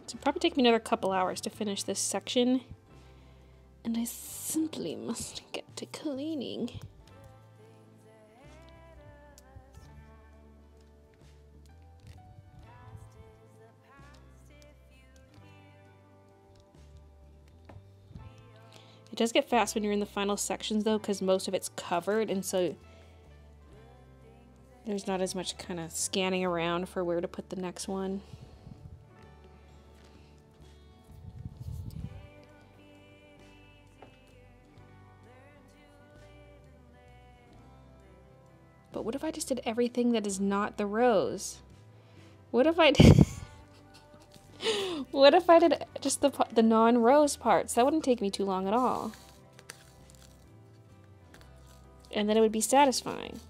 It'll probably take me another couple hours to finish this section. And I simply must get to cleaning. It does get fast when you're in the final sections though, because most of it's covered, and so there's not as much kind of scanning around for where to put the next one. But what if I just did everything that is not the rose? What if I did... what if I did just the, the non-rose parts? That wouldn't take me too long at all. And then it would be satisfying.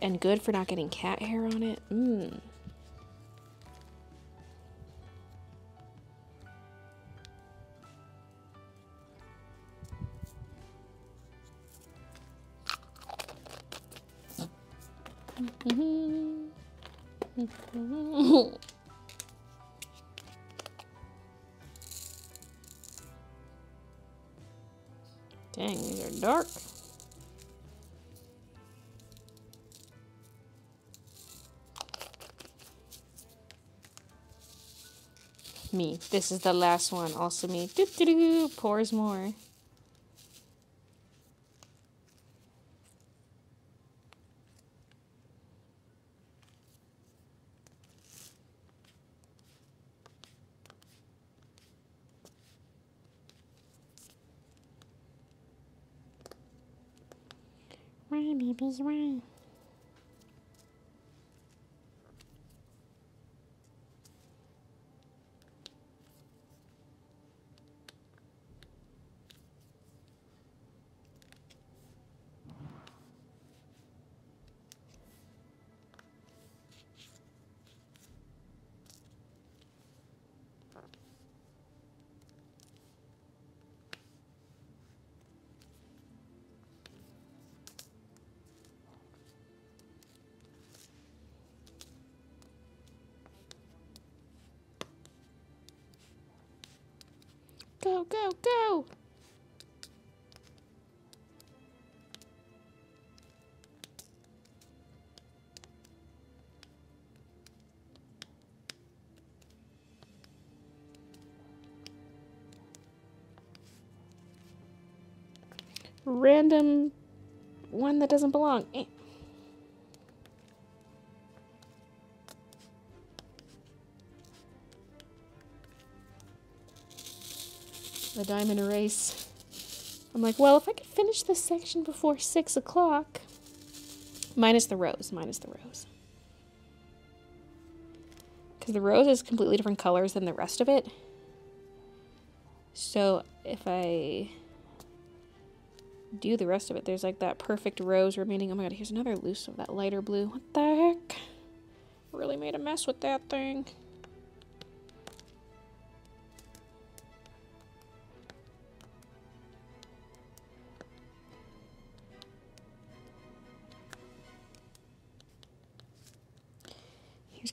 And good for not getting cat hair on it. Mmm. Dang, these are dark. Me. This is the last one. Also me. Doo -doo -doo, pours more. Why, babies, Go! Random one that doesn't belong. Eh. The diamond erase. I'm like, well, if I could finish this section before six o'clock, minus the rose, minus the rose. Because the rose is completely different colors than the rest of it. So if I do the rest of it, there's like that perfect rose remaining. Oh my god, here's another loose of that lighter blue. What the heck? Really made a mess with that thing.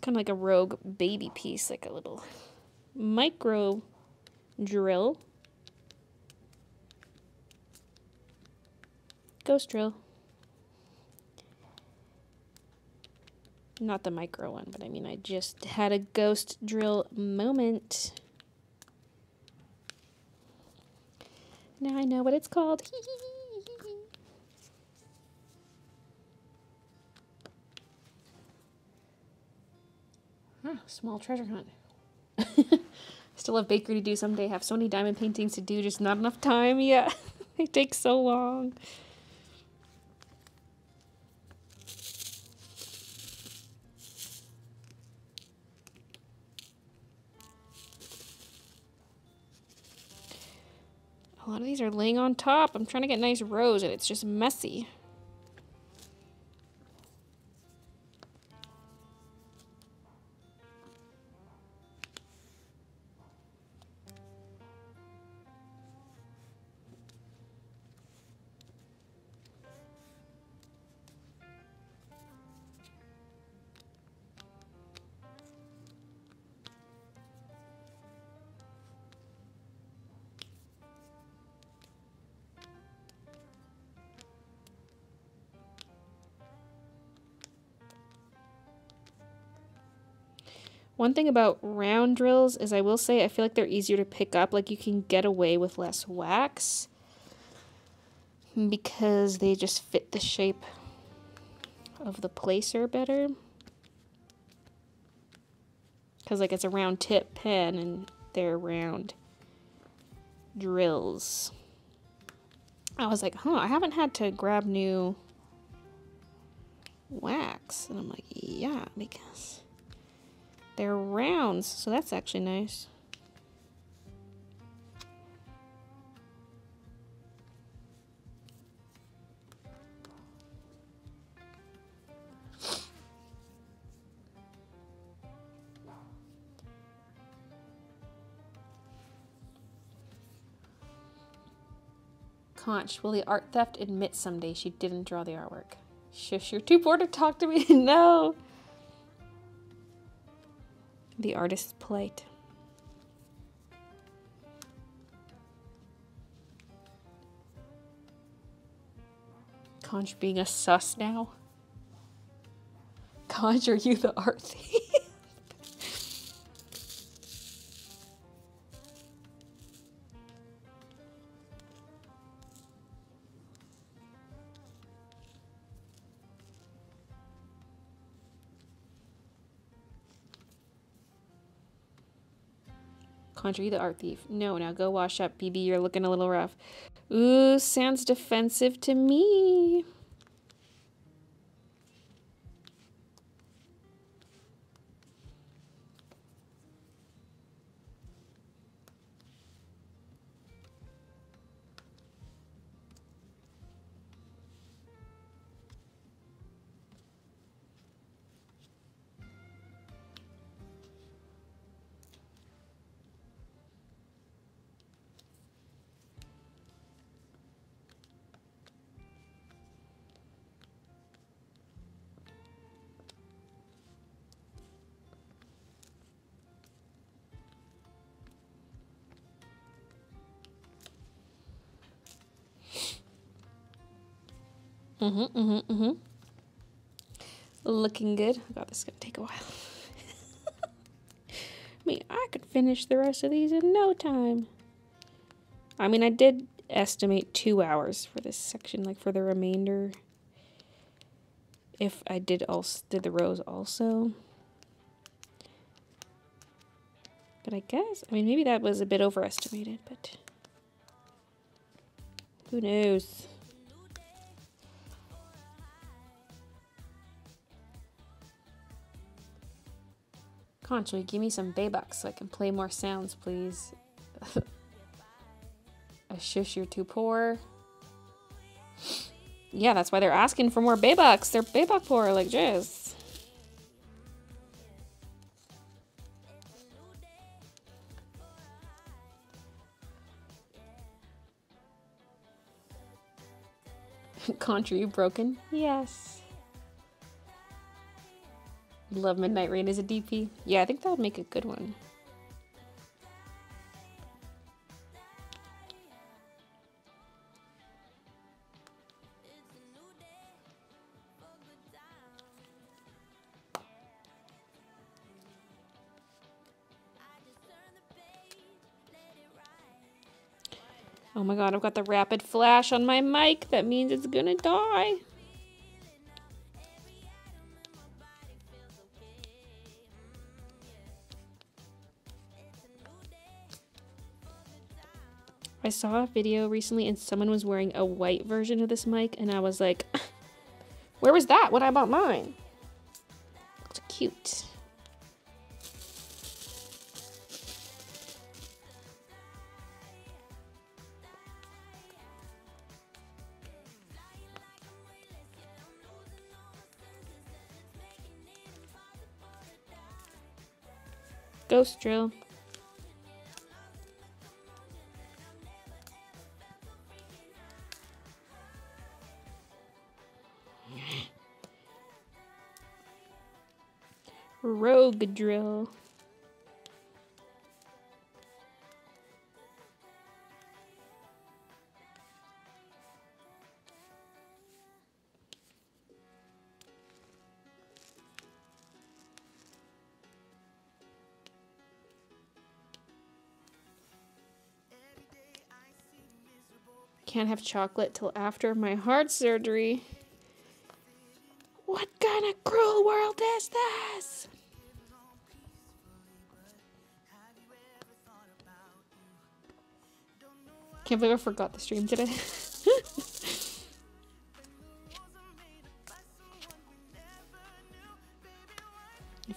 Kind of like a rogue baby piece, like a little micro drill. Ghost drill. Not the micro one, but I mean, I just had a ghost drill moment. Now I know what it's called. Huh, small treasure hunt. Still have bakery to do someday. Have so many diamond paintings to do, just not enough time. Yeah, they take so long. A lot of these are laying on top. I'm trying to get nice rows and it's just messy. One thing about round drills is I will say I feel like they're easier to pick up. Like you can get away with less wax because they just fit the shape of the placer better. Because like it's a round tip pen and they're round drills. I was like, huh, I haven't had to grab new wax. And I'm like, yeah, because they're rounds, so that's actually nice. Conch, will the art theft admit someday she didn't draw the artwork? Shush, you're too bored to talk to me. no. The artist's plight. Conch being a sus now. Conch, are you the art thief? Conjure you the art thief. No, now go wash up, BB. You're looking a little rough. Ooh, sounds defensive to me. Mm-hmm, mm-hmm, mm-hmm. Looking good. God, this is gonna take a while. I mean, I could finish the rest of these in no time. I mean, I did estimate two hours for this section, like for the remainder if I did also did the rows also. But I guess I mean maybe that was a bit overestimated, but who knows? Conch, will you give me some Baybucks so I can play more sounds, please? A shush, you're too poor. Yeah, that's why they're asking for more Baybucks. They're Baybuck poor, like jizz. Contra, you broken? Yes. Love Midnight Rain as a DP. Yeah, I think that would make a good one. Oh my god, I've got the rapid flash on my mic. That means it's gonna die. I saw a video recently and someone was wearing a white version of this mic and I was like, where was that when I bought mine? Looked cute. Ghost drill. Rogue drill. Can't have chocolate till after my heart surgery. What kind of cruel world is this? Can't believe I forgot the stream today.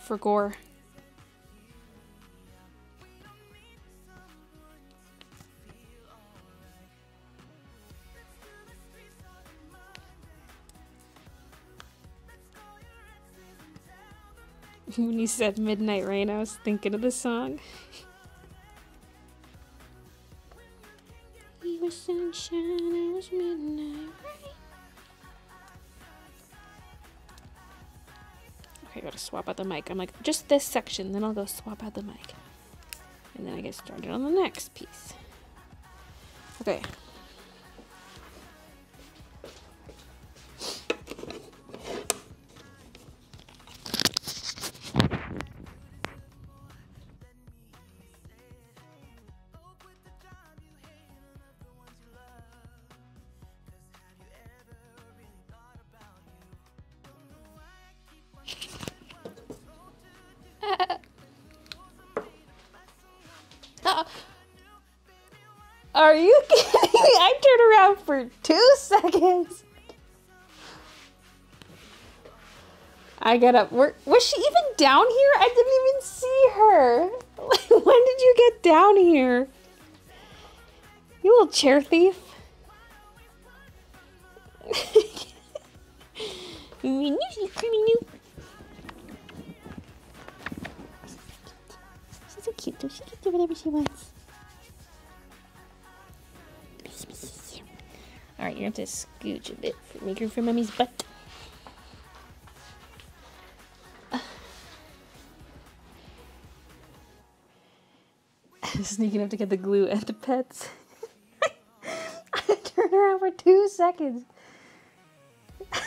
For gore. when you said Midnight Rain, I was thinking of the song. sunshine, it was midnight. Okay, I gotta swap out the mic. I'm like, just this section, then I'll go swap out the mic. And then I get started on the next piece. Okay. Two seconds. I get up. Were, was she even down here? I didn't even see her. when did you get down here? You little chair thief. You have to scooch a bit for make room for mommy's butt. Sneaking up to get the glue and the pets. I turned around for two seconds. I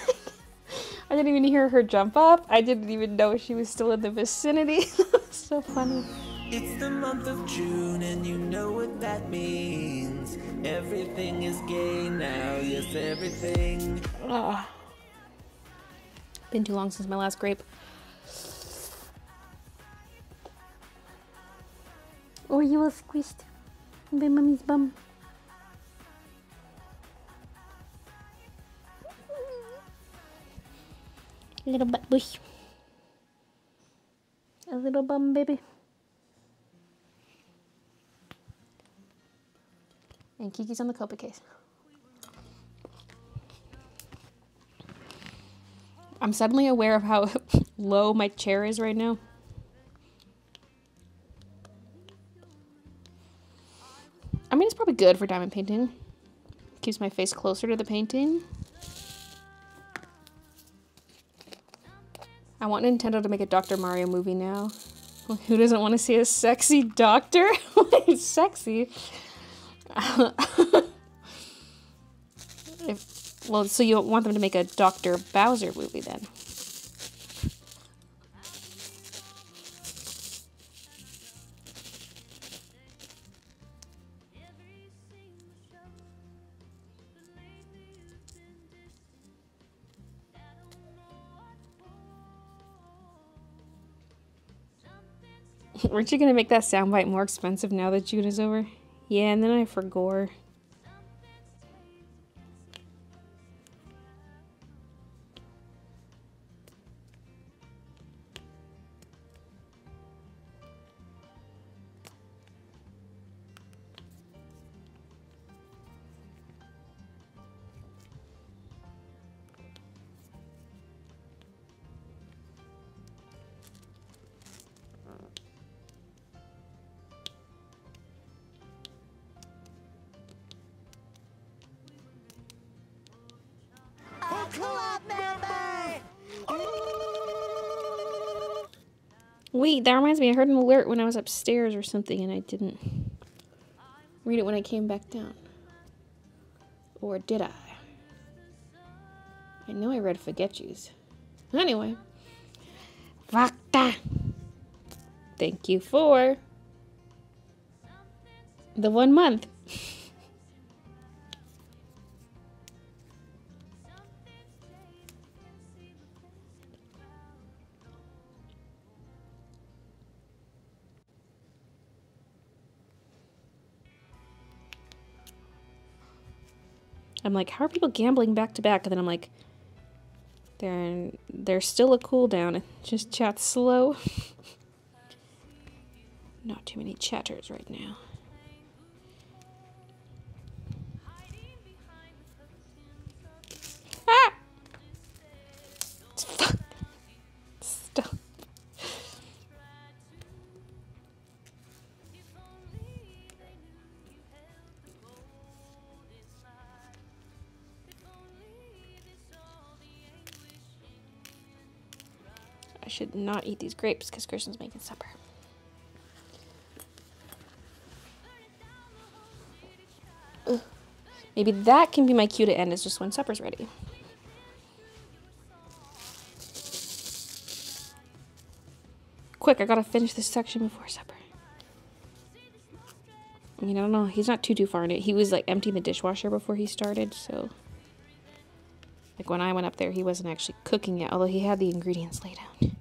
didn't even hear her jump up. I didn't even know she was still in the vicinity. so funny. It's the month of June, and you know what that means. Everything is gay now, yes, everything. Ugh. Been too long since my last grape. Or you will squished by mommy's bum. Little butt bush. A little bum baby. And Kiki's on the Copa case. I'm suddenly aware of how low my chair is right now. I mean, it's probably good for diamond painting. Keeps my face closer to the painting. I want Nintendo to make a Dr. Mario movie now. Who doesn't want to see a sexy doctor? Sexy. If, well, so you want them to make a Dr. Bowser movie then? Weren't you gonna make that soundbite more expensive now that June is over? Yeah, and then I forgot. That reminds me. I heard an alert when I was upstairs or something, and I didn't read it when I came back down. Or did I? I know I read Forget Yous. Anyway. Vakta! Thank you for the one month. I'm like, how are people gambling back to back? And then I'm like, they're there's still a cooldown. Just chat slow. Not too many chatters right now. Not eat these grapes because Christian's making supper. Ugh. Maybe that can be my cue to end is just when supper's ready. Quick, I gotta finish this section before supper. I mean, I don't know. He's not too too far in it. He was like emptying the dishwasher before he started, so like when I went up there, he wasn't actually cooking yet, although he had the ingredients laid out.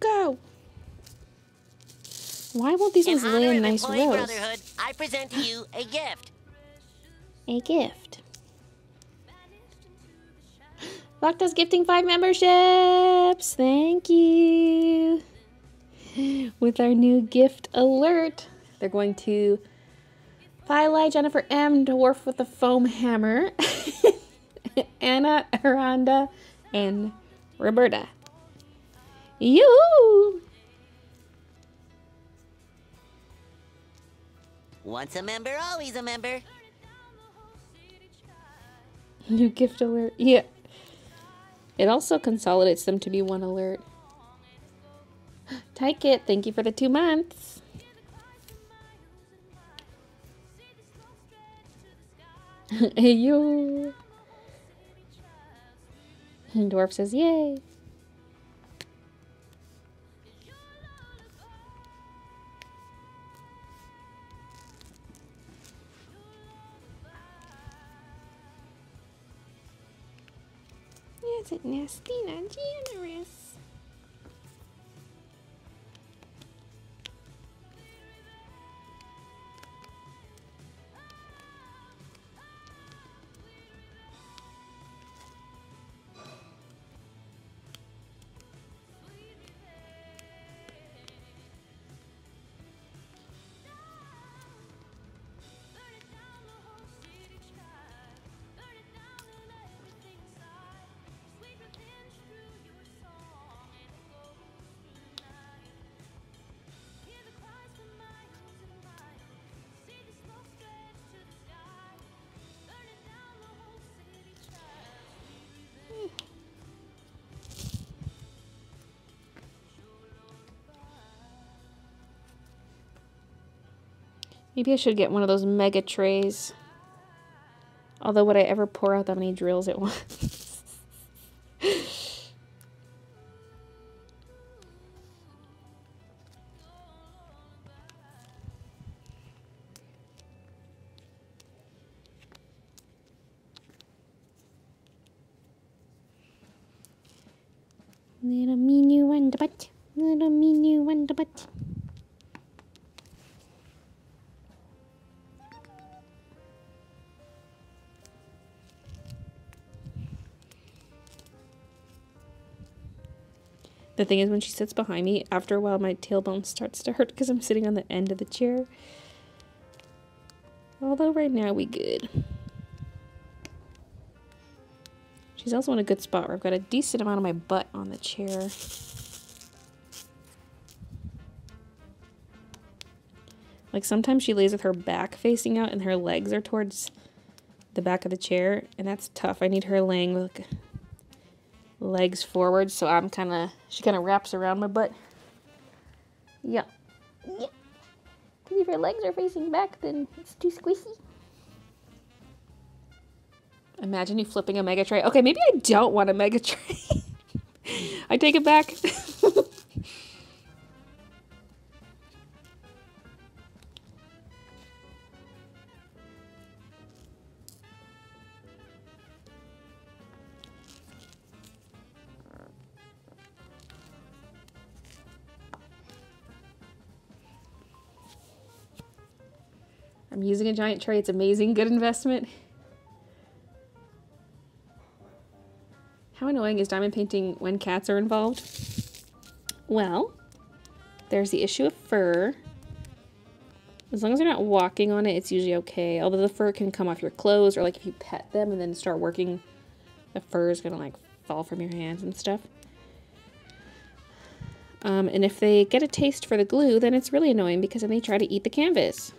Go! Why won't these In ones lay in nice rows? Brotherhood, I present to you a gift. A gift. Vakta's gifting five memberships. Thank you. With our new gift alert, they're going to Firelight, Jennifer M, Dwarf with the Foam Hammer, Anna, Aranda, and Roberta. You. Once a member, always a member. New gift alert. Yeah. It also consolidates them to be one alert. Take it. Thank you for the two months. hey, yo. And Dwarf says, yay. Is it nasty, generous? Maybe I should get one of those mega trays. Although, would I ever pour out that many drills at once? The thing is, when she sits behind me, after a while my tailbone starts to hurt because I'm sitting on the end of the chair. Although right now we good. She's also in a good spot where I've got a decent amount of my butt on the chair. Like sometimes she lays with her back facing out and her legs are towards the back of the chair, and that's tough. I need her laying with legs forward, so I'm kind of, she kind of wraps around my butt. Yeah. Yeah. Because if your legs are facing back, then it's too squishy. Imagine you flipping a mega tray. Okay, maybe I don't want a mega tray. I take it back. using a giant tray. It's amazing. Good investment. How annoying is diamond painting when cats are involved? Well, there's the issue of fur. As long as they're not walking on it, it's usually okay. Although the fur can come off your clothes or like if you pet them and then start working, the fur is gonna like fall from your hands and stuff. Um, and if they get a taste for the glue, then it's really annoying because then they try to eat the canvas.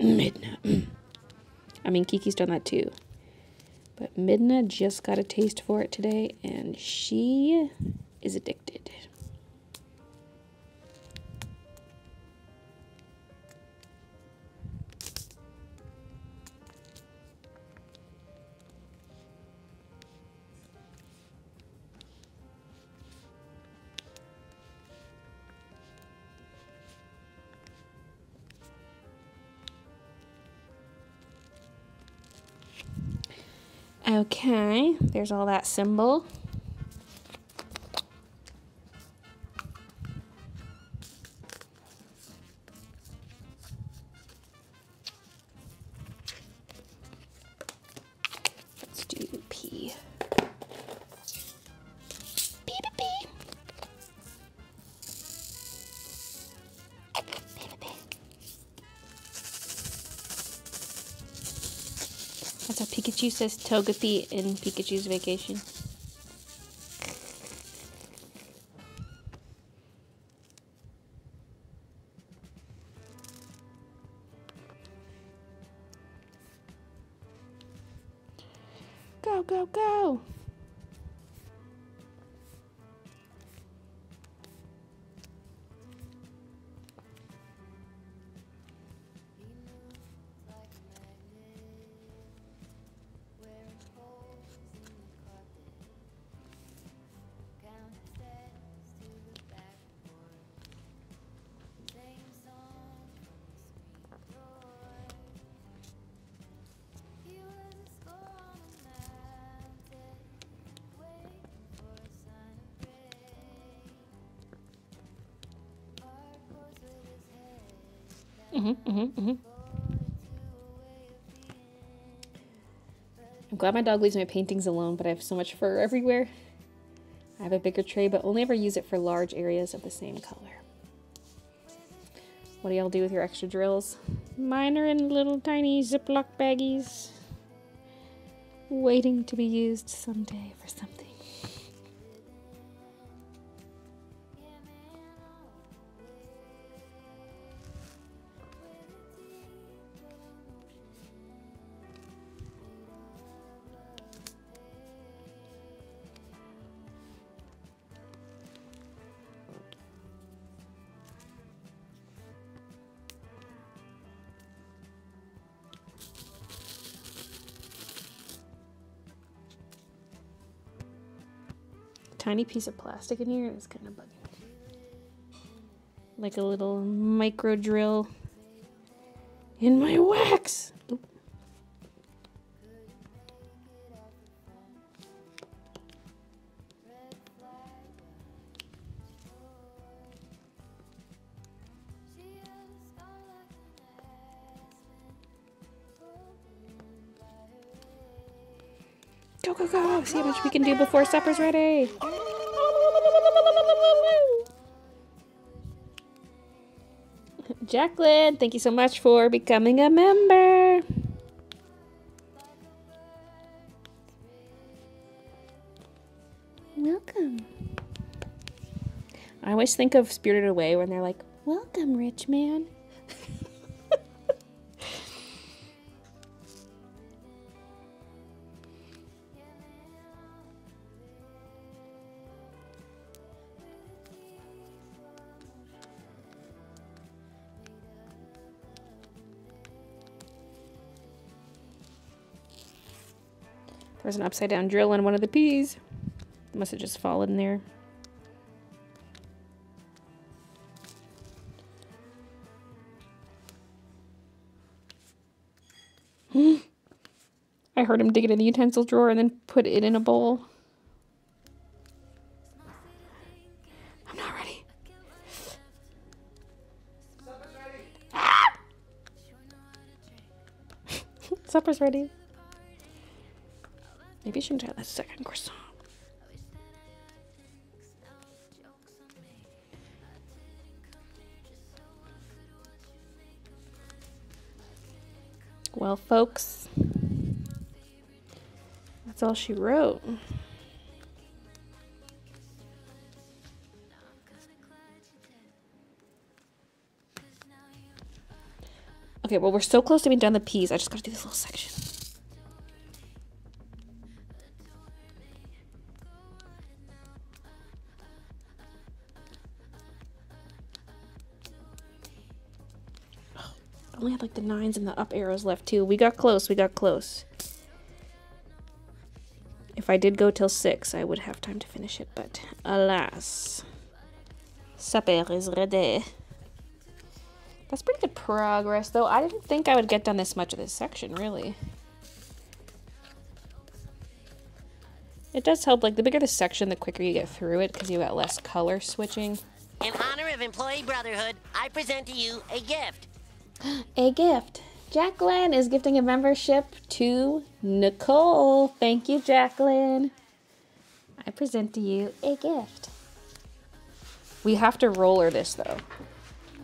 Midna. Mm. I mean, Kiki's done that too. But Midna just got a taste for it today, and she is addicted. Okay, there's all that symbol. Pikachu says Togepi in Pikachu's Vacation. Hmm hmm hmm I'm glad my dog leaves my paintings alone, but I have so much fur everywhere. I have a bigger tray, but only ever use it for large areas of the same color. What do y'all do with your extra drills? Mine are in little tiny Ziploc baggies, waiting to be used someday for something. Tiny piece of plastic in here is kind of bugging. Like a little micro drill in my wax. See how much we can do before supper's ready. Jacqueline, thank you so much for becoming a member. Welcome. I always think of Spirited Away when they're like, Welcome, rich man. There's an upside down drill in one of the peas. It Must have just fallen there. I heard him dig it in the utensil drawer and then put it in a bowl. I'm not ready. Ah! Supper's ready. Maybe I shouldn't have that second croissant. Well, folks, that's all she wrote. Okay, well, we're so close to being done the peas. I just gotta do this little section. Only had like the nines and the up arrows left too. We got close, we got close. If I did go till six, I would have time to finish it, but alas. Supper is ready. That's pretty good progress, though. I didn't think I would get done this much of this section, really. It does help, like, the bigger the section, the quicker you get through it, because you got less color switching. In honor of Employee Brotherhood, I present to you a gift. a gift. Jacqueline is gifting a membership to Nicole. Thank you, Jacqueline. I present to you a gift. We have to roller this though.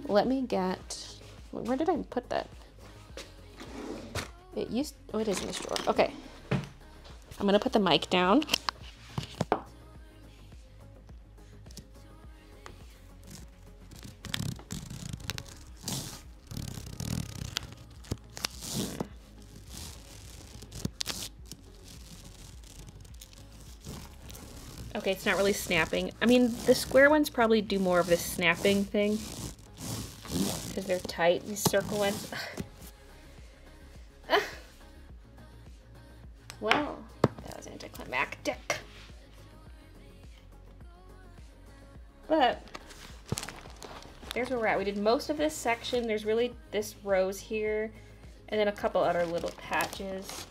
Let me get. Where did I put that? It used. Oh, it is in this drawer. Okay. I'm gonna put the mic down. Okay, it's not really snapping. I mean, the square ones probably do more of the snapping thing. Because they're tight, these circle ones. Ah. Well, that was anticlimactic. But, there's where we're at. We did most of this section. There's really this rose here, and then a couple other little patches.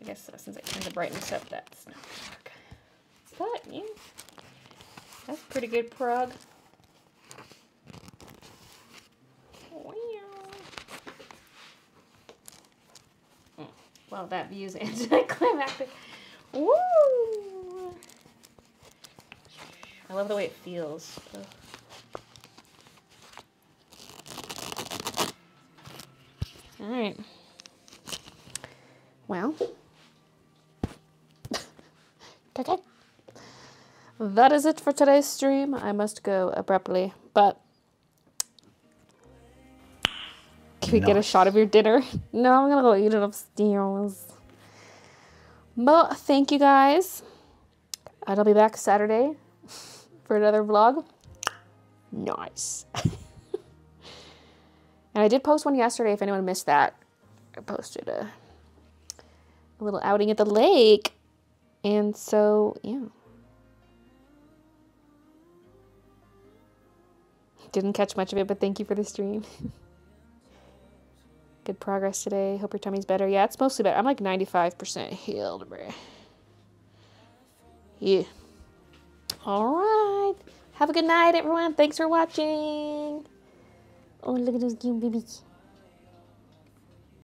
I guess since I turned the brightness up, that's not. But, yeah, that's pretty good prog. Well, that view's anticlimactic. Woo! I love the way it feels. Ugh. All right. Well. That is it for today's stream. I must go abruptly, but can we get a shot of your dinner? No, I'm gonna go eat it upstairs. But thank you guys. I'll be back Saturday for another vlog. Nice. and I did post one yesterday if anyone missed that. I posted a, a little outing at the lake. And so, yeah. Didn't catch much of it, but thank you for the stream. Good progress today. Hope your tummy's better. Yeah, it's mostly better. I'm like 95% healed, bruh. Yeah. All right. Have a good night, everyone. Thanks for watching. Oh, look at those cute babies.